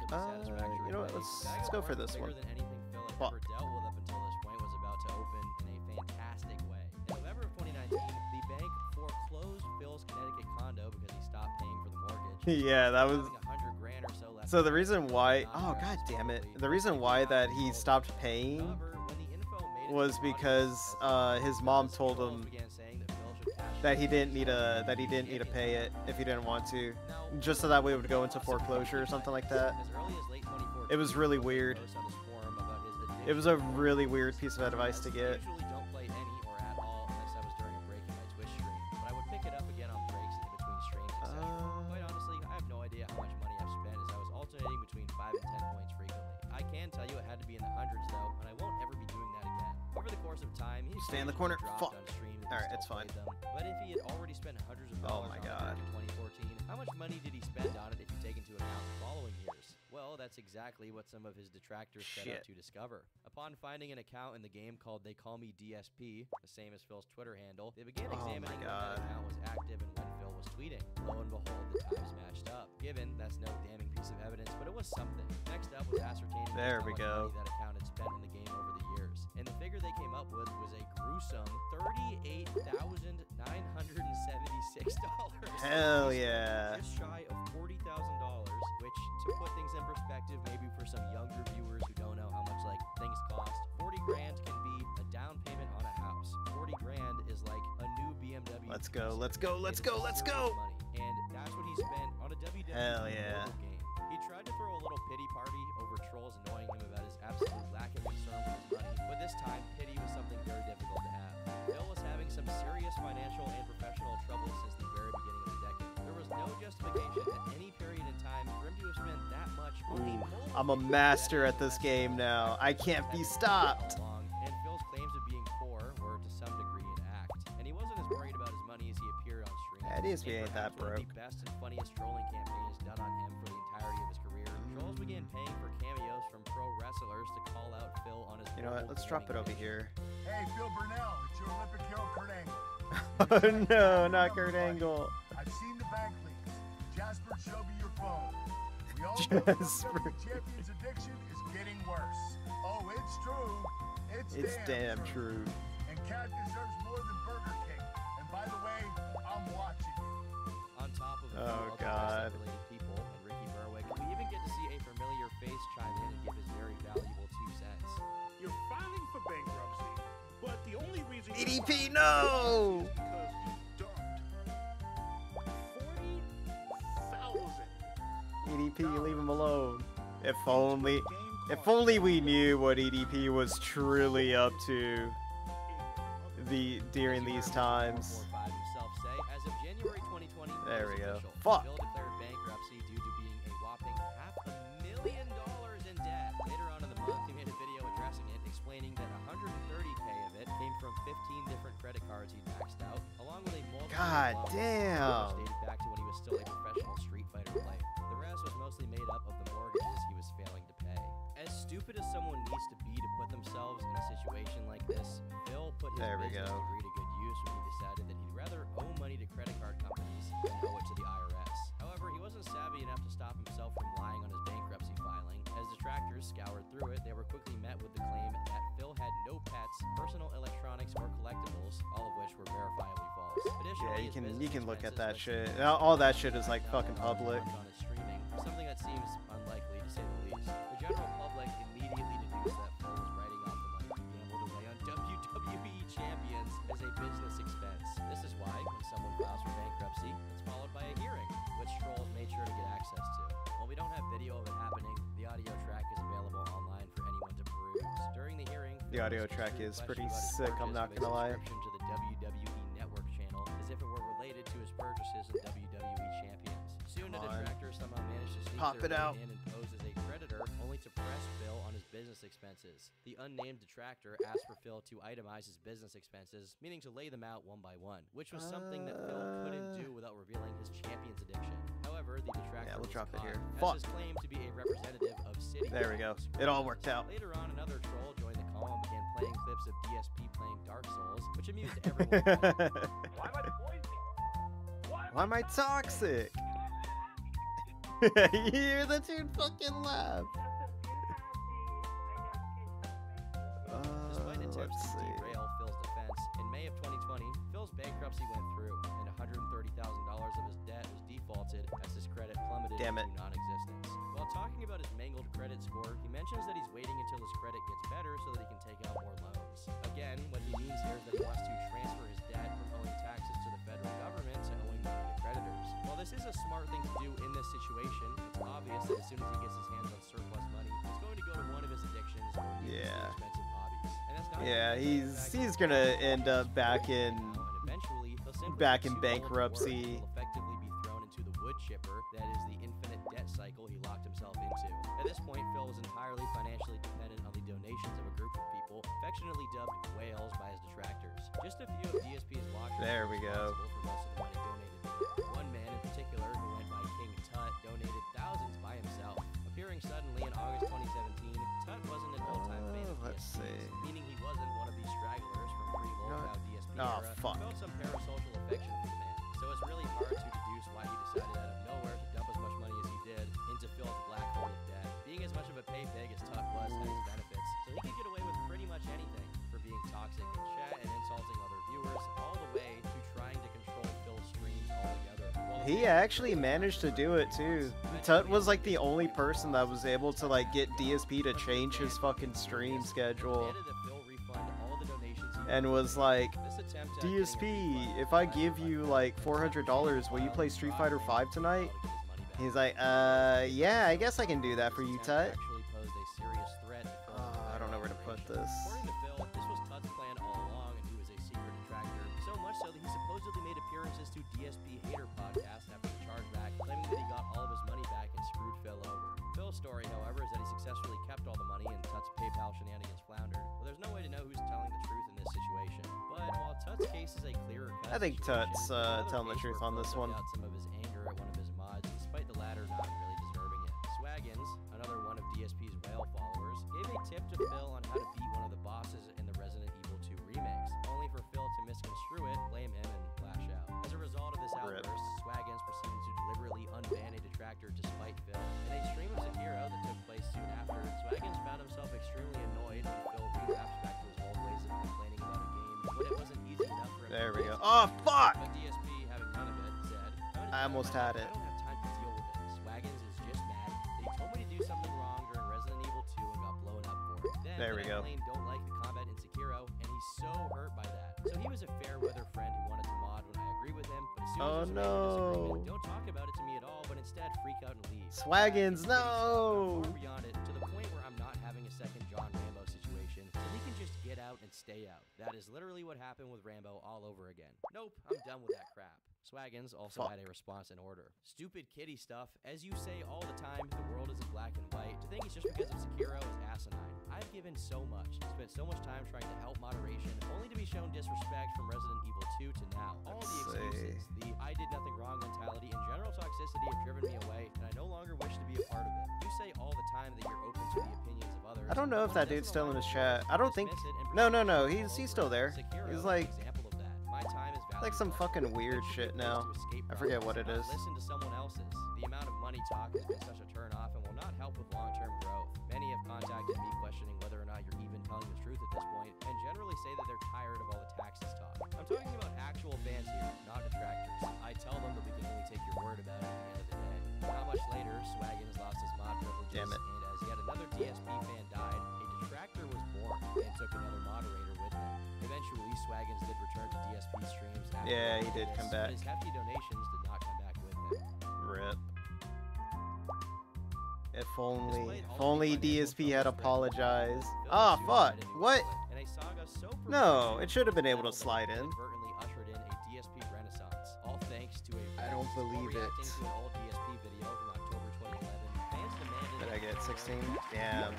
Speaker 6: Relatively
Speaker 1: Uh,
Speaker 6: satisfactory
Speaker 1: you know what, let's- let's go for this one.
Speaker 6: than anything Phil had ever dealt with up until this point was about to open in a fantastic way. In November of 2019, the bank foreclosed Phil's Connecticut condo because he stopped paying for the mortgage. [laughs]
Speaker 1: Yeah, that was.
Speaker 6: 100 grand or so left
Speaker 1: So the
Speaker 6: the
Speaker 1: reason why, oh god damn it, the reason why that he stopped paying
Speaker 6: However, when the info made it
Speaker 1: was
Speaker 6: to the audience,
Speaker 1: because uh, his mom told him
Speaker 6: that Phil should cash
Speaker 1: that
Speaker 6: in
Speaker 1: he didn't need a that he didn't need to pay it if he didn't want to, just so that way it would go into foreclosure or something like that.
Speaker 6: as early as late 2014,
Speaker 1: It was really weird.
Speaker 6: posted on his forum about his
Speaker 1: It was a really weird piece of advice to get.
Speaker 6: I don't play any or at all unless I was during a break my Twitch stream, but I would pick it up again on breaks between streams, etc.
Speaker 1: Uh,
Speaker 6: Quite honestly, I have no idea how much money I've spent as I was alternating between 5 and 10 points frequently. I can tell you it had to be in the hundreds though, and I won't ever be doing that again. Over the course of time,
Speaker 1: Stay in the corner. Fuck.
Speaker 6: on stream if he
Speaker 1: Alright, it's fine.
Speaker 6: Them. If he had already spent hundreds of
Speaker 1: oh
Speaker 6: dollars Oh
Speaker 1: my
Speaker 6: on
Speaker 1: God.
Speaker 6: in 2014, how much money did he spend on it if you take into account the following years? Well, that's exactly what some of his detractors set out to discover. Upon finding an account in the game called They Call Me DSP, the same as Phil's Twitter handle, they began
Speaker 1: Oh
Speaker 6: examining when that account was active and when Phil was tweeting. Lo and behold, the times matched up. Given that's no damning piece of evidence, but it was something. Next up was ascertaining
Speaker 1: There
Speaker 6: how
Speaker 1: we
Speaker 6: much
Speaker 1: go.
Speaker 6: money that account had spent in the game over the years. And the figure they came up with was a gruesome $38,976.
Speaker 1: Hell yeah.
Speaker 6: Just shy of $40,000, which, to put things in perspective, maybe for some younger viewers who don't know how much like things cost, 40 grand can be a down payment on a house. 40 grand is like a new BMW.
Speaker 1: Let's go, let's go, let's go, let's go.
Speaker 6: Money. And that's what he spent on a WWE
Speaker 1: Hell yeah.
Speaker 6: game. He tried to throw a little pity party over trolls annoying him about his absolute this time pity was something very difficult to have. Phil was having some serious financial and professional trouble since the very beginning of the decade. There was no justification at any period in time for him to have spent that much on mm, a mobile
Speaker 1: I'm a master at this game now. I can't be stopped.
Speaker 6: and Phil's claims of being poor were to some degree an act. And he wasn't as worried about his money as he appeared on stream. In
Speaker 1: ain't that
Speaker 6: perhaps one of the best and funniest trolling campaigns done on him for the entirety of his career. Trolls began paying for pro wrestlers to call out Phil on his
Speaker 1: You know what? Let's drop it over
Speaker 6: addiction.
Speaker 1: here.
Speaker 14: Hey, Phil Burnell, it's your Olympic hero, Kurt Angle. [laughs]
Speaker 1: Oh no, not Kurt Angle.
Speaker 16: I've seen the bank leaks. Jasper, show me your phone. We all know the Champion's addiction is getting worse. Oh, it's true. It's,
Speaker 1: It's
Speaker 16: damn,
Speaker 1: damn true.
Speaker 16: And Cat deserves more than Burger King. And by the way, I'm watching.
Speaker 6: On top of
Speaker 1: Oh,
Speaker 6: all the
Speaker 1: God.
Speaker 14: Reason
Speaker 1: EDP, no!
Speaker 14: is you dumped forty thousand.
Speaker 1: EDP, leave him alone. If only, if only we knew what EDP was truly up to. The during these times.
Speaker 6: 445 himself say, as of January 2020,
Speaker 1: There we go. Fuck. God damn.
Speaker 6: dated back to when he was still a professional Street Fighter player. The rest was mostly made up of the mortgages he was failing to pay. As stupid as someone needs to be to put themselves in a situation like this, Phil put his
Speaker 1: There we
Speaker 6: business
Speaker 1: go.
Speaker 6: degree to good use when he decided that he'd rather owe money to credit card companies than owe it to the IRS. However, he wasn't savvy enough to stop himself from lying on his bankruptcy filing. As detractors scoured through it, they were quickly met with the claim that Phil had no pets, personal electronics, or collectibles, all of which were verifiably false.
Speaker 1: Yeah, you can you can look at that shit. All that shit is like fucking public.
Speaker 6: on his streaming, something that seems unlikely to say the least. The general public immediately deduced that Phil was writing off the money he gambled away on WWE champions as a business expense. This is why, when someone files for bankruptcy, it's followed by a hearing, which trolls made sure to get access to. While we don't have video of it happening, the audio track is available online for anyone to peruse. During the hearing,
Speaker 1: The audio track is pretty sick, I'm not gonna lie.
Speaker 6: If it were related to his purchases of WWE champions. Soon, a
Speaker 1: Come on.
Speaker 6: detractor somehow managed to sneak
Speaker 1: Pop
Speaker 6: their
Speaker 1: it
Speaker 6: way
Speaker 1: out.
Speaker 6: in and pose as a creditor, only to press Phil on his business expenses. The unnamed detractor asked for Phil to itemize his business expenses, meaning to lay them out one by one, which was something that Phil couldn't do uh. without revealing his champion's addiction. However, the detractor
Speaker 1: we'll drop it here. Fuck.
Speaker 6: his claim to be a representative of City.
Speaker 1: There we go. It all worked out.
Speaker 6: Later on, another troll joined the began playing clips of DSP playing Dark Souls, which amused [laughs] everyone.
Speaker 1: Why am I [laughs] toxic? [laughs] you hear the dude fucking laugh.
Speaker 6: Despite
Speaker 1: Uh,
Speaker 6: attempts to derail Phil's defense, in May of 2020, Phil's bankruptcy went through, and $130,000 of his debt was defaulted as his credit plummeted
Speaker 1: Damn it.
Speaker 6: to non-existence. Talking about his mangled credit score, he mentions that he's waiting until his credit gets better so that he can take out more loans. Again, what he means here is that he wants to transfer his debt from owing taxes to the federal government to owing money to creditors. While this is a smart thing to do in this situation, it's obvious that as soon as he gets his hands on surplus money, he's going to go to one of his addictions or
Speaker 1: Yeah.
Speaker 6: expensive hobbies. And that's not
Speaker 1: Yeah, he's he's gonna end up back in
Speaker 6: eventually
Speaker 1: back in
Speaker 6: too old to work
Speaker 1: bankruptcy.
Speaker 6: will effectively be thrown into the wood chipper that is the was entirely financially dependent on the donations of a group of people affectionately dubbed whales by his detractors. Just a few of DSP's watchers
Speaker 1: There we go.
Speaker 6: for most of the money donated. One man in particular, who went by King Tut, donated thousands by himself. Appearing suddenly in August 2017, Tut wasn't an of
Speaker 1: Uh, let's
Speaker 6: DSP,
Speaker 1: see.
Speaker 6: meaning he wasn't one of these stragglers from pre-lockout DSP
Speaker 1: Oh,
Speaker 6: era
Speaker 1: fuck.
Speaker 6: felt some parasocial affection for the man. So it's really hard to He
Speaker 1: actually managed to do it too. Tut was like the only person that was able to like get DSP to change his fucking stream schedule. And was like, DSP, if I give you like $400, will you play Street Fighter 5 tonight? He's like, uh, yeah, I guess I can do that for you, Tut. Uh,
Speaker 6: telling the truth
Speaker 1: on this one.
Speaker 6: Out and leave.
Speaker 1: Swaggins,
Speaker 6: It's pretty sad, but I'm
Speaker 1: no!
Speaker 6: far beyond it, to the point where I'm not having a second John Rambo situation, so he can just get out and stay out. That is literally what happened with Rambo all over again. Nope, I'm done with that crap. Swaggins also had a response in order. Stupid kitty stuff. As you say all the time, the world isn't black and white. To think it's just because of Sekiro is asinine. I've given so much, spent so much time trying to help moderation, only to be shown disrespect from Resident Evil 2 to now. All the excuses, the I did nothing wrong mentality, and general toxicity have driven me away, and I no longer wish to be a part of it. You say all the time that you're open to the opinions of others.
Speaker 1: I don't know if that dude's still in his chat. I don't think. No, no, no. He's he's still there. He's like
Speaker 6: example of that. My time is
Speaker 1: like some fucking weird shit
Speaker 6: should be a
Speaker 1: now.
Speaker 6: place to escape
Speaker 1: I forget what it is.
Speaker 6: Listen to someone else's. The amount of money talk has been such a turnoff and will not help with long-term growth. Many have contacted me questioning whether or not you're even telling the truth at this point, and generally say that they're tired of all the taxes talk. I'm talking about actual fans here, not detractors. I tell them that we can only take your word about it at the end of the day. Not much later, Swaggins lost his mod privileges,
Speaker 1: Damn it.
Speaker 6: and as yet another DSP fan died, a detractor was born and took another moderator. Eventually, Swaggins did return to DSP streams.
Speaker 1: Yeah, he did come back.
Speaker 6: His hefty donations did not come back with him.
Speaker 1: Rip. If only, if
Speaker 6: all of the
Speaker 1: only DSP had apologized. Ah, fuck. What?
Speaker 6: would quit, and a saga so
Speaker 1: No, it should have been able to slide in.
Speaker 6: inadvertently ushered in a DSP renaissance, all thanks to a
Speaker 1: I don't believe it.
Speaker 6: reacting to an old DSP video from October 2011, fans demanded
Speaker 1: Did I get 16? Damn.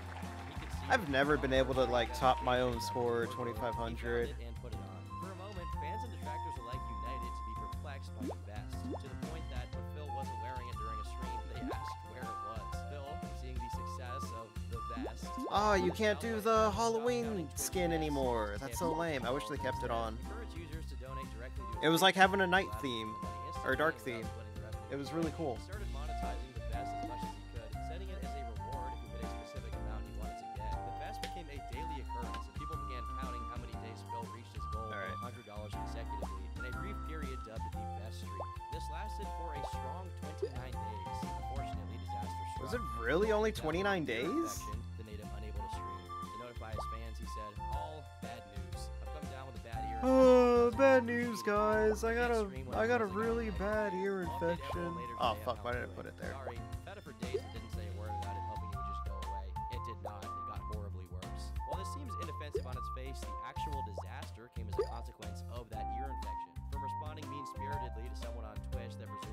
Speaker 6: He could see
Speaker 1: I've never been able to like top my own score
Speaker 6: the Lord. He found
Speaker 1: 2500.
Speaker 6: it and put it on. For a moment, fans and detractors alike united to be perplexed by the vest, to the point that when Phil wasn't wearing it during a stream, they asked where it was. Phil, seeing the success of the vest.
Speaker 1: Oh, ah,
Speaker 6: you
Speaker 1: can't do the Halloween skin anymore. That's so lame. I wish they kept it on.
Speaker 6: encourage users to donate directly to
Speaker 1: It was like having a night theme or dark theme.
Speaker 6: splitting the revenue.
Speaker 1: It was really cool. Really only 29 days?
Speaker 6: The native unable to stream. To notify his fans, he said, "All bad news. I've come down with a bad ear."
Speaker 1: Oh, bad news, guys. I got a, I got a really bad ear
Speaker 6: I'll update everyone
Speaker 1: infection. Oh fuck, why did I put it there?
Speaker 6: Sorry, had it for days and didn't say a word about it, hoping it would just go away. It did not. It got horribly worse. While this seems inoffensive on its face, the actual disaster came as a consequence of that ear infection. From responding mean-spiritedly to someone on Twitch that presumed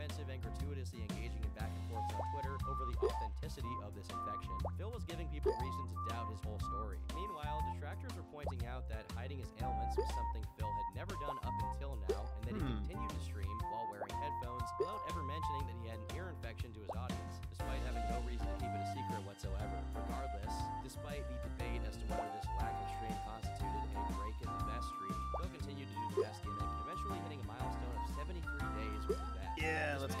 Speaker 6: defensive and gratuitously engaging in back and forths on Twitter over the authenticity of this infection, Phil was giving people reason to doubt his whole story. Meanwhile, detractors were pointing out that hiding his ailments was something Phil had never done up until now, and that he
Speaker 1: Hmm.
Speaker 6: continued to stream while wearing headphones without ever mentioning that he had an ear infection to his audience, despite having no reason to keep it a secret whatsoever. Regardless, despite the debate as to whether this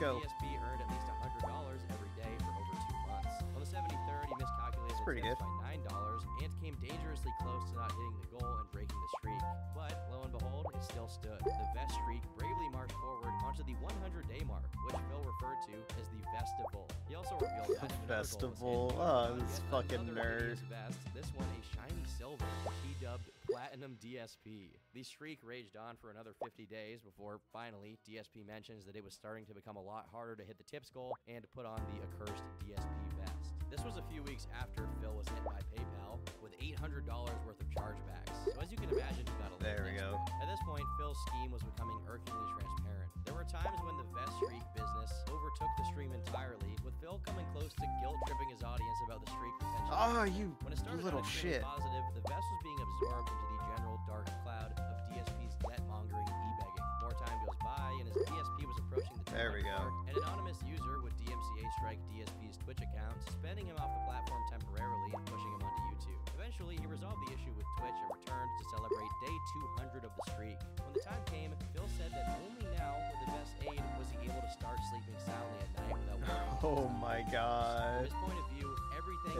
Speaker 1: go.
Speaker 6: DSP earned at least $100 every day for over two months. On the 73rd, he miscalculated
Speaker 1: That's
Speaker 6: the
Speaker 1: pretty good.
Speaker 6: by $9 and came dangerously close to not hitting the goal and breaking the streak. But lo and behold, it still stood. The vest streak bravely marched forward onto the 100-day mark, which Phil referred to as the Vestival. He also revealed that
Speaker 1: Festival. Oh, this fucking nerd.
Speaker 6: Vest, this one a shiny silver, he dubbed Platinum DSP. The streak raged on for another 50 days before finally DSP mentions that it was starting to become a lot harder to hit the tips goal and to put on the accursed DSP vest. This was a few weeks after Phil was hit by PayPal with $800 worth of chargebacks. So as you can imagine, he got a little
Speaker 1: There we go.
Speaker 6: At this point, Phil's scheme was becoming irkingly transparent. There were times when the vest streak business overtook the stream entirely, with Phil coming close to guilt tripping his audience about the streak potential.
Speaker 1: Ah, you
Speaker 6: When it started
Speaker 1: little shit.
Speaker 6: positive, the vest was being absorbed general dark cloud of DSP's debt mongering e-begging. More time goes by, and as DSP was approaching the
Speaker 1: There we go.
Speaker 6: mark, an anonymous user would DMCA strike DSP's Twitch account, suspending him off the platform temporarily and pushing him onto YouTube. Eventually, he resolved the issue with Twitch and returned to celebrate day 200 of the streak. When the time came, Phil said that only now, with the best aid, was he able to start sleeping soundly at night without worrying. [laughs]
Speaker 1: Oh my
Speaker 6: From
Speaker 1: god.
Speaker 6: his point of view, everything is on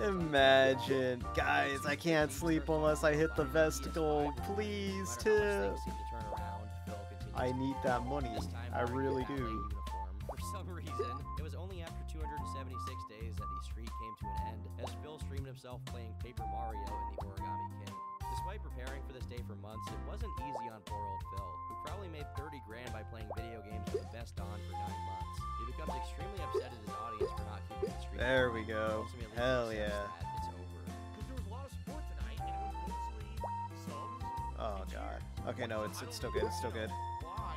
Speaker 1: Imagine. Guys, I can't sleep unless I hit the vest goal. Please,
Speaker 6: No matter how much
Speaker 1: tip.
Speaker 6: things seem to turn around, Phil continues
Speaker 1: I need that money. I really do.
Speaker 6: For some reason, it was only after 276 days that the streak came to an end, as Phil streamed himself playing Paper Mario in the Origami King. Despite preparing for this day for months, it wasn't easy on poor old Phil, who probably made 30 grand by playing video games with the best on for nine months. He becomes extremely upset at his audience for not keeping the streak.
Speaker 1: There we go.
Speaker 6: ultimately
Speaker 1: Hell yeah.
Speaker 6: it's over.
Speaker 4: Because there was a lot of support tonight, and it was mostly subs.
Speaker 1: Oh god. Okay, no, it's it's still good. It's still good.
Speaker 4: Why?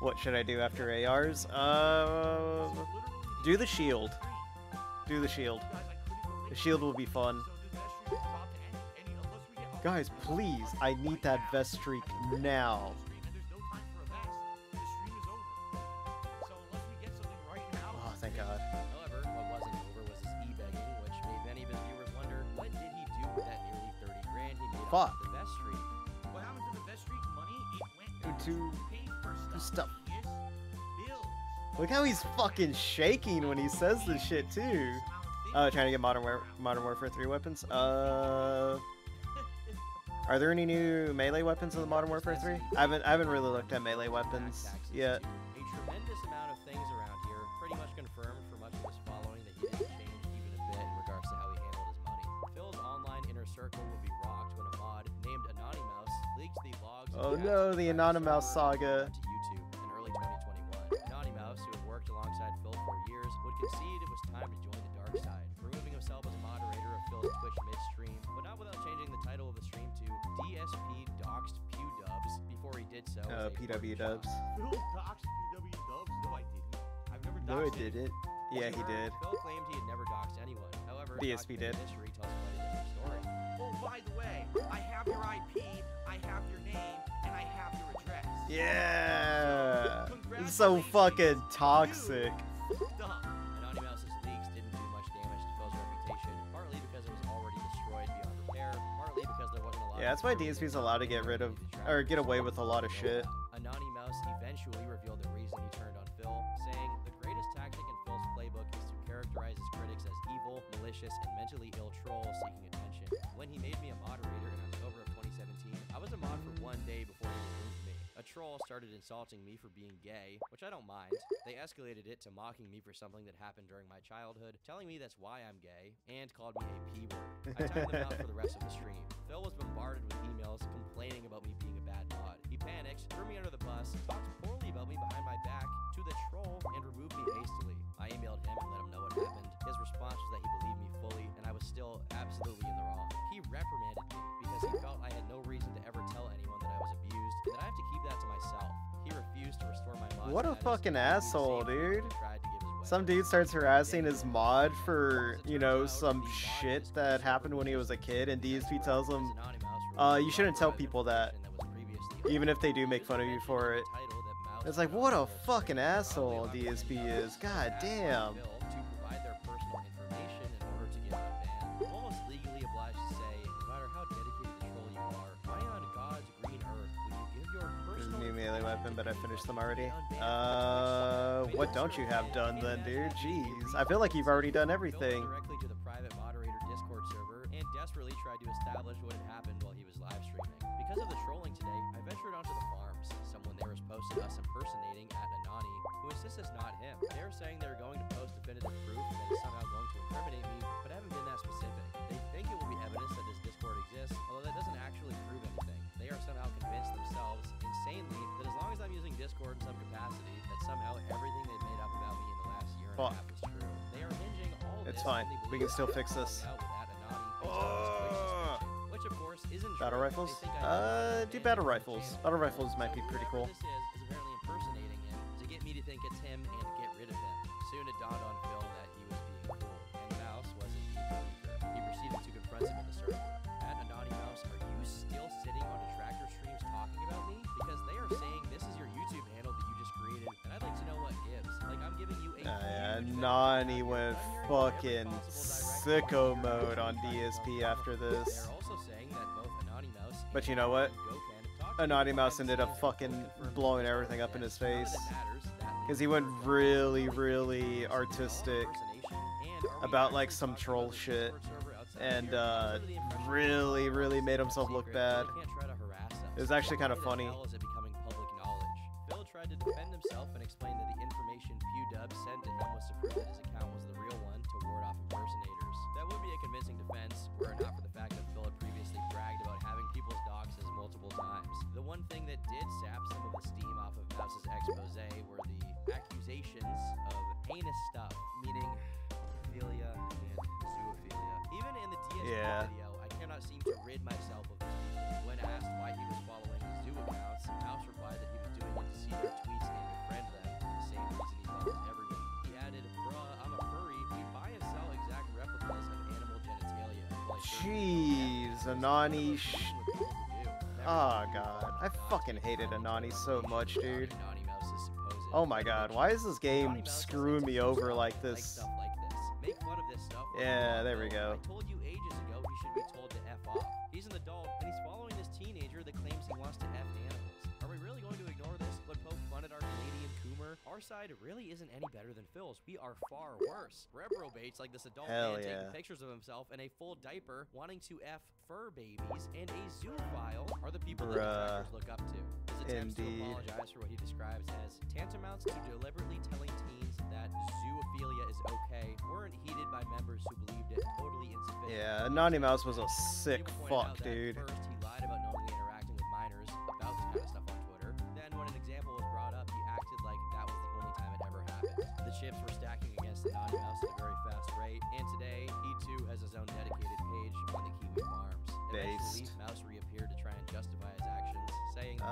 Speaker 1: What should I do after ARs? Uh, do the shield. Do the shield. The shield will be fun. Guys, please, I need that vest streak now. Fuck.
Speaker 6: the best streak?
Speaker 4: What happened to the streak money? It went
Speaker 1: To
Speaker 4: pay for
Speaker 1: to
Speaker 4: stuff.
Speaker 1: stuff. Look how he's fucking shaking when he says this shit too. Uh, trying to get Modern War Modern Warfare 3 weapons. Uh, [laughs] are there any new melee weapons in the Modern Warfare 3? I haven't I haven't really looked at melee weapons yet. Oh no, the
Speaker 6: private
Speaker 1: Anonymous
Speaker 6: server
Speaker 1: saga.
Speaker 6: onto YouTube in early 2021. Anonymous, who had worked alongside Phil for years, would concede it was time to join the dark side, removing himself as moderator of Phil's Twitch midstream, but not without changing the title of the stream to DSP Doxed Pew Dubs before he did so.
Speaker 1: Uh, PW dubs.
Speaker 4: Phil doxed PW Dubs? No, I didn't. I've never
Speaker 1: No,
Speaker 4: doxed
Speaker 1: it didn't. Yeah, he did.
Speaker 6: Phil claimed he had never doxed anyone. However,
Speaker 1: DSP did.
Speaker 6: documented history tells quite a different story.
Speaker 4: Oh, by the way, I have your IP, I have your name,
Speaker 1: Yeah. It's so fucking toxic.
Speaker 6: Anonymous's leaks didn't do much damage to Phil's reputation, partly because it was already destroyed beyond repair, partly because there wasn't a lot
Speaker 1: Yeah, that's why DSP's allowed to get rid of or get away with a lot of shit.
Speaker 6: Anonymous eventually revealed the reason he turned on Phil, saying the greatest tactic in Phil's playbook is to characterize his critics as evil, malicious, and mentally ill trolls seeking attention. When he made me a moderator in October of 2017, I was a mod for one day before troll started insulting me for being gay, which I don't mind. They escalated it to mocking me for something that happened during my childhood, telling me that's why I'm gay, and called me a word. I timed them out for the rest of the stream. Phil was bombarded with emails complaining about me being a bad mod. He panicked, threw me under the bus, talked poorly about me behind my back to the troll, and removed me hastily. I emailed him and let him know what happened. His response was that he believed me fully, and I was still absolutely in the wrong. He reprimanded me because he felt I had no reason to ever tell anyone that I was abused, and that I have to keep
Speaker 1: What a fucking asshole, dude.
Speaker 6: and tried to give his way.
Speaker 1: Some dude starts harassing his mod for, you know, some shit that happened when he was a kid, and DSP tells him, uh, you shouldn't tell people that, even if they do make fun of you for it. It's like, what a fucking asshole DSP is. God damn. Melee weapon, but I finished them already. Uh, what don't you have done then, dude? Jeez, I feel like you've already done everything.
Speaker 6: directly to the private moderator Discord server and desperately tried to establish what had happened while he was live streaming. Because of the trolling today, I ventured onto the farms. Someone there has posted us impersonating at Anani, who insists it's not him. They're saying they're going to post definitive proof he's somehow somehow everything they've made up about me in the last year and
Speaker 1: Fuck.
Speaker 6: a half is true. They are hinging all
Speaker 1: It's fine. We can still fix this.
Speaker 6: hung out with Adenani based on his Twitch suspension, Which of course isn't
Speaker 1: Battle rifles?
Speaker 6: They
Speaker 1: Uh, do battle rifles. Battle rifles might be pretty cool.
Speaker 6: This is, is apparently impersonating him to get me to think it's him and to get rid of him. Soon it dawned on
Speaker 1: Nani went fucking sicko mode on DSP after this.
Speaker 6: They're also saying that both Anani Mouse
Speaker 1: But you know what?
Speaker 6: Goken
Speaker 1: Mouse ended up fucking blowing everything up in his face. Because he went really, really artistic about like some troll shit. And uh, really, really made himself look bad. It was actually kind of funny.
Speaker 6: Is it becoming public knowledge? Phil tried to defend himself and explain that the information PewDub sent to him was to prove that his account was the real one to ward off impersonators. That would be a convincing defense were it not for the fact that Phil had previously bragged about having people's doxes multiple times. The one thing that did sap some of the steam off of Mouse's expose were the accusations of heinous stuff, meaning philia and zoophilia. Even in the DSP
Speaker 1: Yeah.
Speaker 6: video,
Speaker 1: Jeez, Anani. Sh- oh god, I fucking hated Anani so much, dude. Oh my god, why is this game screwing me over like this?
Speaker 6: Make fun of this stuff.
Speaker 1: Yeah, there we go.
Speaker 6: Our side really isn't any better than Phil's. We are far worse. Reprobates like this adult
Speaker 1: Hell
Speaker 6: man
Speaker 1: yeah.
Speaker 6: taking pictures of himself in a full diaper, wanting to F fur babies, and a zoophile are the people that
Speaker 1: Bruh.
Speaker 6: detractors look up to. His attempts
Speaker 1: Indeed.
Speaker 6: to apologize for what he describes as tantamounts to deliberately telling teens that zoophilia is okay weren't heeded by members who believed it totally insufficient.
Speaker 1: Yeah, Anani Mouse was a sick fuck, dude.
Speaker 6: First, he lied about knowingly happened. The chips were stacking against Anani Mouse at a very fast rate, and today he too has his own dedicated page on the Kiwi Farms. Eventually,
Speaker 1: Based.
Speaker 6: Mouse reappeared to try and justify his actions, saying,
Speaker 1: Uh,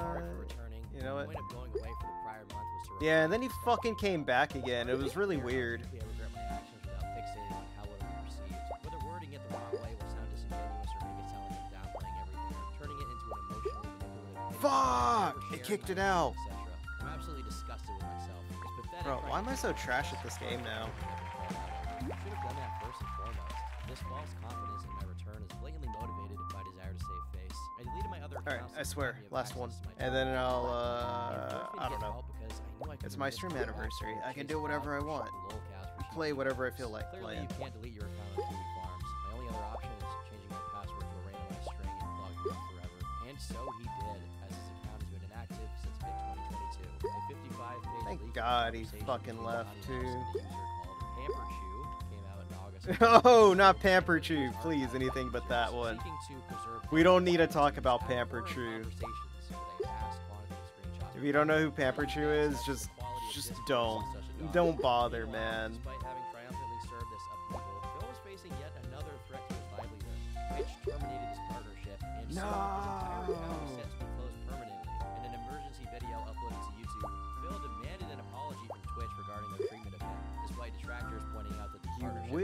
Speaker 6: "Sorry for returning.
Speaker 1: you know
Speaker 6: the
Speaker 1: what?
Speaker 6: point of going away for the prior month was to
Speaker 1: Yeah, and then he fucking came back again. It was really weird.
Speaker 6: I regret my actions without fixating on how it will be perceived. Whether wording it the wrong way will sound disingenuous or make it sound like I'm downplaying everything or turning it into an emotionally manipulative picture,
Speaker 1: Fuck! It kicked it out. Bro, why am I so trash at this game now?
Speaker 6: Should have done that first and foremost. This false confidence in my return is blatantly motivated by desire to save face. I deleted my other
Speaker 1: Alright, I swear,
Speaker 6: denied me of
Speaker 1: last
Speaker 6: access
Speaker 1: one.
Speaker 6: to my
Speaker 1: And then I'll,
Speaker 6: account.
Speaker 1: uh,
Speaker 6: It forced me
Speaker 1: I don't know.
Speaker 6: I I
Speaker 1: It's my stream anniversary. I can do whatever I want. Play whatever I feel like
Speaker 6: Clearly,
Speaker 1: playing.
Speaker 6: you can't delete your account
Speaker 1: Thank God he fucking left, too.
Speaker 6: a user called Pamperchew came out in August. [laughs]
Speaker 1: oh, not Pamper Chew. Please, anything but that one. We don't need to talk about Pamper Chew. If you don't know who Pamper Chew is, just just don't. Don't bother, man.
Speaker 6: Despite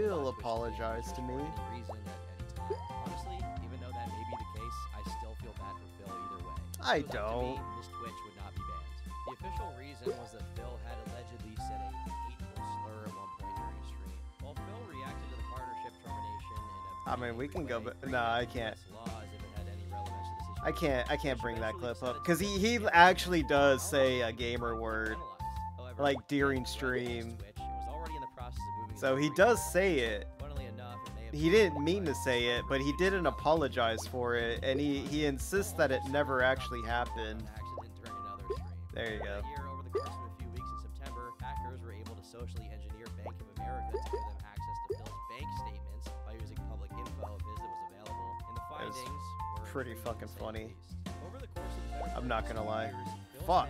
Speaker 1: will
Speaker 6: allowed Twitch to
Speaker 1: apologize to me.
Speaker 6: reason at any time. Honestly, even though that may be the case, I still feel bad for Phil either way.
Speaker 1: I
Speaker 6: If it was me,
Speaker 1: don't.
Speaker 6: Miss Twitch would not be banned. The official reason was that Phil had allegedly said a hateful slur at one point during a stream. While Phil reacted to the partnership termination in a
Speaker 1: I mean, we can go, but no, I can't.
Speaker 6: law as if it had any relevance to the situation,
Speaker 1: I can't. I can't bring that clip up because he he actually does say a gamer word, like during stream. So he does say it.
Speaker 6: Funnily enough, it may have
Speaker 1: He didn't mean to say it, but he didn't apologize for it, and he he insists that it never actually happened. There you go.
Speaker 6: Over the course of a few weeks in September, hackers were able to socially engineer Bank of America to give them access to Phil's bank statements by using public info of his that was available. And the findings were
Speaker 1: pretty fucking
Speaker 6: to say the
Speaker 1: funny.
Speaker 6: Over the course of the
Speaker 1: I'm not gonna lie. Fuck.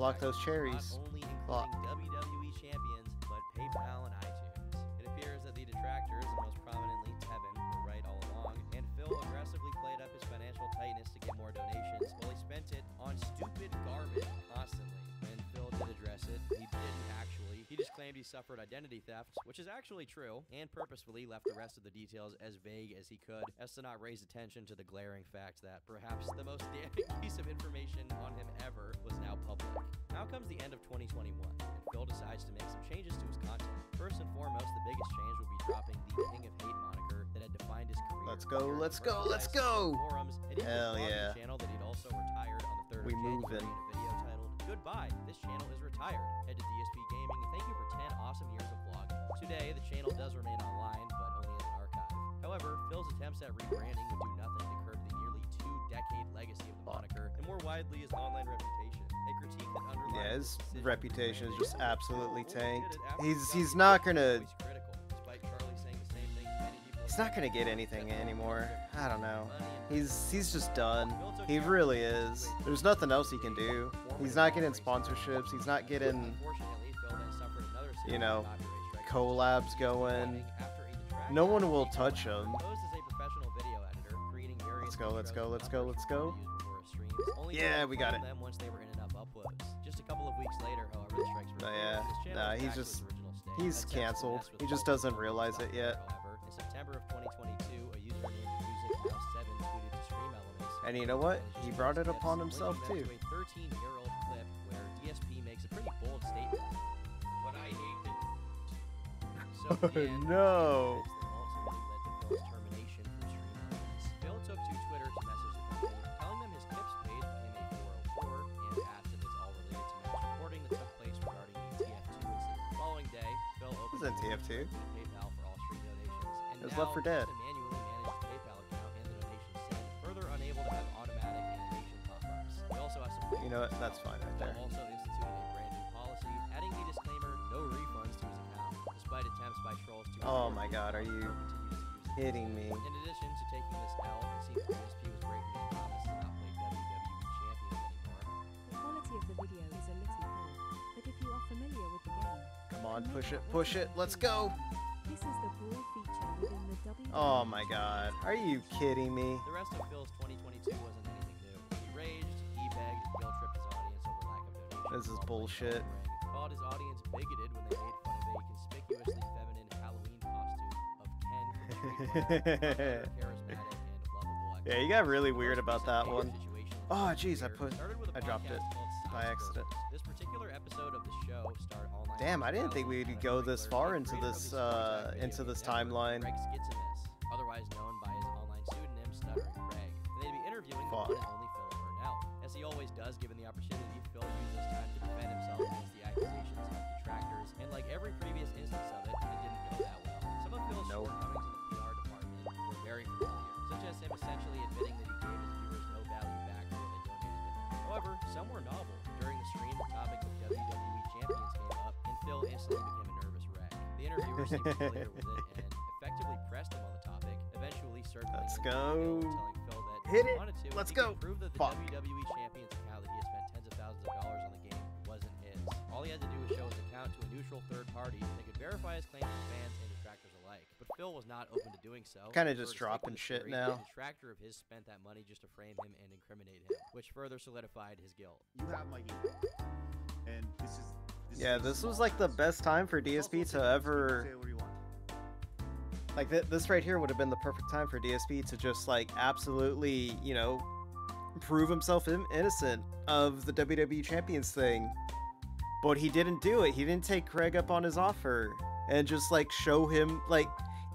Speaker 1: Block those cherries.
Speaker 6: Claimed he suffered identity theft, which is actually true, and purposefully left the rest of the details as vague as he could, as to not raise attention to the glaring fact that perhaps the most damning [laughs] piece of information on him ever was now public. Now comes the end of 2021, and Phil decides to make some changes to his content. First and foremost, the biggest change will be dropping the King of Hate moniker that had defined his career.
Speaker 1: Let's go, let's go, let's go!
Speaker 6: Forums, and
Speaker 1: Hell yeah.
Speaker 6: channel that he'd also retired on the 3rd
Speaker 1: We
Speaker 6: of January
Speaker 1: moving.
Speaker 6: Goodbye, this channel is retired. Head to DSP Gaming and thank you for 10 awesome years of vlogging. Today, the channel does remain online, but only as an archive. However, Phil's attempts at rebranding would do nothing to curb the nearly two-decade legacy of the moniker, and more widely his online reputation. A critique that underlines
Speaker 1: Yeah, his reputation is just absolutely tanked. He's
Speaker 6: he
Speaker 1: he's not gonna he's not gonna get anything anymore. I don't know. He's he's just done. He really is. There's nothing else he can do. He's not getting sponsorships. He's not getting you know collabs going. No one will touch him. Let's go, let's go, let's go, let's go. Yeah, we got it.
Speaker 6: Just a couple of weeks later, however, the strikes were
Speaker 1: yeah. Nah, he's just- he's canceled. He just doesn't realize it yet.
Speaker 6: However, in September of 2022, a user named MusicMouse7 tweeted to Stream Elements
Speaker 1: And you know what? He brought it upon himself too.
Speaker 6: To a 13-year-old clip where DSP makes a pretty bold statement. But I hate it. So [laughs]
Speaker 1: Oh,
Speaker 6: in
Speaker 1: no.
Speaker 6: the strikes that ultimately led to Phil's termination from Stream Elements. Phil took to Twitter to message the company, telling them his tips page became a 404 and asked if it's all related to mass reporting that took place regarding the TF2 incident. The following day, Phil opened
Speaker 1: Wasn't TF2. It was
Speaker 6: now
Speaker 1: Left 4 Dead.
Speaker 6: to manually manage the PayPal account and the donation sent, further unable to have automatic animation pop-ups. He also has some
Speaker 1: You know what? That's fine right there.
Speaker 6: Also instituted a brand new policy, adding the disclaimer "no refunds" to his account, despite attempts by trolls to.
Speaker 1: Oh
Speaker 6: encourage
Speaker 1: my
Speaker 6: him
Speaker 1: God,
Speaker 6: to
Speaker 1: are you
Speaker 6: continue to use his
Speaker 1: kidding me?
Speaker 6: In addition to taking this L, it seems DSP was breaking his promise to not play WWE champions anymore.
Speaker 17: The quality of the video is a little poor, but if you are familiar with the game,
Speaker 1: Come on, push it, push it. Let's go.
Speaker 17: this is the brawl feature within the WWE.
Speaker 1: Oh my God. Are you kidding me?
Speaker 6: The rest of Phil's 2022 wasn't anything new. He raged, he begged, guilt tripped his audience over lack of donations.
Speaker 1: This is bullshit.
Speaker 6: Called his audience bigoted when they made fun of a conspicuously feminine Halloween costume of Ken from Street Fighter, another charismatic and lovable [laughs]
Speaker 1: Yeah, you got really weird about that one. Oh, jeez, I put,
Speaker 6: Started with a
Speaker 1: I dropped it by accident.
Speaker 6: This particular episode of the show starred all nine
Speaker 1: Damn, I didn't think we'd go this far into this, uh, into this timeline.
Speaker 6: Greg otherwise known by his online pseudonym Stuttering Craig. And they'd be interviewing the one and only Philip Burnell. As he always does, given the opportunity, Phil uses time to defend himself against the accusations of detractors, and like every previous instance of it, it didn't go that well. Some of Phil's
Speaker 1: Nope.
Speaker 6: Seemed [laughs] familiar with it and effectively pressed him on the topic, eventually circling
Speaker 1: Let's go.
Speaker 6: telling Phil that
Speaker 1: Hit
Speaker 6: he
Speaker 1: it.
Speaker 6: wanted to,
Speaker 1: Let's
Speaker 6: he
Speaker 1: go.
Speaker 6: prove that the
Speaker 1: Fuck.
Speaker 6: WWE champions account that he had spent tens of thousands of dollars on the game wasn't his. All he had to do was show his account to a neutral third party that could verify his claims to fans and detractors alike. But Phil was not open to doing so.
Speaker 1: Kinda just
Speaker 6: the sake of
Speaker 1: dropping shit
Speaker 6: theory,
Speaker 1: now.
Speaker 6: A detractor of his spent that money just to frame him and incriminate him, which further solidified his guilt.
Speaker 18: You have my email, and this is.
Speaker 1: Yeah, this was like the best time for DSP to ever. Like th- this right here would have been the perfect time for DSP to just like absolutely, you know, prove himself in- innocent of the WWE Champions thing. But he didn't do it. He didn't take Craig up on his offer and just like show him like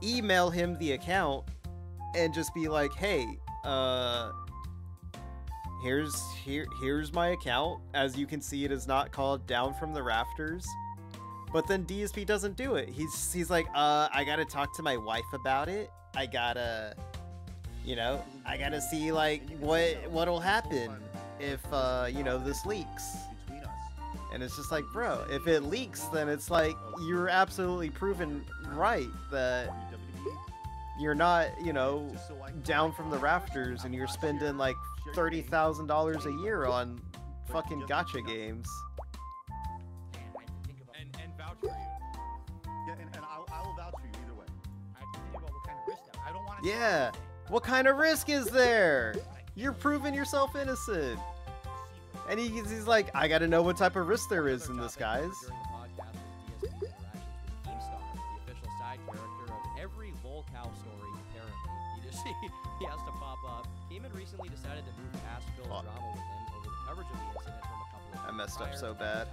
Speaker 1: email him the account and just be like, "Hey, uh here's here here's my account. As you can see it is not called down from the rafters." But then DSP doesn't do it. He's he's like, uh, I gotta talk to my wife about it. I gotta, you know, I gotta see like what what'll happen if uh, you know this leaks. And it's just like, bro, if it leaks, then it's like you're absolutely proven right that you're not, you know, down from the rafters and you're spending like thirty thousand dollars a year on fucking gotcha games.
Speaker 4: And, and vouch for you.
Speaker 18: Yeah, and, and I'll, I will vouch for you either way.
Speaker 4: I have to think about what kind of risk. I don't want to.
Speaker 1: Yeah. What kind of risk is there? You're proving yourself innocent. And he, he's like, I gotta know what type of risk there is in this, guys. Messed up so bad.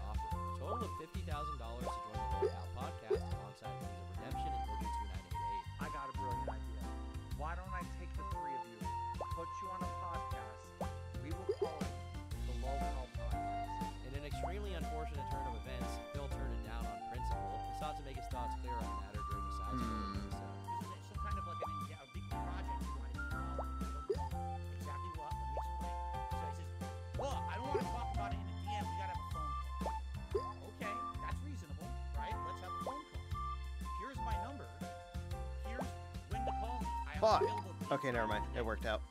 Speaker 1: [laughs]
Speaker 4: Okay,
Speaker 1: never mind. It worked out.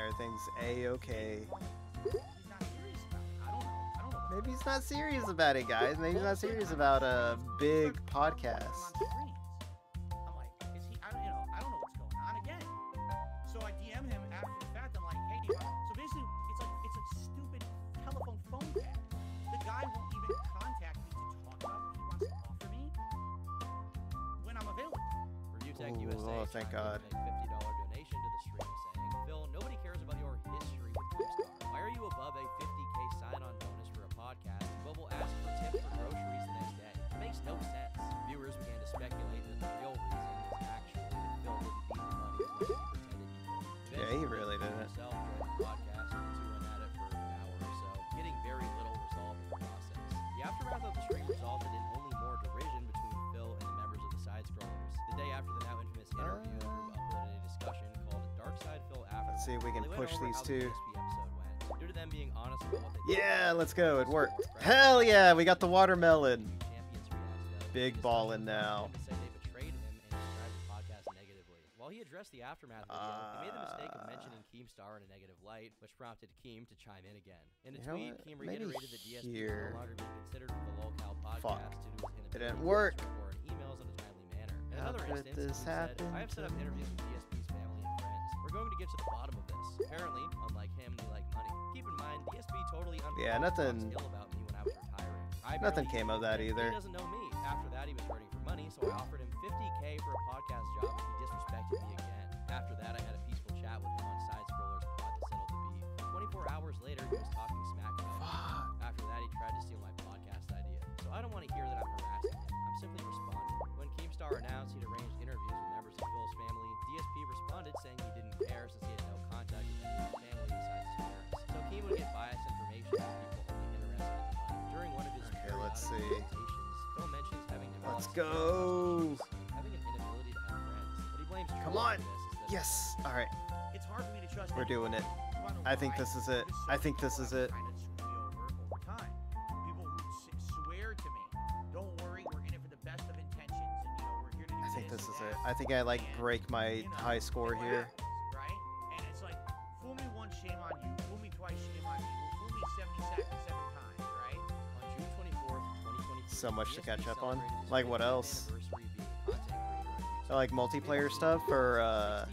Speaker 1: Everything's a-okay. Maybe he's not serious about it, guys. Maybe he's not serious about a big podcast. Let's go. It worked. Hell yeah, we got the watermelon. Big ballin' now.
Speaker 6: to say they betrayed him and described the podcast negatively. While he addressed the aftermath video, he made the mistake of mentioning
Speaker 1: Ah.
Speaker 6: Keemstar in a negative light, which prompted Keem to chime in again. In a tweet? Keem reiterated that DSP
Speaker 1: here.
Speaker 6: no longer being considered for the lolcow podcast
Speaker 1: Fuck.
Speaker 6: due to his inability
Speaker 1: It didn't
Speaker 6: to
Speaker 1: work.
Speaker 6: report emails in a timely manner. In
Speaker 1: How
Speaker 6: another instance,
Speaker 1: this
Speaker 6: Keem said, I have set up interviews with DSP's family and friends. We're going to get to the bottom of this. Apparently, unlike him, they
Speaker 1: Yeah, nothing-
Speaker 6: about me when I was retiring. I
Speaker 1: Nothing came of that either.
Speaker 6: He doesn't know me. After that, he was hurting for money, so I offered him 50k for a podcast job, and he disrespected me again. After that, I had a peaceful chat with him on Side Scrollers Pod to settle the beef. 24 hours later, he was talking smack about me. After that, he tried to steal my podcast idea. So I don't want to hear that I'm harassing him. I'm simply responding. When Keemstar announced he'd arranged interviews with members of Phil's family, DSP responded saying he didn't care since What he blames
Speaker 1: Come
Speaker 6: Troy
Speaker 1: on.
Speaker 6: for this is that
Speaker 1: Yes. All right.
Speaker 4: It's hard for me to trust.
Speaker 1: We're doing it.
Speaker 4: You wanna know
Speaker 1: I think this is it. I think this is it.
Speaker 4: Kind of screwed me over over time. People who s- swear to me, "Don't worry, we're in it for the best of intentions, and you know we're here to do
Speaker 1: I think
Speaker 4: this
Speaker 1: this is it. I think I like break my
Speaker 4: you know,
Speaker 1: high score here.
Speaker 4: right? And it's like, fool me once, shame on you. Fool me twice, shame on you. Fool me 77 times,
Speaker 1: So much to catch up on. Like what else?
Speaker 6: anniversary of being a content creator on YouTube.
Speaker 1: I like multiplayer stuff or uh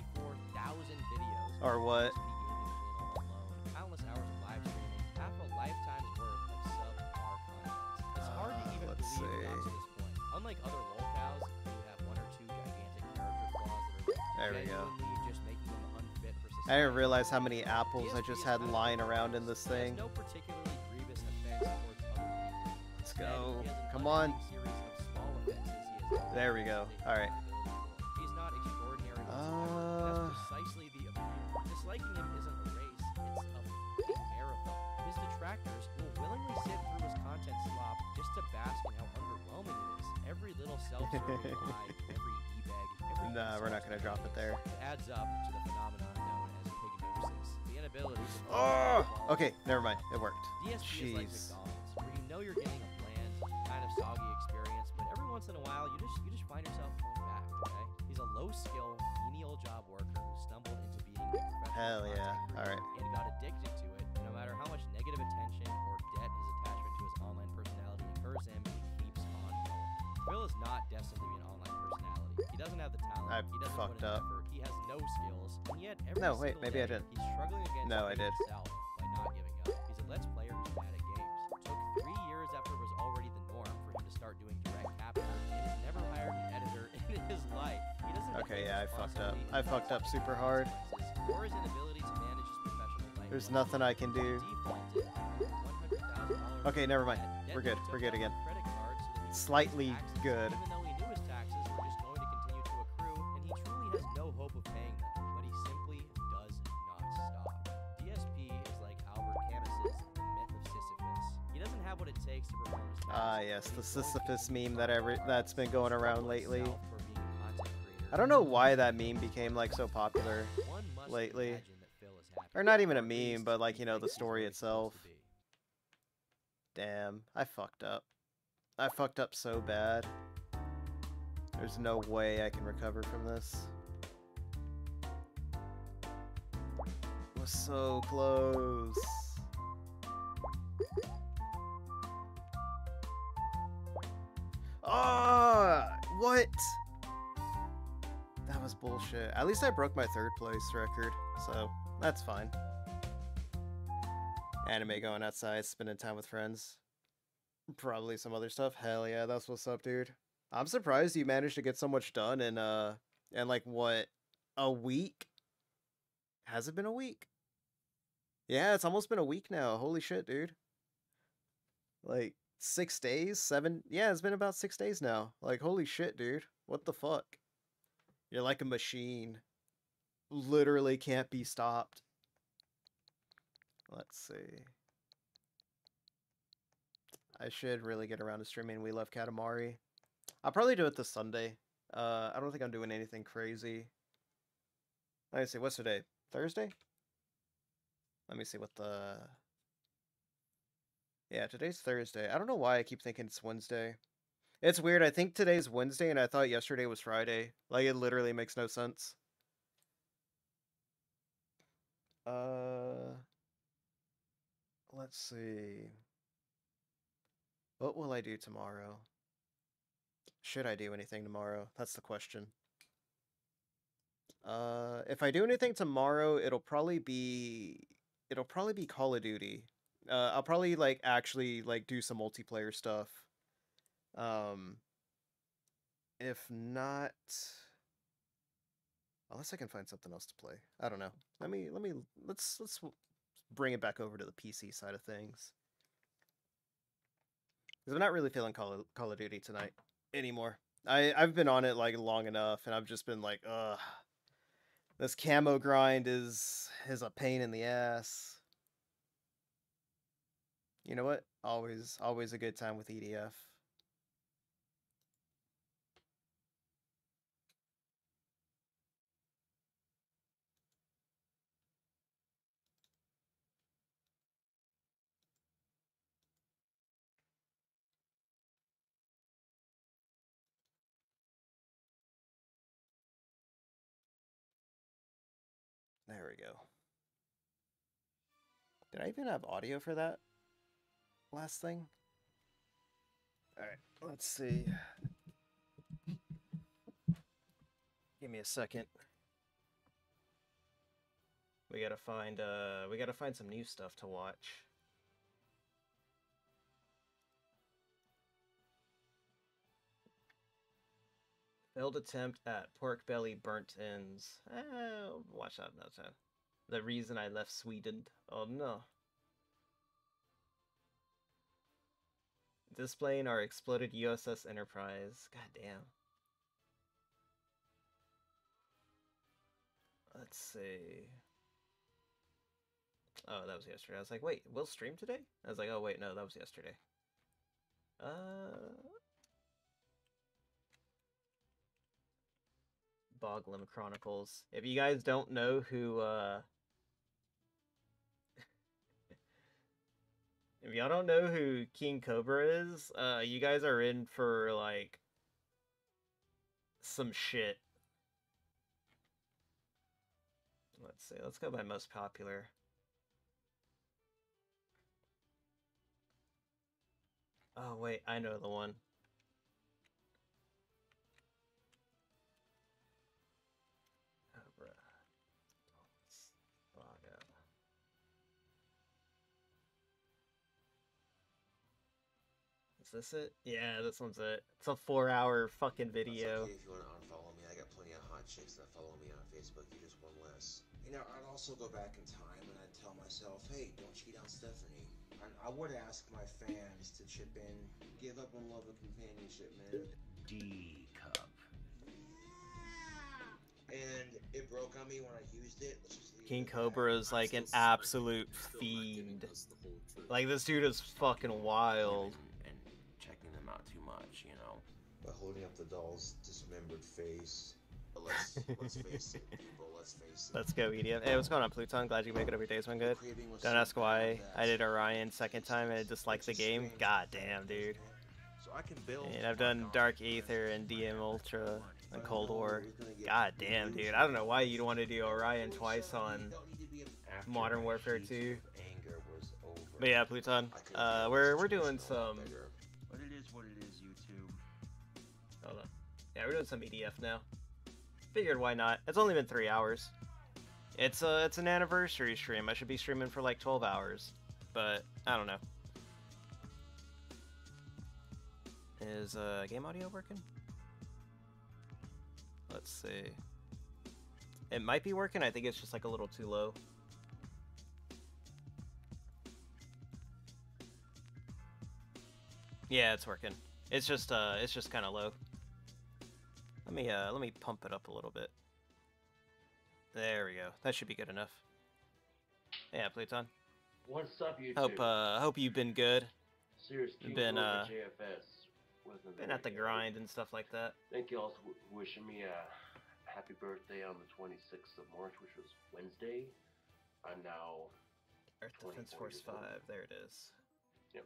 Speaker 1: or what?
Speaker 6: DSP gaming channel alone, countless hours of live streaming, half a lifetime's worth of subpar content. It's hard to even
Speaker 1: let's
Speaker 6: believe it got to
Speaker 1: see.
Speaker 6: Unlike other lolcows who have one or two gigantic character flaws that are
Speaker 1: There we go.
Speaker 6: genuinely just making them unfit for society.
Speaker 1: I didn't realize how many apples I just had lying around in this thing. Go.
Speaker 6: he has an
Speaker 1: Come on.
Speaker 6: unending series of small offenses he has
Speaker 1: There we go. All right.
Speaker 6: He's not extraordinary whatsoever. That's precisely the appeal. Disliking him isn't a race, it's a marathon. His detractors will willingly sit through his content slop just to bask in how underwhelming it is. Every little self-serving lie, every e-beg,
Speaker 1: Nah, we're not gonna drop it there.
Speaker 6: It adds up to the phenomenon known as pignosis. The inability to
Speaker 1: Oh, okay, never mind. It worked.
Speaker 6: DSP is like
Speaker 1: Jeez.
Speaker 6: McDonald's, where you know you're getting kind of soggy experience, but every once in a while you just you just find yourself going back. Okay, he's a low-skill, menial job worker who stumbled into being a professional
Speaker 1: Hell yeah. All right.
Speaker 6: and got addicted to it. And no matter how much negative attention or debt his attachment to his online personality incurs him, he keeps on going. Phil is not destined to be an online personality. He doesn't have the talent.
Speaker 1: I
Speaker 6: he doesn't
Speaker 1: fucked up.
Speaker 6: effort. He has no skills, and yet every
Speaker 1: No, wait, maybe I didn't.
Speaker 6: He's struggling against
Speaker 1: No, I did.
Speaker 6: himself by not giving up. He's a let's player who's bad at games. Took three start doing direct capture never hired an editor [laughs] in his life. He doesn't
Speaker 1: okay, yeah, I fucked up. I fucked up super hard. There's nothing I can do. Okay, never mind. We're good. We're good again. Slightly good.
Speaker 6: Takes to perform his
Speaker 1: Ah, yes, the
Speaker 6: he's going to
Speaker 1: Sisyphus meme that
Speaker 6: fight
Speaker 1: ever
Speaker 6: hard
Speaker 1: that's been going around lately.
Speaker 6: himself for being a content creator.
Speaker 1: I don't know why that meme became like so popular lately.
Speaker 6: imagine that Phil is happy,
Speaker 1: Or not even a meme, but like, you know, the story
Speaker 6: where he's supposed
Speaker 1: itself. Damn, I fucked up. I fucked up so bad. There's no way I can recover from this. Was so close. Ah, what? That was bullshit. At least I broke my third place record, so that's fine. Anime going outside, spending time with friends. Probably some other stuff. Hell yeah, that's what's up, dude. I'm surprised you managed to get so much done in uh in like what a week? Has it been a week? Yeah, it's almost been a week now. Holy shit, dude. Like six days, seven yeah, it's been about six days now. Like, holy shit, dude. What the fuck? You're like a machine. Literally can't be stopped. Let's see. I should really get around to streaming We Love Katamari. I'll probably do it this Sunday. Uh, I don't think I'm doing anything crazy. Let me see, what's today? Thursday? Let me see what the... Yeah, today's Thursday. I don't know why I keep thinking it's Wednesday. It's weird, I think today's Wednesday and I thought yesterday was Friday. Like, it literally makes no sense. Uh... Let's see. What will I do tomorrow? Should I do anything tomorrow? That's the question. Uh, if I do anything tomorrow, it'll probably be it'll probably be Call of Duty. Uh, I'll probably like actually like do some multiplayer stuff. Um, if not, unless I can find something else to play. I don't know. Let me let me let's let's bring it back over to the PC side of things. Because I'm not really feeling Call of, Call of Duty tonight anymore. I I've been on it like long enough, and I've just been like, ugh, this camo grind is is a pain in the ass. You know what? Always always a good time with EDF. There we go. Did I even have audio for that last thing? Alright, let's see. Give me a second. We gotta find uh we gotta find some new stuff to watch. Failed attempt at pork belly burnt ends. Eh, watch out, no time. The reason I left Sweden. Oh no. Displaying our exploded USS Enterprise. God damn. Let's see. Oh, that was yesterday. I was like, wait, we'll stream today? I was like, oh wait, no, that was yesterday. Uh Boglim Chronicles. If you guys don't know who uh If y'all don't know who King Cobra is, uh you guys are in for like some shit. Let's see. Let's go by most popular. Oh wait, I know the one. Is this it? Yeah, this one's it. It's a four hour fucking video.
Speaker 19: if you want to unfollow me, I got plenty of hot chicks that follow me on Facebook. You're just one less. You know, I'd also go back in time and I'd tell myself, hey, don't cheat on Stephanie. And I would ask my fans to chip in, give up on love and companionship, man.
Speaker 20: D cup.
Speaker 19: And it broke on me when I used it. Let's just leave
Speaker 1: King Cobra is like an absolute fiend. Like this dude is fucking wild.
Speaker 19: Holding up the doll's dismembered face. But let's, let's face it, [laughs] people, let's face it.
Speaker 1: Let's go, EDF. Hey, what's going on, Pluton? Glad you make it every day. It's been good. Don't ask why I did Orion second time and I disliked the game. God damn, dude.
Speaker 19: So I can build.
Speaker 1: And I've done Dark Aether and DM Ultra and Cold War. God damn, dude. I don't know why you'd want to do Orion twice on Modern Warfare 2.
Speaker 19: Anger was over.
Speaker 1: But yeah, Pluton. Uh, we're we're doing some. Yeah, we're doing some EDF now. Figured why not? It's only been three hours. It's a, it's an anniversary stream. I should be streaming for like 12 hours, but I don't know. Is uh game audio working? Let's see. It might be working. I think it's just like a little too low. Yeah, it's working. It's just uh it's just kind of low. Let me uh let me pump it up a little bit. There we go. That should be good enough. Yeah, Pluton.
Speaker 21: What's up, YouTube?
Speaker 1: Hope uh hope you've been good.
Speaker 21: Serious King
Speaker 1: been, uh,
Speaker 21: JFS.
Speaker 1: Been
Speaker 21: there
Speaker 1: at the grind and stuff like that.
Speaker 21: Thank you all for wishing me a happy birthday on the 26th of March, which was Wednesday. I'm now
Speaker 1: Earth Defense Force 5, there it is.
Speaker 21: Yep.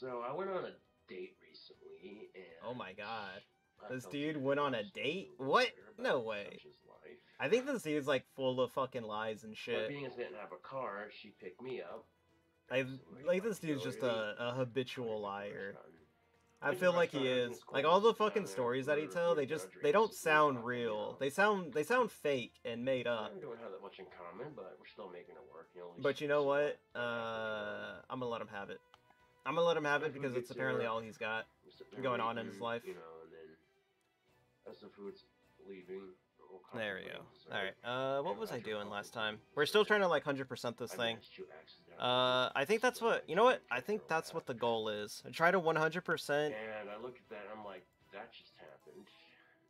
Speaker 21: So I went on a date recently, and
Speaker 1: Oh my god. This dude went on a date? What? No way.
Speaker 21: such is life.
Speaker 1: I think this dude's like full of fucking lies and
Speaker 21: But
Speaker 1: shit.
Speaker 21: being as I didn't have a car, she picked me up.
Speaker 1: I like this dude's just a, a habitual liar. I feel like he is. Like all the fucking stories that he tell, they just they don't sound real. They sound they sound fake and made up.
Speaker 21: We don't have that much in common, but we're still making it work. You know,
Speaker 1: But you know what? Uh, I'm gonna let him have it. I'm gonna let him have it because it's apparently all he's got
Speaker 21: we're sitting there
Speaker 1: going on in his life.
Speaker 21: You know, and then as the food's leaving,
Speaker 1: There we go.
Speaker 21: dessert.
Speaker 1: All right. Uh, what was I doing last time? We're still trying to like 100% this thing.
Speaker 21: missed you accidentally.
Speaker 1: Uh, I think that's what you know. What I think that's what the goal is. Try to 100%.
Speaker 21: And I look at that, I'm like, that just.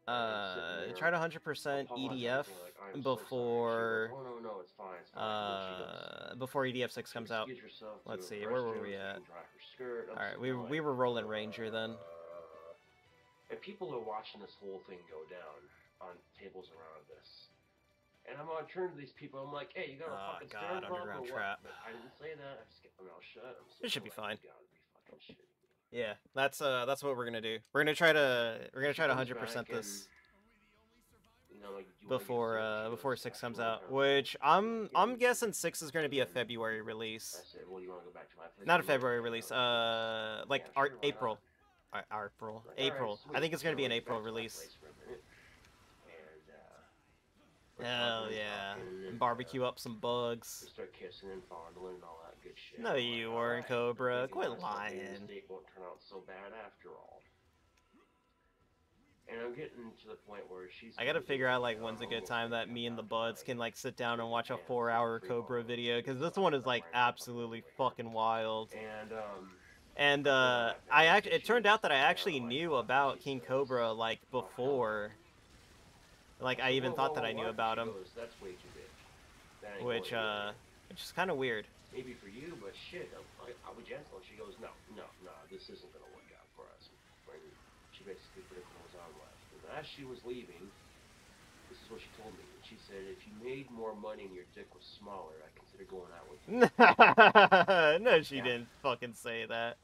Speaker 1: Uh, try to 100% EDF before
Speaker 21: Oh no, no, it's fine. It's fine. And then she
Speaker 1: uh before EDF 6 comes out.
Speaker 21: Excuse yourself to
Speaker 1: Let's see, where were we at?
Speaker 21: can dry her skirt. I'm
Speaker 1: All right, we we were rolling Ranger then.
Speaker 21: And people are watching this whole thing go down on tables around us. And I'm gonna turn to these people. I'm like, "Hey, you got a
Speaker 1: Oh,
Speaker 21: fucking
Speaker 1: God, underground trap.
Speaker 21: I didn't say that. I just kept my mouth shut. I'm
Speaker 1: It should be fine.
Speaker 21: there like, "You gotta be fucking shitting me."
Speaker 1: Yeah, that's uh that's what we're gonna do. We're gonna try to we're gonna try to 100% this
Speaker 21: You know, like, "Do you wanna get
Speaker 1: before uh before six comes out, which I'm I'm guessing six is gonna be a February release.
Speaker 21: I said, well, you want to go back to my place?
Speaker 1: Not a February release. Uh, like
Speaker 21: Yeah,
Speaker 1: our
Speaker 21: sure, why not?
Speaker 1: April, April, April. I think it's gonna be an April
Speaker 21: went back to my
Speaker 1: release.
Speaker 21: place for a minute, and, uh,
Speaker 1: Hell yeah!
Speaker 21: and,
Speaker 1: Barbecue
Speaker 21: uh,
Speaker 1: up some bugs.
Speaker 21: start kissing and fondling and all that good shit.
Speaker 1: No, you
Speaker 21: "All
Speaker 1: weren't, Cobra. Quit lying."
Speaker 21: won't turn out so bad after all. And I'm getting to the point where she's.
Speaker 1: I gotta figure out like when's a good time that me and the buds can like sit down and watch a four-hour Cobra video because this one is like absolutely fucking wild.
Speaker 21: And um,
Speaker 1: And uh, I act- it turned out that I actually knew about King Cobra like before. Like I even thought that I knew about him, which uh, which is kind of weird.
Speaker 21: Maybe for you, but shit, I'll, I'll be gentle. And she goes, no, no, no, this isn't gonna work out for us. And she basically put her clothes on left. And as she was leaving, this is what she told me. She said, if you made more money and your dick was smaller, I'd consider going out with you. [laughs]
Speaker 1: no, she
Speaker 21: Yeah.
Speaker 1: didn't fucking say that.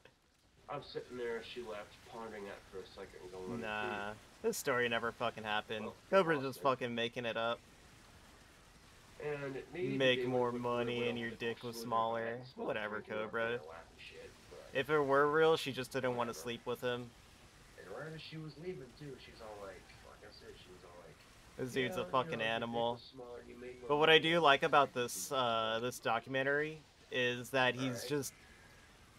Speaker 21: I'm sitting there, she left, pondering that for a second and going,
Speaker 1: Nah, hmm. this story never fucking happened.
Speaker 21: Well,
Speaker 1: Cobra's just fucking making it up. Make more money and your dick was smaller. Whatever, Cobra.
Speaker 21: kinda laughing shit, but-
Speaker 1: If it were real, she just didn't want to sleep with him.
Speaker 21: And right as she was leaving too, she's all like, like I said, she was all like,
Speaker 1: This dude's
Speaker 21: "Yeah,
Speaker 1: a fucking animal.
Speaker 21: was smaller, you made more
Speaker 1: But what I do like about this uh, this documentary is that he's just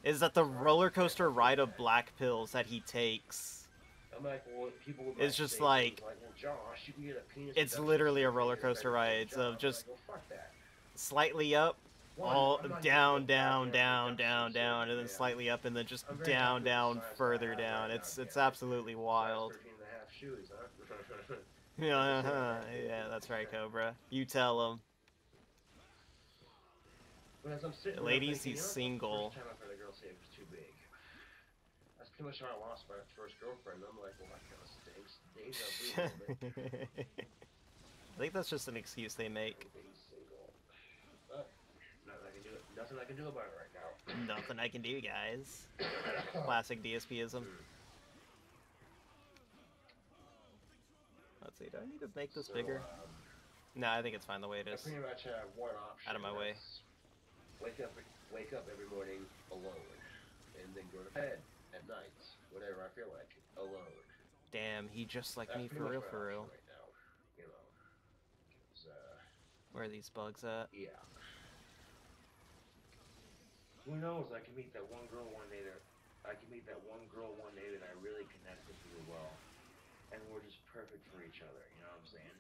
Speaker 1: is that the roller coaster ride of black pills that he takes
Speaker 21: like, well, people would
Speaker 1: It's just like-
Speaker 21: like, well, Josh, you can get a penis.
Speaker 1: It's literally a roller coaster ride of just
Speaker 21: like, well,
Speaker 1: slightly up,
Speaker 21: One,
Speaker 1: all down, down, down, down, down, and then slightly up, and then just down,
Speaker 21: happy with the
Speaker 1: down, further down. It's it's absolutely wild.
Speaker 21: 13 and a half shoes, huh? [laughs]
Speaker 1: Yeah, [laughs] [laughs] yeah, that's right, Cobra. You tell him.
Speaker 21: But as I'm sitting there
Speaker 1: Ladies, he's single.
Speaker 21: First time I've heard a girl say it was too big. That's pretty much how I lost my first girlfriend. I'm like, well, that kind of stinks. Days up a little bit.
Speaker 1: I think that's just an excuse they make.
Speaker 21: But nothing I can do. Nothing I can do about it right now. [clears throat]
Speaker 1: Nothing I can do, guys. [coughs] Classic DSPism. Let's see, do I need to make this
Speaker 21: So,
Speaker 1: bigger?
Speaker 21: um,
Speaker 1: No, I think it's fine the way it
Speaker 21: I
Speaker 1: is.
Speaker 21: pretty much have one option.
Speaker 1: Out of my way.
Speaker 21: Wake up, wake up every morning alone, and then go to bed at night, whatever I feel like, alone.
Speaker 1: Damn, he just like
Speaker 21: That's
Speaker 1: me for real, for real.
Speaker 21: Right now, you know. uh,
Speaker 1: Where are these bugs at?
Speaker 21: yeah. Who knows? I can meet that one girl one day that I can meet that one girl one day that I really connect with really well, and we're just perfect for each other. You know what I'm saying?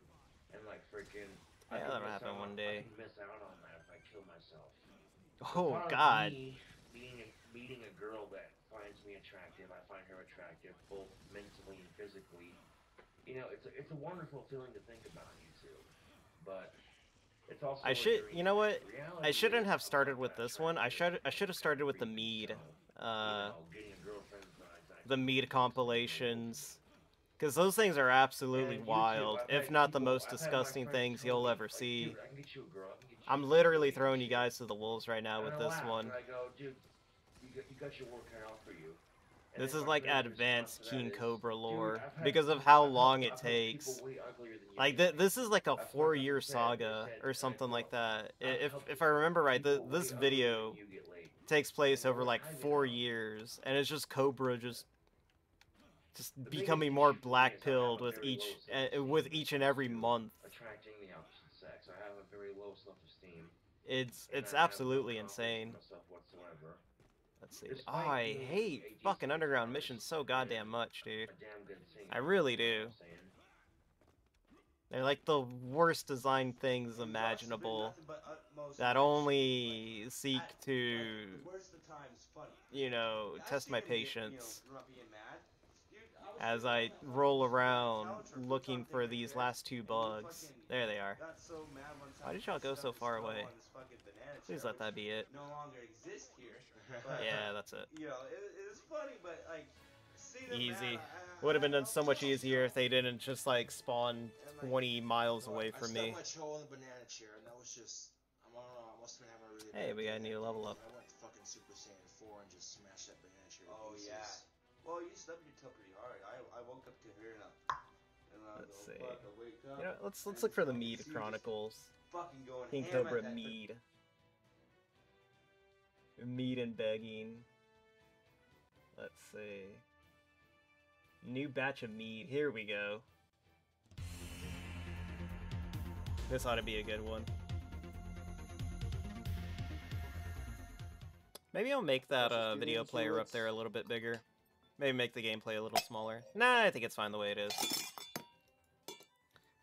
Speaker 21: And like freaking. I
Speaker 1: Yeah, that'll happen one day.
Speaker 21: I can miss out on that if I kill myself.
Speaker 1: Oh, God.
Speaker 21: me Meeting a, meeting a girl that finds me attractive, I find her attractive, both mentally and physically. You know, it's a, it's a wonderful feeling to think about YouTube, but it's also.
Speaker 1: I should, you know what? I shouldn't have started with this one. I should I should have started with the mead, uh, the mead compilations, because those things are absolutely wild. If not the most disgusting things you'll ever see.
Speaker 21: I can get you a girl. I can get you
Speaker 1: I'm literally throwing you guys to the wolves right now with this one.
Speaker 21: and I go, dude, you got, your work cut out for you. And
Speaker 1: This is like advanced King Cobra
Speaker 21: "Dude,
Speaker 1: lore
Speaker 21: I've
Speaker 1: because of how
Speaker 21: I've had-
Speaker 1: long
Speaker 21: I've
Speaker 1: it takes.
Speaker 21: people way uglier than you
Speaker 1: Like th- this is like a four
Speaker 21: what
Speaker 1: year
Speaker 21: they said. They
Speaker 1: saga or something like that. If if I remember right, th-
Speaker 21: people
Speaker 1: this video
Speaker 21: than you get laid.
Speaker 1: takes place over like four years, and it's just Cobra just just becoming more
Speaker 21: issue for me
Speaker 1: black
Speaker 21: is I have
Speaker 1: pilled with each uh, with each and every month.
Speaker 21: Attracting the opposite sex. I have a very low self-esteem.
Speaker 1: It's it's
Speaker 21: I have no
Speaker 1: absolutely insane.
Speaker 21: In myself whatsoever.
Speaker 1: Let's see. Oh, I hate fucking underground missions so goddamn much, dude.
Speaker 21: a damn good singer,
Speaker 1: I really do.
Speaker 21: what I'm saying?
Speaker 1: They're like the worst designed things imaginable that only seek to, you know, test my patience as I roll around looking for these last two bugs. There they are. Why did y'all go so far away? Please let that be it.
Speaker 22: No longer exist here. [laughs]
Speaker 1: Yeah, that's it.
Speaker 22: You know, it, it was funny, but like,
Speaker 1: Easy. Would have been done so much easier if they didn't just like spawn 20 miles away from me.
Speaker 19: I stuck my toe in the banana chair, and that was just. I don't know. I must have been having a really.
Speaker 1: Hey, we gotta need
Speaker 19: that
Speaker 1: a level up.
Speaker 19: I went to fucking Super Saiyan 4 and just smashed that banana chair. to
Speaker 22: Oh
Speaker 19: pieces.
Speaker 22: yeah. Well, you toe pretty hard. I, I woke up to her and I. And I
Speaker 1: Let's see.
Speaker 22: Fuck, I wake up.
Speaker 1: You know, let's let's look for the Mead
Speaker 22: see you just
Speaker 1: Chronicles.
Speaker 22: Fucking going
Speaker 1: King
Speaker 22: ham at
Speaker 1: Cobra
Speaker 22: that thing.
Speaker 1: Mead. Mead and begging. Let's see. New batch of mead. Here we go. This ought to be a good one. Maybe I'll make that uh, video player up there a little bit bigger. Maybe make the gameplay a little smaller. Nah, I think it's fine the way it is.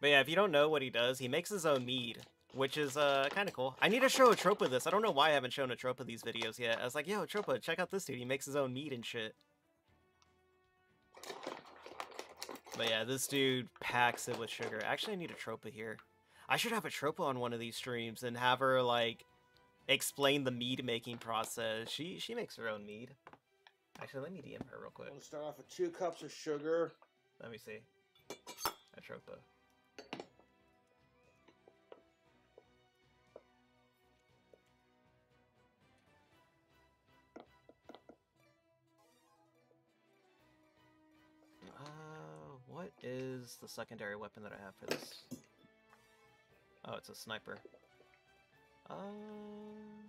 Speaker 1: But yeah, if you don't know what he does, he makes his own mead, which is uh, kind of cool. I need to show a trope of this. I don't know why I haven't shown a trope of these videos yet. I was like, yo, Tropa, check out this dude. He makes his own mead and shit. But yeah, this dude packs it with sugar. Actually, I need a Tropa here. I should have a Tropa on one of these streams and have her, like, explain the mead making process. She she makes her own mead. Actually, let me DM her real quick.
Speaker 19: I'm gonna start off with two cups of sugar.
Speaker 1: Let me see. A Tropa. Uh, what is the secondary weapon that I have for this? Oh, it's a sniper. Um,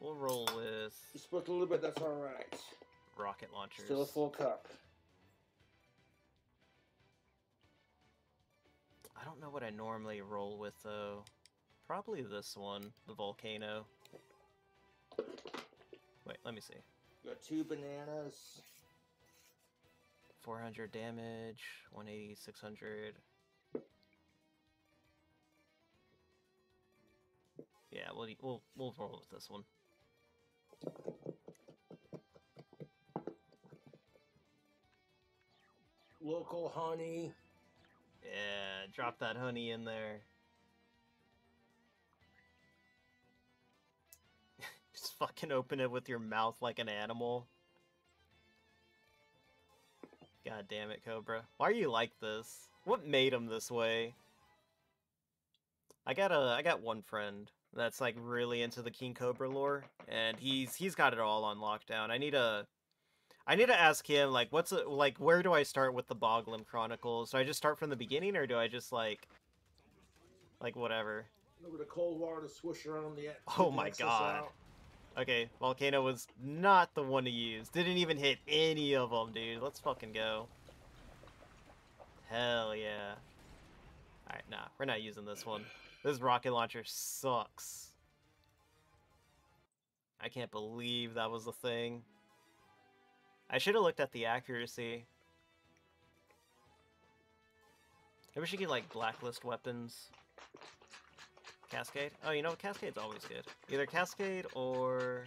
Speaker 1: we'll roll with
Speaker 19: You split a little bit. That's all right.
Speaker 1: rocket launchers.
Speaker 19: Still a full cup.
Speaker 1: I don't know what I normally roll with though. Probably this one, the volcano. Wait, let me see.
Speaker 19: Got two bananas.
Speaker 1: 400 damage, 180, 600. Yeah, we'll we'll we'll roll with this one.
Speaker 23: Local honey.
Speaker 1: Yeah, drop that honey in there. [laughs] Just fucking open it with your mouth like an animal. God damn it, Cobra. Why are you like this? What made him this way? I got a I got one friend that's like really into the King Cobra lore, and he's he's got it all on lockdown. I need a I need to ask him like what's it like where do I start with the Boglim Chronicles? Do I just start from the beginning or do I just like like whatever?
Speaker 23: At the cold water to swish around the. [laughs]
Speaker 1: Oh my god. Okay, Volcano was not the one to use. Didn't even hit any of them, dude. Let's fucking go. Hell yeah. Alright, nah, we're not using this one. This rocket launcher sucks. I can't believe that was the thing. I should have looked at the accuracy. Maybe we should get like blacklist weapons. Cascade? Oh, you know? Cascade's always good. Either Cascade or...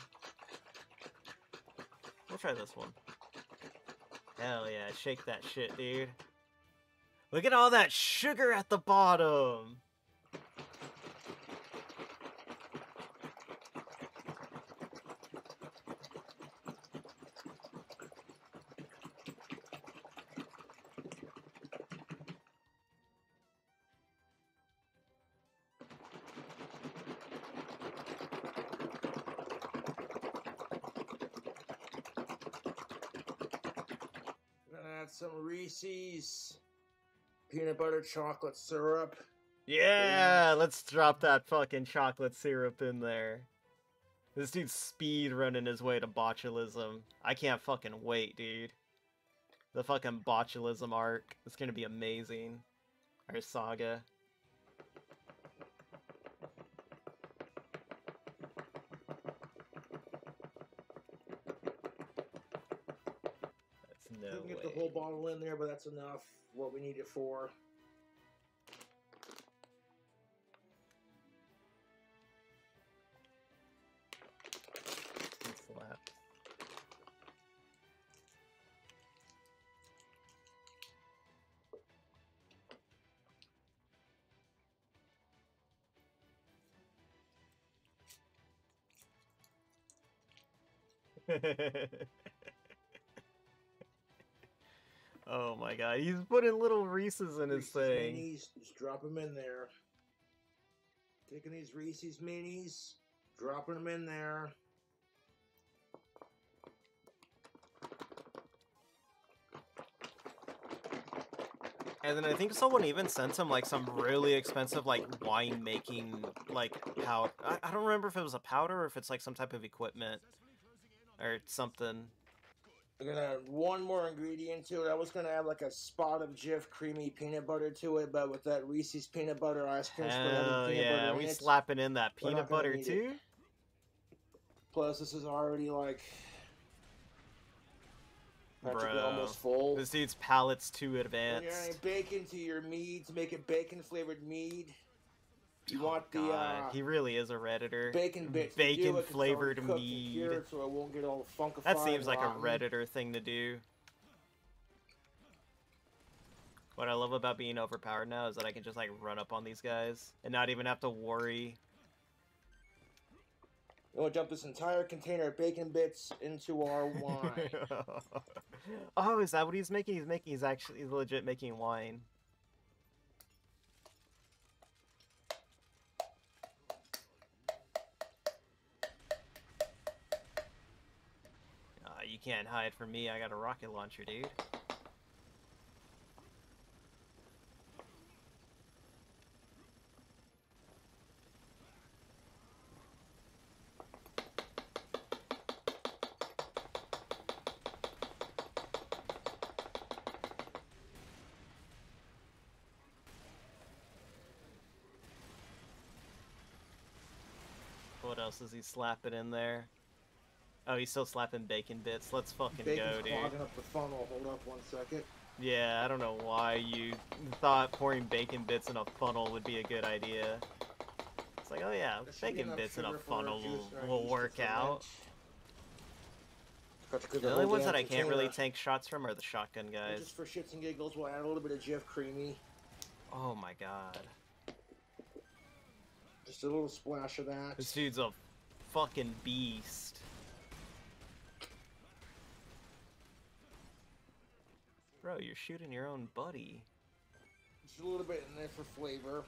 Speaker 1: We'll try this one. Hell yeah, shake that shit, dude. Look at all that sugar at the bottom!
Speaker 23: Butter chocolate syrup.
Speaker 1: Yeah, let's drop that fucking chocolate syrup in there. This dude's speed running his way to botulism. I can't fucking wait, dude. The fucking botulism arc is gonna be amazing. Our saga. That's no
Speaker 23: we can get
Speaker 1: way.
Speaker 23: the whole bottle in there, but that's enough. What we need it for. [laughs]
Speaker 1: oh my god, he's putting little Reese's in his
Speaker 23: Reese's
Speaker 1: thing.
Speaker 23: minis, just drop them in there. Taking these Reese's minis, dropping them in there.
Speaker 1: And then I think someone even sent him like some really expensive like wine making like powder. I, I don't remember if it was a powder or if it's like some type of equipment or something.
Speaker 23: I'm gonna add one more ingredient to it. I was gonna add like a spot of Jif creamy peanut butter to it, but with that Reese's peanut butter ice cream
Speaker 1: Hell yeah, we
Speaker 23: in
Speaker 1: slapping in that peanut butter
Speaker 23: need it.
Speaker 1: too.
Speaker 23: Plus, this is already like
Speaker 1: Bro,
Speaker 23: almost full.
Speaker 1: this dude's palate's too
Speaker 23: When
Speaker 1: advanced.
Speaker 23: you're adding bacon to your mead to make it bacon flavored mead. You want the
Speaker 1: Oh, God,
Speaker 23: uh,
Speaker 1: he really is a redditor.
Speaker 23: bacon bits. to do it 'cause it's
Speaker 1: Bacon flavored mead.
Speaker 23: so it won't get all funkified.
Speaker 1: That seems like a redditor thing to do. What I love about being overpowered now is that I can just like run up on these guys and not even have to worry.
Speaker 23: We'll dump this entire container of bacon bits into our [laughs] wine.
Speaker 1: oh, is that what he's making? He's making. He's actually he's legit making wine. Can't hide from me. I got a rocket launcher, dude. What else is he slapping in there? Oh, he's still slapping bacon bits. Let's fucking
Speaker 23: Bacon's
Speaker 1: go, dude.
Speaker 23: clogging up the funnel. Hold up one second.
Speaker 1: Yeah, I don't know why you thought pouring bacon bits in a funnel would be a good idea. It's like, oh yeah,
Speaker 23: There should be
Speaker 1: bacon
Speaker 23: enough
Speaker 1: bits in a
Speaker 23: sugar for our
Speaker 1: funnel
Speaker 23: juice
Speaker 1: will, will
Speaker 23: yeast to
Speaker 1: work
Speaker 23: ferment.
Speaker 1: out.
Speaker 23: Got to cook
Speaker 1: The
Speaker 23: the
Speaker 1: only
Speaker 23: whole
Speaker 1: ones
Speaker 23: damn
Speaker 1: that I can't really
Speaker 23: container.
Speaker 1: tank shots from are the shotgun
Speaker 23: And
Speaker 1: guys.
Speaker 23: Just for shits and giggles, we'll add a little bit of Jif Creamy.
Speaker 1: Oh my god.
Speaker 23: Just a little splash of that.
Speaker 1: This dude's a fucking beast. Bro, you're shooting your own buddy.
Speaker 23: Just a little bit in there for flavor.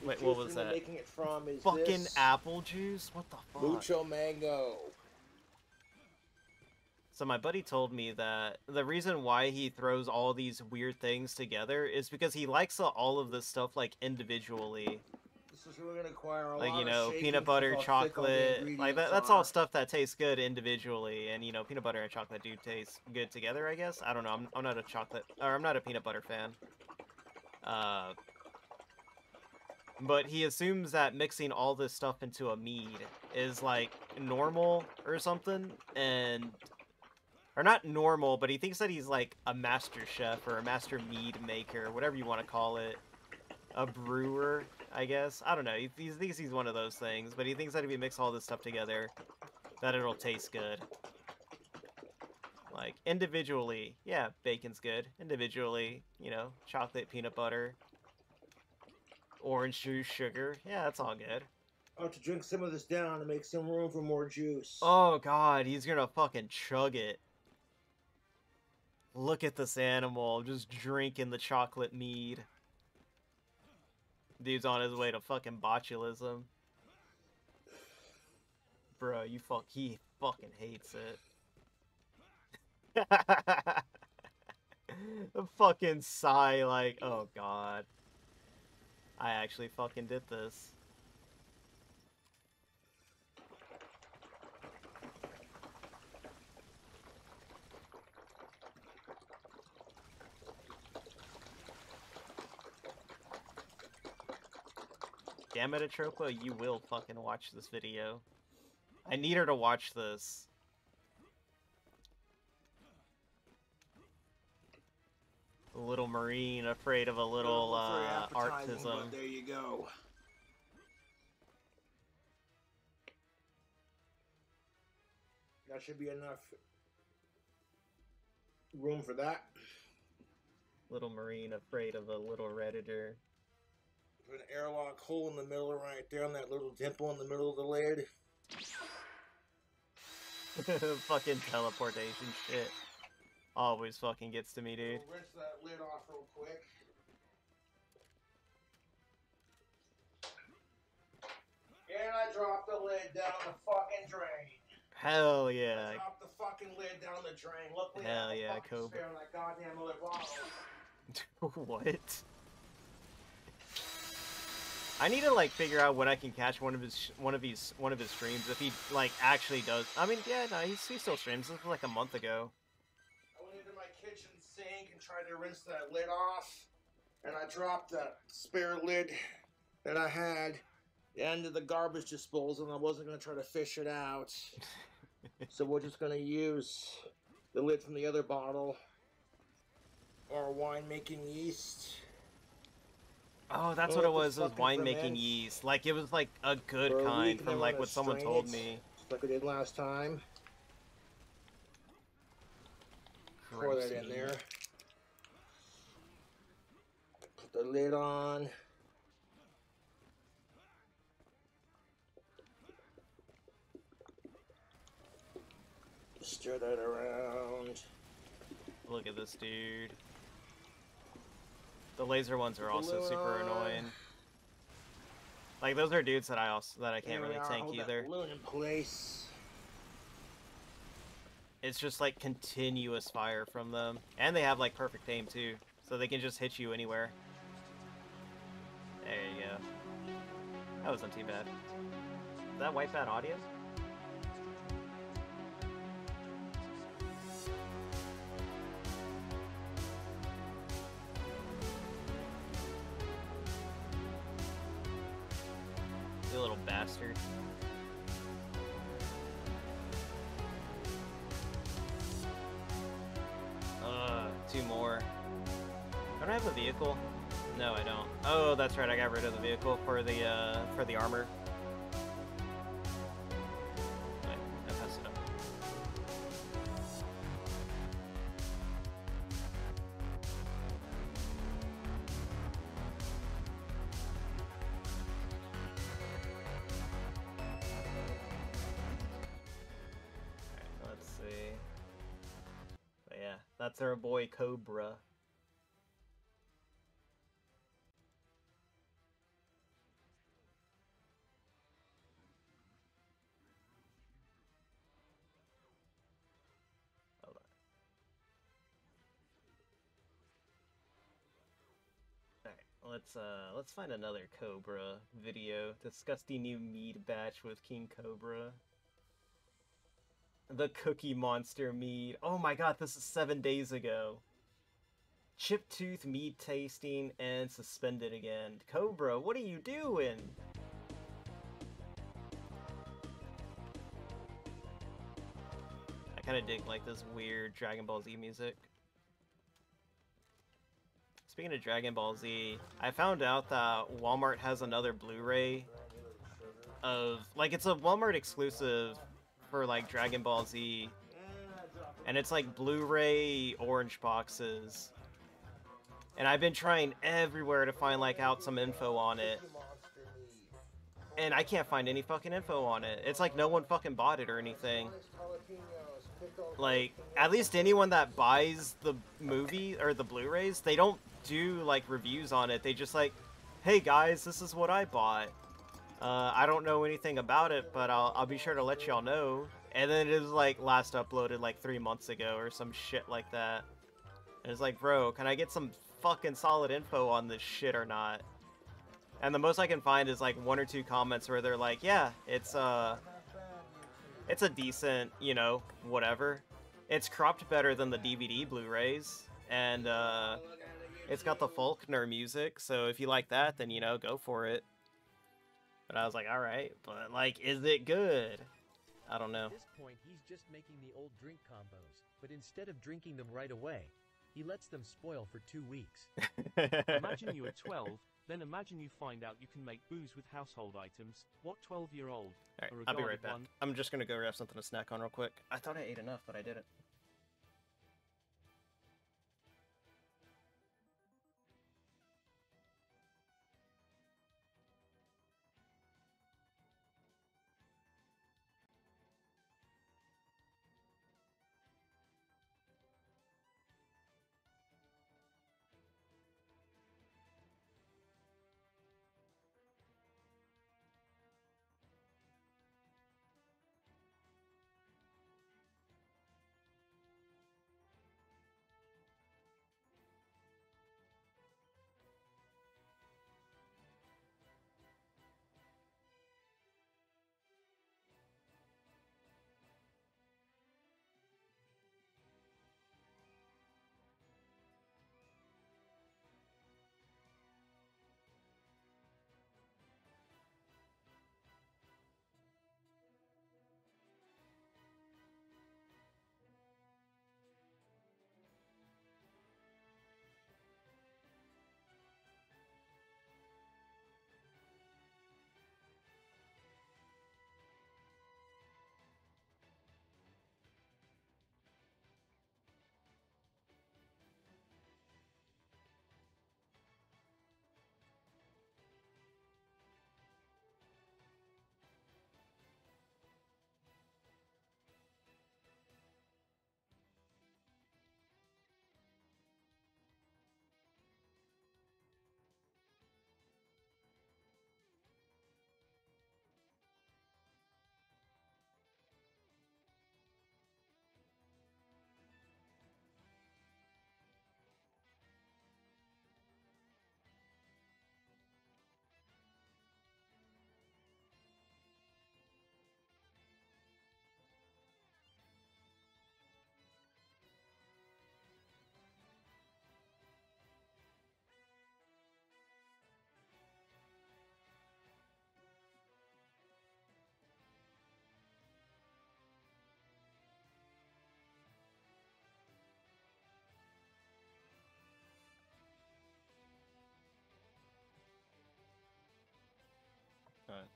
Speaker 23: The
Speaker 1: Wait, what was that?
Speaker 23: making it from is
Speaker 1: Fucking
Speaker 23: this
Speaker 1: apple juice? What the fuck?
Speaker 23: Mucho mango.
Speaker 1: So my buddy told me that the reason why he throws all these weird things together is because he likes all of this stuff like individually.
Speaker 23: Is really gonna require a
Speaker 1: Like you know, peanut butter,
Speaker 23: see how thick all the
Speaker 1: chocolate, like that, that's all stuff that tastes good individually, and you know, peanut butter and chocolate do taste good together. I guess I don't know. I'm, I'm not a chocolate or I'm not a peanut butter fan. Uh, but he assumes that mixing all this stuff into a mead is like normal or something, and or not normal, but he thinks that he's like a master chef or a master mead maker, whatever you want to call it, a brewer, I guess. I don't know. He, he thinks he's one of those things, but he thinks that if you mix all this stuff together, that it'll taste good. Like individually, yeah, bacon's good. Individually, you know, chocolate, peanut butter, orange juice, sugar, yeah, that's all good.
Speaker 23: I'll have to drink some of this down to make some room for more juice.
Speaker 1: Oh god, he's gonna fucking chug it. Look at this animal just drinking the chocolate mead. Dude's on his way to fucking botulism. Bro, you fuck he fucking hates it. [laughs] the fucking sigh like, oh god. I actually fucking did this. Damn it, Atropa, you will fucking watch this video. I need her to watch this. A little marine afraid of a little uh, artism.
Speaker 23: there you go. That should be enough room for that.
Speaker 1: Little marine afraid of a little redditor.
Speaker 23: Put an airlock hole in the middle right there on that little dimple in the middle of the lid. [laughs]
Speaker 1: fucking teleportation shit. Always fucking gets to me, dude.
Speaker 23: We'll rinse that lid off real quick. And I dropped the lid down the fucking drain.
Speaker 1: Hell yeah.
Speaker 23: Drop the fucking lid down the drain. Luckily,
Speaker 1: Hell
Speaker 23: I have
Speaker 1: yeah,
Speaker 23: fucking
Speaker 1: Cobra.
Speaker 23: spare in that goddamn other bottle. [laughs]
Speaker 1: what? I need to like figure out when I can catch one of his one of his one of his streams if he like actually does. I mean, yeah, no, he's, he still streams. This was like a month ago.
Speaker 23: I went into my kitchen sink and tried to rinse that lid off, and I dropped that spare lid that I had into the garbage disposal, and I wasn't gonna try to fish it out. [laughs] so we're just gonna use the lid from the other bottle, our wine-making yeast.
Speaker 1: Oh, that's
Speaker 23: Oh,
Speaker 1: what it was. It was winemaking yeast. Like it was like a good
Speaker 23: a
Speaker 1: kind from like what someone told me.
Speaker 23: just like I did last time. Pour that in there. Put the lid on. Stir that around.
Speaker 1: Look at this dude. The laser ones are also super
Speaker 23: Balloon
Speaker 1: annoying. Like those are dudes that I also that I can't really tank either.
Speaker 23: place.
Speaker 1: It's just like continuous fire from them, and they have like perfect aim too, so they can just hit you anywhere. There you go. That wasn't too bad. Is that white bad audio? Don't I have a vehicle? No, I don't. Oh, that's right. I got rid of the vehicle for the uh, for the armor. Let's uh let's find another Cobra video. Disgusting new mead batch with King Cobra. The Cookie Monster mead. Oh my god, this is seven days ago. Chip tooth mead tasting and suspended again. Cobra, what are you doing? I kind of dig like this weird Dragon Ball Z music. Speaking of Dragon Ball Z, I found out that Walmart has another Blu-ray of like it's a Walmart exclusive for like Dragon Ball Z, and it's like Blu-ray orange boxes. And I've been trying everywhere to find like out some info on it. And I can't find any fucking info on it. It's like no one fucking bought it or anything. Like, at least anyone that buys the movie or the Blu-rays, they don't do like reviews on it. They just like, hey guys, this is what I bought. Uh, I don't know anything about it, but I'll, I'll be sure to let y'all know. And then it was like last uploaded like three months ago or some shit like that. And it's like, bro, can I get some fucking solid info on this shit or not? And the most I can find is like one or two comments where they're like, yeah, it's uh it's a decent, you know, whatever. It's cropped better than the DVD Blu-rays, and uh, it's got the Faulconer music. So if you like that, then you know, go for it. But I was like, all right, but like, is it good? I don't know.
Speaker 24: At this point, he's just making the old drink combos, but instead of drinking them right away, he lets them spoil for two weeks. [laughs]
Speaker 25: imagine you are 12, then imagine you find out you can make booze with household items. What 12 year old?
Speaker 1: All right, I'll be right back. I'm just gonna go grab something to snack on real quick. I thought I ate enough, but I didn't.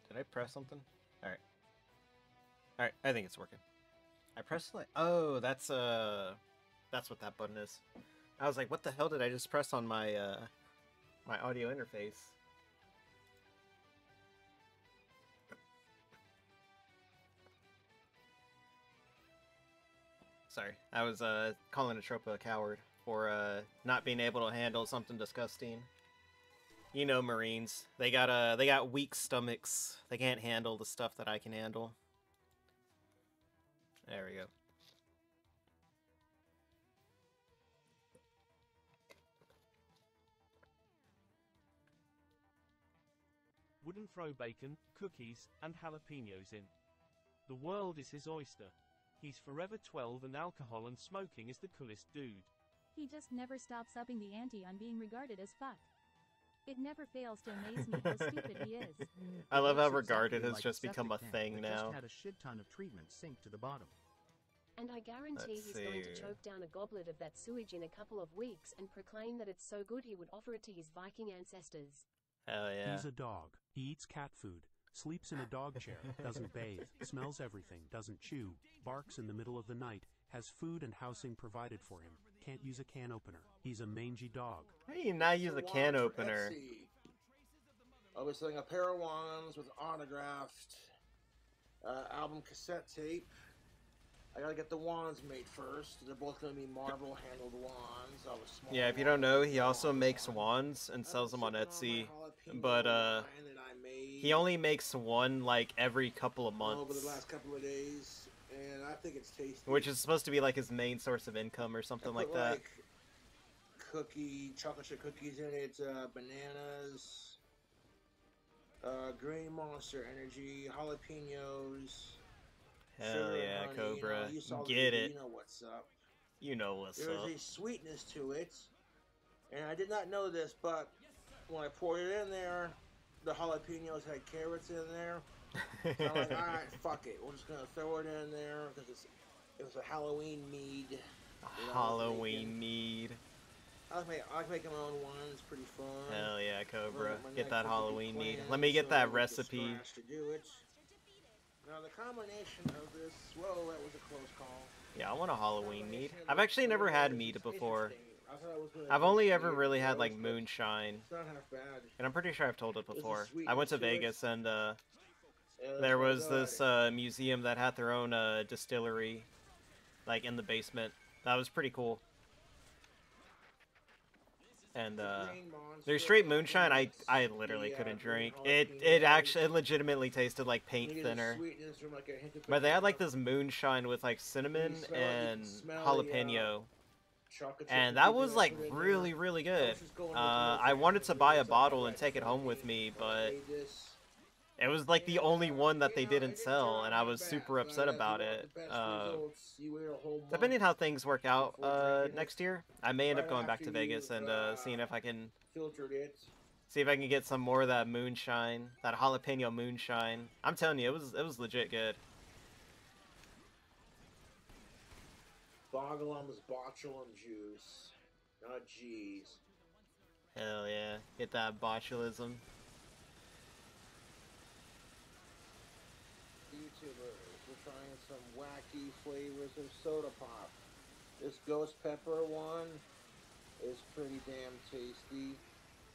Speaker 1: Did I press something? All right. All right, I think it's working. I pressed like, oh, that's uh, that's what that button is. I was like, what the hell did I just press on my uh, my audio interface? Sorry, I was uh calling Atropa a coward for uh not being able to handle something disgusting. You know, Marines. They got uh they got weak stomachs. They can't handle the stuff that I can handle. There we go.
Speaker 25: Wouldn't throw bacon, cookies, and jalapenos in. The world is his oyster. He's forever 12 and alcohol and smoking is the coolest dude.
Speaker 26: He just never stops upping the ante on being regarded as fuck. It never fails to amaze me how stupid he is. [laughs] Mm.
Speaker 1: I love how
Speaker 27: Looks
Speaker 1: regarded
Speaker 27: exactly
Speaker 1: has
Speaker 27: like
Speaker 1: just become a thing now.
Speaker 27: Just had a shit ton of treatment sink to the bottom.
Speaker 28: And I guarantee
Speaker 1: Let's
Speaker 28: he's going to choke down a goblet of that sewage in a couple of weeks and proclaim that it's so good he would offer it to his Viking ancestors.
Speaker 1: Hell yeah.
Speaker 29: He's a dog. He eats cat food, sleeps in a dog chair, doesn't bathe, smells everything, doesn't chew, barks in the middle of the night, has food and housing provided for him, can't use a can opener. He's a mangy dog.
Speaker 1: How do you not use a can opener?
Speaker 23: I'll be selling a pair of wands with autographed uh, album cassette tape. I gotta get the wands made first. They're both gonna be marble handled wands. I was small
Speaker 1: Yeah, if you don't know, he also makes wands and sells them on Etsy. But uh he only makes one like every couple of months.
Speaker 23: over the last couple of days, and I think it's tasty.
Speaker 1: which is supposed to be like his main source of income or something like that.
Speaker 23: Like cookie, chocolate chip cookies in it, uh, bananas, uh, green monster energy, jalapenos.
Speaker 1: Hell yeah,
Speaker 23: honey, know,
Speaker 1: Cobra.
Speaker 23: you the
Speaker 1: Get it.
Speaker 23: You know what's up.
Speaker 1: You know what's
Speaker 23: There's
Speaker 1: up.
Speaker 23: a sweetness to it, and I did not know this, but when I poured it in there, the jalapenos had carrots in there. So I'm like, [laughs] all right, fuck it, we're just gonna throw it in there because it's it was a Halloween mead. I.
Speaker 1: Halloween mead.
Speaker 23: I like, make, I like making my own wine. It's pretty fun.
Speaker 1: Hell yeah, Cobra. Get that
Speaker 23: was
Speaker 1: Halloween mead. Let me get
Speaker 23: so
Speaker 1: that
Speaker 23: I
Speaker 1: recipe.
Speaker 23: To do it. Now the combination of this, whoa, that was a close call.
Speaker 1: Yeah, I want a Halloween mead. I've actually never had mead before.
Speaker 23: I thought it was gonna
Speaker 1: I've only ever really had like moonshine.
Speaker 23: It's not half bad.
Speaker 1: And I'm pretty sure I've told it before. I went to
Speaker 23: sweetness to it.
Speaker 1: Vegas and uh there was this uh museum that had their own uh distillery like in the basement. That was pretty cool. And uh their straight moonshine I I literally couldn't drink. It it actually it legitimately tasted like paint
Speaker 23: You get a
Speaker 1: thinner.
Speaker 23: from, like, a hint of
Speaker 1: But they had like this moonshine with like cinnamon
Speaker 23: smell it, you can
Speaker 1: and
Speaker 23: uh,
Speaker 1: jalapeno. And that was like
Speaker 23: put in there.
Speaker 1: really really good. Uh, I wanted to buy a bottle and take it home with me, but. It was like the only one that they didn't sell, and I was super upset about it. Uh,
Speaker 23: results, you wait a whole
Speaker 1: depending how things work out uh, next year, I may end up going back to Vegas and uh, seeing if I can see if I can get some more of that moonshine, that jalapeno moonshine. I'm telling you, it was it was legit good.
Speaker 23: Bogalum's botulum juice. Oh, jeez.
Speaker 1: Hell yeah, get that botulism.
Speaker 23: YouTubers, we're trying some wacky flavors of soda pop. This ghost pepper one is pretty damn tasty.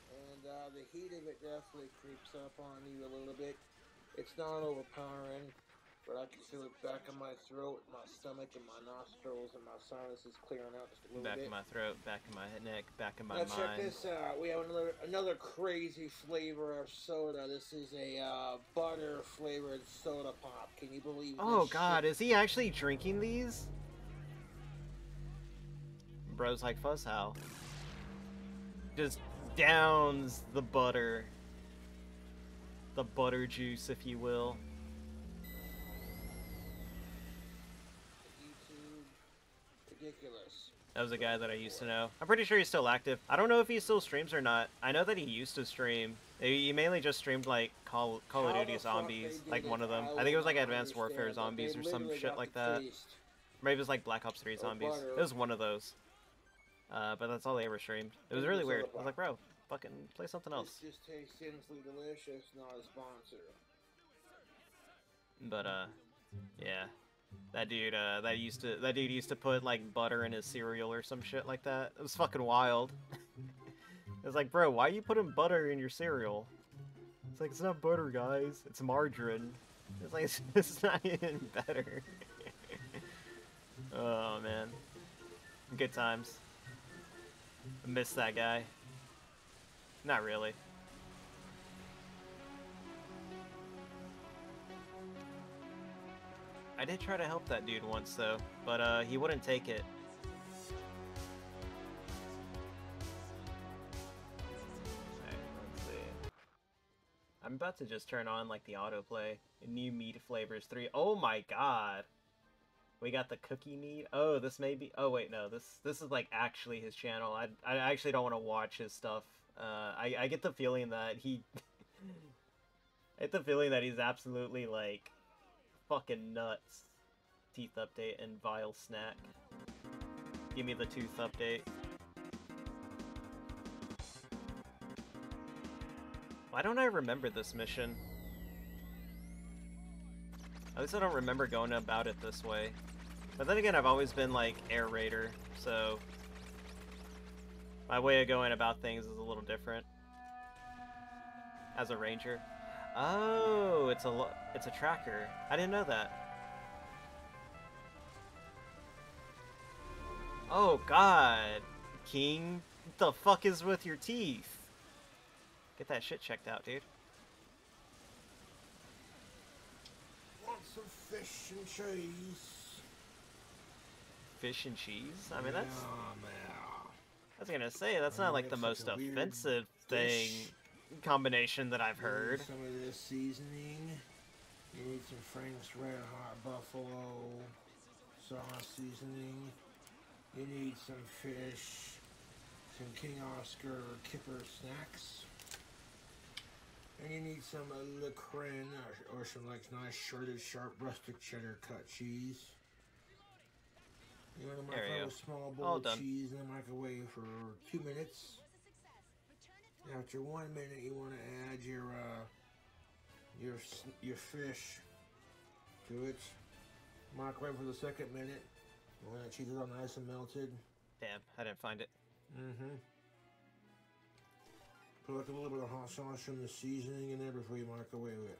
Speaker 23: And uh, the heat of it definitely creeps up on you a little bit. It's not overpowering, but I can feel it back in my throat, my stomach, and my nostrils, and my sinuses clearing out just a little
Speaker 1: Back
Speaker 23: bit.
Speaker 1: in my throat, back in my neck, back in my
Speaker 23: Now check
Speaker 1: mind.
Speaker 23: this out. We have another another crazy flavor of soda. This is a uh, butter flavored soda pop. Can you believe?
Speaker 1: Oh god,
Speaker 23: shit?
Speaker 1: is he actually drinking these? Bros like Fuzzhow. Just downs the butter. The butter juice, if you will.
Speaker 23: YouTube, ridiculous.
Speaker 1: That was a guy that I used to know. I'm pretty sure he's still active. I don't know if he still streams or not. I know that he used to stream. He mainly just streamed like Call Call of Duty Zombies, like one of them.
Speaker 23: I
Speaker 1: think it was like Advanced Warfare Zombies or some shit like that. Maybe it was like Black Ops 3 Zombies. It was one of those. Uh, but that's all they ever streamed. It was really weird. I was like, bro, fucking play something else.
Speaker 23: This just tastes seriously delicious. Not a sponsor.
Speaker 1: But uh, yeah, that dude, uh, that used to that dude used to put like butter in his cereal or some shit like that. It was fucking wild. [laughs] it's like, bro, why are you putting butter in your cereal? It's like it's not butter, guys. It's margarine. It's like [laughs] it's, it's not even better. [laughs] oh man, good times. I miss that guy. Not really. I did try to help that dude once though, but uh, he wouldn't take it. I'm about to just turn on like the autoplay. New meat flavors three. Oh my god. We got the cookie meat. Oh, this may be. Oh wait, no. This this is like actually his channel. I I actually don't want to watch his stuff. Uh, I I get the feeling that he. [laughs] I get the feeling that he's absolutely like, fucking nuts. Teeth update and vile snack. Give me the tooth update. Why don't I remember this mission? At least I don't remember going about it this way. But then again, I've always been like air raider, so my way of going about things is a little different. As a ranger. Oh, it's a it's a tracker. I didn't know that. Oh God, King, what the fuck is with your teeth? Get that shit checked out, dude.
Speaker 23: Want some fish and cheese?
Speaker 1: Fish and cheese? I mean, that's. I was gonna say that's not like the most offensive thing. Combination that I've
Speaker 23: You need
Speaker 1: heard.
Speaker 23: Some of this seasoning. You need some Frank's Red Hot Buffalo sauce seasoning. You need some fish, some King Oscar Kipper snacks. And you need some uh, Le or, or some like nice shredded sharp rustic cheddar cut cheese. You want to microwave a small bowl
Speaker 1: All
Speaker 23: of
Speaker 1: done.
Speaker 23: cheese in the microwave for two minutes. After one minute, you want to add your uh, your your fish to it. Microwave for the second minute. When that cheese is all nice and melted.
Speaker 1: Damn, I didn't find it.
Speaker 23: Mm-hmm. Put like a little bit of hot sauce from the seasoning in there before you microwave it.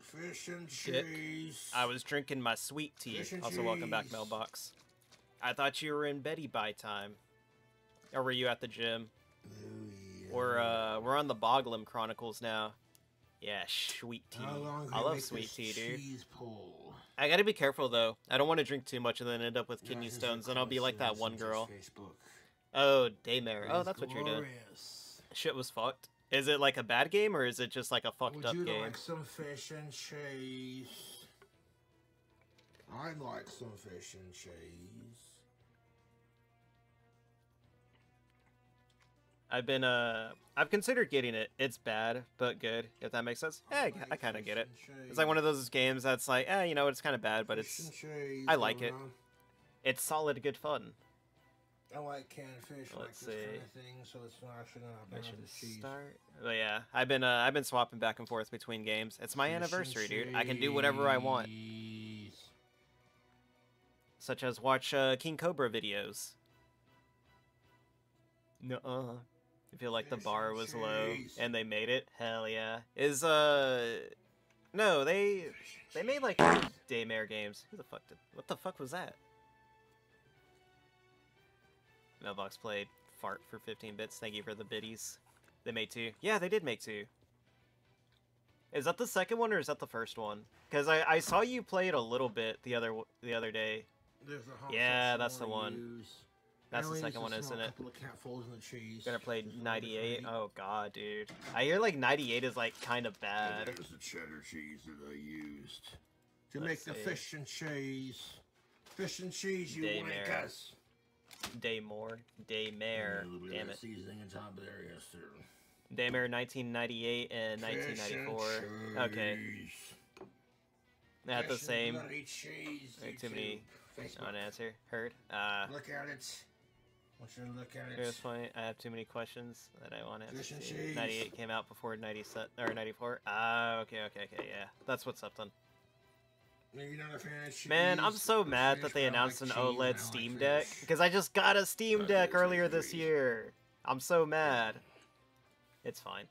Speaker 23: Fish and
Speaker 1: Dick.
Speaker 23: cheese.
Speaker 1: I was drinking my sweet tea. Also, welcome back, mailbox. I thought you were in Betty by time, or were you at the gym? We're uh, we're on the Boglum Chronicles now. Yeah, sweet tea. I love sweet tea, dude.
Speaker 23: Pull.
Speaker 1: I gotta be careful though. I don't want to drink too much and then end up with kidney
Speaker 23: is
Speaker 1: stones, and I'll be like that one girl.
Speaker 23: Facebook.
Speaker 1: Oh, Daymare. Oh, that's what you're doing. Shit was fucked. Is it like a bad game or is it just like a fucked
Speaker 23: Would
Speaker 1: up
Speaker 23: you
Speaker 1: game?
Speaker 23: like some fish and cheese? I'd like some fish and cheese.
Speaker 1: I've been uh I've considered getting it. It's bad, but good, if that makes sense. Yeah, I, I kind of get it. It's like one of those games that's like, eh, you know, it's kind of bad, but it's I like it. It's solid, good fun.
Speaker 23: I like canned fish, like
Speaker 1: Let's
Speaker 23: this kind
Speaker 1: see.
Speaker 23: of thing, so it's not actually
Speaker 1: Mission
Speaker 23: with cheese.
Speaker 1: start. But yeah, I've been uh, I've been swapping back and forth between games. It's my anniversary, dude. I can do whatever I want, such as watch uh, King Cobra videos. Nuh-uh. I feel like the bar was low and they made it. Hell yeah. Is uh no, they they made like Daymare games. Who the fuck did what the fuck was that? Mailbox played fart for 15 bits. Thank you for the biddies. They made two. Yeah, they did make two. Is that the second one or is that the first one? Because I, I saw you play it a little bit the other the other day. Yeah, that's the one.
Speaker 23: use.
Speaker 1: That's the second one, isn't it?
Speaker 23: couple of catfolds in the cheese.
Speaker 1: Gonna play 98. Oh god, dude. I hear like 98 is like kind of bad.
Speaker 23: There's the cheddar cheese that I used to
Speaker 1: Let's
Speaker 23: make the
Speaker 1: see.
Speaker 23: fish and cheese. Fish and cheese, you
Speaker 1: Daymare.
Speaker 23: wankers.
Speaker 1: Daymore. Daymare.
Speaker 23: A little bit
Speaker 1: Damn it.
Speaker 23: seasoning on top of there, yes, sir.
Speaker 1: Daymare 1998 and
Speaker 23: Fish and
Speaker 1: 1994. Okay.
Speaker 23: cheese.
Speaker 1: They had the same.
Speaker 23: bloody cheese,
Speaker 1: Like,
Speaker 23: you
Speaker 1: too many
Speaker 23: two. Facebook.
Speaker 1: unanswer. Heard. Uh,
Speaker 23: Look at it. To look at it.
Speaker 1: Here's point. I have too many questions that I want to
Speaker 23: Fish and
Speaker 1: see.
Speaker 23: cheese.
Speaker 1: 98 came out before 90 set, or 94. Ah, okay, okay, okay, yeah. That's what's up then.
Speaker 23: Maybe not a fan of cheese.
Speaker 1: Man, I'm so mad that they announced
Speaker 23: like
Speaker 1: an OLED Steam
Speaker 23: fish.
Speaker 1: Deck because I just got a Steam Deck earlier this year. I'm so mad. It's fine.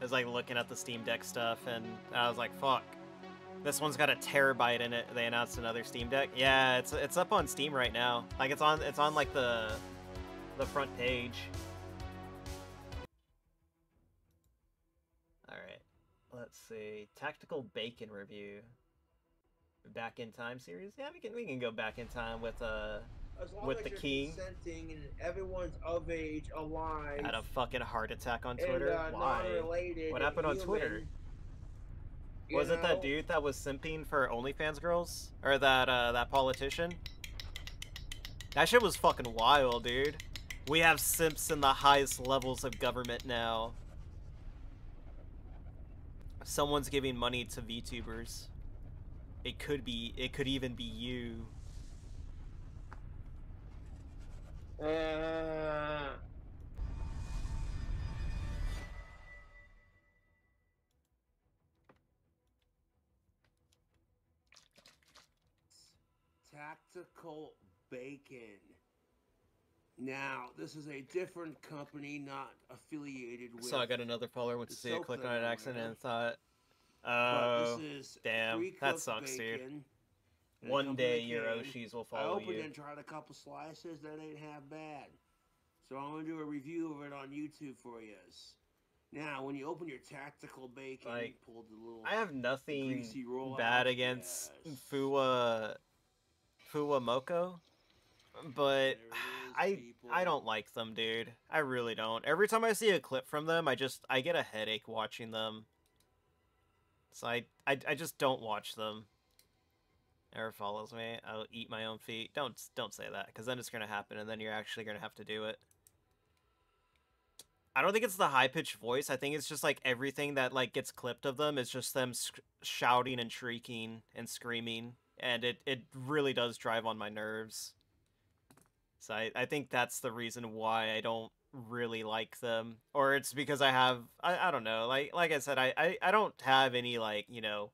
Speaker 1: I was like looking at the Steam Deck stuff and I was like, fuck. This one's got a terabyte in it. They announced another Steam Deck. Yeah, it's it's up on Steam right now. Like it's on it's on like the the front page. Alright. Let's see. Tactical Bacon review. Back in Time series? Yeah, we can we can go back in time with uh
Speaker 19: As long
Speaker 1: with
Speaker 19: as
Speaker 1: the king.
Speaker 19: consenting and everyone's of age, alive,
Speaker 1: Had a fucking heart attack on
Speaker 19: and,
Speaker 1: Twitter.
Speaker 19: uh,
Speaker 1: Why? What happened on
Speaker 19: human,
Speaker 1: Twitter? Was it that dude that was simping for OnlyFans girls? Or that uh that politician? That shit was fucking wild, dude. We have simps in the highest levels of government now. Someone's giving money to VTubers. It could be it could even be you.
Speaker 19: Uh, Tactical Bacon. Now, this is a different company, not affiliated with.
Speaker 1: So I got another follower went to see it, clicked on it accident and thought, oh,
Speaker 19: this is
Speaker 1: damn, that sucks, dude.
Speaker 19: bacon. They
Speaker 1: One day your. Oshis will
Speaker 19: I
Speaker 1: follow
Speaker 19: opened
Speaker 1: you.
Speaker 19: and tried a couple slices. That ain't half bad. So I'm gonna do a review of it on YouTube for you. Now, when you open your tactical bacon,
Speaker 1: Like,
Speaker 19: you the little.
Speaker 1: I have nothing bad against Fuwa FuwaMoco, but I I don't like them, dude. I really don't. Every time I see a clip from them, I just I get a headache watching them. So I I, I just don't watch them. Never follows me. I'll eat my own feet. Don't don't say that, because then it's gonna happen, and then you're actually gonna have to do it. I don't think it's the high pitched voice. I think it's just like everything that like gets clipped of them is just them sc- shouting and shrieking and screaming, and it it really does drive on my nerves. So I, I think that's the reason why I don't really like them, or it's because I have I, I don't know like like I said I, I I don't have any like you know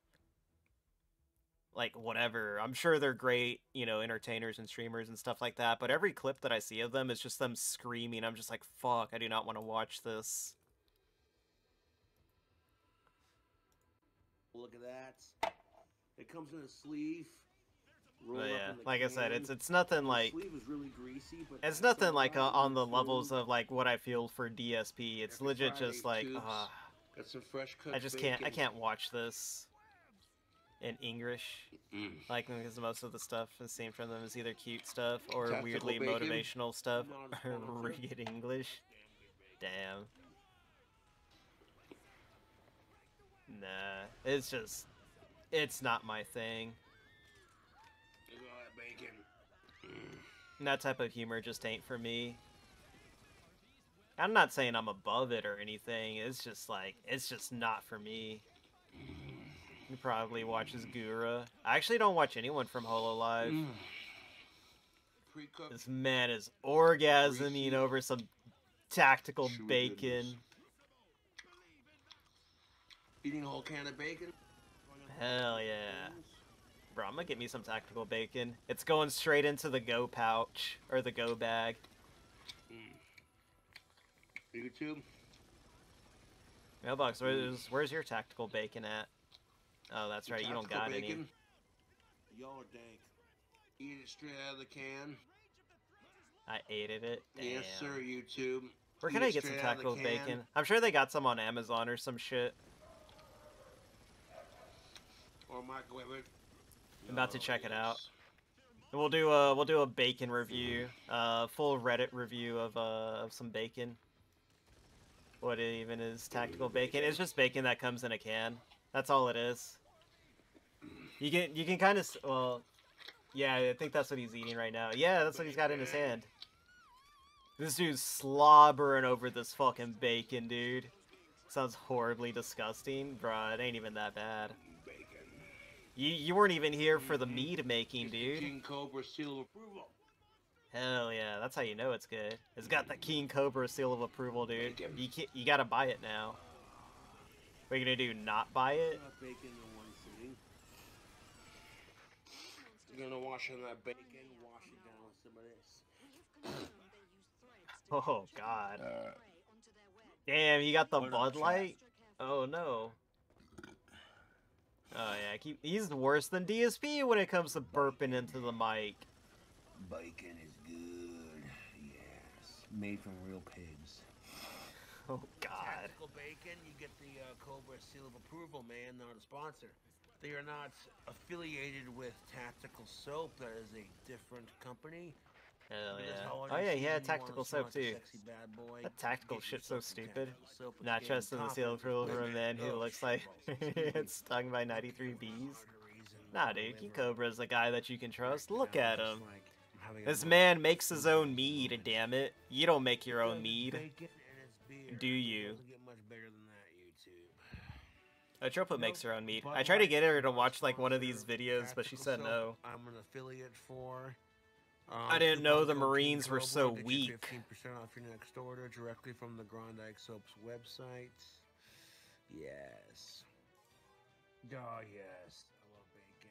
Speaker 1: like whatever. I'm sure they're great, you know, entertainers and streamers and stuff like that, but every clip that I see of them is just them screaming. I'm just like, fuck, I do not want to watch this.
Speaker 19: Look at that. It comes in a sleeve. rolled
Speaker 1: But
Speaker 19: up
Speaker 1: yeah, like I said, it's it's nothing
Speaker 19: The
Speaker 1: like
Speaker 19: sleeve is really greasy, but
Speaker 1: it's nothing like uh,
Speaker 19: right.
Speaker 1: on the levels of like what I feel for DSP. It's
Speaker 19: Every
Speaker 1: legit just like uh,
Speaker 19: Got some fresh
Speaker 1: I just can't I can't watch this in English.
Speaker 19: Mm.
Speaker 1: Like because most of the stuff is seen from them is either cute stuff or
Speaker 19: Tactical
Speaker 1: weirdly
Speaker 19: bacon?
Speaker 1: motivational stuff
Speaker 19: a
Speaker 1: or read English. Damn. Nah, it's just it's not my thing.
Speaker 19: Look at all that bacon.
Speaker 1: And that type of humor just ain't for me. I'm not saying I'm above it or anything. It's just like it's just not for me. He probably watches Gura. I actually don't watch anyone from Hololive. This man is orgasming over some tactical bacon.
Speaker 19: Eating a whole can of bacon.
Speaker 1: Hell yeah. Bro, I'm gonna get me some tactical bacon. It's going straight into the go pouch or the go bag. Mm.
Speaker 19: YouTube.
Speaker 1: Mailbox, where's mm. where's your tactical bacon at? Oh, that's right. You don't got any.
Speaker 19: Y'all are dank. Eat it straight out of the can.
Speaker 1: I ate it. Damn.
Speaker 19: Yes, sir, YouTube.
Speaker 1: Where
Speaker 19: Eat
Speaker 1: can I get some
Speaker 19: straight out of the
Speaker 1: tactical bacon? I'm sure they got some on Amazon or some shit.
Speaker 19: It.
Speaker 1: I'm about to check it out. We'll do a we'll do a bacon review, uh, full Reddit review of uh of some bacon. What even is tactical bacon? It's just bacon that comes in a can. That's all it is. You can you can kind of well, yeah, I think that's what he's eating right now. Yeah, that's what he's got in his hand. This dude's slobbering over this fucking bacon, dude. Sounds horribly disgusting, bruh. It ain't even that bad. You you weren't even here for the mm-hmm. mead making, dude.
Speaker 23: King Cobra seal of approval.
Speaker 1: Hell yeah, that's how you know it's good. It's got the mm-hmm. King Cobra seal of approval, dude. You can't, you gotta buy it now. What are you gonna do? Not buy it?
Speaker 23: Not bacon in one sitting. You're gonna wash on that bacon, wash it down with some of this. [laughs]
Speaker 1: Oh god. Uh. Damn, you got the
Speaker 23: Hold
Speaker 1: Bud. Light? Oh no. Oh yeah, keep, he's worse than DSP when it comes to burping into the mic.
Speaker 23: Bacon is good. Yes. Made from real pigs. [laughs]
Speaker 1: Oh god.
Speaker 23: Tactical bacon, you get the uh, Cobra seal of approval, man. Not a sponsor. They are not affiliated with Tactical Soap. That is a different company.
Speaker 1: Hell yeah. Oh yeah, he had
Speaker 23: you
Speaker 1: tactical soap too.
Speaker 23: bad boy,
Speaker 1: That tactical
Speaker 23: get
Speaker 1: shit's so stupid.
Speaker 23: Tactical Soap. It's
Speaker 1: Not
Speaker 23: getting
Speaker 1: just in the seal
Speaker 23: of
Speaker 1: approval
Speaker 23: the
Speaker 1: for a man who
Speaker 23: Oh,
Speaker 1: looks like [laughs] it's stung by 93 bees. Nah, dude, King Cobra's a guy that you can trust. Look at him. This man makes his own mead, damn it. You don't make your own mead.
Speaker 23: Bacon and it's beer.
Speaker 1: Do you?
Speaker 23: Doesn't get much better than that, YouTube.
Speaker 1: Atropa makes her own mead. I tried to get her to watch like one of these videos, but she said no.
Speaker 23: I'm an affiliate for. Um,
Speaker 1: I didn't know the Marines were so weak.
Speaker 23: 15% off your next order directly from the Grondike Soaps website. Yes. Oh yes, I love bacon.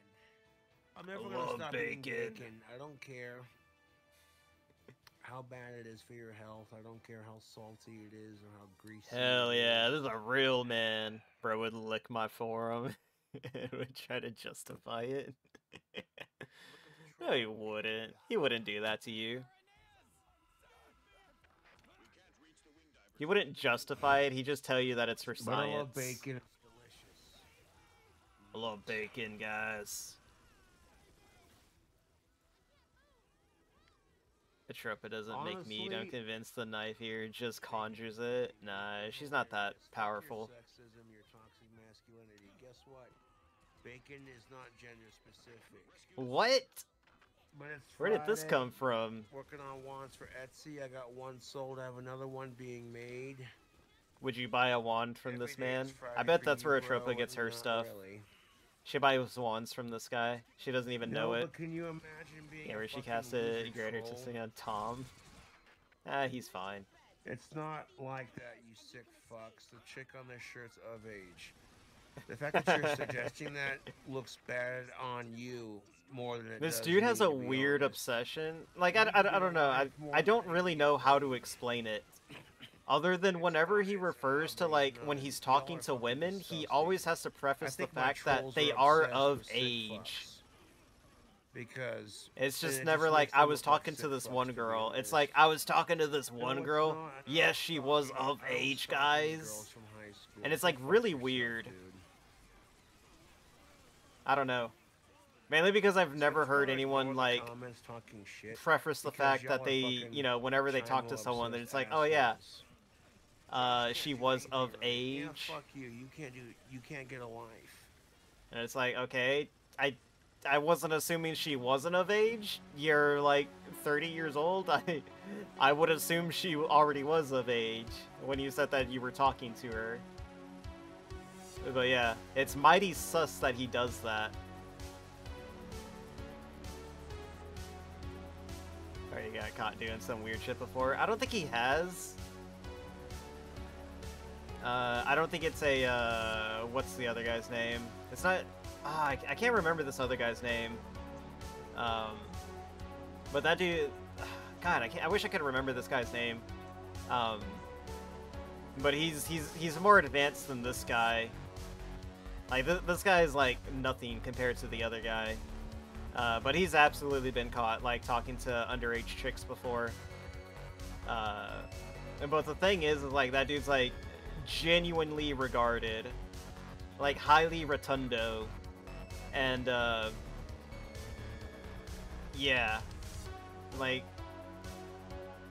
Speaker 23: I'm never gonna
Speaker 1: love
Speaker 23: stop eating
Speaker 1: bacon.
Speaker 23: bacon. I don't care how bad it is for your health. I don't care how salty it is or how greasy.
Speaker 1: Hell yeah,
Speaker 23: is.
Speaker 1: this is a real man. Bro would lick my forearm [laughs] and would try to justify it. [laughs] no, he wouldn't. He wouldn't do that to you. He wouldn't justify it. He'd just tell you that it's for
Speaker 23: But I
Speaker 1: science.
Speaker 23: love bacon.
Speaker 1: I love bacon, guys. Atropa doesn't make meat. I'm
Speaker 23: Honestly-
Speaker 1: convinced the knife here just conjures it. Nah, she's not that powerful.
Speaker 23: Sexism, your toxic masculinity. Guess what? Bacon is not gender specific.
Speaker 1: What?
Speaker 23: But it's
Speaker 1: Where did this come from?
Speaker 23: Working on wands for Etsy. I got one sold. I have another one being made.
Speaker 1: Would you buy a wand from this man? I bet that's where Atropa gets her stuff.
Speaker 23: really.
Speaker 1: She buys wands from this guy. She doesn't even know it.
Speaker 23: can you imagine being
Speaker 1: Yeah, where she casts
Speaker 23: lizard
Speaker 1: greater to sing on Tom. Ah, he's fine.
Speaker 23: It's not like that, you sick fucks. The chick on this shirt's of age. The fact that you're [laughs] suggesting that looks bad on you more than
Speaker 1: This dude has a weird
Speaker 23: honest.
Speaker 1: obsession. Like, I, I, I don't know. I, I don't really know how to explain it. Other than whenever he refers to, like, when he's talking to women, he always has to preface the fact that they
Speaker 23: are
Speaker 1: are of age.
Speaker 23: Because
Speaker 1: It's just never like I was talking to this one girl. It's like I was talking to this one girl. Yes, she was of age, guys. And it's like really weird. I don't know. Mainly because I've never heard anyone like
Speaker 23: comments talking shit
Speaker 1: preface the fact that they, you know, whenever they talk to someone, they're just like, oh yeah, uh, she was of
Speaker 23: Yeah,
Speaker 1: age,
Speaker 23: fuck you. You can't do. You can't get a life.
Speaker 1: and it's like, okay, I, I wasn't assuming she wasn't of age. You're like 30 years old. [laughs] I, I would assume she already was of age when you said that you were talking to her. But yeah, it's mighty sus that he does that. Or he got caught doing some weird shit before. I don't think he has. Uh, I don't think it's a, uh, what's the other guy's name? It's not, ah, I, I can't remember this other guy's name. Um, but that dude, [sighs] God, I, I wish I could remember this guy's name. Um, but he's, he's, he's more advanced than this guy. Like, th this guy is, like, nothing compared to the other guy. Uh, but he's absolutely been caught, like, talking to underage chicks before. Uh, and but the thing is, is, like, that dude's, like, genuinely regarded. Like, highly rotundo. And, uh... Yeah. Like...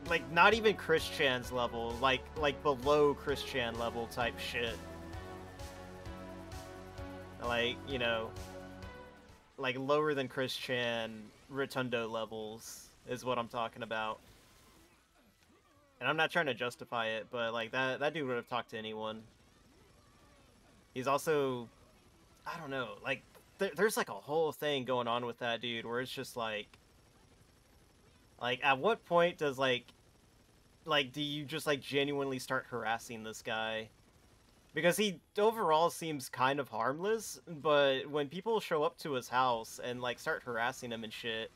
Speaker 1: Like, not even Chris Chan's level. Like, like below Chris Chan level type shit. Like, you know... Like, lower than Chris Chan rotundo levels is what I'm talking about. And I'm not trying to justify it, but like that that dude would have talked to anyone. He's also I don't know, like th- there's like a whole thing going on with that dude where it's just like, like at what point does like, like do you just like genuinely start harassing this guy? Because he overall seems kind of harmless, but when people show up to his house and like start harassing him and shit,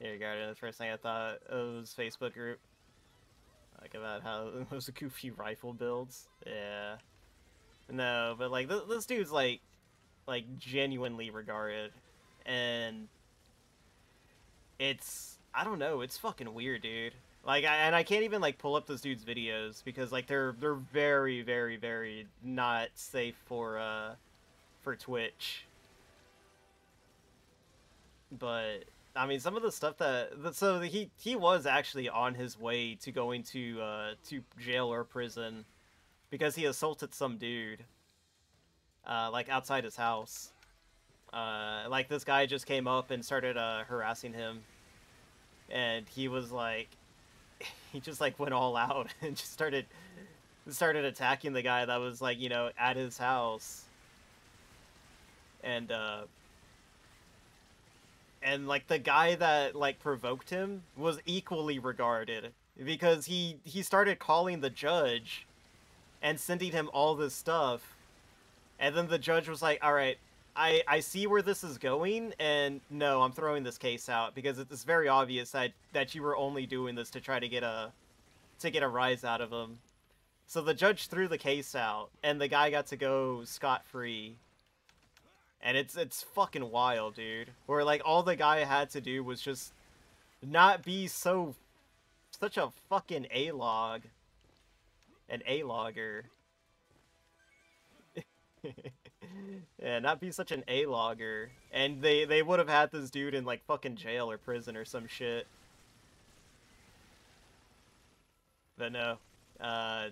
Speaker 1: there you go. The first thing I thought of was Facebook group. Like about how [laughs] those goofy rifle builds. Yeah. No, but like th- this dude's like, like genuinely regarded, and it's I don't know. It's fucking weird, dude. Like, I, and I can't even like pull up this dude's videos because like they're they're very very very not safe for uh for Twitch. But I mean, some of the stuff that that- so he he was actually on his way to going to uh to jail or prison because he assaulted some dude uh like outside his house. Uh like this guy just came up and started uh harassing him and he was like he just like went all out [laughs] and just started started attacking the guy that was like, you know, at his house. And uh and like the guy that like provoked him was equally regarded because he he started calling the judge and sending him all this stuff and then the judge was like all right i i see where this is going and no i'm throwing this case out because it's very obvious that that you were only doing this to try to get a to get a rise out of him so the judge threw the case out and the guy got to go scot-free and it's it's fucking wild, dude. Where like all the guy had to do was just not be so such a fucking a log, an a logger. [laughs] yeah, not be such an a logger, and they they would have had this dude in like fucking jail or prison or some shit. But no, uh,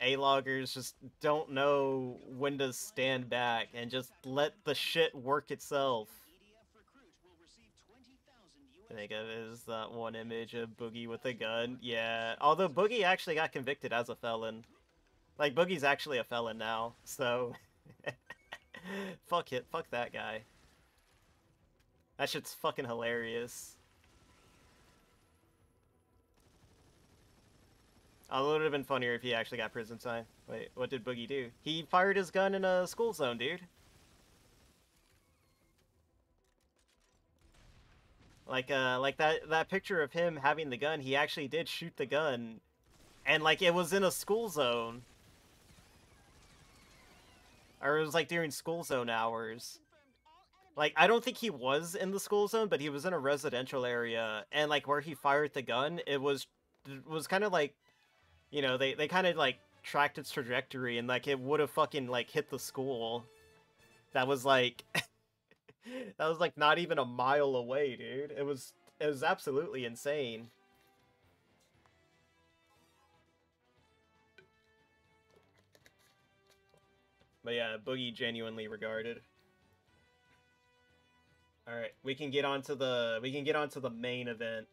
Speaker 1: a-loggers just don't know when to stand back and just let the shit work itself. I think it that one image of Boogie with a gun. Yeah, although Boogie actually got convicted as a felon. Like, Boogie's actually a felon now, so... [laughs] [laughs] fuck it, fuck that guy. That shit's fucking hilarious. Although it would have been funnier if he actually got prison time. Wait, what did Boogie do? He fired his gun in a school zone, dude. Like, uh, like that, that picture of him having the gun, he actually did shoot the gun. And, like, it was in a school zone. Or it was, like, during school zone hours. Like, I don't think he was in the school zone, but he was in a residential area. And, like, where he fired the gun, it was, was kind of, like, you know, they, they kind of, like, tracked its trajectory and, like, it would have fucking, like, hit the school. That was, like... [laughs] that was, like, not even a mile away, dude. It was, it was absolutely insane. But yeah, Boogie genuinely regarded. Alright, we can get onto the, we can get onto the main event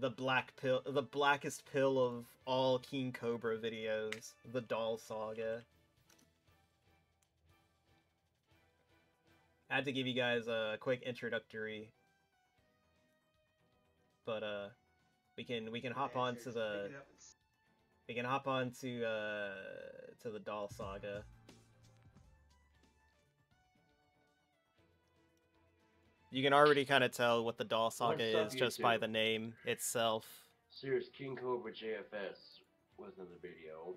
Speaker 1: the black pill, the blackest pill of all King Cobra videos, the Doll Saga. I had to give you guys a quick introductory, but uh, we can we can hop on to the we can hop on to uh to the Doll Saga. You can already kind of tell what the Doll Saga
Speaker 21: What's
Speaker 1: is just by the name itself.
Speaker 21: Serious King Cobra JFS was in the video.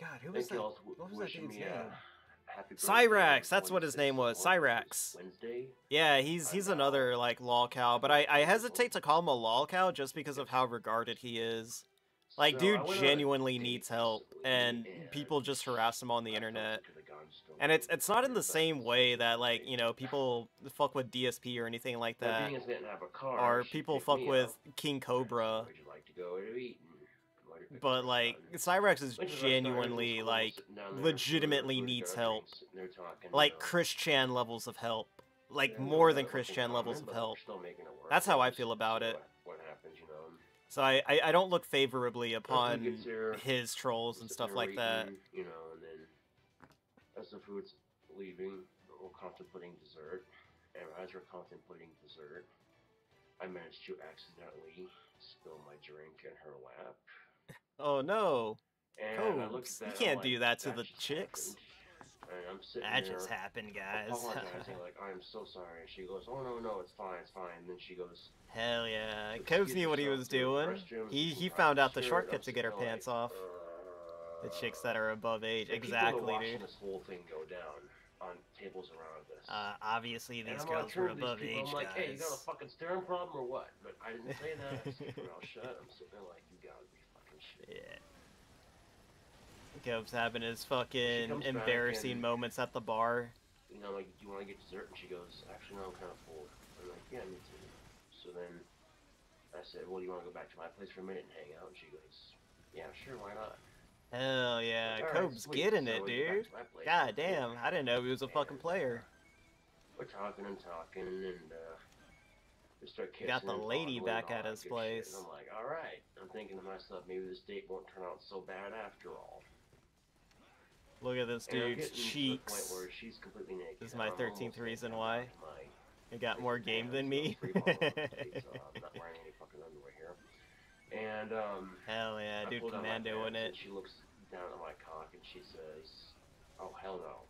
Speaker 1: God, who was
Speaker 21: you
Speaker 1: that? What was that dude's name?
Speaker 21: a
Speaker 1: Cyrax, that's what his name was.
Speaker 21: of
Speaker 1: Cyrax.
Speaker 21: Wednesday.
Speaker 1: Yeah, he's he's another like lolcow, but I I hesitate to call him a lolcow just because of how regarded he is. Like, dude
Speaker 21: I went on a
Speaker 1: genuinely needs help, and people just harass him on the internet. And it's it's not in the same way that like you know people fuck with DSP or anything like that,
Speaker 21: being as I didn't have a car,
Speaker 1: or people fuck with. King Cobra.
Speaker 21: Would you like to go to eat? What if it
Speaker 1: But like Cyrex is
Speaker 21: Went to the restaurant,
Speaker 1: genuinely like
Speaker 21: sitting down there,
Speaker 1: legitimately needs help.
Speaker 21: drinks, and they're talking,
Speaker 1: Like Chris Chan levels of help. Like more than Chris Chan levels of help.
Speaker 21: we're still making it work.
Speaker 1: That's how I feel about it.
Speaker 21: What, what happens, you know?
Speaker 1: So I, I, I don't look favorably upon
Speaker 21: we get there,
Speaker 1: his trolls and stuff like that.
Speaker 21: You know, as the food's leaving, we'll contemplating dessert, and as we're contemplating dessert, I managed to accidentally spill my drink in her lap.
Speaker 1: Oh no.
Speaker 21: And I looked at
Speaker 1: you can't
Speaker 21: like,
Speaker 1: do that to
Speaker 21: "That
Speaker 1: the chicks.
Speaker 21: happened." And I'm sitting
Speaker 1: That just happened, guys.
Speaker 21: apologizing, [laughs] like, I'm so sorry. She goes, Oh no, no, it's fine, it's fine. And then she goes,
Speaker 1: Hell yeah.
Speaker 21: Excuse
Speaker 1: knew what he was doing. He he found out the shortcut to get her pants off. The chicks that are above age.
Speaker 21: And people are
Speaker 1: Exactly, dude.
Speaker 21: this whole thing go down on tables around us.
Speaker 1: Uh, obviously these girls were
Speaker 21: turn to these
Speaker 1: above age,
Speaker 21: I'm like, hey, you got a fucking staring problem or what? But I didn't say that. I said, "Well, [laughs] shut. I'm sitting there like, you gotta be fucking shit.
Speaker 1: Yeah. Cobes having his fucking embarrassing
Speaker 21: and-
Speaker 1: moments at the bar.
Speaker 21: You know, like, do you want to get dessert? And she goes, actually, no, I'm kind of full. I'm like, yeah, me too. So then I said, well, do you want to go back to my place for a minute and hang out? And she goes, yeah, sure, why not?
Speaker 1: Hell yeah,
Speaker 21: Alright,
Speaker 1: Cobes
Speaker 21: sweet.
Speaker 1: getting it,
Speaker 21: we get back
Speaker 1: dude.
Speaker 21: to my place.
Speaker 1: God damn, I didn't know he was a fucking player.
Speaker 21: We're talking and talking, and uh, we start kissing.
Speaker 1: Got the lady back at his place.
Speaker 21: And I'm like, all right. I'm thinking to myself, maybe this date won't turn out so bad after all.
Speaker 1: Look at this dude's
Speaker 21: getting to the
Speaker 1: cheeks.
Speaker 21: where she's completely naked.
Speaker 1: This is my 13th reason why. You got more game than me. [laughs]
Speaker 21: And um,
Speaker 1: Hell yeah,
Speaker 21: I
Speaker 1: dude,
Speaker 21: pull down my
Speaker 1: commando in it.
Speaker 21: She looks down at my cock and she says, "Oh hell no."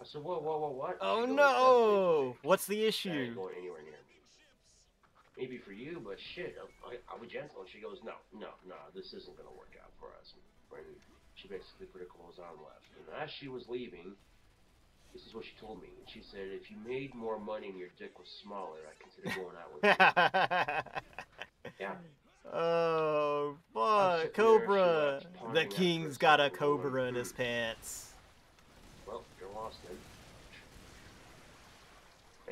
Speaker 21: I said, "Whoa, whoa, whoa, what?"
Speaker 1: Oh
Speaker 21: goes,
Speaker 1: no! What's the issue?
Speaker 21: going anywhere near me. Maybe for you, but shit, I, I, I'm gentle. And she goes, no, no, no, this isn't going to work out for us. And she basically put her clothes on and left. And as she was leaving, this is what she told me. And she said, if you made more money and your dick was smaller, I'd consider going out with you. [laughs] yeah.
Speaker 1: Oh, fuck.
Speaker 21: sitting there, she
Speaker 1: Cobra! The king's got a cobra in his pants.
Speaker 21: Well, you're lost then.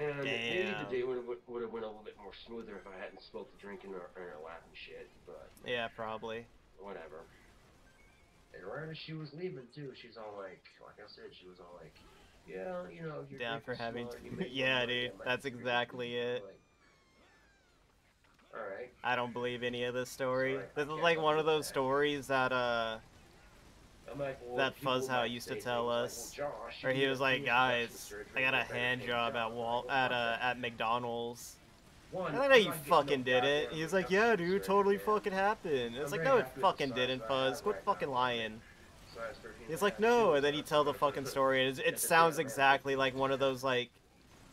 Speaker 21: And maybe the day would have would have went a little bit more smoother if I hadn't smoked the drink in her, in her lap and shit. But
Speaker 1: Yeah, probably.
Speaker 21: whatever. And right as she was leaving too, she's all like, like I said, she was all like, yeah, you know, your
Speaker 1: Down for having.
Speaker 21: small, you [laughs]
Speaker 1: yeah, dude, that's
Speaker 21: "You're
Speaker 1: exactly it.
Speaker 21: All right.
Speaker 1: I don't believe any of this story.
Speaker 21: Sorry,
Speaker 1: This is like one of those
Speaker 21: that.
Speaker 1: stories that uh
Speaker 21: like, well,
Speaker 1: that Fuzzhow used to tell
Speaker 21: things like,
Speaker 1: us,
Speaker 21: "Well, Josh,
Speaker 1: or he was like, guys, I got a hand job at Wal at uh at McDonald's.
Speaker 21: One,
Speaker 1: I know
Speaker 21: I'm
Speaker 1: you
Speaker 21: not getting no
Speaker 1: fucking did it. He was like, yeah, dude, totally fucking happened. It's like, no, it
Speaker 21: happy with the
Speaker 1: fucking didn't, Fuzz. Quit fucking lying.
Speaker 21: Size 13
Speaker 1: He's like, no, and then he tell the fucking story. [laughs] It, it sounds exactly like one of those like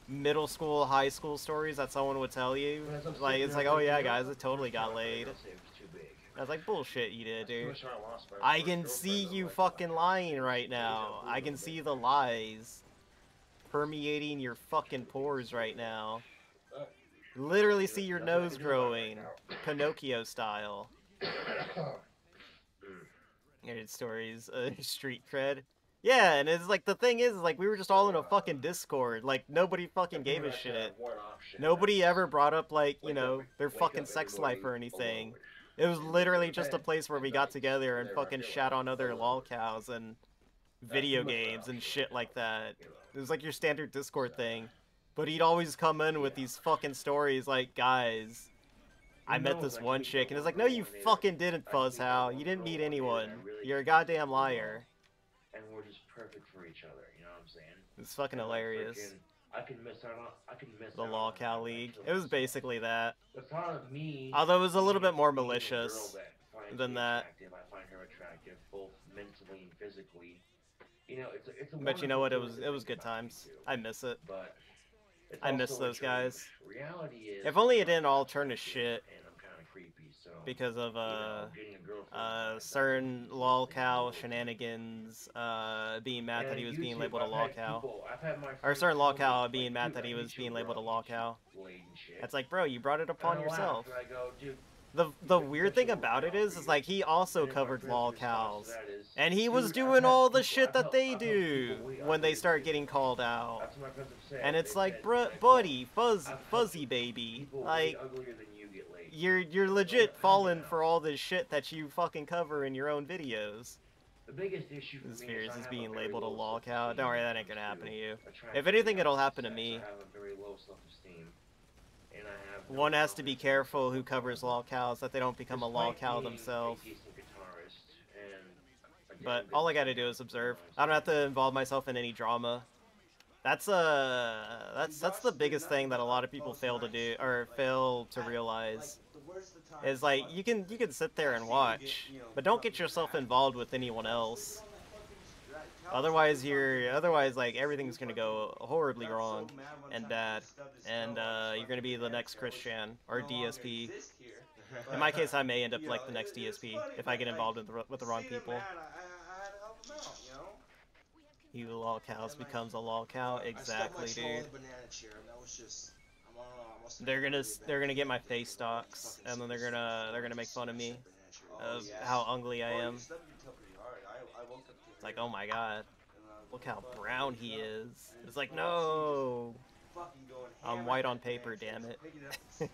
Speaker 1: middle school, high school stories that someone would tell you. Like it's like, oh yeah, guys, it totally got laid.
Speaker 21: I'll say it was too big.
Speaker 1: I was like, bullshit, you did, dude.
Speaker 21: I lost by
Speaker 1: I
Speaker 21: first
Speaker 1: can see you fucking lying right now. I can see the lies permeating your fucking pores right now. Literally see your nose growing, Pinocchio style. [coughs] Weird stories, uh, [laughs] street cred. Yeah, and it's like the thing is, like we were just all in a fucking Discord. Like nobody fucking gave a shit. Nobody ever brought up like you know their fucking sex life or anything. It was literally just a place where we got together and fucking shat on other lol cows and video games and shit like that. It was like your standard Discord thing. But he'd always come in with these fucking stories like, guys, I met this one chick, and it's like, no, you fucking didn't, Fuzzhow. You didn't meet anyone. You're a goddamn liar.
Speaker 21: And we're just perfect for each other. You know what I'm saying?
Speaker 1: It's fucking
Speaker 21: And, like,
Speaker 1: hilarious.
Speaker 21: freaking- I can miss out on. I can miss
Speaker 1: The
Speaker 21: on
Speaker 1: Cow League. It was basically that.
Speaker 21: Thought of me.
Speaker 1: Although it was a little bit more
Speaker 21: being a girl
Speaker 1: malicious
Speaker 21: that
Speaker 1: than that.
Speaker 21: I find her attractive, both mentally and physically. You know, it's a, it's a
Speaker 1: But you know what? It was it was good times. I miss it.
Speaker 21: But
Speaker 1: I miss those guys.
Speaker 21: Reality is.
Speaker 1: If only it didn't all turn to shit
Speaker 21: And I'm kind of creepy, so.
Speaker 1: Because of uh
Speaker 21: you know, getting a
Speaker 1: uh certain lol cow shenanigans uh being mad that he was being labeled a
Speaker 21: I've
Speaker 1: lol cow.
Speaker 21: people- I've had my
Speaker 1: Or
Speaker 21: friends
Speaker 1: certain lol cow being mad that he was being labeled a lol
Speaker 21: hate
Speaker 1: cow.
Speaker 21: Blade and shit."
Speaker 1: It's like, bro, you brought it upon yourself.
Speaker 21: and I go, "Dude,
Speaker 1: The the weird thing about it is, is like he also covered lol cows, and he was doing all the shit that they do when they start getting called out.
Speaker 21: That's what my friends have said.
Speaker 1: And it's like,
Speaker 21: like,
Speaker 1: buddy, fuzz, fuzzy baby, like you're you're legit falling for all this shit that you fucking cover in your own videos.
Speaker 21: The biggest issue for me is
Speaker 1: is being
Speaker 21: a
Speaker 1: labeled a lol cow. Don't worry, that ain't gonna happen to you. If anything, it'll happen to me.
Speaker 21: I have a very low self-esteem, and I have no
Speaker 1: One has to be careful who covers lol cows that they don't become a lol cow themselves.
Speaker 21: decent guitarist and a damn
Speaker 1: But all I gotta do is observe. I don't have to involve myself in any drama. That's uh that's that's the biggest thing that a lot of people fail to do or fail to realize is like you can you can sit there and watch, but don't get yourself involved with anyone else. Otherwise you're otherwise like everything's gonna go horribly wrong and bad, and uh, you're gonna be the next Chris Chan or DSP. [laughs] In my case, I may end up like the next DSP if I get involved with the, with the wrong people. You lol cows becomes a lol cow. Exactly, dude. They're gonna they're gonna get my face stocks, and then they're gonna they're gonna make fun of me of how ugly I am. It's like, oh my god, look how brown he is. It's like, no, I'm white on paper, damn it. [laughs]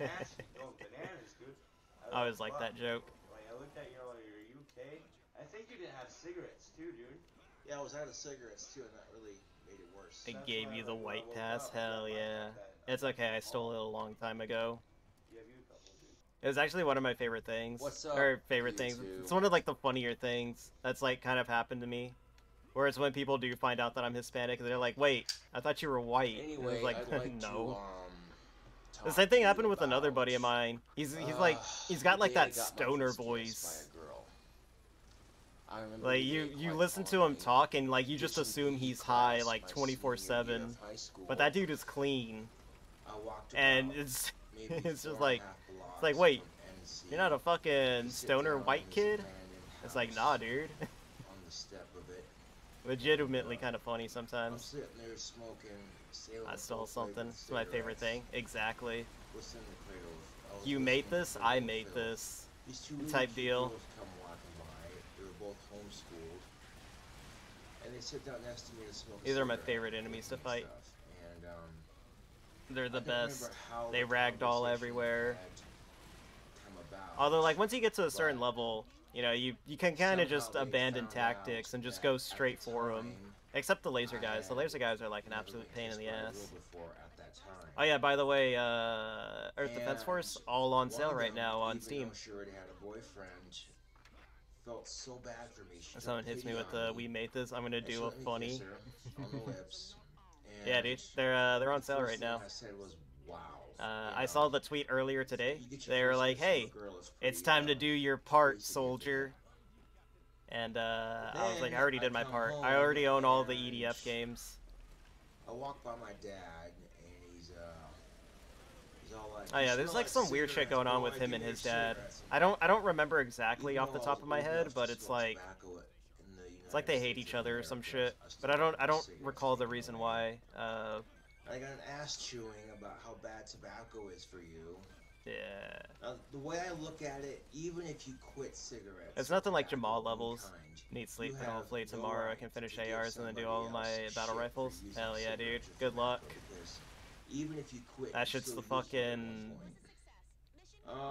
Speaker 1: I always like that joke.
Speaker 19: I looked at you, like, are you? I think you didn't have cigarettes too, dude. Yeah, I was out of cigarettes too, and that really made it worse.
Speaker 1: I gave you the white pass. Hell yeah. It's okay. I stole it a long time ago. It was actually one of my favorite things.
Speaker 30: What's up,
Speaker 1: Or favorite things. It's one of like the funnier things that's like kind of happened to me. Whereas when people do find out that I'm Hispanic they're like, "Wait, I thought you were white." And
Speaker 30: Anyway,
Speaker 1: like,
Speaker 30: I'd like [laughs] to,
Speaker 1: no.
Speaker 30: um,
Speaker 1: the same thing happened with another buddy of mine. He's he's like
Speaker 30: Uh,
Speaker 1: he's got like that
Speaker 30: got
Speaker 1: stoner voice.
Speaker 30: by. I remember
Speaker 1: Like you you listen to him talk and like you just assume he's high like 24/7. But that dude is clean. And it's it's just [laughs] like it's like wait, you're not a fucking stoner white kid? It's like nah, dude. [laughs]
Speaker 19: on the step of it.
Speaker 1: Legitimately kind of funny
Speaker 19: I'm
Speaker 1: sometimes.
Speaker 19: sitting there smoking.
Speaker 1: I stole something. It's my favorite thing. Exactly.
Speaker 19: listening to Cradle. I was
Speaker 1: You made this, I made this.
Speaker 19: These two
Speaker 1: Type deal.
Speaker 19: come walking by. They were both homeschooled. And they sit down next to me to smoke
Speaker 1: These are my favorite enemies to fight.
Speaker 19: And, um,
Speaker 1: They're the
Speaker 19: I don't remember
Speaker 1: best. They
Speaker 19: the
Speaker 1: ragdoll everywhere.
Speaker 19: about.
Speaker 1: Although, like, once you get to a certain level, you know, you, you can kind of just abandon tactics and just go straight for them. Except the laser guys. The laser guys are like an absolute pain in the ass.
Speaker 19: girl before at that time.
Speaker 1: Oh yeah, by the way, uh, Earth Defense Force all on sale right now on Steam.
Speaker 19: though she had a boyfriend, felt so bad for me.
Speaker 1: Someone hits me with the "We made this," I'm gonna do a funny. Yeah, dude, they're uh, they're on sale right now.
Speaker 19: I said was, "Wow."
Speaker 1: Uh, I saw the tweet earlier today. They were like,
Speaker 19: kiss from a
Speaker 1: "Hey,
Speaker 19: it's
Speaker 1: time to
Speaker 19: uh,
Speaker 1: do your part, soldier." And uh, I was like, "I already did my part. I already own all the EDF games."
Speaker 19: I walk by my dad, and he's uh, he's all like,
Speaker 1: Oh yeah, there's like some weird shit going on with him and his dad. I don't I don't remember exactly off the top of my head, but it's like
Speaker 19: tobacco in the
Speaker 1: it's like they hate each other or some shit. But I don't I don't recall the reason why. Uh,
Speaker 19: I got an ass chewing about how bad tobacco is for you.
Speaker 1: yeah.
Speaker 19: Now, the way I look at it, even if you quit cigarettes,
Speaker 1: It's nothing like Jamal levels.
Speaker 19: kind,
Speaker 1: Need sleep, and hopefully
Speaker 19: no
Speaker 1: tomorrow I can finish
Speaker 19: to give
Speaker 1: ARs and then do all of my battle rifles. Hell yeah, dude. Good luck.
Speaker 19: Even if you quit,
Speaker 1: That shit's the
Speaker 19: use it at one
Speaker 1: fucking.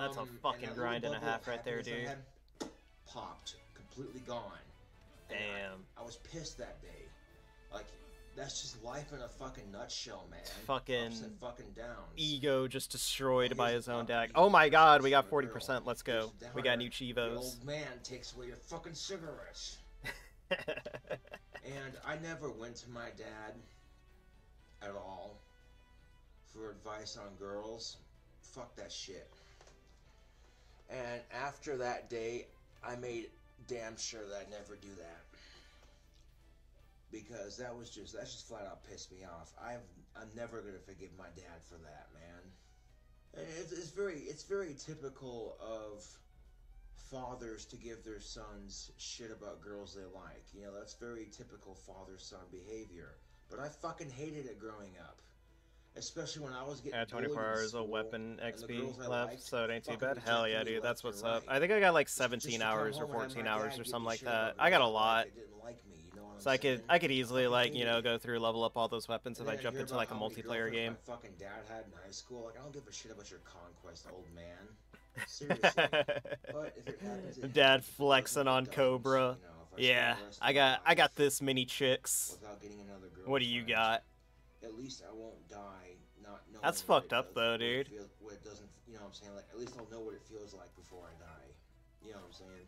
Speaker 1: That's a
Speaker 19: Um,
Speaker 1: fucking
Speaker 19: that
Speaker 1: grind and
Speaker 19: little
Speaker 1: a half right there, dude.
Speaker 19: Popped, completely gone. And I-
Speaker 1: Damn.
Speaker 19: I was pissed that day. Like, that's just life in a fucking nutshell, man.
Speaker 1: Fucking
Speaker 19: Ups and fucking downs.
Speaker 1: Ego just destroyed by his own deck. Oh my god, we got 40%. Let's go. We got new Chivos.
Speaker 19: old man takes away your fucking cigarettes. [laughs] and I never went to my dad at all for advice on girls. Fuck that shit. And after that day, I made damn sure that I'd never do that. Because that was just that just flat out pissed me off. I've I'm never gonna forgive my dad for that, man. It's, it's very it's very typical of fathers to give their sons shit about girls they like. You know, that's very typical father son behavior. But I fucking hated it growing up. Especially when I was getting
Speaker 1: Yeah, 24
Speaker 19: bullied in
Speaker 1: hours of weapon
Speaker 19: and the girls
Speaker 1: XP left,
Speaker 19: liked
Speaker 1: so it ain't too bad. Hell yeah, dude, that's what's
Speaker 19: and
Speaker 1: up. I think I got like 17 hours or
Speaker 19: home and have
Speaker 1: 14 hours or something like that. I got a lot.
Speaker 19: like me, you know
Speaker 1: So I could? I could easily like you know go through level up all those weapons if I jumped into like a multiplayer game.
Speaker 19: Fucking dad had in high school. Like I don't give a shit about your conquest, old man. Seriously. [laughs] but if it happens,
Speaker 1: Dad flexing on Cobra.
Speaker 19: You know, I
Speaker 1: Yeah,
Speaker 19: spend the rest of
Speaker 1: I got I got this many chicks.
Speaker 19: without getting another
Speaker 1: What do you got?
Speaker 19: At least I won't die not knowing.
Speaker 1: That's fucked up
Speaker 19: does-
Speaker 1: though,
Speaker 19: what
Speaker 1: dude.
Speaker 19: feels- what it doesn't, you know what I'm saying? Like at least I'll know what it feels like before I die. You know what I'm saying?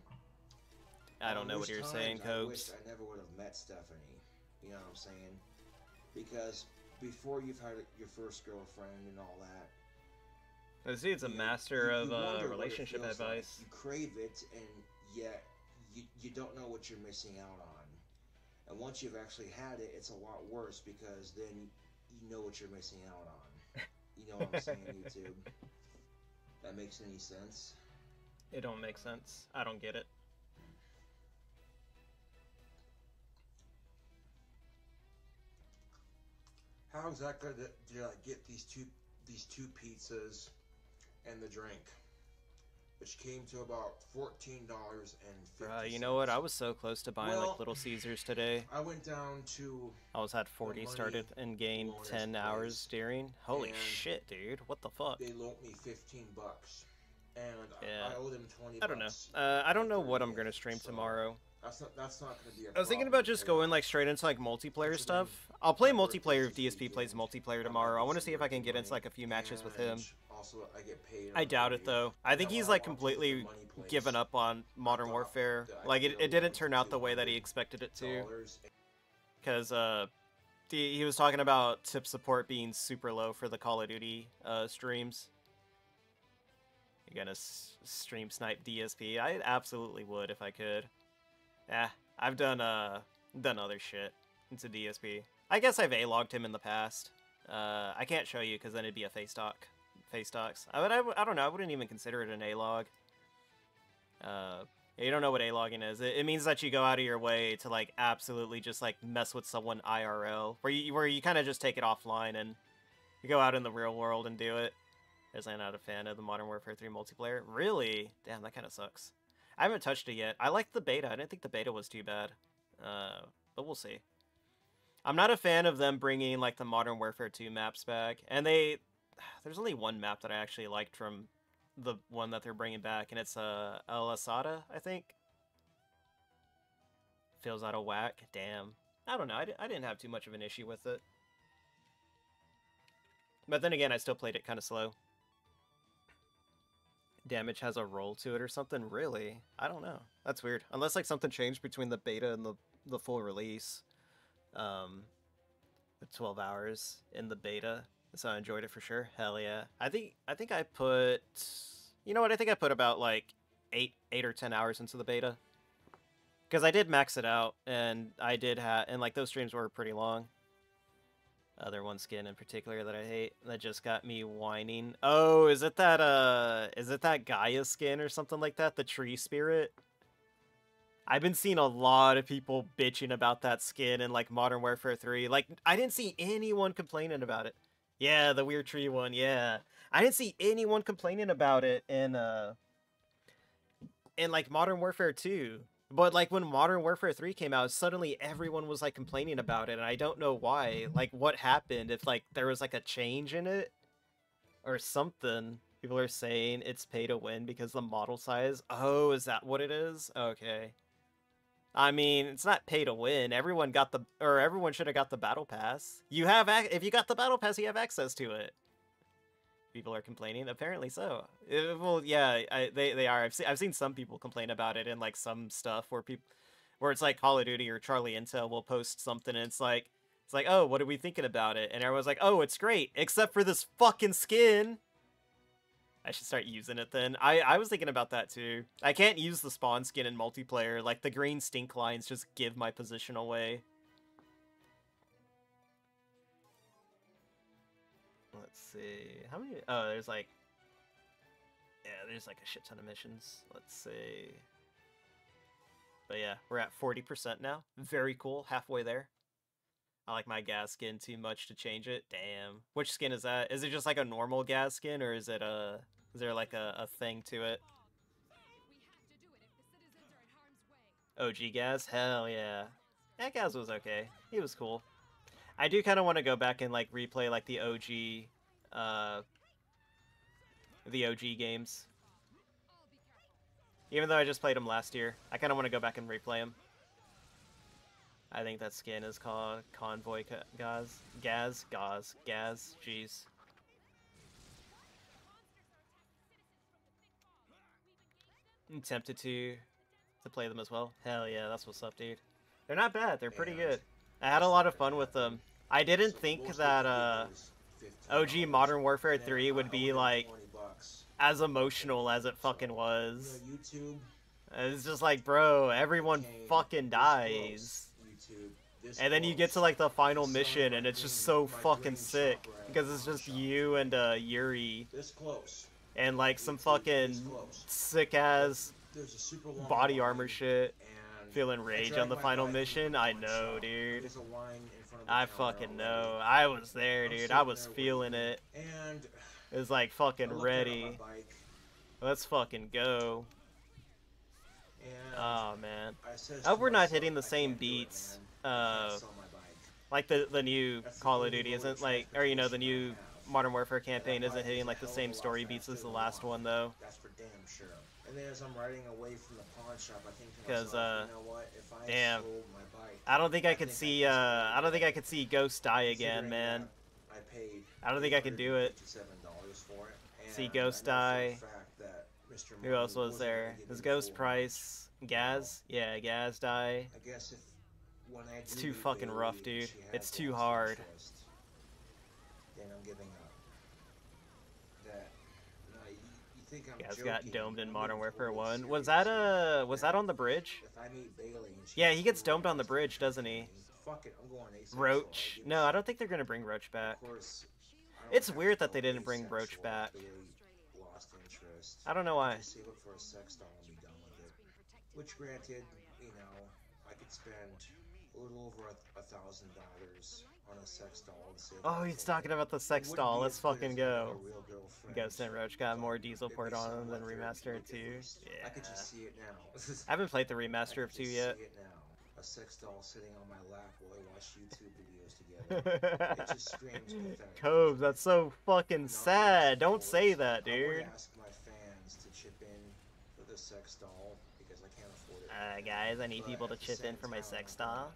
Speaker 1: I don't
Speaker 19: Um,
Speaker 1: know what you're saying,
Speaker 19: times I wish I never would have met Stephanie. You know what I'm saying? Because before you've had your first girlfriend and all that.
Speaker 1: I see. It's
Speaker 19: a
Speaker 1: master of uh,
Speaker 19: what
Speaker 1: relationship
Speaker 19: feels like.
Speaker 1: advice.
Speaker 19: You crave it, and yet you, you don't know what you're missing out on. And once you've actually had it, it's a lot worse because then you know what you're missing out on. You know what I'm saying, [laughs] YouTube? That makes any sense?
Speaker 1: It don't make sense. I don't get it.
Speaker 19: How exactly did, I get these two these two pizzas and the drink, which came to about fourteen dollars and fifty.
Speaker 1: Bruh, you know what? I was so close to buying
Speaker 19: Well,
Speaker 1: like Little Caesars today.
Speaker 19: I went down to
Speaker 1: I was at 40 started and gained 10
Speaker 19: place,
Speaker 1: hours steering. Holy
Speaker 19: and
Speaker 1: shit, dude. What the fuck?
Speaker 19: They loaned me fifteen bucks, and
Speaker 1: Yeah.
Speaker 19: I owe them twenty.
Speaker 1: I don't know. Uh, I don't know what I'm gonna stream tomorrow.
Speaker 19: That's not that's not gonna be
Speaker 1: I was thinking about just going like straight into like multiplayer stuff. I'll play multiplayer if DSP plays multiplayer tomorrow. I want to see if I can get into like a few matches with him.
Speaker 19: Also, I get paid.
Speaker 1: I doubt it though. I think he's like completely given up on Modern Warfare. Like it, it didn't turn out the way that he expected it to. Because uh, he, he was talking about tip support being super low for the Call of Duty uh, streams. You gonna s- stream snipe DSP? I absolutely would if I could. Yeah, I've done uh done other shit into DSP. I guess I've a-logged him in the past. Uh, I can't show you because then it'd be a face doc. Face docs. I, would, I, I don't know. I wouldn't even consider it an a-log. Uh, you don't know what a-logging is. It, it means that you go out of your way to like absolutely just like mess with someone IRL, where you where you kind of just take it offline and you go out in the real world and do it. Because I'm not a fan of the Modern Warfare 3 multiplayer. Really? Damn, that kind of sucks. I haven't touched it yet. I liked the beta. I didn't think the beta was too bad. Uh, but we'll see. I'm not a fan of them bringing like the Modern Warfare 2 maps back. And they [sighs] there's only one map that I actually liked from the one that they're bringing back and it's uh El Asada, I think. Feels out of whack. Damn. I don't know. I, I didn't have too much of an issue with it. But then again, I still played it kind of slow. Damage has a roll to it or something? Really? I don't know. That's weird. Unless like something changed between the beta and the, the full release. Um, the 12 hours in the beta. So I enjoyed it for sure. Hell yeah. I think I think I put you know what? I think I put about like 8 8 or 10 hours into the beta. Cuz I did max it out and I did have and like those streams were pretty long. Other one skin in particular that I hate that just got me whining. Oh, is it that uh is it that Gaia skin or something like that? The tree spirit? I've been seeing a lot of people bitching about that skin in like Modern Warfare 3. Like I didn't see anyone complaining about it. Yeah, the weird tree one. Yeah. I didn't see anyone complaining about it in uh in like Modern Warfare 2. But like when Modern Warfare 3 came out, suddenly everyone was like complaining about it and I don't know why. Like what happened if like there was like a change in it or something. People are saying it's pay to win because the model size. Oh, is that what it is? Okay. I mean, it's not pay to win. Everyone got the or everyone should have got the battle pass. You have if you got the battle pass, you have access to it. People are complaining. Apparently so. Uh, well, yeah, I, they they are. I've seen I've seen some people complain about it in like some stuff where people where it's like Call of Duty or Charlie Intel will post something and it's like it's like oh what are we thinking about it and everyone's like oh it's great except for this fucking skin. I should start using it then. I, I was thinking about that too. I can't use the spawn skin in multiplayer. Like, the green stink lines just give my position away. Let's see. How many? Oh, there's like... Yeah, there's like a shit ton of missions. Let's see. But yeah, we're at 40% now. Very cool. Halfway there. I like my gas skin too much to change it. Damn. Which skin is that? Is it just like a normal gas skin or is it a is there like a, a thing to it? OG Gaz? Hell yeah. Yeah, Gaz was okay. He was cool. I do kind of want to go back and like replay like the OG uh the OG games. Even though I just played them last year, I kind of want to go back and replay them. I think that skin is called Convoy Gaz. Gaz? Gaz. Gaz. Jeez. I'm tempted to to play them as well. Hell yeah, that's what's up, dude. They're not bad. They're pretty good. I had a lot of fun with them. I didn't think that uh, OG Modern Warfare 3 would be like as emotional as it fucking was.
Speaker 19: YouTube,
Speaker 1: It's just like, bro, everyone fucking dies. And then you get to like the final mission and it's just so fucking sick because it's just you and uh, Yuri
Speaker 19: this close.
Speaker 1: And like some fucking sick ass
Speaker 19: There's a super long
Speaker 1: body armor shit. Feeling rage on the final mission? I know, dude.
Speaker 19: There's a line in front of the
Speaker 1: I fucking know. I was there, dude. I was feeling it.
Speaker 19: And
Speaker 1: It was like fucking
Speaker 19: looked down at
Speaker 1: ready. Let's fucking go. Oh man.
Speaker 19: I
Speaker 1: hope we're not hitting the same
Speaker 19: can't do it,
Speaker 1: beats. Uh,
Speaker 19: can't sell my bike."
Speaker 1: like the the new Call of Duty isn't like, or you know, the new
Speaker 19: transportation I have.
Speaker 1: Modern Warfare campaign isn't hitting like the same story beats as the last one though.
Speaker 19: That's for damn sure. And then as I'm riding away from the pawn shop, I think to
Speaker 1: 'Cause,
Speaker 19: myself,
Speaker 1: uh,
Speaker 19: you know what? If I
Speaker 1: damn.
Speaker 19: bike,
Speaker 1: I don't think I could
Speaker 19: think
Speaker 1: see.
Speaker 19: I
Speaker 1: Uh, I don't think I could see Ghost die again, man.
Speaker 19: I paid
Speaker 1: I don't think I could do it.
Speaker 19: for it.
Speaker 1: See Ghost
Speaker 19: I know for a
Speaker 1: die.
Speaker 19: fact that Mr.
Speaker 1: Who else was there? Was Ghost Price? Gaz? Yeah, Gaz die.
Speaker 19: I guess if when I
Speaker 1: It's too fucking rough, dude. It's too hard.
Speaker 19: interest, Then I'm giving up. That no, you, you think I'm
Speaker 1: Gaz
Speaker 19: joking?
Speaker 1: got domed in Modern Warfare 1. Was that uh was that on the bridge?
Speaker 19: If I meet Bailey and she
Speaker 1: Yeah, he gets domed on the bridge, doesn't he?
Speaker 19: Fuck it, I'm going asexual.
Speaker 1: Roach? No. I don't think they're gonna bring Roach back.
Speaker 19: Of course,
Speaker 1: It's weird that they didn't bring Roach back.
Speaker 19: Lost interest.
Speaker 1: I don't know why.
Speaker 19: Save up for a sex doll and be done with it. Which, granted, you know, I could spend a little over a, a thousand dollars on a sex doll.
Speaker 1: Oh, he's talking about the sex doll. Let's fucking go.
Speaker 19: a
Speaker 1: Ghost and Roach got more diesel port on them than remaster two. Yeah.
Speaker 19: I could just see it now. [laughs]
Speaker 1: I haven't played the remaster of two yet.
Speaker 19: Now. A sex doll sitting on my lap while I watch YouTube videos together. [laughs] it just screams pathetic.
Speaker 1: Cove, that's so fucking sad. Don't say that,
Speaker 19: I would
Speaker 1: dude.
Speaker 19: ask my fans to chip in for the sex doll because I can't afford it.
Speaker 1: Uh, guys, I need people to chip in for my sex doll.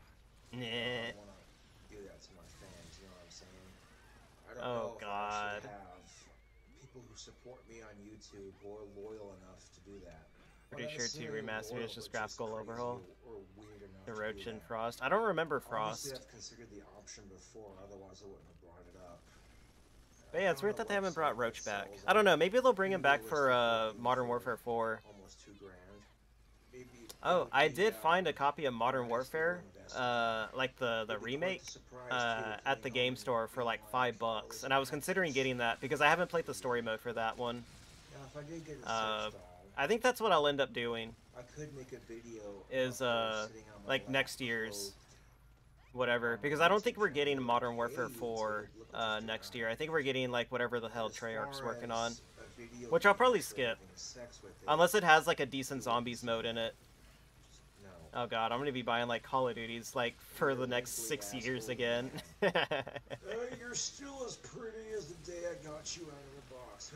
Speaker 1: Nah.
Speaker 19: I don't that to my fans. You know what I'm saying? I don't
Speaker 1: Oh,
Speaker 19: know if
Speaker 1: God.
Speaker 19: actually have people who support me on YouTube who are loyal enough to do that.
Speaker 1: Pretty
Speaker 19: not
Speaker 1: sure two
Speaker 19: necessarily
Speaker 1: remastered is just graphical overhaul. The Roach and. Frost. I don't remember Frost.
Speaker 19: I've considered the option before, otherwise I wouldn't have brought it up.
Speaker 1: But yeah, it's weird that they haven't brought Roach back. I don't know. Maybe they'll bring him back for uh, Modern Warfare 4.
Speaker 19: Almost two grand.
Speaker 1: Oh, I did find a copy of Modern Warfare, uh, like the the remake, uh, at the game store for like five bucks, and I was considering getting that because I haven't played the story mode for that one.
Speaker 19: I did get a
Speaker 1: Uh, I think that's what I'll end up doing.
Speaker 19: I could make a video
Speaker 1: Is uh,
Speaker 19: sitting on my
Speaker 1: like next year's, whatever, because I don't think we're getting Modern Warfare 4 uh, next year. I think we're getting like whatever the hell Treyarch's working on,
Speaker 19: as a video
Speaker 1: which I'll probably skip,
Speaker 19: having sex with it,
Speaker 1: unless it has like a decent zombies mode in it.
Speaker 19: No.
Speaker 1: Oh god, I'm gonna be buying like Call of Duties like for the next six years again. [laughs]
Speaker 19: Uh, you're still as pretty as the day I got you out of the box.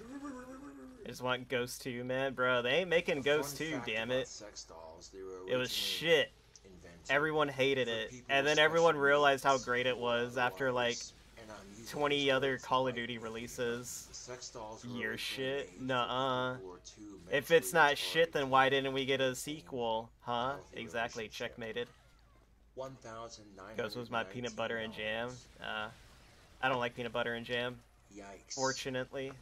Speaker 1: I just want Ghost 2, man, bro. They ain't making Ghost 2, damn it.
Speaker 19: Sex dolls, they were
Speaker 1: It was shit.
Speaker 19: invented
Speaker 1: Everyone hated it, and
Speaker 19: with
Speaker 1: then everyone realized how great it was after like
Speaker 19: otherwise, and I'm using
Speaker 1: 20 other Call of. Duty releases.
Speaker 19: Sex dolls
Speaker 1: Your shit?
Speaker 19: made
Speaker 1: Nuh-uh.
Speaker 19: people who are too
Speaker 1: If it's not shit, then why didn't we get a sequel? Huh? Exactly, checkmated.
Speaker 19: 1,900
Speaker 1: Ghost was my peanut butter and jam. Uh, I don't like peanut butter and jam,
Speaker 19: Yikes.
Speaker 1: fortunately.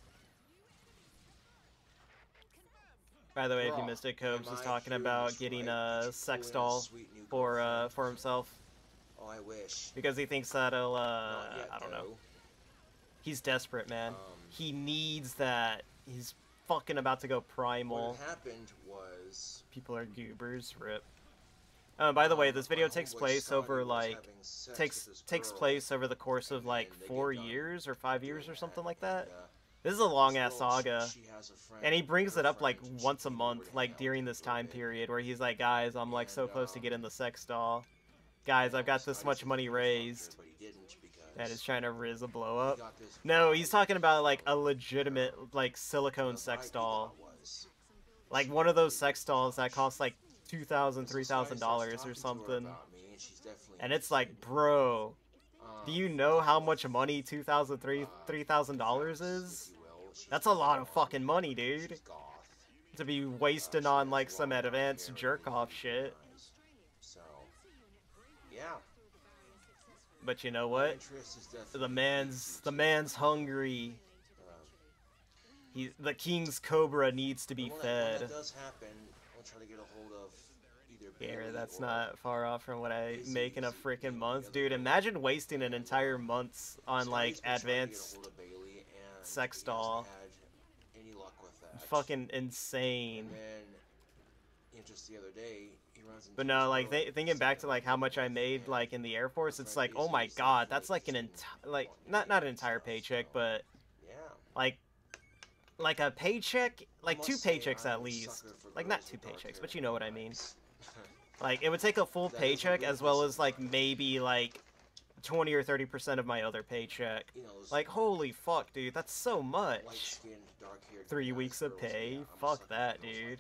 Speaker 1: By the way, if you missed it, Cobes was talking about getting a sex
Speaker 19: pull in a
Speaker 1: doll for uh for himself
Speaker 19: Oh, I wish.
Speaker 1: because he thinks that'll uh
Speaker 19: yet,
Speaker 1: I don't know. He's desperate, man.
Speaker 19: Um,
Speaker 1: he needs that. He's fucking about to go primal.
Speaker 19: What happened was
Speaker 1: People are goobers. Rip. Oh, by the way, this video takes place over like takes takes place over the course of like
Speaker 19: and they get
Speaker 1: four years or five years or something like that.
Speaker 19: uh,
Speaker 1: This is a long ass saga.
Speaker 19: she has a friend,
Speaker 1: And he brings it up like
Speaker 19: friend, and she
Speaker 1: once a month, like during this
Speaker 19: her for a
Speaker 1: time period, where he's like, guys, I'm like so close to
Speaker 19: um,
Speaker 1: getting the sex doll. Guys, I've got this much money
Speaker 19: to fuck her,
Speaker 1: raised.
Speaker 19: but he didn't because
Speaker 1: That is trying to riz a blow up. No, he's talking about like a legitimate like silicone sex doll. Like one of those sex dolls that costs like two thousand, three thousand dollars or
Speaker 19: talking to her
Speaker 1: something.
Speaker 19: and she's definitely
Speaker 1: And it's like, bro, do
Speaker 19: Um,
Speaker 1: you know how much money two thousand, three
Speaker 19: uh,
Speaker 1: three thousand dollars is?
Speaker 19: if you will. She's
Speaker 1: That's a lot of fucking money, dude. To be wasting
Speaker 19: Uh,
Speaker 1: on like some advanced jerk off shit.
Speaker 19: eyes. So, yeah.
Speaker 1: But you know what?
Speaker 19: interest is definitely
Speaker 1: The man's the man's hungry. He the king's cobra needs to be
Speaker 19: And when that- when
Speaker 1: fed.
Speaker 19: that does happen, I'll try to get a hold of either
Speaker 1: Yeah, that's not far off from what I make in a freaking month, dude. Imagine wasting an entire month on like advanced sex doll.
Speaker 19: had any luck with that.
Speaker 1: Fucking insane.
Speaker 19: And then, just the other day, he runs into
Speaker 1: But no, like th- thinking back to like how much I made like in the Air Force, it's like, oh my god, that's like an entire like not not an entire paycheck, but like like a paycheck, like two paychecks at least. Like not two paychecks, but you know what I mean. Like it would take a full paycheck as well as like maybe like 20 or 30% of my other paycheck. Like holy fuck, dude, that's so much. 3 weeks of pay. Fuck that, dude.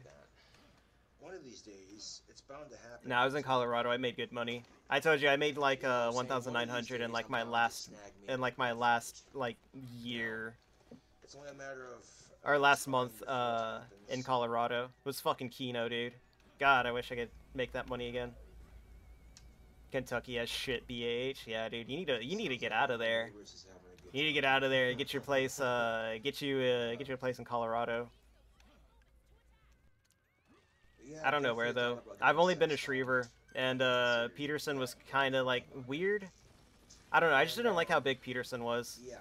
Speaker 19: One of these days, it's bound to happen.
Speaker 1: No, I was in Colorado. I made good money. I told you I made like uh 1,900 in like my last in like my last like year
Speaker 19: It's only a matter of
Speaker 1: our last month uh in Colorado. It was fucking Keno, dude. God, I wish I could make that money again. Kentucky has shit BH. Yeah, dude, you need to you need to get out of there. You need to get out of there. Get your [laughs] place. Uh, get you uh, get you a place in Colorado. I don't know where though. I've only been to Schriever, and uh, Peterson was kind of like weird. I don't know. I just didn't like how big Peterson was.
Speaker 19: Yeah.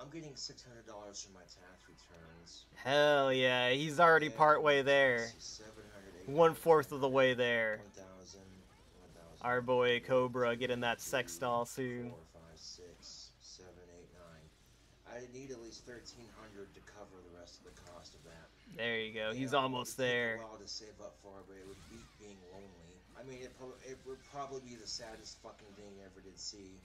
Speaker 19: I'm getting six hundred dollars from my tax returns.
Speaker 1: Hell yeah, he's already part way there. One fourth of the way there. Our boy Cobra getting that sex doll soon.
Speaker 19: Four, five, six, seven, eight, nine. I need at least thirteen hundred to cover the rest of the cost of that.
Speaker 1: There you go. He's
Speaker 19: Yeah,
Speaker 1: almost
Speaker 19: it would take
Speaker 1: there.
Speaker 19: A while to save up for, but it would beat being lonely. I mean, it, prob- it would probably be the saddest fucking thing you ever did see.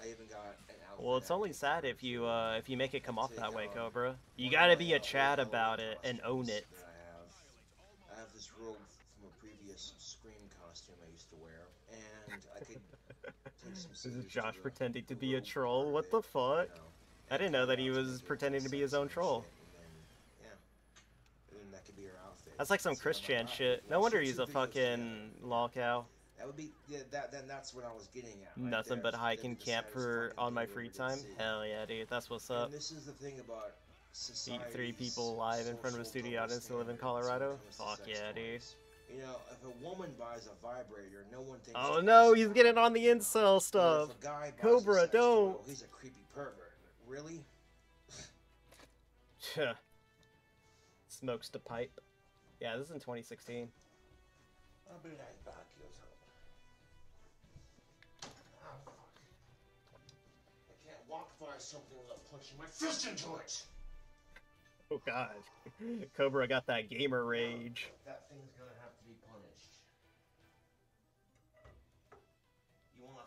Speaker 19: I even got an outfit.
Speaker 1: Well, it's only sad if you uh if you make it come off that way,
Speaker 19: um,
Speaker 1: Cobra. You gotta be a Chad about it and own it.
Speaker 19: I have. I have this robe from a previous Scream costume I used to wear, and I could [laughs] take some
Speaker 1: This is
Speaker 19: scissors to
Speaker 1: Josh pretending to be a troll. What the fuck? I didn't know that he was pretending to be his own troll.
Speaker 19: Yeah. And that could be her outfit.
Speaker 1: That's like some Chris Chan shit. No wonder he's a fucking lol cow.
Speaker 19: That would be yeah. That then that's what I was getting at. right
Speaker 1: Nothing
Speaker 19: there.
Speaker 1: but hike and camp for on my free time. Hell yeah, dude. That's what's up.
Speaker 19: And this is the thing about
Speaker 1: Meet three people live in front of a studio audience to live in
Speaker 19: standards when it
Speaker 1: Colorado. Fuck yeah, dude.
Speaker 19: You know, if a woman buys a vibrator, no one thinks.
Speaker 1: Oh no, he's getting on the incel stuff.
Speaker 19: A guy buys a
Speaker 1: Cobra, don't.
Speaker 19: oh, he's a creepy pervert. Really? [laughs]
Speaker 1: Smokes the pipe. Yeah, this is in 2016.
Speaker 19: I'll be right back, you I can't walk by something without punching my fist into it.
Speaker 1: Oh god. [laughs] Cobra got that gamer rage.
Speaker 19: That thing's gonna have to be punished. You wanna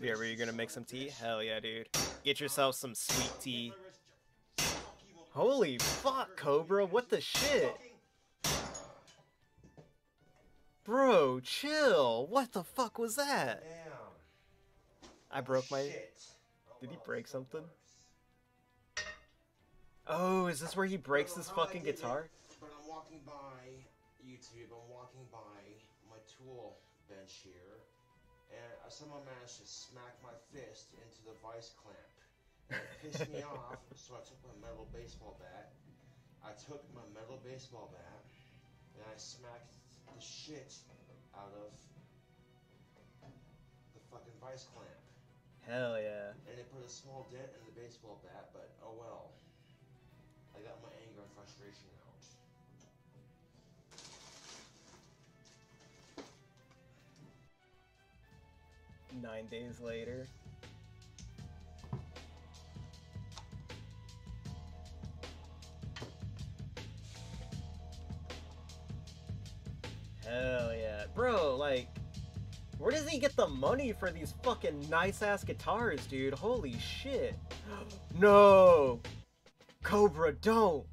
Speaker 1: Yeah, were you gonna make some tea? Hell yeah, dude. Get yourself some sweet tea. Holy fuck, Cobra, what the shit? Bro, chill. What the fuck was that? I broke my. Did he break something? Oh, is this where he breaks his fucking guitar?
Speaker 19: But I'm walking by YouTube. I'm walking by my tool bench here, and I somehow managed to smack my fist into the vice clamp. And it pissed me [laughs] off, so I took my metal baseball bat. I took my metal baseball bat, and I smacked the shit out of the fucking vice clamp.
Speaker 1: Hell yeah.
Speaker 19: And it put a small dent in the baseball bat, but oh well. I got my anger and frustration out.
Speaker 1: Nine days later. Hell yeah. Bro, like, where does he get the money for these fucking nice ass guitars, dude? Holy shit. [gasps] No! Cobra, don't!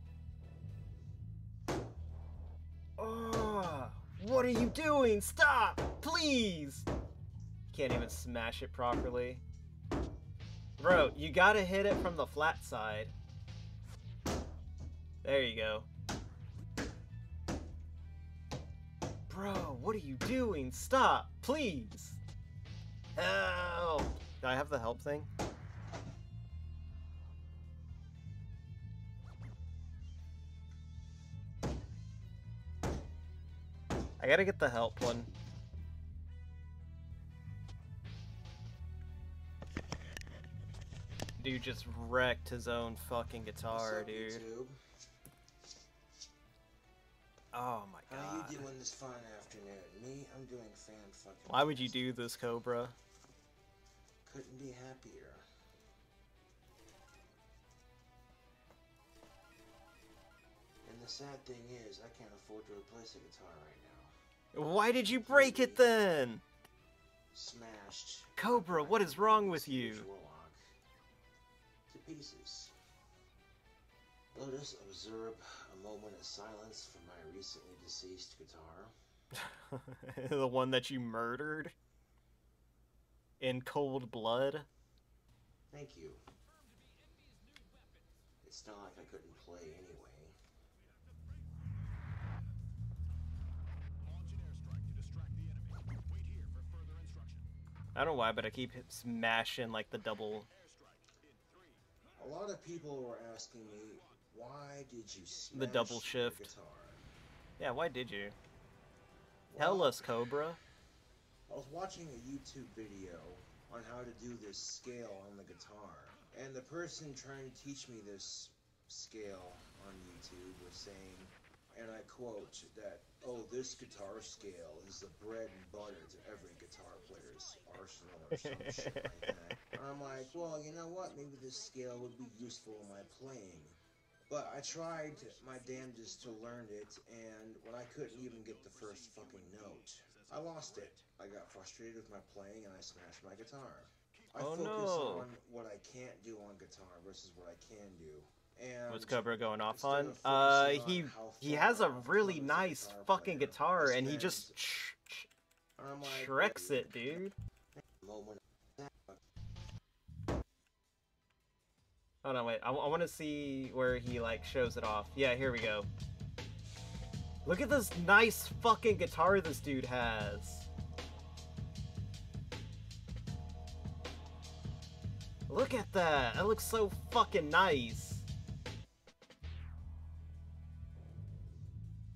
Speaker 1: Ah, what are you doing? Stop! Please! Can't even smash it properly. Bro, you gotta hit it from the flat side. There you go. Bro, what are you doing? Stop, please. Help! Do I have the help thing? I gotta get the help one. Dude just wrecked his own fucking guitar, dude.
Speaker 19: YouTube?
Speaker 1: Oh my god.
Speaker 19: How
Speaker 1: god.
Speaker 19: you doing this fine afternoon? Me, I'm doing fan fucking.
Speaker 1: Why would you do this, Cobra?
Speaker 19: Couldn't be happier. And the sad thing is, I can't afford to replace a guitar right now.
Speaker 1: Why did you break it then?
Speaker 19: Smashed
Speaker 1: Cobra, what is wrong with you?
Speaker 19: To pieces. Lotus, observe a moment of silence for my recently deceased guitar. [laughs]
Speaker 1: the one that you murdered? In cold blood?
Speaker 19: Thank you. It's not like I couldn't play anyway.
Speaker 1: I don't know why, but I keep smashing like the double.
Speaker 19: A lot of people were asking me, why did you
Speaker 1: The double shift.
Speaker 19: guitar?
Speaker 1: Yeah, why did you?
Speaker 19: Well-
Speaker 1: Tell us, Cobra.
Speaker 19: I was watching a YouTube video on how to do this scale on the guitar, and the person trying to teach me this scale on YouTube was saying, and I quote, that, oh, this guitar scale is the bread and butter to every guitar player's arsenal or some shit like that. And I'm like, well, you know what? Maybe this scale would be useful in my playing. But I tried my damnedest to learn it, and when I couldn't even get the first fucking note, I lost it. I got frustrated with my playing and I smashed my guitar. I
Speaker 1: Oh,
Speaker 19: focus
Speaker 1: no.
Speaker 19: on what I can't do on guitar versus what I can do. And
Speaker 1: What's Cobra going off on? Uh, he he has a really
Speaker 19: come as a
Speaker 1: nice
Speaker 19: guitar
Speaker 1: fucking
Speaker 19: player,
Speaker 1: guitar, and he just
Speaker 19: I'm like,
Speaker 1: shreks it, dude.
Speaker 19: moment
Speaker 1: Oh no, wait. I, want to see where he like shows it off. Yeah, here we go. Look at this nice fucking guitar this dude has. Look at that. That looks so fucking nice.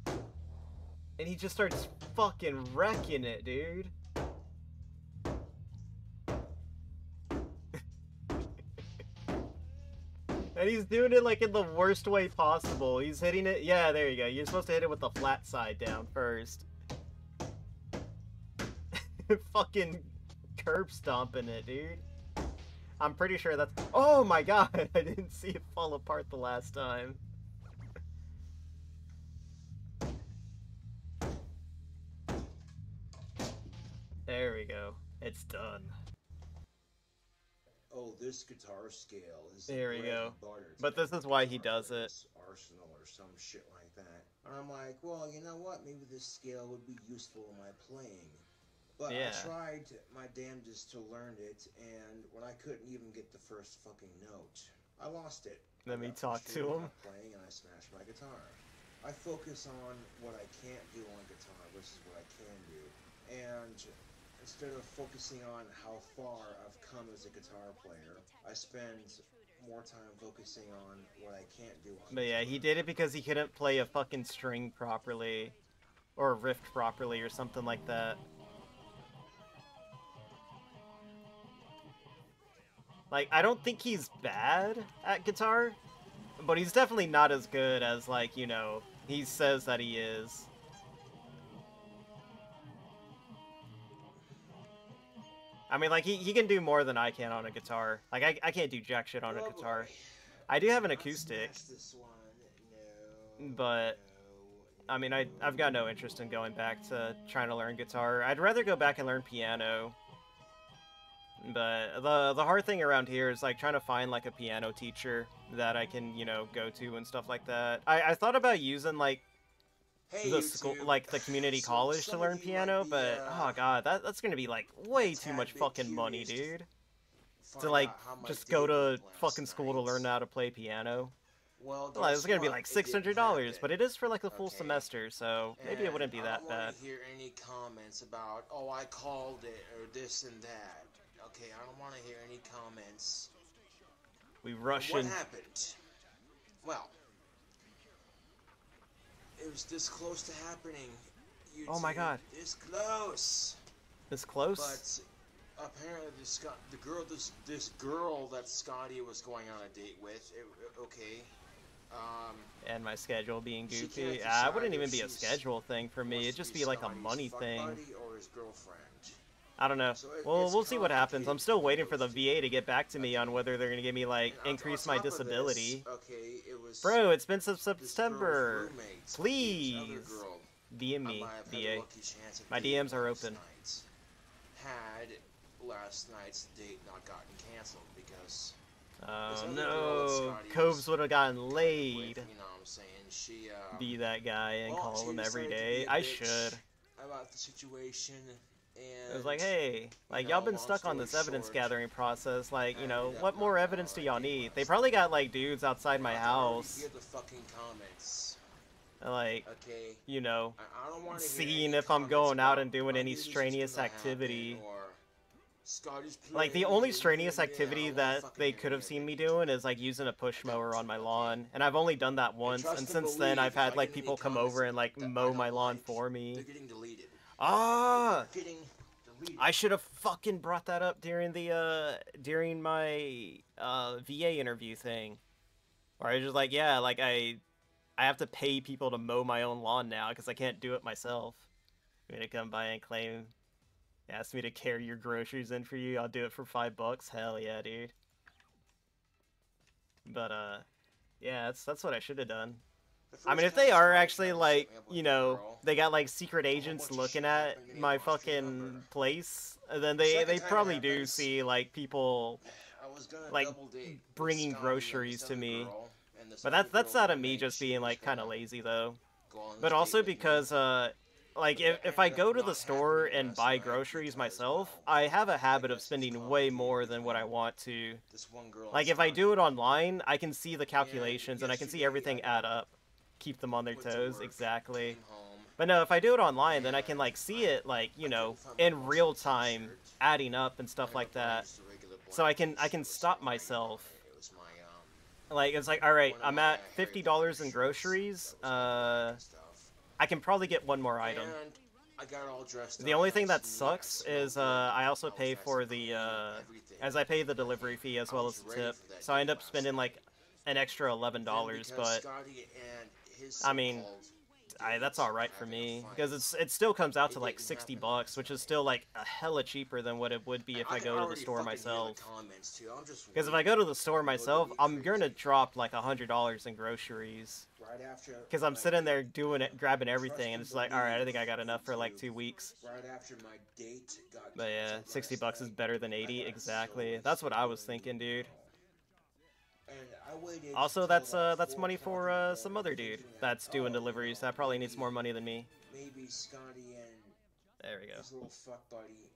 Speaker 1: And he just starts fucking wrecking it, dude. And he's doing it like in the worst way possible. He's hitting it. Yeah, there you go. You're supposed to hit it with the flat side down first. [laughs] Fucking curb stomping it, dude. I'm pretty sure that's. Oh my god! [laughs] I didn't see it fall apart the last time. There we go. It's done.
Speaker 19: Oh, this guitar scale is
Speaker 1: There we
Speaker 19: bread
Speaker 1: go. But this is why he does it.
Speaker 19: Arsenal or some shit like that. And I'm like, well, you know what? Maybe this scale would be useful in my playing. But
Speaker 1: Yeah.
Speaker 19: I tried my damnedest to learn it, and when I couldn't even get the first fucking note, I lost it.
Speaker 1: Let me talk to him.
Speaker 19: Playing, and I smashed my guitar. I focus on what I can't do on guitar versus what I can do, and instead of focusing on how far I've come as a guitar player, I spend more time focusing on what I can't do on.
Speaker 1: But yeah, he did it because he couldn't play a fucking string properly. Or a riff properly or something like that. Like, I don't think he's bad at guitar, but he's definitely not as good as, like, you know, he says that he is. I mean, like, he, he can do more than I can on a guitar. Like, I, I can't do jack shit on a guitar. I do have an acoustic, but I mean, I I've got no interest in going back to trying to learn guitar. I'd rather go back and learn piano. But the the hard thing around here is like trying to find like a piano teacher that I can you know go to and stuff like that. I I thought about using like
Speaker 19: Hey,
Speaker 1: the
Speaker 19: you
Speaker 1: school like the community
Speaker 19: So
Speaker 1: college to learn piano,
Speaker 19: be,
Speaker 1: but
Speaker 19: uh,
Speaker 1: oh god, that that's gonna be like way too much fucking money, dude. To like
Speaker 19: out how my
Speaker 1: just go to fucking school to learn how to play piano.
Speaker 19: Well,
Speaker 1: Well, it's gonna be like six hundred dollars, but it is for like the full
Speaker 19: Okay.
Speaker 1: semester, so maybe it wouldn't be
Speaker 19: I
Speaker 1: that
Speaker 19: don't
Speaker 1: bad.
Speaker 19: hear any comments about, oh, I called it or this and that. Okay, I don't want to hear any comments.
Speaker 1: We
Speaker 19: What happened? Well, it was this close to happening. You
Speaker 1: Oh my. God.
Speaker 19: This close.
Speaker 1: This close?
Speaker 19: But apparently, the Scott, the girl, this this girl that Scotty was going on a date with. It, okay. Um,
Speaker 1: and my schedule being goofy. Ah, it wouldn't even be a schedule thing for me. It'd just be like a money thing.
Speaker 19: or his girlfriend.
Speaker 1: I don't know.
Speaker 19: So it-
Speaker 1: well, we'll see what happens. I'm still waiting for the VA to get back to me on whether they're gonna give me like increase my
Speaker 19: of this,
Speaker 1: disability.
Speaker 19: okay, it was
Speaker 1: Bro, it's been since September. Please DM me,
Speaker 19: might have had a
Speaker 1: VA.
Speaker 19: lucky chance of
Speaker 1: My DMs are open.
Speaker 19: Had last night's date not gotten canceled because
Speaker 1: Oh
Speaker 19: this other girl that
Speaker 1: no, Coves would have gotten
Speaker 19: with,
Speaker 1: laid.
Speaker 19: you know what I'm saying? She uh,
Speaker 1: Be that guy and
Speaker 19: well,
Speaker 1: call him every day. I should.
Speaker 19: about the situation and
Speaker 1: It was like, hey, like y'all been stuck on this evidence gathering process. Like, you know, what more evidence do y'all need? They probably got like dudes outside my house,
Speaker 19: hear the fucking comments.
Speaker 1: like,
Speaker 19: Okay.
Speaker 1: you know,
Speaker 19: I, I don't
Speaker 1: seeing if I'm going out and doing any strenuous activity. Like the only strenuous activity that they could have seen me doing is like using a push mower on my lawn, and I've only done that once. And
Speaker 19: and
Speaker 1: since then, I've had like people come over and like mow my lawn for me.
Speaker 19: They're getting deleted.
Speaker 1: Ah. I should have fucking brought that up during the uh during my uh VA interview thing, where I was just like, yeah, like I I have to pay people to mow my own lawn now because I can't do it myself. You want to come by and claim? Ask me to carry your groceries in for you. I'll do it for five bucks. Hell yeah, dude. But uh, yeah, that's that's what I should have done. I mean, if they are actually like, you know, they got like secret agents looking at my fucking place, then they they probably do see like people
Speaker 19: I was gonna
Speaker 1: like
Speaker 19: double date with
Speaker 1: bringing groceries to me.
Speaker 19: girl, and this
Speaker 1: But that's that's out of me just being like kind of lazy though. But also
Speaker 19: date with me.
Speaker 1: because uh like if, if I go to the store and buy groceries myself, I have a habit of spending way more than what I want to.
Speaker 19: This one girl
Speaker 1: Like if I do it online, I can see the calculations and I can see everything add up. Keep them on their toes, exactly. But no, if I do it online, then I can like see it like, you know, in real time adding up and stuff like that. So I can I can stop myself. Like it's like, all right, I'm at fifty dollars in groceries. Uh, I can probably get one more item.
Speaker 19: I got all dressed
Speaker 1: The only thing that sucks is uh, I also pay for the uh, as I pay the delivery fee as well as the tip, so I end up spending like an extra eleven dollars. But
Speaker 19: Scotty and his
Speaker 1: I mean, I, that's all right for me because it's it still comes out to like sixty bucks, which is still like a hella cheaper than what it would be if I
Speaker 19: can
Speaker 1: go to the store
Speaker 19: fucking hear the
Speaker 1: myself.
Speaker 19: comments, too. I'm just
Speaker 1: Because if I go to the store myself, I'm gonna drop like a hundred dollars in groceries.
Speaker 19: Right after
Speaker 1: Because I'm sitting there doing it, grabbing everything, and it's like, all right, I think I got enough for like two weeks.
Speaker 19: Right after my date got
Speaker 1: But yeah, sixty bucks is better than eighty. Exactly. That's what I was thinking, dude.
Speaker 19: And I waited
Speaker 1: Also, that's uh, that's money for uh, some other dude
Speaker 19: that,
Speaker 1: that's doing deliveries. That probably needs more money than me.
Speaker 19: Maybe Scotty and
Speaker 1: There we go.
Speaker 19: his little fuck buddy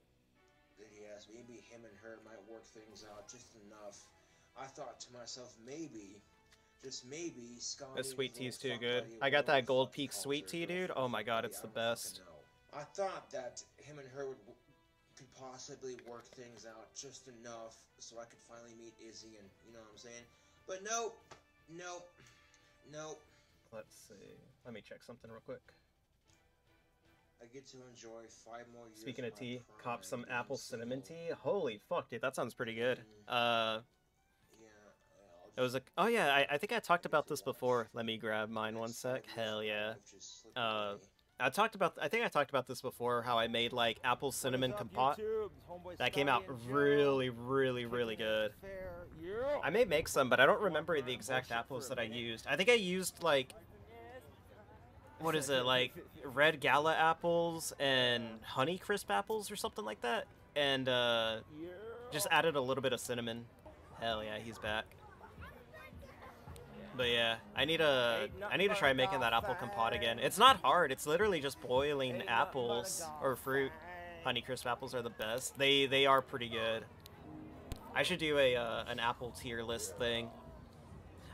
Speaker 19: that he has, maybe him and her might work things out just enough. I thought to myself, maybe, just maybe, Scotty.
Speaker 1: This sweet tea's too good. I got that Gold Peak sweet tea, dude. Oh my god, it's the best.
Speaker 19: I thought that him and her would could possibly work things out just enough so I could finally meet Izzy and you know what I'm saying. But no, no, no.
Speaker 1: Let's see. Let me check something real quick.
Speaker 19: I get to enjoy five more years.
Speaker 1: Speaking of tea, cop some apple cinnamon tea. Holy fuck, dude, that sounds pretty good.
Speaker 19: Mm.
Speaker 1: Uh, it was a. Oh yeah, I, I think I talked about this before. Let me grab mine one sec. Hell yeah. Uh, I talked about. I think I talked about this before. How I made like apple cinnamon compote. That came out really, really, really good. I may make some, but I don't remember the exact apples that I used. I think I used like what is it like red gala apples and honey crisp apples or something like that and uh just added a little bit of cinnamon hell yeah he's back but yeah i need a i need to try making that apple compote again it's not hard it's literally just boiling apples or fruit honey crisp apples are the best they they are pretty good i should do a uh, an apple tier list thing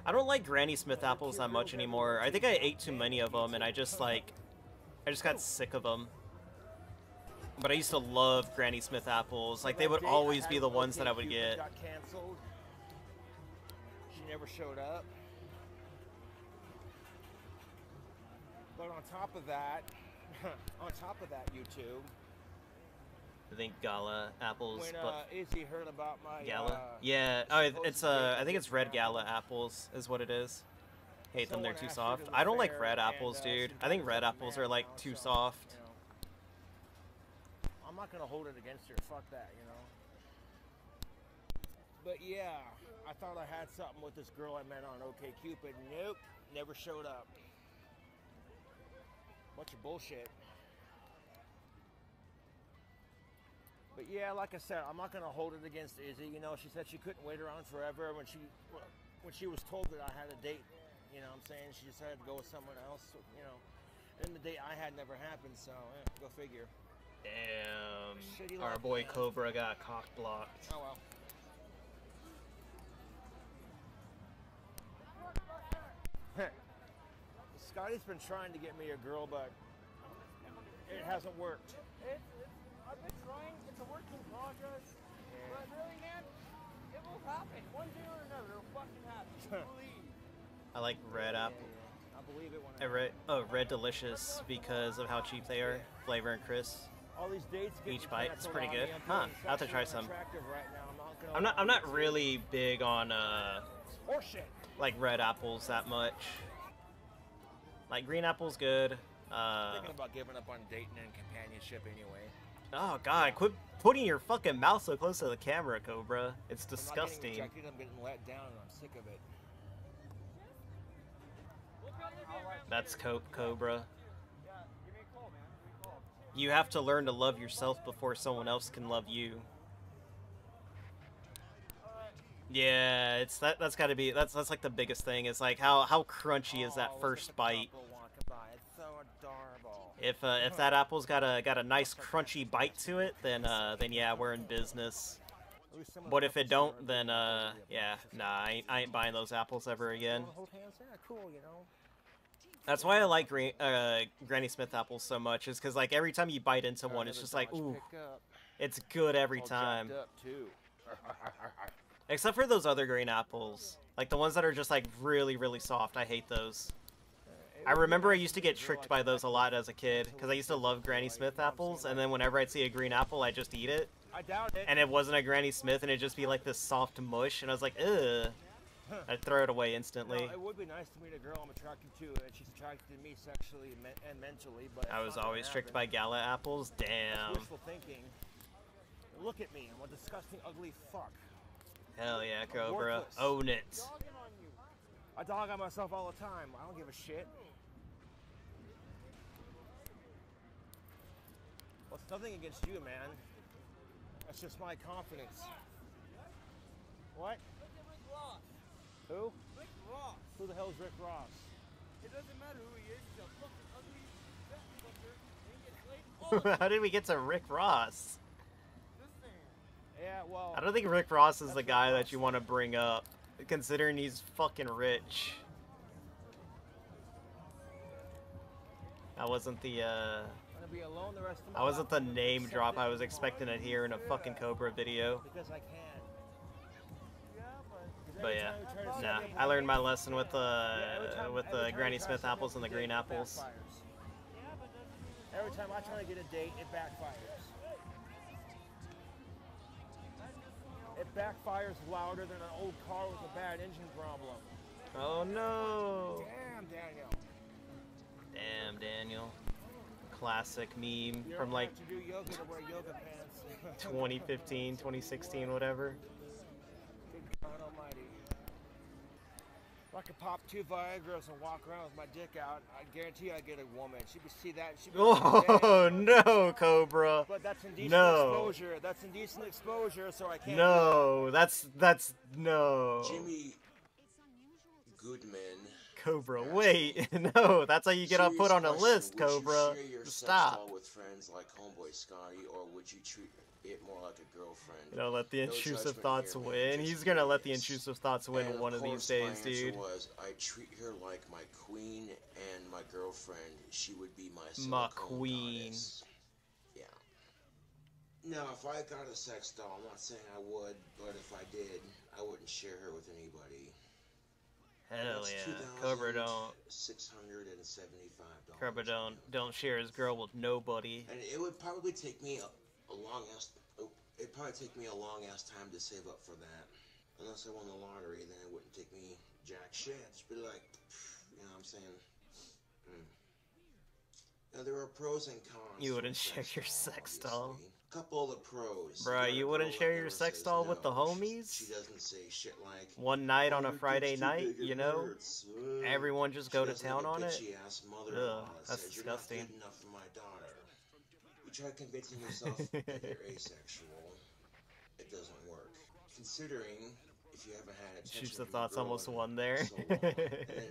Speaker 1: I don't like Granny Smith apples that much anymore. I think I ate too many of them, and I just like, I just got sick of them. But I used to love Granny Smith apples. Like they would
Speaker 23: That date I
Speaker 1: always be the ones that I would get.
Speaker 23: She never showed up. But on top of that, [laughs] on top of that, YouTube,
Speaker 1: I think Gala apples,
Speaker 23: when
Speaker 1: but
Speaker 23: uh, Izzy heard about my
Speaker 1: Gala.
Speaker 23: uh,
Speaker 1: yeah. Oh, it's uh, I think it's red Gala apples is what it is. Hate them, they're too soft. I don't like red apples,
Speaker 23: uh,
Speaker 1: dude. I think red apples are like too
Speaker 23: so,
Speaker 1: soft.
Speaker 23: I'm not gonna hold it against her. Fuck that, you know. But yeah, I thought I had something with this girl I met on OkCupid. Nope, never showed up. Bunch of bullshit. But yeah, like I said, I'm not gonna hold it against Izzy. You know, she said she couldn't wait around forever when she when she was told that I had a date. You know, what I'm saying she decided to go with someone else. You know, and the date I had never happened. So eh, go figure.
Speaker 1: Damn.
Speaker 23: Shitty
Speaker 1: Our
Speaker 23: luck,
Speaker 1: boy
Speaker 23: man.
Speaker 1: Cobra got cock blocked.
Speaker 23: Oh well. [laughs] Scotty's been trying to get me a girl, but it hasn't worked.
Speaker 31: It's, it's, I've been trying. It's a work in progress. But really, man, it will happen. One day or another, it'll fucking happen. [laughs] Believe.
Speaker 1: I like red apple.
Speaker 23: I believe it when
Speaker 1: I red, oh, red delicious because of how cheap they are, flavor and crisp.
Speaker 23: all these dates get
Speaker 1: Each bite, it's
Speaker 23: canceled
Speaker 1: pretty good. Huh, I'll have to try some.
Speaker 23: Right now. I'm not,
Speaker 1: I'm not. I'm not really big on uh,
Speaker 23: Horseshit.
Speaker 1: like red apples that much. Like green apples, good. Uh,
Speaker 23: thinking about giving up on dating and companionship anyway.
Speaker 1: oh God, quit putting your fucking mouth so close to the camera, Cobra. It's
Speaker 23: I'm not
Speaker 1: disgusting.
Speaker 23: getting rejected. I'm getting let down, and I'm sick of it.
Speaker 1: That's cope, Cobra. You have to learn to love yourself before someone else can love you. Yeah, it's that. That's got to be. That's that's like the biggest thing. Is like how how crunchy is that first bite?
Speaker 23: It's so adorable.
Speaker 1: If uh, if that apple's got a got a nice crunchy bite to it, then uh, then yeah, we're in business. But if it don't, then uh, yeah, nah, I ain't, I ain't buying those apples ever again.
Speaker 23: Hold hands, yeah, cool, you know.
Speaker 1: That's why I like uh, Granny Smith apples so much. Is because like every time you bite into one, it's just like ooh, it's good every time. [laughs]
Speaker 23: jacked up too.
Speaker 1: Except for those other green apples, like the ones that are just like really really soft. I hate those. I remember I used to get tricked by those a lot as a kid because I used to love Granny Smith apples, and then whenever I'd see a green apple, I'd just eat it.
Speaker 23: I doubt it.
Speaker 1: and it wasn't a Granny Smith, and it'd just be like this soft mush, and I was like, ugh. I'd throw it away instantly.
Speaker 23: No, it would be nice to meet a girl I'm attracted to, and she's attracted to me sexually and, mentally. But
Speaker 1: I was always tricked by Gala apples.
Speaker 23: That's
Speaker 1: Damn.
Speaker 23: wishful thinking. Look at me, I'm a disgusting, ugly fuck.
Speaker 1: Hell yeah, Cobra.
Speaker 23: worthless.
Speaker 1: Own it.
Speaker 23: I dog on myself all the time. I don't give a shit. Well, it's nothing against you, man. That's just my confidence. What? Who?
Speaker 31: Rick Ross.
Speaker 23: Who the hell is Rick Ross?
Speaker 31: It doesn't matter who he is. He's a fucking ugly fat fucker. And he gets laid [laughs] all the
Speaker 1: How did we get to Rick Ross?
Speaker 23: Yeah, well.
Speaker 1: I don't think Rick Ross is the guy that you want to bring up, considering he's fucking rich. That wasn't the, uh...
Speaker 23: I'm be alone the rest of my
Speaker 1: That wasn't the
Speaker 23: life.
Speaker 1: name drop I was expecting to hear in a fucking Cobra video.
Speaker 23: Because I can.
Speaker 1: But yeah, nah. I learned my lesson with uh with the Granny Smith apples and the green apples.
Speaker 23: Every time I try to get a date, it backfires. It backfires louder than an old car with a bad engine problem.
Speaker 1: Oh no!
Speaker 23: Damn, Daniel.
Speaker 1: Damn, Daniel. Classic meme
Speaker 23: You
Speaker 1: from like
Speaker 23: to do yoga to wear yoga pants. [laughs]
Speaker 1: 2015, 2016, whatever.
Speaker 23: Good God Almighty. If I could pop two Viagra's and walk around with my dick out, I guarantee I'd get a woman. She'd see that. She'd be [laughs]
Speaker 1: Oh
Speaker 23: "Damn."
Speaker 1: no, Cobra!
Speaker 23: But that's indecent
Speaker 1: No,
Speaker 23: exposure. That's indecent exposure, so I can't.
Speaker 1: no, that's that's no.
Speaker 19: Jimmy Goodman.
Speaker 1: Cobra, wait, [laughs] no, that's how you get up put on a
Speaker 19: Serious
Speaker 1: list,
Speaker 19: question,
Speaker 1: Cobra.
Speaker 19: Would you share your
Speaker 1: Stop.
Speaker 19: with friends like homeboy Scotty, or would you treat it more like a girlfriend?
Speaker 1: You know, let the intrusive
Speaker 19: judgment
Speaker 1: thoughts
Speaker 19: here,
Speaker 1: win. He's gonna let the intrusive thoughts win
Speaker 19: And
Speaker 1: one of these days, dude.
Speaker 19: Was I treat her like my queen and my girlfriend? She would be my
Speaker 1: My queen.
Speaker 19: goddess. Yeah. Now, if I got a sex doll, I'm not saying I would, but if I did, I wouldn't share her with anybody.
Speaker 1: Hell
Speaker 19: That's
Speaker 1: yeah. Cobra don't
Speaker 19: Six hundred and seventy-five dollars.
Speaker 1: Cobra don't don't share his girl with nobody.
Speaker 19: And it would probably take me a, a long ass. oh, It'd probably take me a long ass time to save up for that. Unless I won the lottery, then it wouldn't take me jack shit. Just be like, you know what I'm saying? Mm. Now there are pros and cons.
Speaker 1: You wouldn't share your sex doll.
Speaker 19: obviously. Couple of the pros.
Speaker 1: Bruh, you wouldn't share your sex doll with the homies?
Speaker 19: She doesn't say shit like.
Speaker 1: One night on
Speaker 19: "Oh,
Speaker 1: a Friday night, you know?
Speaker 19: hurts."
Speaker 1: Everyone just
Speaker 19: she
Speaker 1: go to town on it? Ugh,
Speaker 19: that
Speaker 1: that's
Speaker 19: says, "You're not
Speaker 1: disgusting.
Speaker 19: good enough for my daughter. You try convincing yourself [laughs] that you're asexual. It doesn't work. Considering if you haven't had attention
Speaker 1: Shoots the thoughts almost one there.
Speaker 19: so and then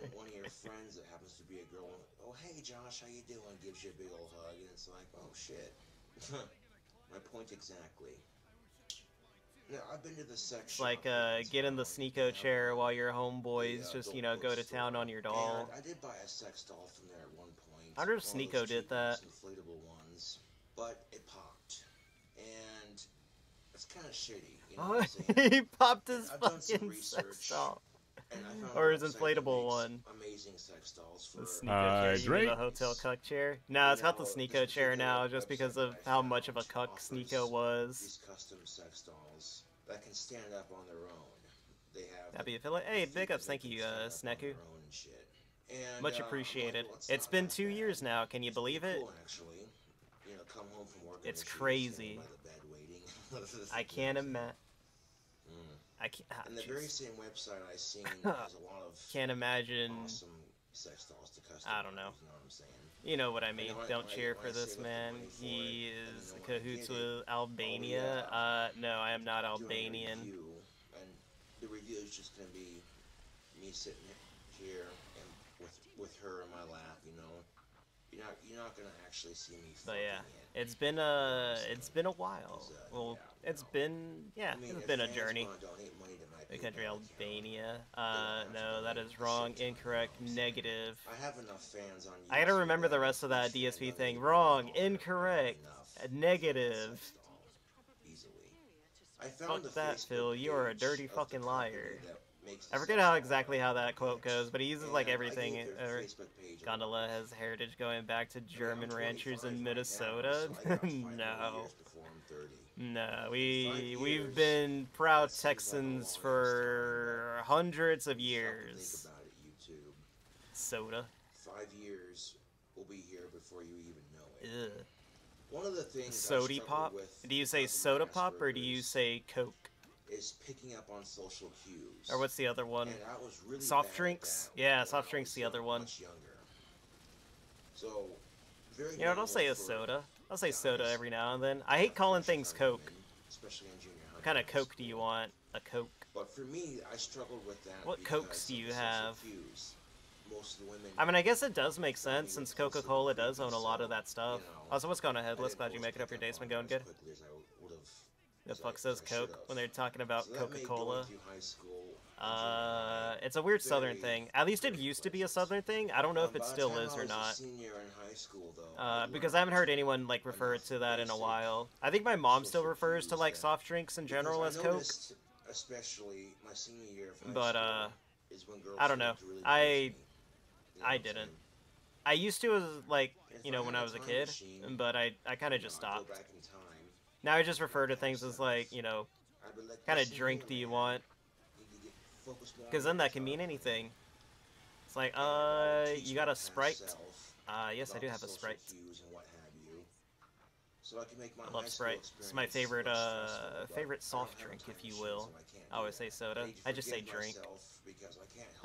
Speaker 19: [laughs] one of your friends that happens to be a girl, oh hey Josh, how you doing? Gives you a big old hug, and it's like, oh shit. [laughs] my point exactly. Now I've been to the sex shop
Speaker 1: like uh, get in the sneako chair while your homeboys just you know go to town on your doll.
Speaker 19: And I did buy a sex doll from there at one point.
Speaker 1: I wonder if
Speaker 19: Sneako
Speaker 1: did that.
Speaker 19: Inflatable ones, but it popped, and it's kind of shitty. You know
Speaker 1: Oh,
Speaker 19: what I'm [laughs]
Speaker 1: he popped his
Speaker 19: I've done some
Speaker 1: fucking sex
Speaker 19: research,
Speaker 1: doll.
Speaker 19: and I found
Speaker 1: Or his inflatable one.
Speaker 19: Amazing sex dolls for
Speaker 1: The Sneako chair, the hotel cuck chair? No, it's got the Sneako chair now just because of how much of a cuck Sneako was.
Speaker 19: these custom sex dolls that can stand up on their own. They have
Speaker 1: Happy affiliate. Hey, big ups. Thank you, uh, Sneku.
Speaker 19: And,
Speaker 1: Much
Speaker 19: uh,
Speaker 1: appreciated.
Speaker 19: like, well,
Speaker 1: It's been two years now. Can you believe it?
Speaker 19: cool, actually. Come home from work.
Speaker 1: It's crazy.
Speaker 19: by the bed waiting. [laughs]
Speaker 1: I can't imagine.
Speaker 19: Mm.
Speaker 1: I can't. ah,
Speaker 19: And the
Speaker 1: jeez.
Speaker 19: very same website I seen [laughs] has a lot of
Speaker 1: Can't imagine.
Speaker 19: awesome sex dolls to customize.
Speaker 1: I don't know.
Speaker 19: You know what I'm saying?
Speaker 1: You know what I mean.
Speaker 19: I-
Speaker 1: Don't
Speaker 19: I-
Speaker 1: cheer
Speaker 19: I
Speaker 1: for this
Speaker 19: save up the
Speaker 1: man. He is cahoots with Albania. Uh, no, I am not Albanian.
Speaker 19: review, and the review is just gonna be me sitting here and with with her in my lap. You know, you're not you're not gonna actually see me.
Speaker 1: But yeah,
Speaker 19: it.
Speaker 1: it's been a it's been a while. Well, it's been yeah,
Speaker 19: I mean,
Speaker 1: it's been a journey.
Speaker 19: wanna money to my
Speaker 1: The country Albania. Uh, no, that is wrong. Incorrect. Negative.
Speaker 19: I have enough fans on.
Speaker 1: I gotta remember the rest of that DSP thing. Wrong. Incorrect. Negative.
Speaker 19: I found
Speaker 1: Fuck
Speaker 19: the
Speaker 1: that,
Speaker 19: Facebook
Speaker 1: Phil. You are a dirty fucking liar.
Speaker 19: that
Speaker 1: I forget how exactly how that quote goes, but he uses like everything.
Speaker 19: gave their Facebook page a
Speaker 1: Gondola has heritage going back to German ranchers in
Speaker 19: 25 now,
Speaker 1: Minnesota.
Speaker 19: so I got [laughs] five more
Speaker 1: no.
Speaker 19: years before I'm 30.
Speaker 1: No, we we've been proud Texans for hundreds of years.
Speaker 19: Think about it, YouTube.
Speaker 1: Soda.
Speaker 19: Five years will be here before you even know it. One of the things Soda
Speaker 1: pop? Do you say soda pop or do you say Coke?
Speaker 19: Is picking up on social cues.
Speaker 1: Or what's the other one?
Speaker 19: And I was really
Speaker 1: Soft drinks? Yeah, soft drinks the other
Speaker 19: uh,
Speaker 1: one.
Speaker 19: Much younger. So, very
Speaker 1: You know what, I'll say a soda. I'll say soda every now and then. I hate calling things Coke.
Speaker 19: especially in junior high.
Speaker 1: What kind of Coke do you want? A Coke?
Speaker 19: But for me, I struggled with that.
Speaker 1: What Cokes do you have?
Speaker 19: cues. Most of the women.
Speaker 1: I mean, I guess it does make sense since Coca-Cola does own a lot of that stuff. Also, what's going on ahead? Let's glad you make it up. Your day's been going good.
Speaker 19: Quickly as I would have.
Speaker 1: The fuck says Coke when they're talking about
Speaker 19: So
Speaker 1: Coca-Cola?
Speaker 19: going through high school
Speaker 1: Uh, it's a weird Southern thing. At least it used to be a Southern thing. I don't know if it still is or not.
Speaker 19: senior in high school, though,
Speaker 1: Uh, because I haven't heard anyone like refer to that in a while. I think my mom still refers to like soft drinks in general as Coke.
Speaker 19: especially my senior year of high
Speaker 1: But uh,
Speaker 19: is when girls
Speaker 1: I don't know.
Speaker 19: started to really
Speaker 1: I
Speaker 19: push me. You know what
Speaker 1: I didn't. I used to as like you know when I was a kid, but I I kind of just
Speaker 19: know, I'd go
Speaker 1: stopped. Now I just refer to things as like you know, kind of drink do you want? Because then that can mean anything. It's like, uh, you got a Sprite? Uh, yes, I do have a Sprite.
Speaker 19: I can make my
Speaker 1: I love Sprite. It's my favorite, uh, favorite soft drink, if you will.
Speaker 19: I
Speaker 1: always say soda. I just say drink.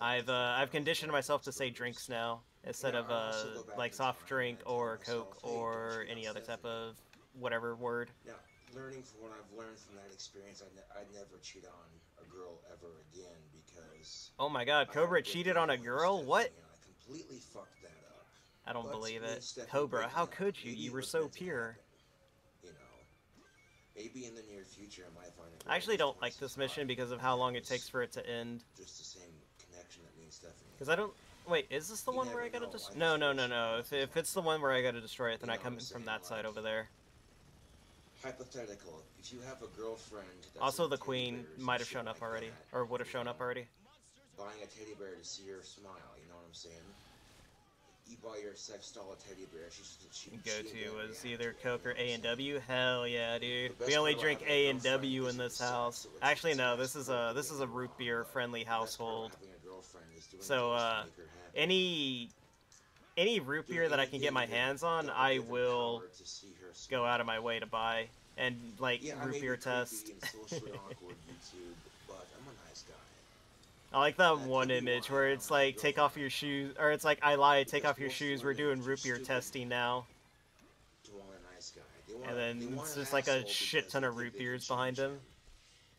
Speaker 1: I've uh, I've conditioned myself to say drinks now instead of uh, like soft drink or Coke or any other type of whatever word.
Speaker 19: Now, learning from what I've learned from that experience, I'd, ne- I'd never cheat on a girl ever again because
Speaker 1: Oh my God, Cobra cheated on a girl? What?
Speaker 19: I completely fucked that up.
Speaker 1: I don't
Speaker 19: But
Speaker 1: believe it.
Speaker 19: Stephanie
Speaker 1: Cobra, how could you? You were so pure.
Speaker 19: You know, maybe in the near future I might find
Speaker 1: I actually don't like this mission because of how long it takes for it to end.
Speaker 19: just the same connection that me and Stephanie.
Speaker 1: Because I don't. Wait, is this the
Speaker 19: You
Speaker 1: one where I gotta
Speaker 19: destroy?
Speaker 1: No, no, no, no. If, if it's the one where I gotta destroy it, then
Speaker 19: You
Speaker 1: I come in from that side over there.
Speaker 19: Hypothetical. If you have a girlfriend. That's
Speaker 1: Also, the queen might have shown up
Speaker 19: like
Speaker 1: already,
Speaker 19: that,
Speaker 1: or would have shown up already.
Speaker 19: Buying a teddy bear to see her smile. You know what I'm saying? You buy your sex doll a teddy bear. She's she,
Speaker 1: Go
Speaker 19: she ain't
Speaker 1: to was either Coke or A and? W. Hell yeah, dude. We only drink A and W in this house. Actually, no. This is a this is a root beer friendly
Speaker 19: the best part of
Speaker 1: household.
Speaker 19: having a girlfriend is doing
Speaker 1: So uh,
Speaker 19: make her happy.
Speaker 1: any any root beer that I can get my hands on, I will go out of my way to buy and like
Speaker 19: Yeah,
Speaker 1: root beer test.
Speaker 19: and socially [laughs] awkward, YouTube, but I'm a nice guy.
Speaker 1: I like that one image where it's like take off your shoes, or it's like I lied, take off your shoes. We're doing root beer testing now,
Speaker 19: a nice guy. Want,
Speaker 1: and then it's
Speaker 19: an
Speaker 1: just like a shit ton of root beers behind him.
Speaker 19: him.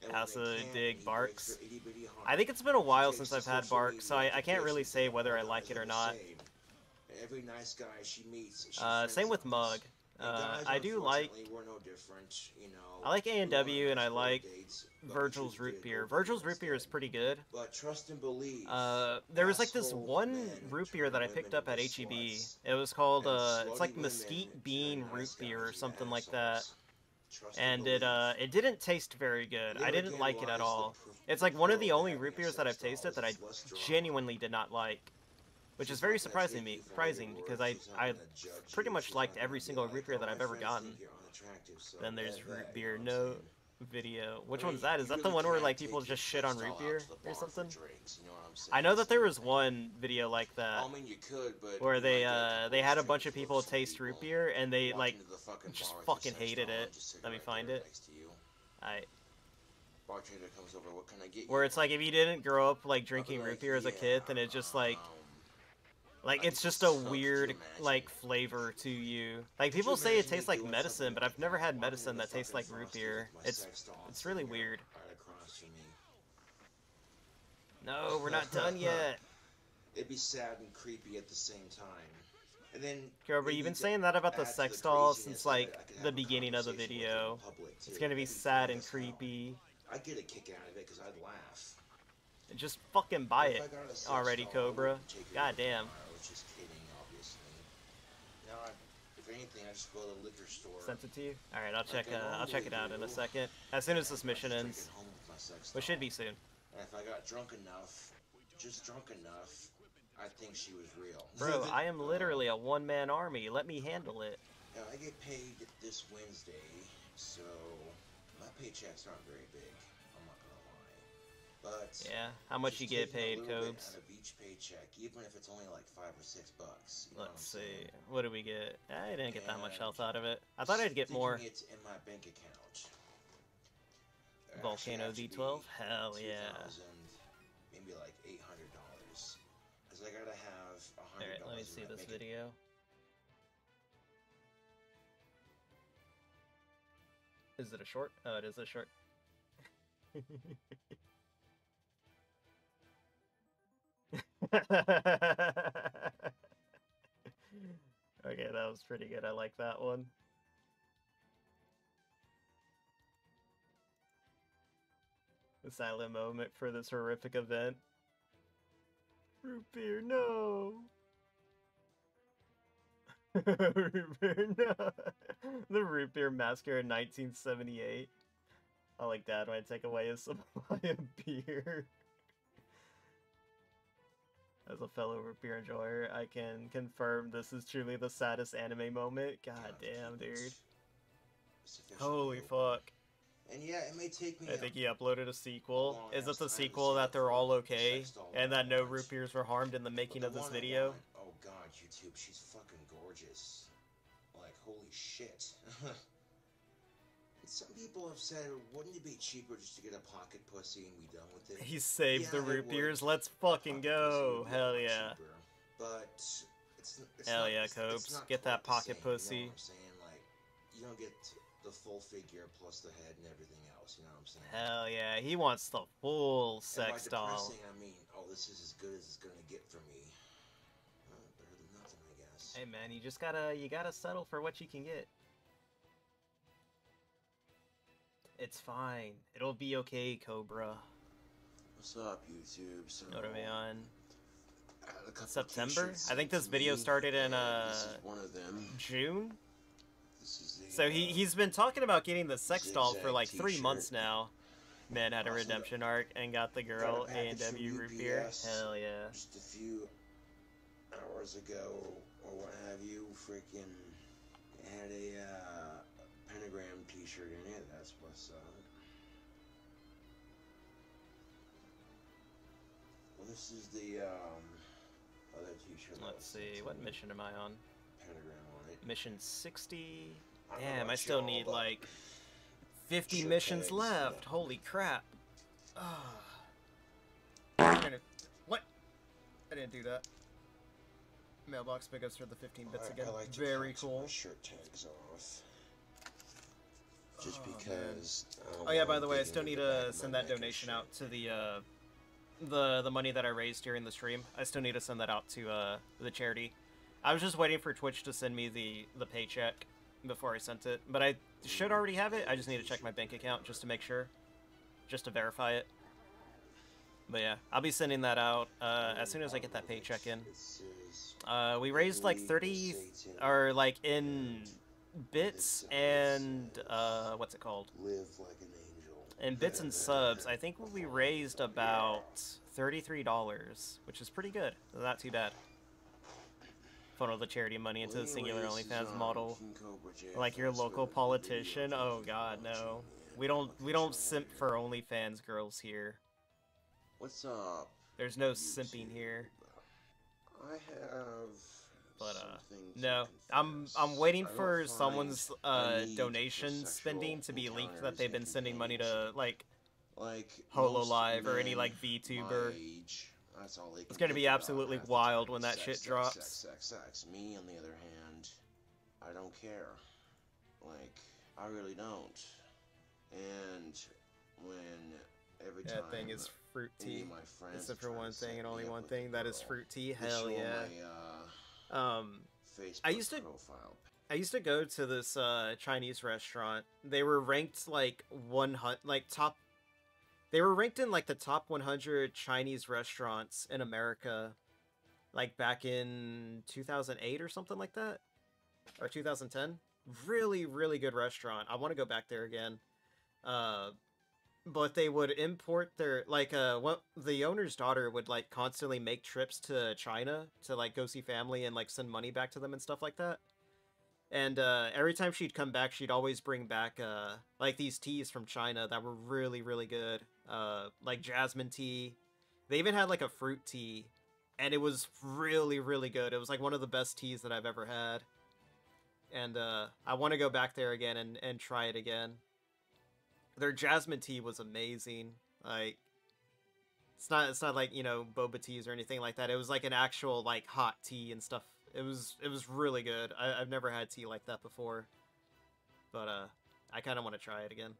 Speaker 19: And when
Speaker 1: House
Speaker 19: they
Speaker 1: of
Speaker 19: can't,
Speaker 1: Dig Barq's.
Speaker 19: their itty-bitty heart.
Speaker 1: I think it's been a while since I've had Barq's, so I, I can't really say whether I like it or not.
Speaker 19: same. Every nice guy she meets,
Speaker 1: Uh, same with
Speaker 19: with.
Speaker 1: Mug. Uh,
Speaker 19: guys,
Speaker 1: I do like
Speaker 19: no you know.
Speaker 1: I like A and W, and I like
Speaker 19: dates,
Speaker 1: Virgil's root beer. Virgil's root beer is pretty good.
Speaker 19: But trust and believe.
Speaker 1: Uh, there was like this one root beer that I picked up at HEB. It was called uh, it's like mesquite bean root beer or something like that. And it uh, it didn't taste very good. I didn't like it at all. It's like one of the only root beers that I've tasted that I
Speaker 19: it's less drama.
Speaker 1: genuinely did not like. Which is very surprising me, surprising because. I I pretty much liked every single root beer
Speaker 19: "Oh,
Speaker 1: that I've ever gotten.
Speaker 19: think you're unattractive, so
Speaker 1: Then there's root beer
Speaker 19: you know what I'm
Speaker 1: no video. Which one's that? Is that the one where like people just shit on root beer
Speaker 19: to
Speaker 1: or something?
Speaker 19: drinks, you know what I'm saying?
Speaker 1: I know that there was one video like that
Speaker 19: I mean, you could, but
Speaker 1: where they
Speaker 19: might get a
Speaker 1: uh they had a bunch of people taste root beer and they like
Speaker 19: into the fucking
Speaker 1: just
Speaker 19: bar with their
Speaker 1: fucking hated it. Let me find it.
Speaker 19: to.
Speaker 1: I
Speaker 19: Bartender comes over, what can I get
Speaker 1: where it's like if you didn't grow up like drinking root beer as a kid, then it just like like it's just a
Speaker 19: suck, could you
Speaker 1: weird like flavor to you. Like people say it tastes like medicine, but I've never had medicine that tastes like root beer. It's it's really weird.
Speaker 19: Right across from me.
Speaker 1: No, we're not done [laughs] yet.
Speaker 19: It'd be sad and creepy at the same time. And then
Speaker 1: Cobra, you've been saying that about the sex doll since like the beginning of the
Speaker 19: conversation with her in
Speaker 1: video. It's gonna be sad and
Speaker 19: funny as hell.
Speaker 1: creepy.
Speaker 19: I'd get a kick out of it because I'd laugh.
Speaker 1: And just fucking buy it
Speaker 19: I got a sex
Speaker 1: already, Cobra.
Speaker 19: wouldn't take it
Speaker 1: God damn.
Speaker 19: Tomorrow. I was just kidding, obviously. Now, I, if anything, I just go to the liquor store.
Speaker 1: Sent it to you. All right, I'll
Speaker 19: Like
Speaker 1: check.
Speaker 19: I
Speaker 1: Uh, I'll check it out in a second. As soon as this mission ends,
Speaker 19: at home with my sex
Speaker 1: which should be soon.
Speaker 19: And if I got drunk enough, just drunk enough, I think she was real.
Speaker 1: Bro, I am literally a one-man army. Let me handle it.
Speaker 19: Now, I get paid this Wednesday, so my paychecks aren't very big. I'm not gonna lie, but
Speaker 1: Yeah. How much you get paid, Cobes?
Speaker 19: out of each paycheck, even if it's only like five or six bucks.
Speaker 1: Let's
Speaker 19: what
Speaker 1: see.
Speaker 19: saying?
Speaker 1: What do we get? I didn't get that much health out of it. I thought I'd get more.
Speaker 19: Sticking it in my bank account. There
Speaker 1: Volcano V12? Hell yeah.
Speaker 19: maybe like eight hundred dollars, because I gotta have a hundred
Speaker 1: Alright, let me see this video. Is it a short? Oh, it is a short. [laughs] okay, that was pretty good. I like that one. The silent moment for this horrific event. Root beer, no! [laughs] root beer, no! the root beer massacre in 1978. I like that when I take away a supply of beer. As a fellow root beer enjoyer, I can confirm this is truly the saddest anime moment. God damn, dude. Holy fuck.
Speaker 19: And yeah, it may take me.
Speaker 1: I think he uploaded a sequel. Is it the sequel that they're all okay and that no root beers were harmed in the making
Speaker 19: the
Speaker 1: of this video?
Speaker 19: want- oh god, YouTube, she's fucking gorgeous. Like, holy shit. [laughs] Some people have said, wouldn't it be cheaper just to get a pocket pussy and be done with it?
Speaker 1: He saved
Speaker 19: Yeah,
Speaker 1: the root beers. Let's fucking go.
Speaker 19: would be a
Speaker 1: Hell yeah.
Speaker 19: cheaper, But it's, it's
Speaker 1: Hell
Speaker 19: not,
Speaker 1: yeah,
Speaker 19: it's,
Speaker 1: Cobes.
Speaker 19: It's not
Speaker 1: Get that pocket
Speaker 19: same,
Speaker 1: pussy.
Speaker 19: You know I'm saying? Like, you don't get the full figure plus the head and everything else. You know what I'm saying?
Speaker 1: Hell yeah. He wants the full
Speaker 19: And by
Speaker 1: sex doll.
Speaker 19: I mean, oh, this is as good as it's gonna get for me. Better than nothing, I guess.
Speaker 1: Hey man, you just gotta you gotta settle for what you can get. It's fine. It'll be okay, Cobra.
Speaker 19: What's up, YouTube? So,
Speaker 1: What are we on?
Speaker 19: I had a couple
Speaker 1: September? I think this video started in uh
Speaker 19: one of them.
Speaker 1: June?
Speaker 19: This is the
Speaker 1: So he he's been talking about getting the sex doll for like three months now. Man had a redemption arc and got the girl
Speaker 19: a
Speaker 1: and W root beer. Hell yeah.
Speaker 19: Just a few hours ago, or what have you, freaking had a uh, pentagram T-shirt in it. That's what's up. Well, this is the um, other T-shirt.
Speaker 1: Let's see, what mission am I on?
Speaker 19: Pentagram on it.
Speaker 1: Mission 60.
Speaker 19: I
Speaker 1: Damn, I still
Speaker 19: y'all,
Speaker 1: need like 50 missions
Speaker 19: tags,
Speaker 1: left. Holy crap. I'm gonna- What? I didn't do that. Mailbox pickups for the 15 bits
Speaker 19: I- I
Speaker 1: again.
Speaker 19: like
Speaker 1: Very cool.
Speaker 19: shirt tags off. Just
Speaker 1: Oh,
Speaker 19: because.
Speaker 1: Oh yeah, by the way, I still need to send that donation out to the uh the the money that I raised during the stream. I still need to send that out to uh the charity. I was just waiting for Twitch to send me the the paycheck before I sent it, but I should already have it. I just need to check my bank account just to make sure, just to verify it. But yeah, I'll be sending that out uh, as soon as I get that paycheck in. Uh, we raised like 30, or like in bits and uh, what's it called?
Speaker 19: Live like an angel.
Speaker 1: In bits and subs, I think we raised about thirty-three dollars, which is pretty good. Not too bad. Funnel the charity money into the singular OnlyFans model,
Speaker 19: King Cobra J
Speaker 1: like your local politician. Oh God, no. We don't we don't simp for OnlyFans girls here.
Speaker 19: What's up?
Speaker 1: There's no simping here.
Speaker 19: I have.
Speaker 1: But uh, no, I'm. I'm waiting for someone's uh donation spending to be leaked that they've been sending money to like
Speaker 19: Like
Speaker 1: Holo
Speaker 19: most
Speaker 1: Live or any like VTuber.
Speaker 19: age, that's all they
Speaker 1: It's gonna be absolutely wild when that
Speaker 19: sex,
Speaker 1: shit
Speaker 19: sex,
Speaker 1: drops.
Speaker 19: Sex. Me, on the other hand, I don't care. Like I really don't. And when every time
Speaker 1: That thing is fruit tea.
Speaker 19: of my friends
Speaker 1: Except for one thing and only one thing. That is fruit tea. Hell yeah.
Speaker 19: My, uh,
Speaker 1: Um,
Speaker 19: Facebook
Speaker 1: I used to
Speaker 19: profile
Speaker 1: I used to go to this uh, Chinese restaurant. They were ranked like one hundred, like top. They were ranked in like the top 100 Chinese restaurants in America, like back in 2008 or something like that, or 2010. Really, really good restaurant. I want to go back there again. Uh, but they would import their like uh what the owner's daughter would like constantly make trips to China to like go see family and like send money back to them and stuff like that. And uh, every time she'd come back, she'd always bring back uh, like these teas from China that were really, really good. Uh, like jasmine tea. They even had like a fruit tea, and it was really, really good. It was like one of the best teas that I've ever had. And uh, I want to go back there again and, and try it again. Their jasmine tea was amazing. Like, it's not it's not like you know boba teas or anything like that. It was like an actual like hot tea and stuff. It was it was really good. I, I've never had tea like that before, but uh, I kind of want to try it again.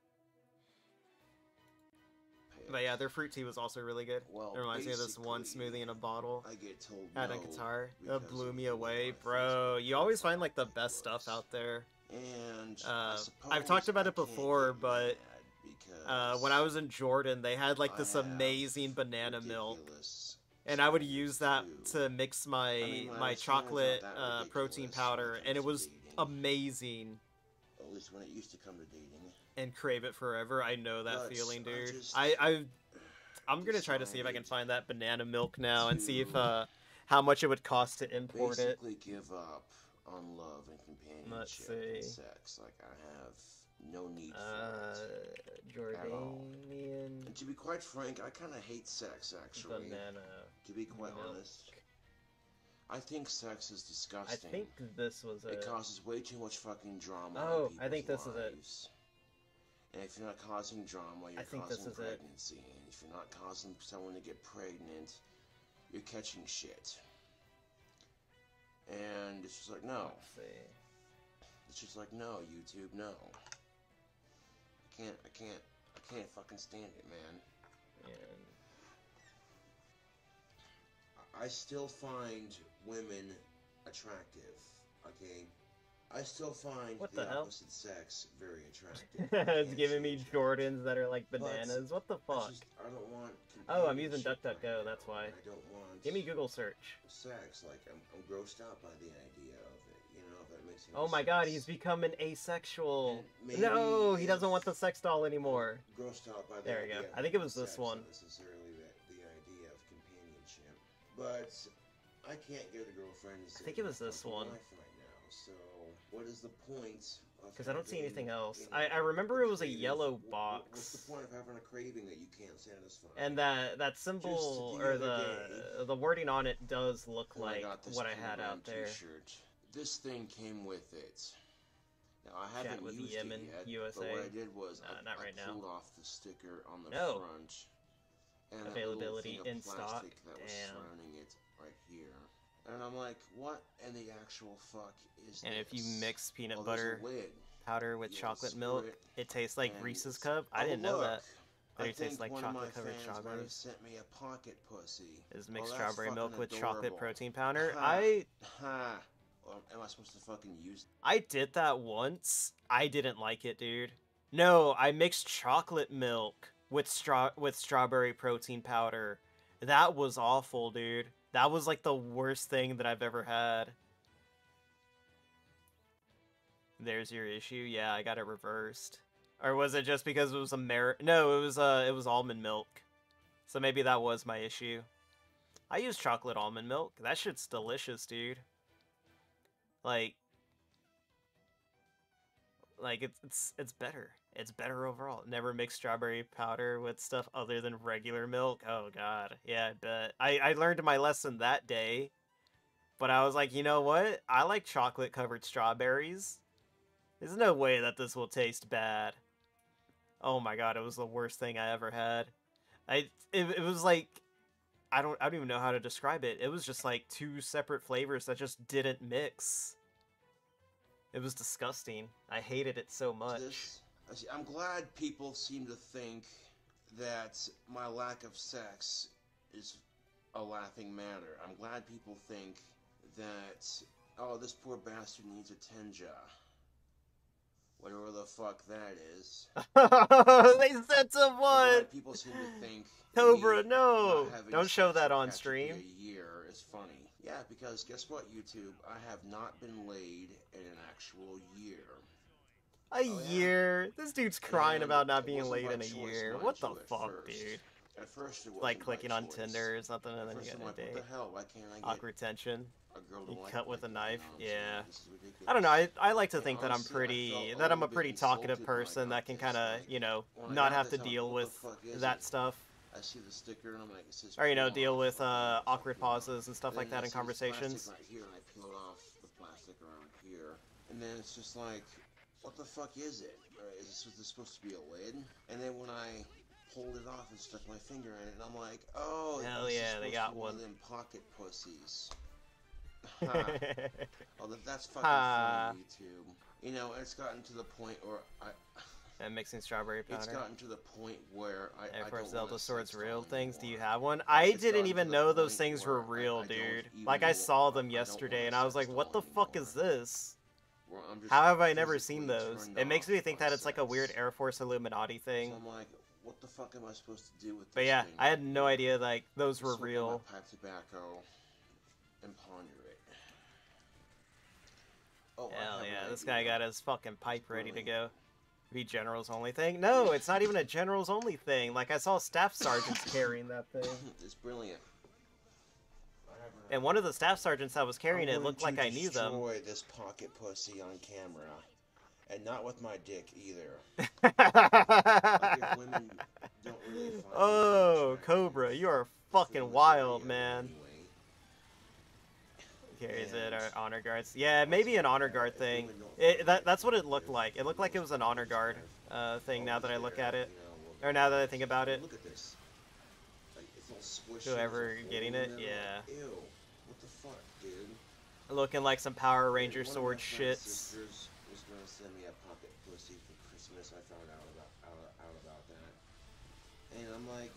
Speaker 1: But yeah, their fruit tea was also really good.
Speaker 19: Well,
Speaker 1: it reminds me of this one smoothie in a bottle.
Speaker 19: I get told
Speaker 1: Had a
Speaker 19: no
Speaker 1: guitar.
Speaker 19: because
Speaker 1: That blew me away, bro. You always find like the best stuff out there.
Speaker 19: And
Speaker 1: Uh, I've talked about it before, but
Speaker 19: mad
Speaker 1: uh, when I was in Jordan, they had like this amazing banana milk, and I would use that to mix my
Speaker 19: mean, my
Speaker 1: my
Speaker 19: understanding's not
Speaker 1: chocolate uh, protein powder, and it was amazing.
Speaker 19: At least when it used to come to dating.
Speaker 1: And crave it forever. I know that
Speaker 19: But
Speaker 1: feeling,
Speaker 19: I
Speaker 1: dude.
Speaker 19: just
Speaker 1: I I I'm gonna try to see if I can find that banana milk now and see if uh how much it would cost to import it.
Speaker 19: Basically, give up on love and companionship and sex. Like I have no need for
Speaker 1: Uh,
Speaker 19: it at all.
Speaker 1: Jordanian
Speaker 19: And to be quite frank, I kind of hate sex. Actually,
Speaker 1: banana.
Speaker 19: to be quite
Speaker 1: milk.
Speaker 19: honest, I think sex is disgusting.
Speaker 1: I think this was
Speaker 19: It
Speaker 1: it.
Speaker 19: causes way too much fucking drama.
Speaker 1: Oh, I think this is it.
Speaker 19: And if you're not causing drama, you're
Speaker 1: I think this
Speaker 19: causing
Speaker 1: is it.
Speaker 19: pregnancy. And if you're not causing someone to get pregnant, you're catching shit. And it's just like, no. It's just like, no, YouTube, no. I can't, I can't, I can't fucking stand it, man.
Speaker 1: And
Speaker 19: I still find women attractive, okay? I still find
Speaker 1: What
Speaker 19: the,
Speaker 1: the
Speaker 19: opposite sex very attractive. [laughs]
Speaker 1: it's giving me Jordans that are like bananas. What the
Speaker 19: I
Speaker 1: fuck?
Speaker 19: just I don't want.
Speaker 1: Oh, I'm using DuckDuckGo.
Speaker 19: right
Speaker 1: That's why.
Speaker 19: I don't want.
Speaker 1: Give me Google search.
Speaker 19: sex. Like I'm, I'm grossed out by the idea of it. You that
Speaker 1: Oh my god, he's becoming asexual. No, he doesn't want the sex doll anymore.
Speaker 19: grossed out by the
Speaker 1: There we go. I think it was this one.
Speaker 19: Necessarily the, the idea of companionship, but I can't get a girlfriend.
Speaker 1: I think it was this one.
Speaker 19: Right now. So what is the point?
Speaker 1: Because I don't see anything else. I, I remember it was a yellow box.
Speaker 19: What's the point of having a craving that you can't satisfy?
Speaker 1: And that that symbol
Speaker 19: the
Speaker 1: or the
Speaker 19: day-
Speaker 1: the wording on it does look
Speaker 19: oh I
Speaker 1: like what I had out there.
Speaker 19: T-shirt. This thing came with it. Now I
Speaker 1: Chat
Speaker 19: haven't
Speaker 1: with
Speaker 19: used
Speaker 1: Yemen,
Speaker 19: it yet,
Speaker 1: USA.
Speaker 19: but what I did was
Speaker 1: Uh,
Speaker 19: I,
Speaker 1: not
Speaker 19: I
Speaker 1: right now.
Speaker 19: pulled off the sticker on the
Speaker 1: No.
Speaker 19: front. And that little
Speaker 1: Availability
Speaker 19: thing of
Speaker 1: in stock.
Speaker 19: plastic That was
Speaker 1: Damn.
Speaker 19: surrounding it right here. And I'm like, what in the actual fuck is
Speaker 1: And if you
Speaker 19: this?
Speaker 1: mix peanut
Speaker 19: there's a
Speaker 1: butter
Speaker 19: lid.
Speaker 1: powder with chocolate milk,
Speaker 19: it,
Speaker 1: it tastes like
Speaker 19: and
Speaker 1: Reese's cup. I
Speaker 19: Oh,
Speaker 1: didn't know
Speaker 19: look,
Speaker 1: that. That
Speaker 19: I
Speaker 1: it tastes
Speaker 19: think
Speaker 1: like
Speaker 19: one of my
Speaker 1: chocolate covered
Speaker 19: fans might have
Speaker 1: strawberries.
Speaker 19: sent me a pocket pussy.
Speaker 1: Is
Speaker 19: Oh,
Speaker 1: mixed
Speaker 19: that's
Speaker 1: strawberry milk
Speaker 19: fucking
Speaker 1: with chocolate
Speaker 19: adorable.
Speaker 1: protein powder.
Speaker 19: Ha.
Speaker 1: I
Speaker 19: Ha. Well, am I supposed to fucking use it?
Speaker 1: I did that once. I didn't like it, dude. No, I mixed chocolate milk with straw with strawberry protein powder. That was awful, dude. That was like the worst thing that I've ever had. There's your issue. Yeah, I got it reversed. Or was it just because it was Amer? No, it was uh, it was almond milk. So maybe that was my issue. I use chocolate almond milk. That shit's delicious, dude. Like, like it's it's it's better. It's better overall. Never mix strawberry powder with stuff other than regular milk. Oh god, yeah, I bet. I I learned my lesson that day, but I was like, you know what? I like chocolate covered strawberries. There's no way that this will taste bad. Oh my god, it was the worst thing I ever had. I it, it was like I don't I don't even know how to describe it. It was just like two separate flavors that just didn't mix. It was disgusting. I hated it so much.
Speaker 19: this? I'm glad people seem to think that my lack of sex is a laughing matter. I'm glad people think that, oh, this poor bastard needs a Tenga. Whatever the fuck that is. [laughs]
Speaker 1: they said to what?
Speaker 19: people seem to think
Speaker 1: Cobra, [laughs] no! Don't show that on stream.
Speaker 19: A year is funny. Yeah, because guess what, YouTube? I have not been laid in an actual year.
Speaker 1: A oh, year? This dude's crying
Speaker 19: And
Speaker 1: about not being
Speaker 19: by
Speaker 1: in a year. What the fuck,
Speaker 19: first.
Speaker 1: dude?
Speaker 19: At first, it wasn't
Speaker 1: Like clicking on. Tinder or something and
Speaker 19: At
Speaker 1: then you get
Speaker 19: I'm
Speaker 1: a
Speaker 19: like,
Speaker 1: date.
Speaker 19: what the hell? Why can't I
Speaker 1: Awkward tension.
Speaker 19: a girl to
Speaker 1: You
Speaker 19: like
Speaker 1: cut with a knife.
Speaker 19: You know what I'm saying?
Speaker 1: Yeah. I don't know. I, I like to think that I'm pretty that I'm a pretty talkative
Speaker 19: insulted when I
Speaker 1: person that can kind of you know not have to
Speaker 19: this, I'm like,
Speaker 1: deal with
Speaker 19: the fuck is
Speaker 1: that stuff.
Speaker 19: I see the sticker and I'm like, it says
Speaker 1: Or you know deal with uh, awkward pauses and stuff like that in
Speaker 19: it says plastic
Speaker 1: conversations.
Speaker 19: Right here, and I peeled off the plastic around here, and then it's just like, what the fuck is it? Or Is this, was this supposed to be a lid? And then when I pulled it off and stuck my finger in it, and I'm like, oh,
Speaker 1: Hell yeah, they got one.
Speaker 19: of them pocket pussies. [laughs] Ha. oh, that, that's fucking
Speaker 1: Ha.
Speaker 19: funny, YouTube. You know, it's gotten to the point where I. [sighs]
Speaker 1: And mixing strawberry powder.
Speaker 19: It's gotten to the point where I.
Speaker 1: Air
Speaker 19: I
Speaker 1: Force
Speaker 19: don't
Speaker 1: Zelda Swords real things. Do you have one? I
Speaker 19: It's
Speaker 1: didn't even know those things were real,
Speaker 19: I don't
Speaker 1: dude. Like I saw them yesterday, and I was like, "What the
Speaker 19: doll
Speaker 1: fuck is this?
Speaker 19: Where I'm just
Speaker 1: How have I never seen those?" It makes me think that it's like a weird. Air Force Illuminati thing.
Speaker 19: So I'm like, what the fuck am I supposed to do with this
Speaker 1: But yeah,
Speaker 19: thing?
Speaker 1: I had no idea like those were
Speaker 19: Smoke
Speaker 1: real.
Speaker 19: pipe tobacco and ponder it. Oh,
Speaker 1: Hell yeah, this guy got his fucking pipe ready to go. Be generals only thing? No, it's not even a generals only thing. Like I saw staff sergeants [coughs] carrying that thing. [coughs]
Speaker 19: It's brilliant.
Speaker 1: And one of the staff sergeants that was carrying it looked like I knew them.
Speaker 19: Destroy this pocket pussy on camera, and not with my dick either. [laughs] like if women don't really
Speaker 1: Oh, Cobra, you are fucking wild, man. Carries it or honor guards? Yeah, maybe an honor guard thing. It, that that's what it looked like. It looked like it was an honor guard uh, thing. Now that I look at it, or now that I think about it.
Speaker 19: Look at this. Like, it's all squishy.
Speaker 1: Whoever
Speaker 19: there's
Speaker 1: getting it,
Speaker 19: in the middle.
Speaker 1: yeah.
Speaker 19: Ew. What the fuck, dude?
Speaker 1: Looking like some Power Ranger
Speaker 19: One of my
Speaker 1: sword shits.
Speaker 19: Was gonna send me a pocket pussy for Christmas. I found out about out, out about that, and I'm like,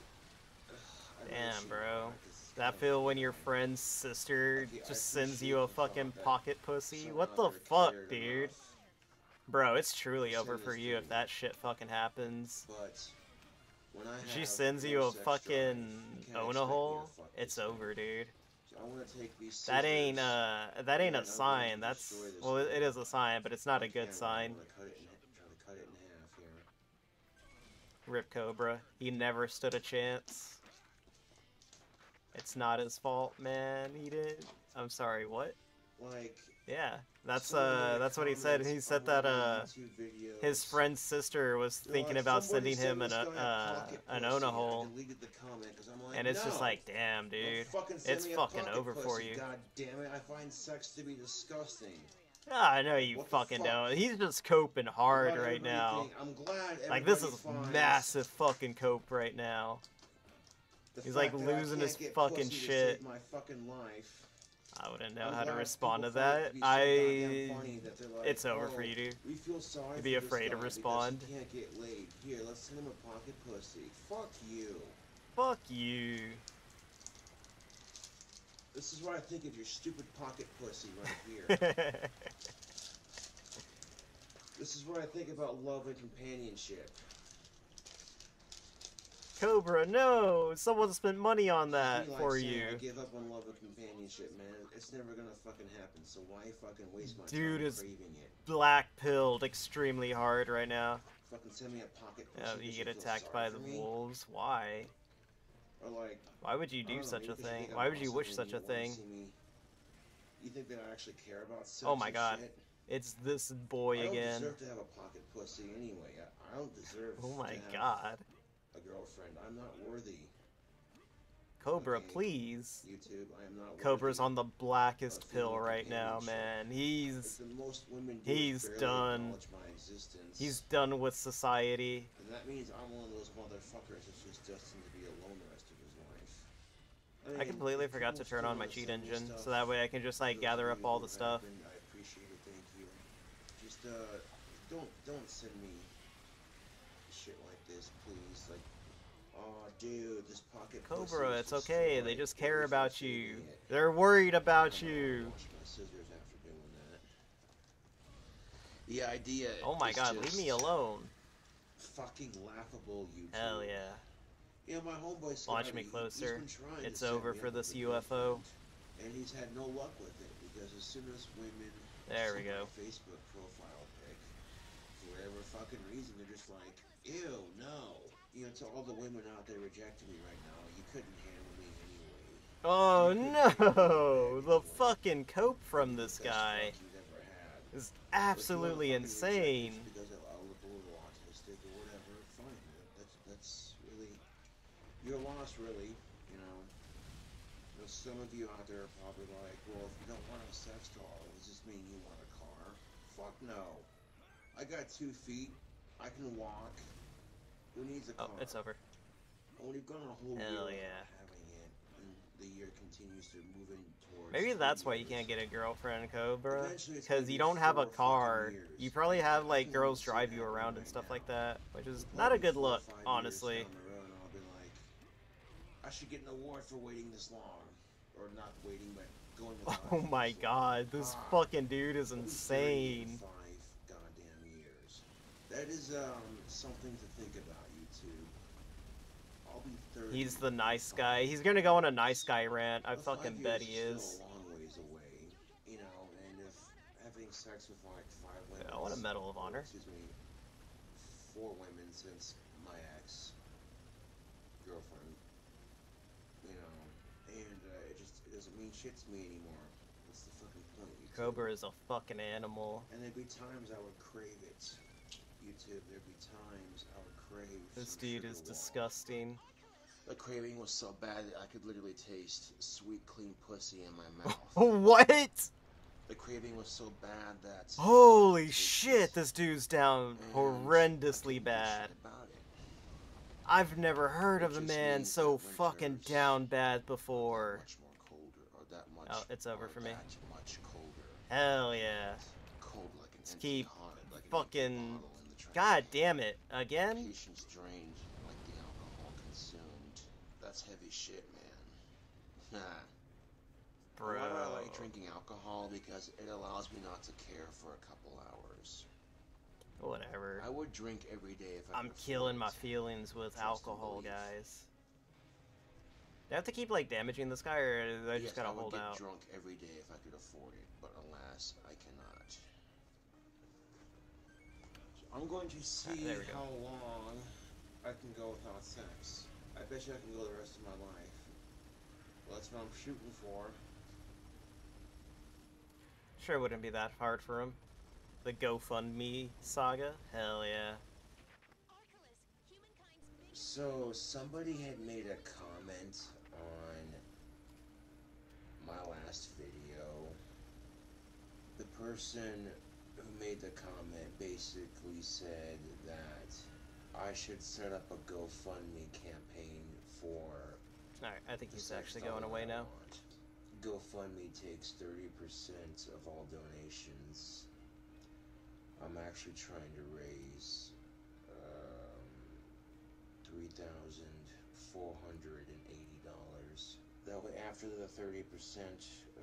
Speaker 1: Damn, bro.
Speaker 19: buy it 'cause it's
Speaker 1: That feel when your friend's sister just sends you a fucking pocket pussy? What the fuck, dude? Bro, it's truly over for you if that shit fucking happens.
Speaker 19: But when I
Speaker 1: She sends you a fucking
Speaker 19: drive,
Speaker 1: own a
Speaker 19: expect me to
Speaker 1: hole, it's over, dude.
Speaker 19: I want to take these
Speaker 1: That ain't uh that ain't a
Speaker 19: I'm going to
Speaker 1: sign. That's well,
Speaker 19: thing.
Speaker 1: it is a sign, but it's not a good sign.
Speaker 19: I'm gonna cut it in, try to cut it in half here.
Speaker 1: Rip Cobra. He never stood a chance. It's not his fault, man. He did. I'm sorry. What?
Speaker 19: Like,
Speaker 1: Yeah, that's uh that's what he said. He said that uh
Speaker 19: my YouTube videos,
Speaker 1: his friend's sister was thinking about sending him an
Speaker 19: this guy a
Speaker 1: uh an
Speaker 19: pussy,"
Speaker 1: onahole,
Speaker 19: deleted the comment 'cause I'm like,
Speaker 1: and it's just like, damn, dude, it's fucking over for you.
Speaker 19: God damn it! I find sex to be disgusting.
Speaker 1: Ah, I know you fucking
Speaker 19: fuck?
Speaker 1: don't. He's just coping hard right now.
Speaker 19: I'm glad
Speaker 1: Like this is massive fucking cope right now. He's like
Speaker 19: fact that I
Speaker 1: losing his fucking shit. I wouldn't know how to respond to
Speaker 19: people find it
Speaker 1: that.
Speaker 19: goddamn
Speaker 1: I.
Speaker 19: That like,
Speaker 1: it's over oh, for
Speaker 19: "Oh,
Speaker 1: you, dude.
Speaker 19: We feel sorry
Speaker 1: You'd be
Speaker 19: for
Speaker 1: afraid to respond.
Speaker 19: Can't get laid. Here, let's send him a pocket pussy. Fuck you.
Speaker 1: Fuck you.
Speaker 19: This is what I think of your stupid pocket pussy right here. [laughs] this is what I think about love and companionship.
Speaker 1: Cobra, no! Someone spent money on that
Speaker 19: like
Speaker 1: for
Speaker 19: saying,
Speaker 1: you.
Speaker 19: I give up on love and companionship, man. It's never gonna fucking happen. So why fucking waste my
Speaker 1: Dude
Speaker 19: time
Speaker 1: is
Speaker 19: craving it?
Speaker 1: black pilled extremely hard right now.
Speaker 19: Fucking send me a pocket. Oh,
Speaker 1: yeah,
Speaker 19: 'cause
Speaker 1: you get attacked by the
Speaker 19: me?
Speaker 1: wolves. Why?
Speaker 19: Or like,
Speaker 1: Why would you do
Speaker 19: know,
Speaker 1: such a thing? Why would you wish such
Speaker 19: you
Speaker 1: a thing?
Speaker 19: You think that I actually care about sex
Speaker 1: Oh my god.
Speaker 19: shit?
Speaker 1: It's this boy
Speaker 19: I don't
Speaker 1: again.
Speaker 19: deserve to have a pocket pussy anyway. I, I don't deserve.
Speaker 1: Oh my
Speaker 19: to have
Speaker 1: god.
Speaker 19: A girlfriend. I'm not worthy.
Speaker 1: Cobra, please.
Speaker 19: YouTube. I am not.
Speaker 1: Cobra's
Speaker 19: worthy
Speaker 1: on the blackest
Speaker 19: of
Speaker 1: pill right now, man. He's
Speaker 19: The most women do
Speaker 1: he's done.
Speaker 19: my existence.
Speaker 1: He's done with society.
Speaker 19: And that means I'm one of those motherfuckers that's just destined to be alone the rest of his life.
Speaker 1: I
Speaker 19: mean,
Speaker 1: completely
Speaker 19: if
Speaker 1: forgot to turn on my cheat engine,
Speaker 19: stuff,
Speaker 1: so that way I can just like gather up all the stuff.
Speaker 19: Ivan. I appreciate it. Thank you. Just uh, don't don't send me shit like this, please. Dude, this pocket.
Speaker 1: Cobra, it's okay. They just care about you. They're worried about you.
Speaker 19: wash my scissors after doing that. The idea.
Speaker 1: Oh my god, leave me alone.
Speaker 19: Fucking laughable, you.
Speaker 1: Hell yeah.
Speaker 19: Yeah, my homeboy
Speaker 1: Watch
Speaker 19: Scotty,
Speaker 1: me closer.
Speaker 19: been trying to
Speaker 1: It's over for this UFO.
Speaker 19: And he's had no luck with it because as soon as women
Speaker 1: There we go.
Speaker 19: my Facebook profile pic, for whatever fucking reason, they're just like, ew, no. You know, to all the women out there rejecting me right now, you couldn't handle me anyway.
Speaker 1: Oh no! The fucking cope from this guy
Speaker 19: You've ever had.
Speaker 1: is
Speaker 19: But if you wanna
Speaker 1: absolutely
Speaker 19: fucking reject me
Speaker 1: insane.
Speaker 19: Because I I look a little autistic or whatever, fine. that- That's that's really your loss, really. You know. But some of you out there are probably like, well, if you don't want a sex doll, does this mean you want a car? Fuck no. I got two feet. I can walk. Who needs a
Speaker 1: Oh, it's over.
Speaker 19: When we've gone a whole
Speaker 1: Hell
Speaker 19: year
Speaker 1: yeah.
Speaker 19: having it, and the year continues to move in towards.
Speaker 1: Maybe that's why you can't get a girlfriend, Cobra.
Speaker 19: It's
Speaker 1: Because you don't have a car. You probably have like girls drive you around
Speaker 19: right
Speaker 1: and stuff
Speaker 19: now.
Speaker 1: like that, which is not a good look, honestly.
Speaker 19: road, I'll be like, I should get an award for waiting this long, or not waiting, but going. [laughs]
Speaker 1: Oh my god, this
Speaker 19: Ah,
Speaker 1: fucking dude is
Speaker 19: I'll be 30 in
Speaker 1: insane.
Speaker 19: Five goddamn years. That is um something to think about, you two. I'll be thirty.
Speaker 1: He's the nice guy. He's gonna go on a nice guy rant. I fucking bet he is.
Speaker 19: Still a long ways away, you know, and if having sex with like women.
Speaker 1: I want a Medal of Honor.
Speaker 19: Excuse me, four women since my ex girlfriend, you know, and uh, it just it doesn't mean shit to me anymore. What's the fucking point?
Speaker 1: Cobra is a fucking animal.
Speaker 19: And there'd be times I would crave it. YouTube, there'd be times I would crave.
Speaker 1: This dude is disgusting.
Speaker 19: The craving was so bad that I could literally taste sweet, clean pussy in my [laughs] mouth.
Speaker 1: what?
Speaker 19: The craving was so bad that
Speaker 1: Holy shit, this dude's down
Speaker 19: And
Speaker 1: horrendously bad. I've never heard of a man so fucking down bad before.
Speaker 19: much more colder, or that much.
Speaker 1: Oh, it's over
Speaker 19: or
Speaker 1: for me.
Speaker 19: Much colder.
Speaker 1: Hell yeah.
Speaker 19: Cold like an
Speaker 1: Let's keep
Speaker 19: like
Speaker 1: fucking.
Speaker 19: Bottle in the trash
Speaker 1: God damn it. Again?
Speaker 19: Patience drained, like the alcohol consumed. That's heavy shit, man. [laughs] Nah. Why do I like drinking alcohol? Because it allows me not to care for a couple hours.
Speaker 1: Whatever.
Speaker 19: I would drink every day if I
Speaker 1: I'm killing my feelings with
Speaker 19: Trust
Speaker 1: alcohol, guys. Do I have to keep like damaging this guy, or do I just
Speaker 19: yes,
Speaker 1: gotta hold out?
Speaker 19: I would get
Speaker 1: out?
Speaker 19: drunk every day if I could afford it, but alas, I cannot. I'm going to see
Speaker 1: there we go.
Speaker 19: how long I can go without sex. I bet you I can go the rest of my life. Well, that's what I'm shooting for.
Speaker 1: Sure, wouldn't be that hard for him. The GoFundMe saga? Hell yeah.
Speaker 19: So somebody had made a comment on my last video. The person made the comment basically said that I should set up a GoFundMe campaign for
Speaker 1: Alright, I think he's actually going away now.
Speaker 19: GoFundMe takes 30% of all donations. I'm actually trying to raise um, $3,480. That way, after the 30%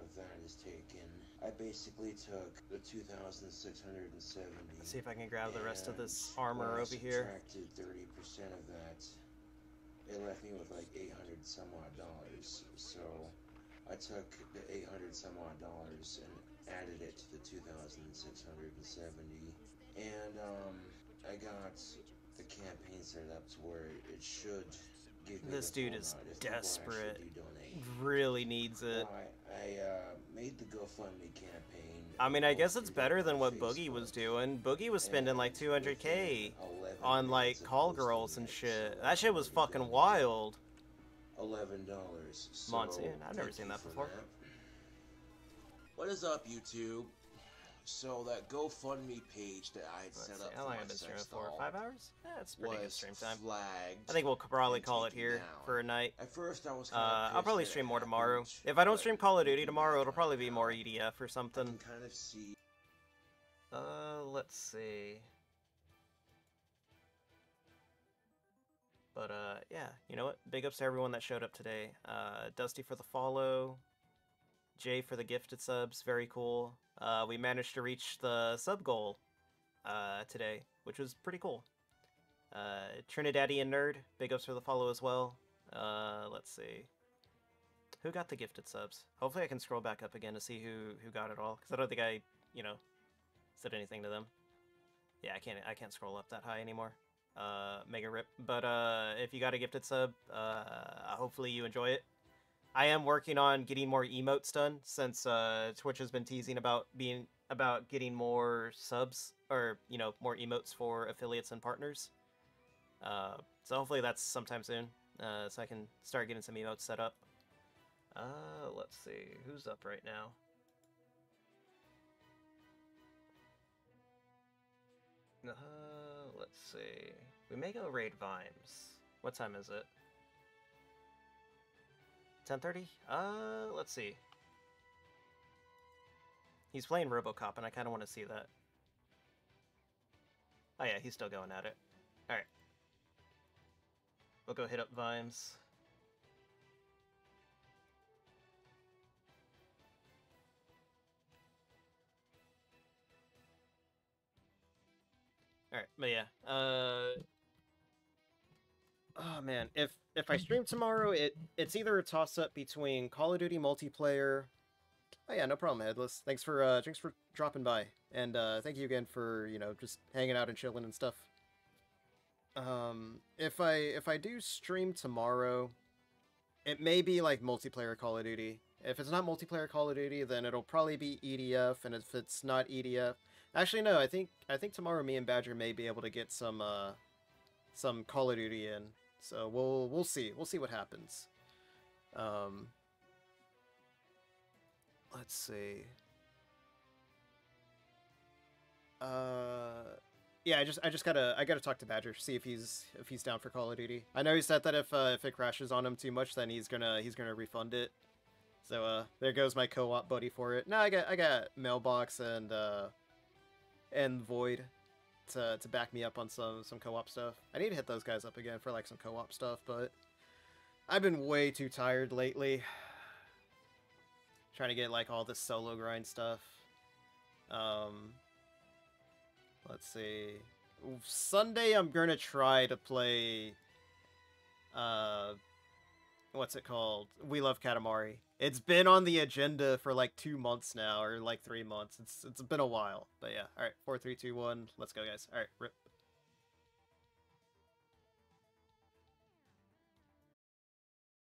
Speaker 19: of that is taken, I basically took the 2,670.
Speaker 1: Let's see if I can grab the rest of this armor over here.
Speaker 19: subtracted 30% of that, it left me with like 800 some odd dollars. So I took the 800 some odd dollars and added it to the 2,670, and um, I got the campaign set up to where it should give me
Speaker 1: This dude is
Speaker 19: amount if people actually
Speaker 1: desperate.
Speaker 19: donate.
Speaker 1: Really needs it.
Speaker 19: I, uh, made the GoFundMe campaign.
Speaker 1: I mean, I guess it's better than what Boogie was doing. Boogie was spending like 200k on like call girls and shit. That shit was fucking wild.
Speaker 19: Eleven dollars.
Speaker 1: Monsoon, I've never seen that before.
Speaker 19: What is up, YouTube? So that GoFundMe page that I had
Speaker 1: Let's
Speaker 19: set
Speaker 1: see,
Speaker 19: up
Speaker 1: how
Speaker 19: for
Speaker 1: long
Speaker 19: my
Speaker 1: have I been streaming
Speaker 19: sex
Speaker 1: for?
Speaker 19: doll
Speaker 1: Five hours? Yeah, it's pretty good
Speaker 19: was
Speaker 1: stream time.
Speaker 19: flagged
Speaker 1: I think we'll probably
Speaker 19: and
Speaker 1: call it
Speaker 19: taken
Speaker 1: here
Speaker 19: down.
Speaker 1: for a night.
Speaker 19: At first, I was
Speaker 1: Uh,
Speaker 19: kinda
Speaker 1: I'll
Speaker 19: pissed
Speaker 1: probably
Speaker 19: that it
Speaker 1: stream more tomorrow.
Speaker 19: happened,
Speaker 1: If I don't
Speaker 19: but
Speaker 1: stream Call of Duty tomorrow, it'll probably be more EDF or something.
Speaker 19: kind of see.
Speaker 1: Uh, let's see. But uh, yeah, you know what? Big ups to everyone that showed up today. Uh, Dusty for the follow, Jay for the gifted subs, very cool. Uh, we managed to reach the sub goal uh, today, which was pretty cool. Uh, Trinidadian nerd, big ups for the follow as well. Uh, let's see. Who got the gifted subs? Hopefully, I can scroll back up again to see who who got it all, because I don't think I, you know, said anything to them. Yeah, I can't I can't scroll up that high anymore. Uh, mega rip. But uh, if you got a gifted sub, uh, hopefully you enjoy it. I am working on getting more emotes done since uh, Twitch has been teasing about being about getting more subs or you know more emotes for affiliates and partners. Uh, so hopefully that's sometime soon, uh, so I can start getting some emotes set up. Uh, let's see who's up right now. Uh, let's see. We may go raid Vimes. What time is it? 10:30? Uh, let's see. He's playing RoboCop, and I kind of want to see that. Oh yeah, he's still going at it. All right. We'll go hit up Vimes. All right, but yeah. Uh. Oh man, if if I stream tomorrow, it it's either a toss up between Call of Duty multiplayer. Oh yeah, no problem, Headless. Thanks for uh thanks for dropping by, and uh thank you again for you know just hanging out and chilling and stuff. Um, if I if I do stream tomorrow, it may be like multiplayer Call of Duty. If it's not multiplayer Call of Duty, then it'll probably be EDF, and if it's not EDF, actually no, I think I think tomorrow me and Badger may be able to get some uh some Call of Duty in. So we'll we'll see. We'll see what happens. Um Let's see. Uh yeah, I just I just gotta I gotta talk to Badger, see if he's if he's down for Call of Duty. I know he said that if uh, if it crashes on him too much, then he's gonna he's gonna refund it. So uh, there goes my co-op buddy for it. No, I got I got Mailbox and uh, and Void to to back me up on some some co-op stuff. I need to hit those guys up again for like some co-op stuff, but I've been way too tired lately. [sighs] Trying to get like all this solo grind stuff. Um, let's see. Sunday I'm gonna try to play. Uh, what's it called? We love Katamari. It's been on the agenda for like two months now, or like three months. It's it's been a while, but yeah. All right, four, three, two, one. Let's go, guys. All right, rip.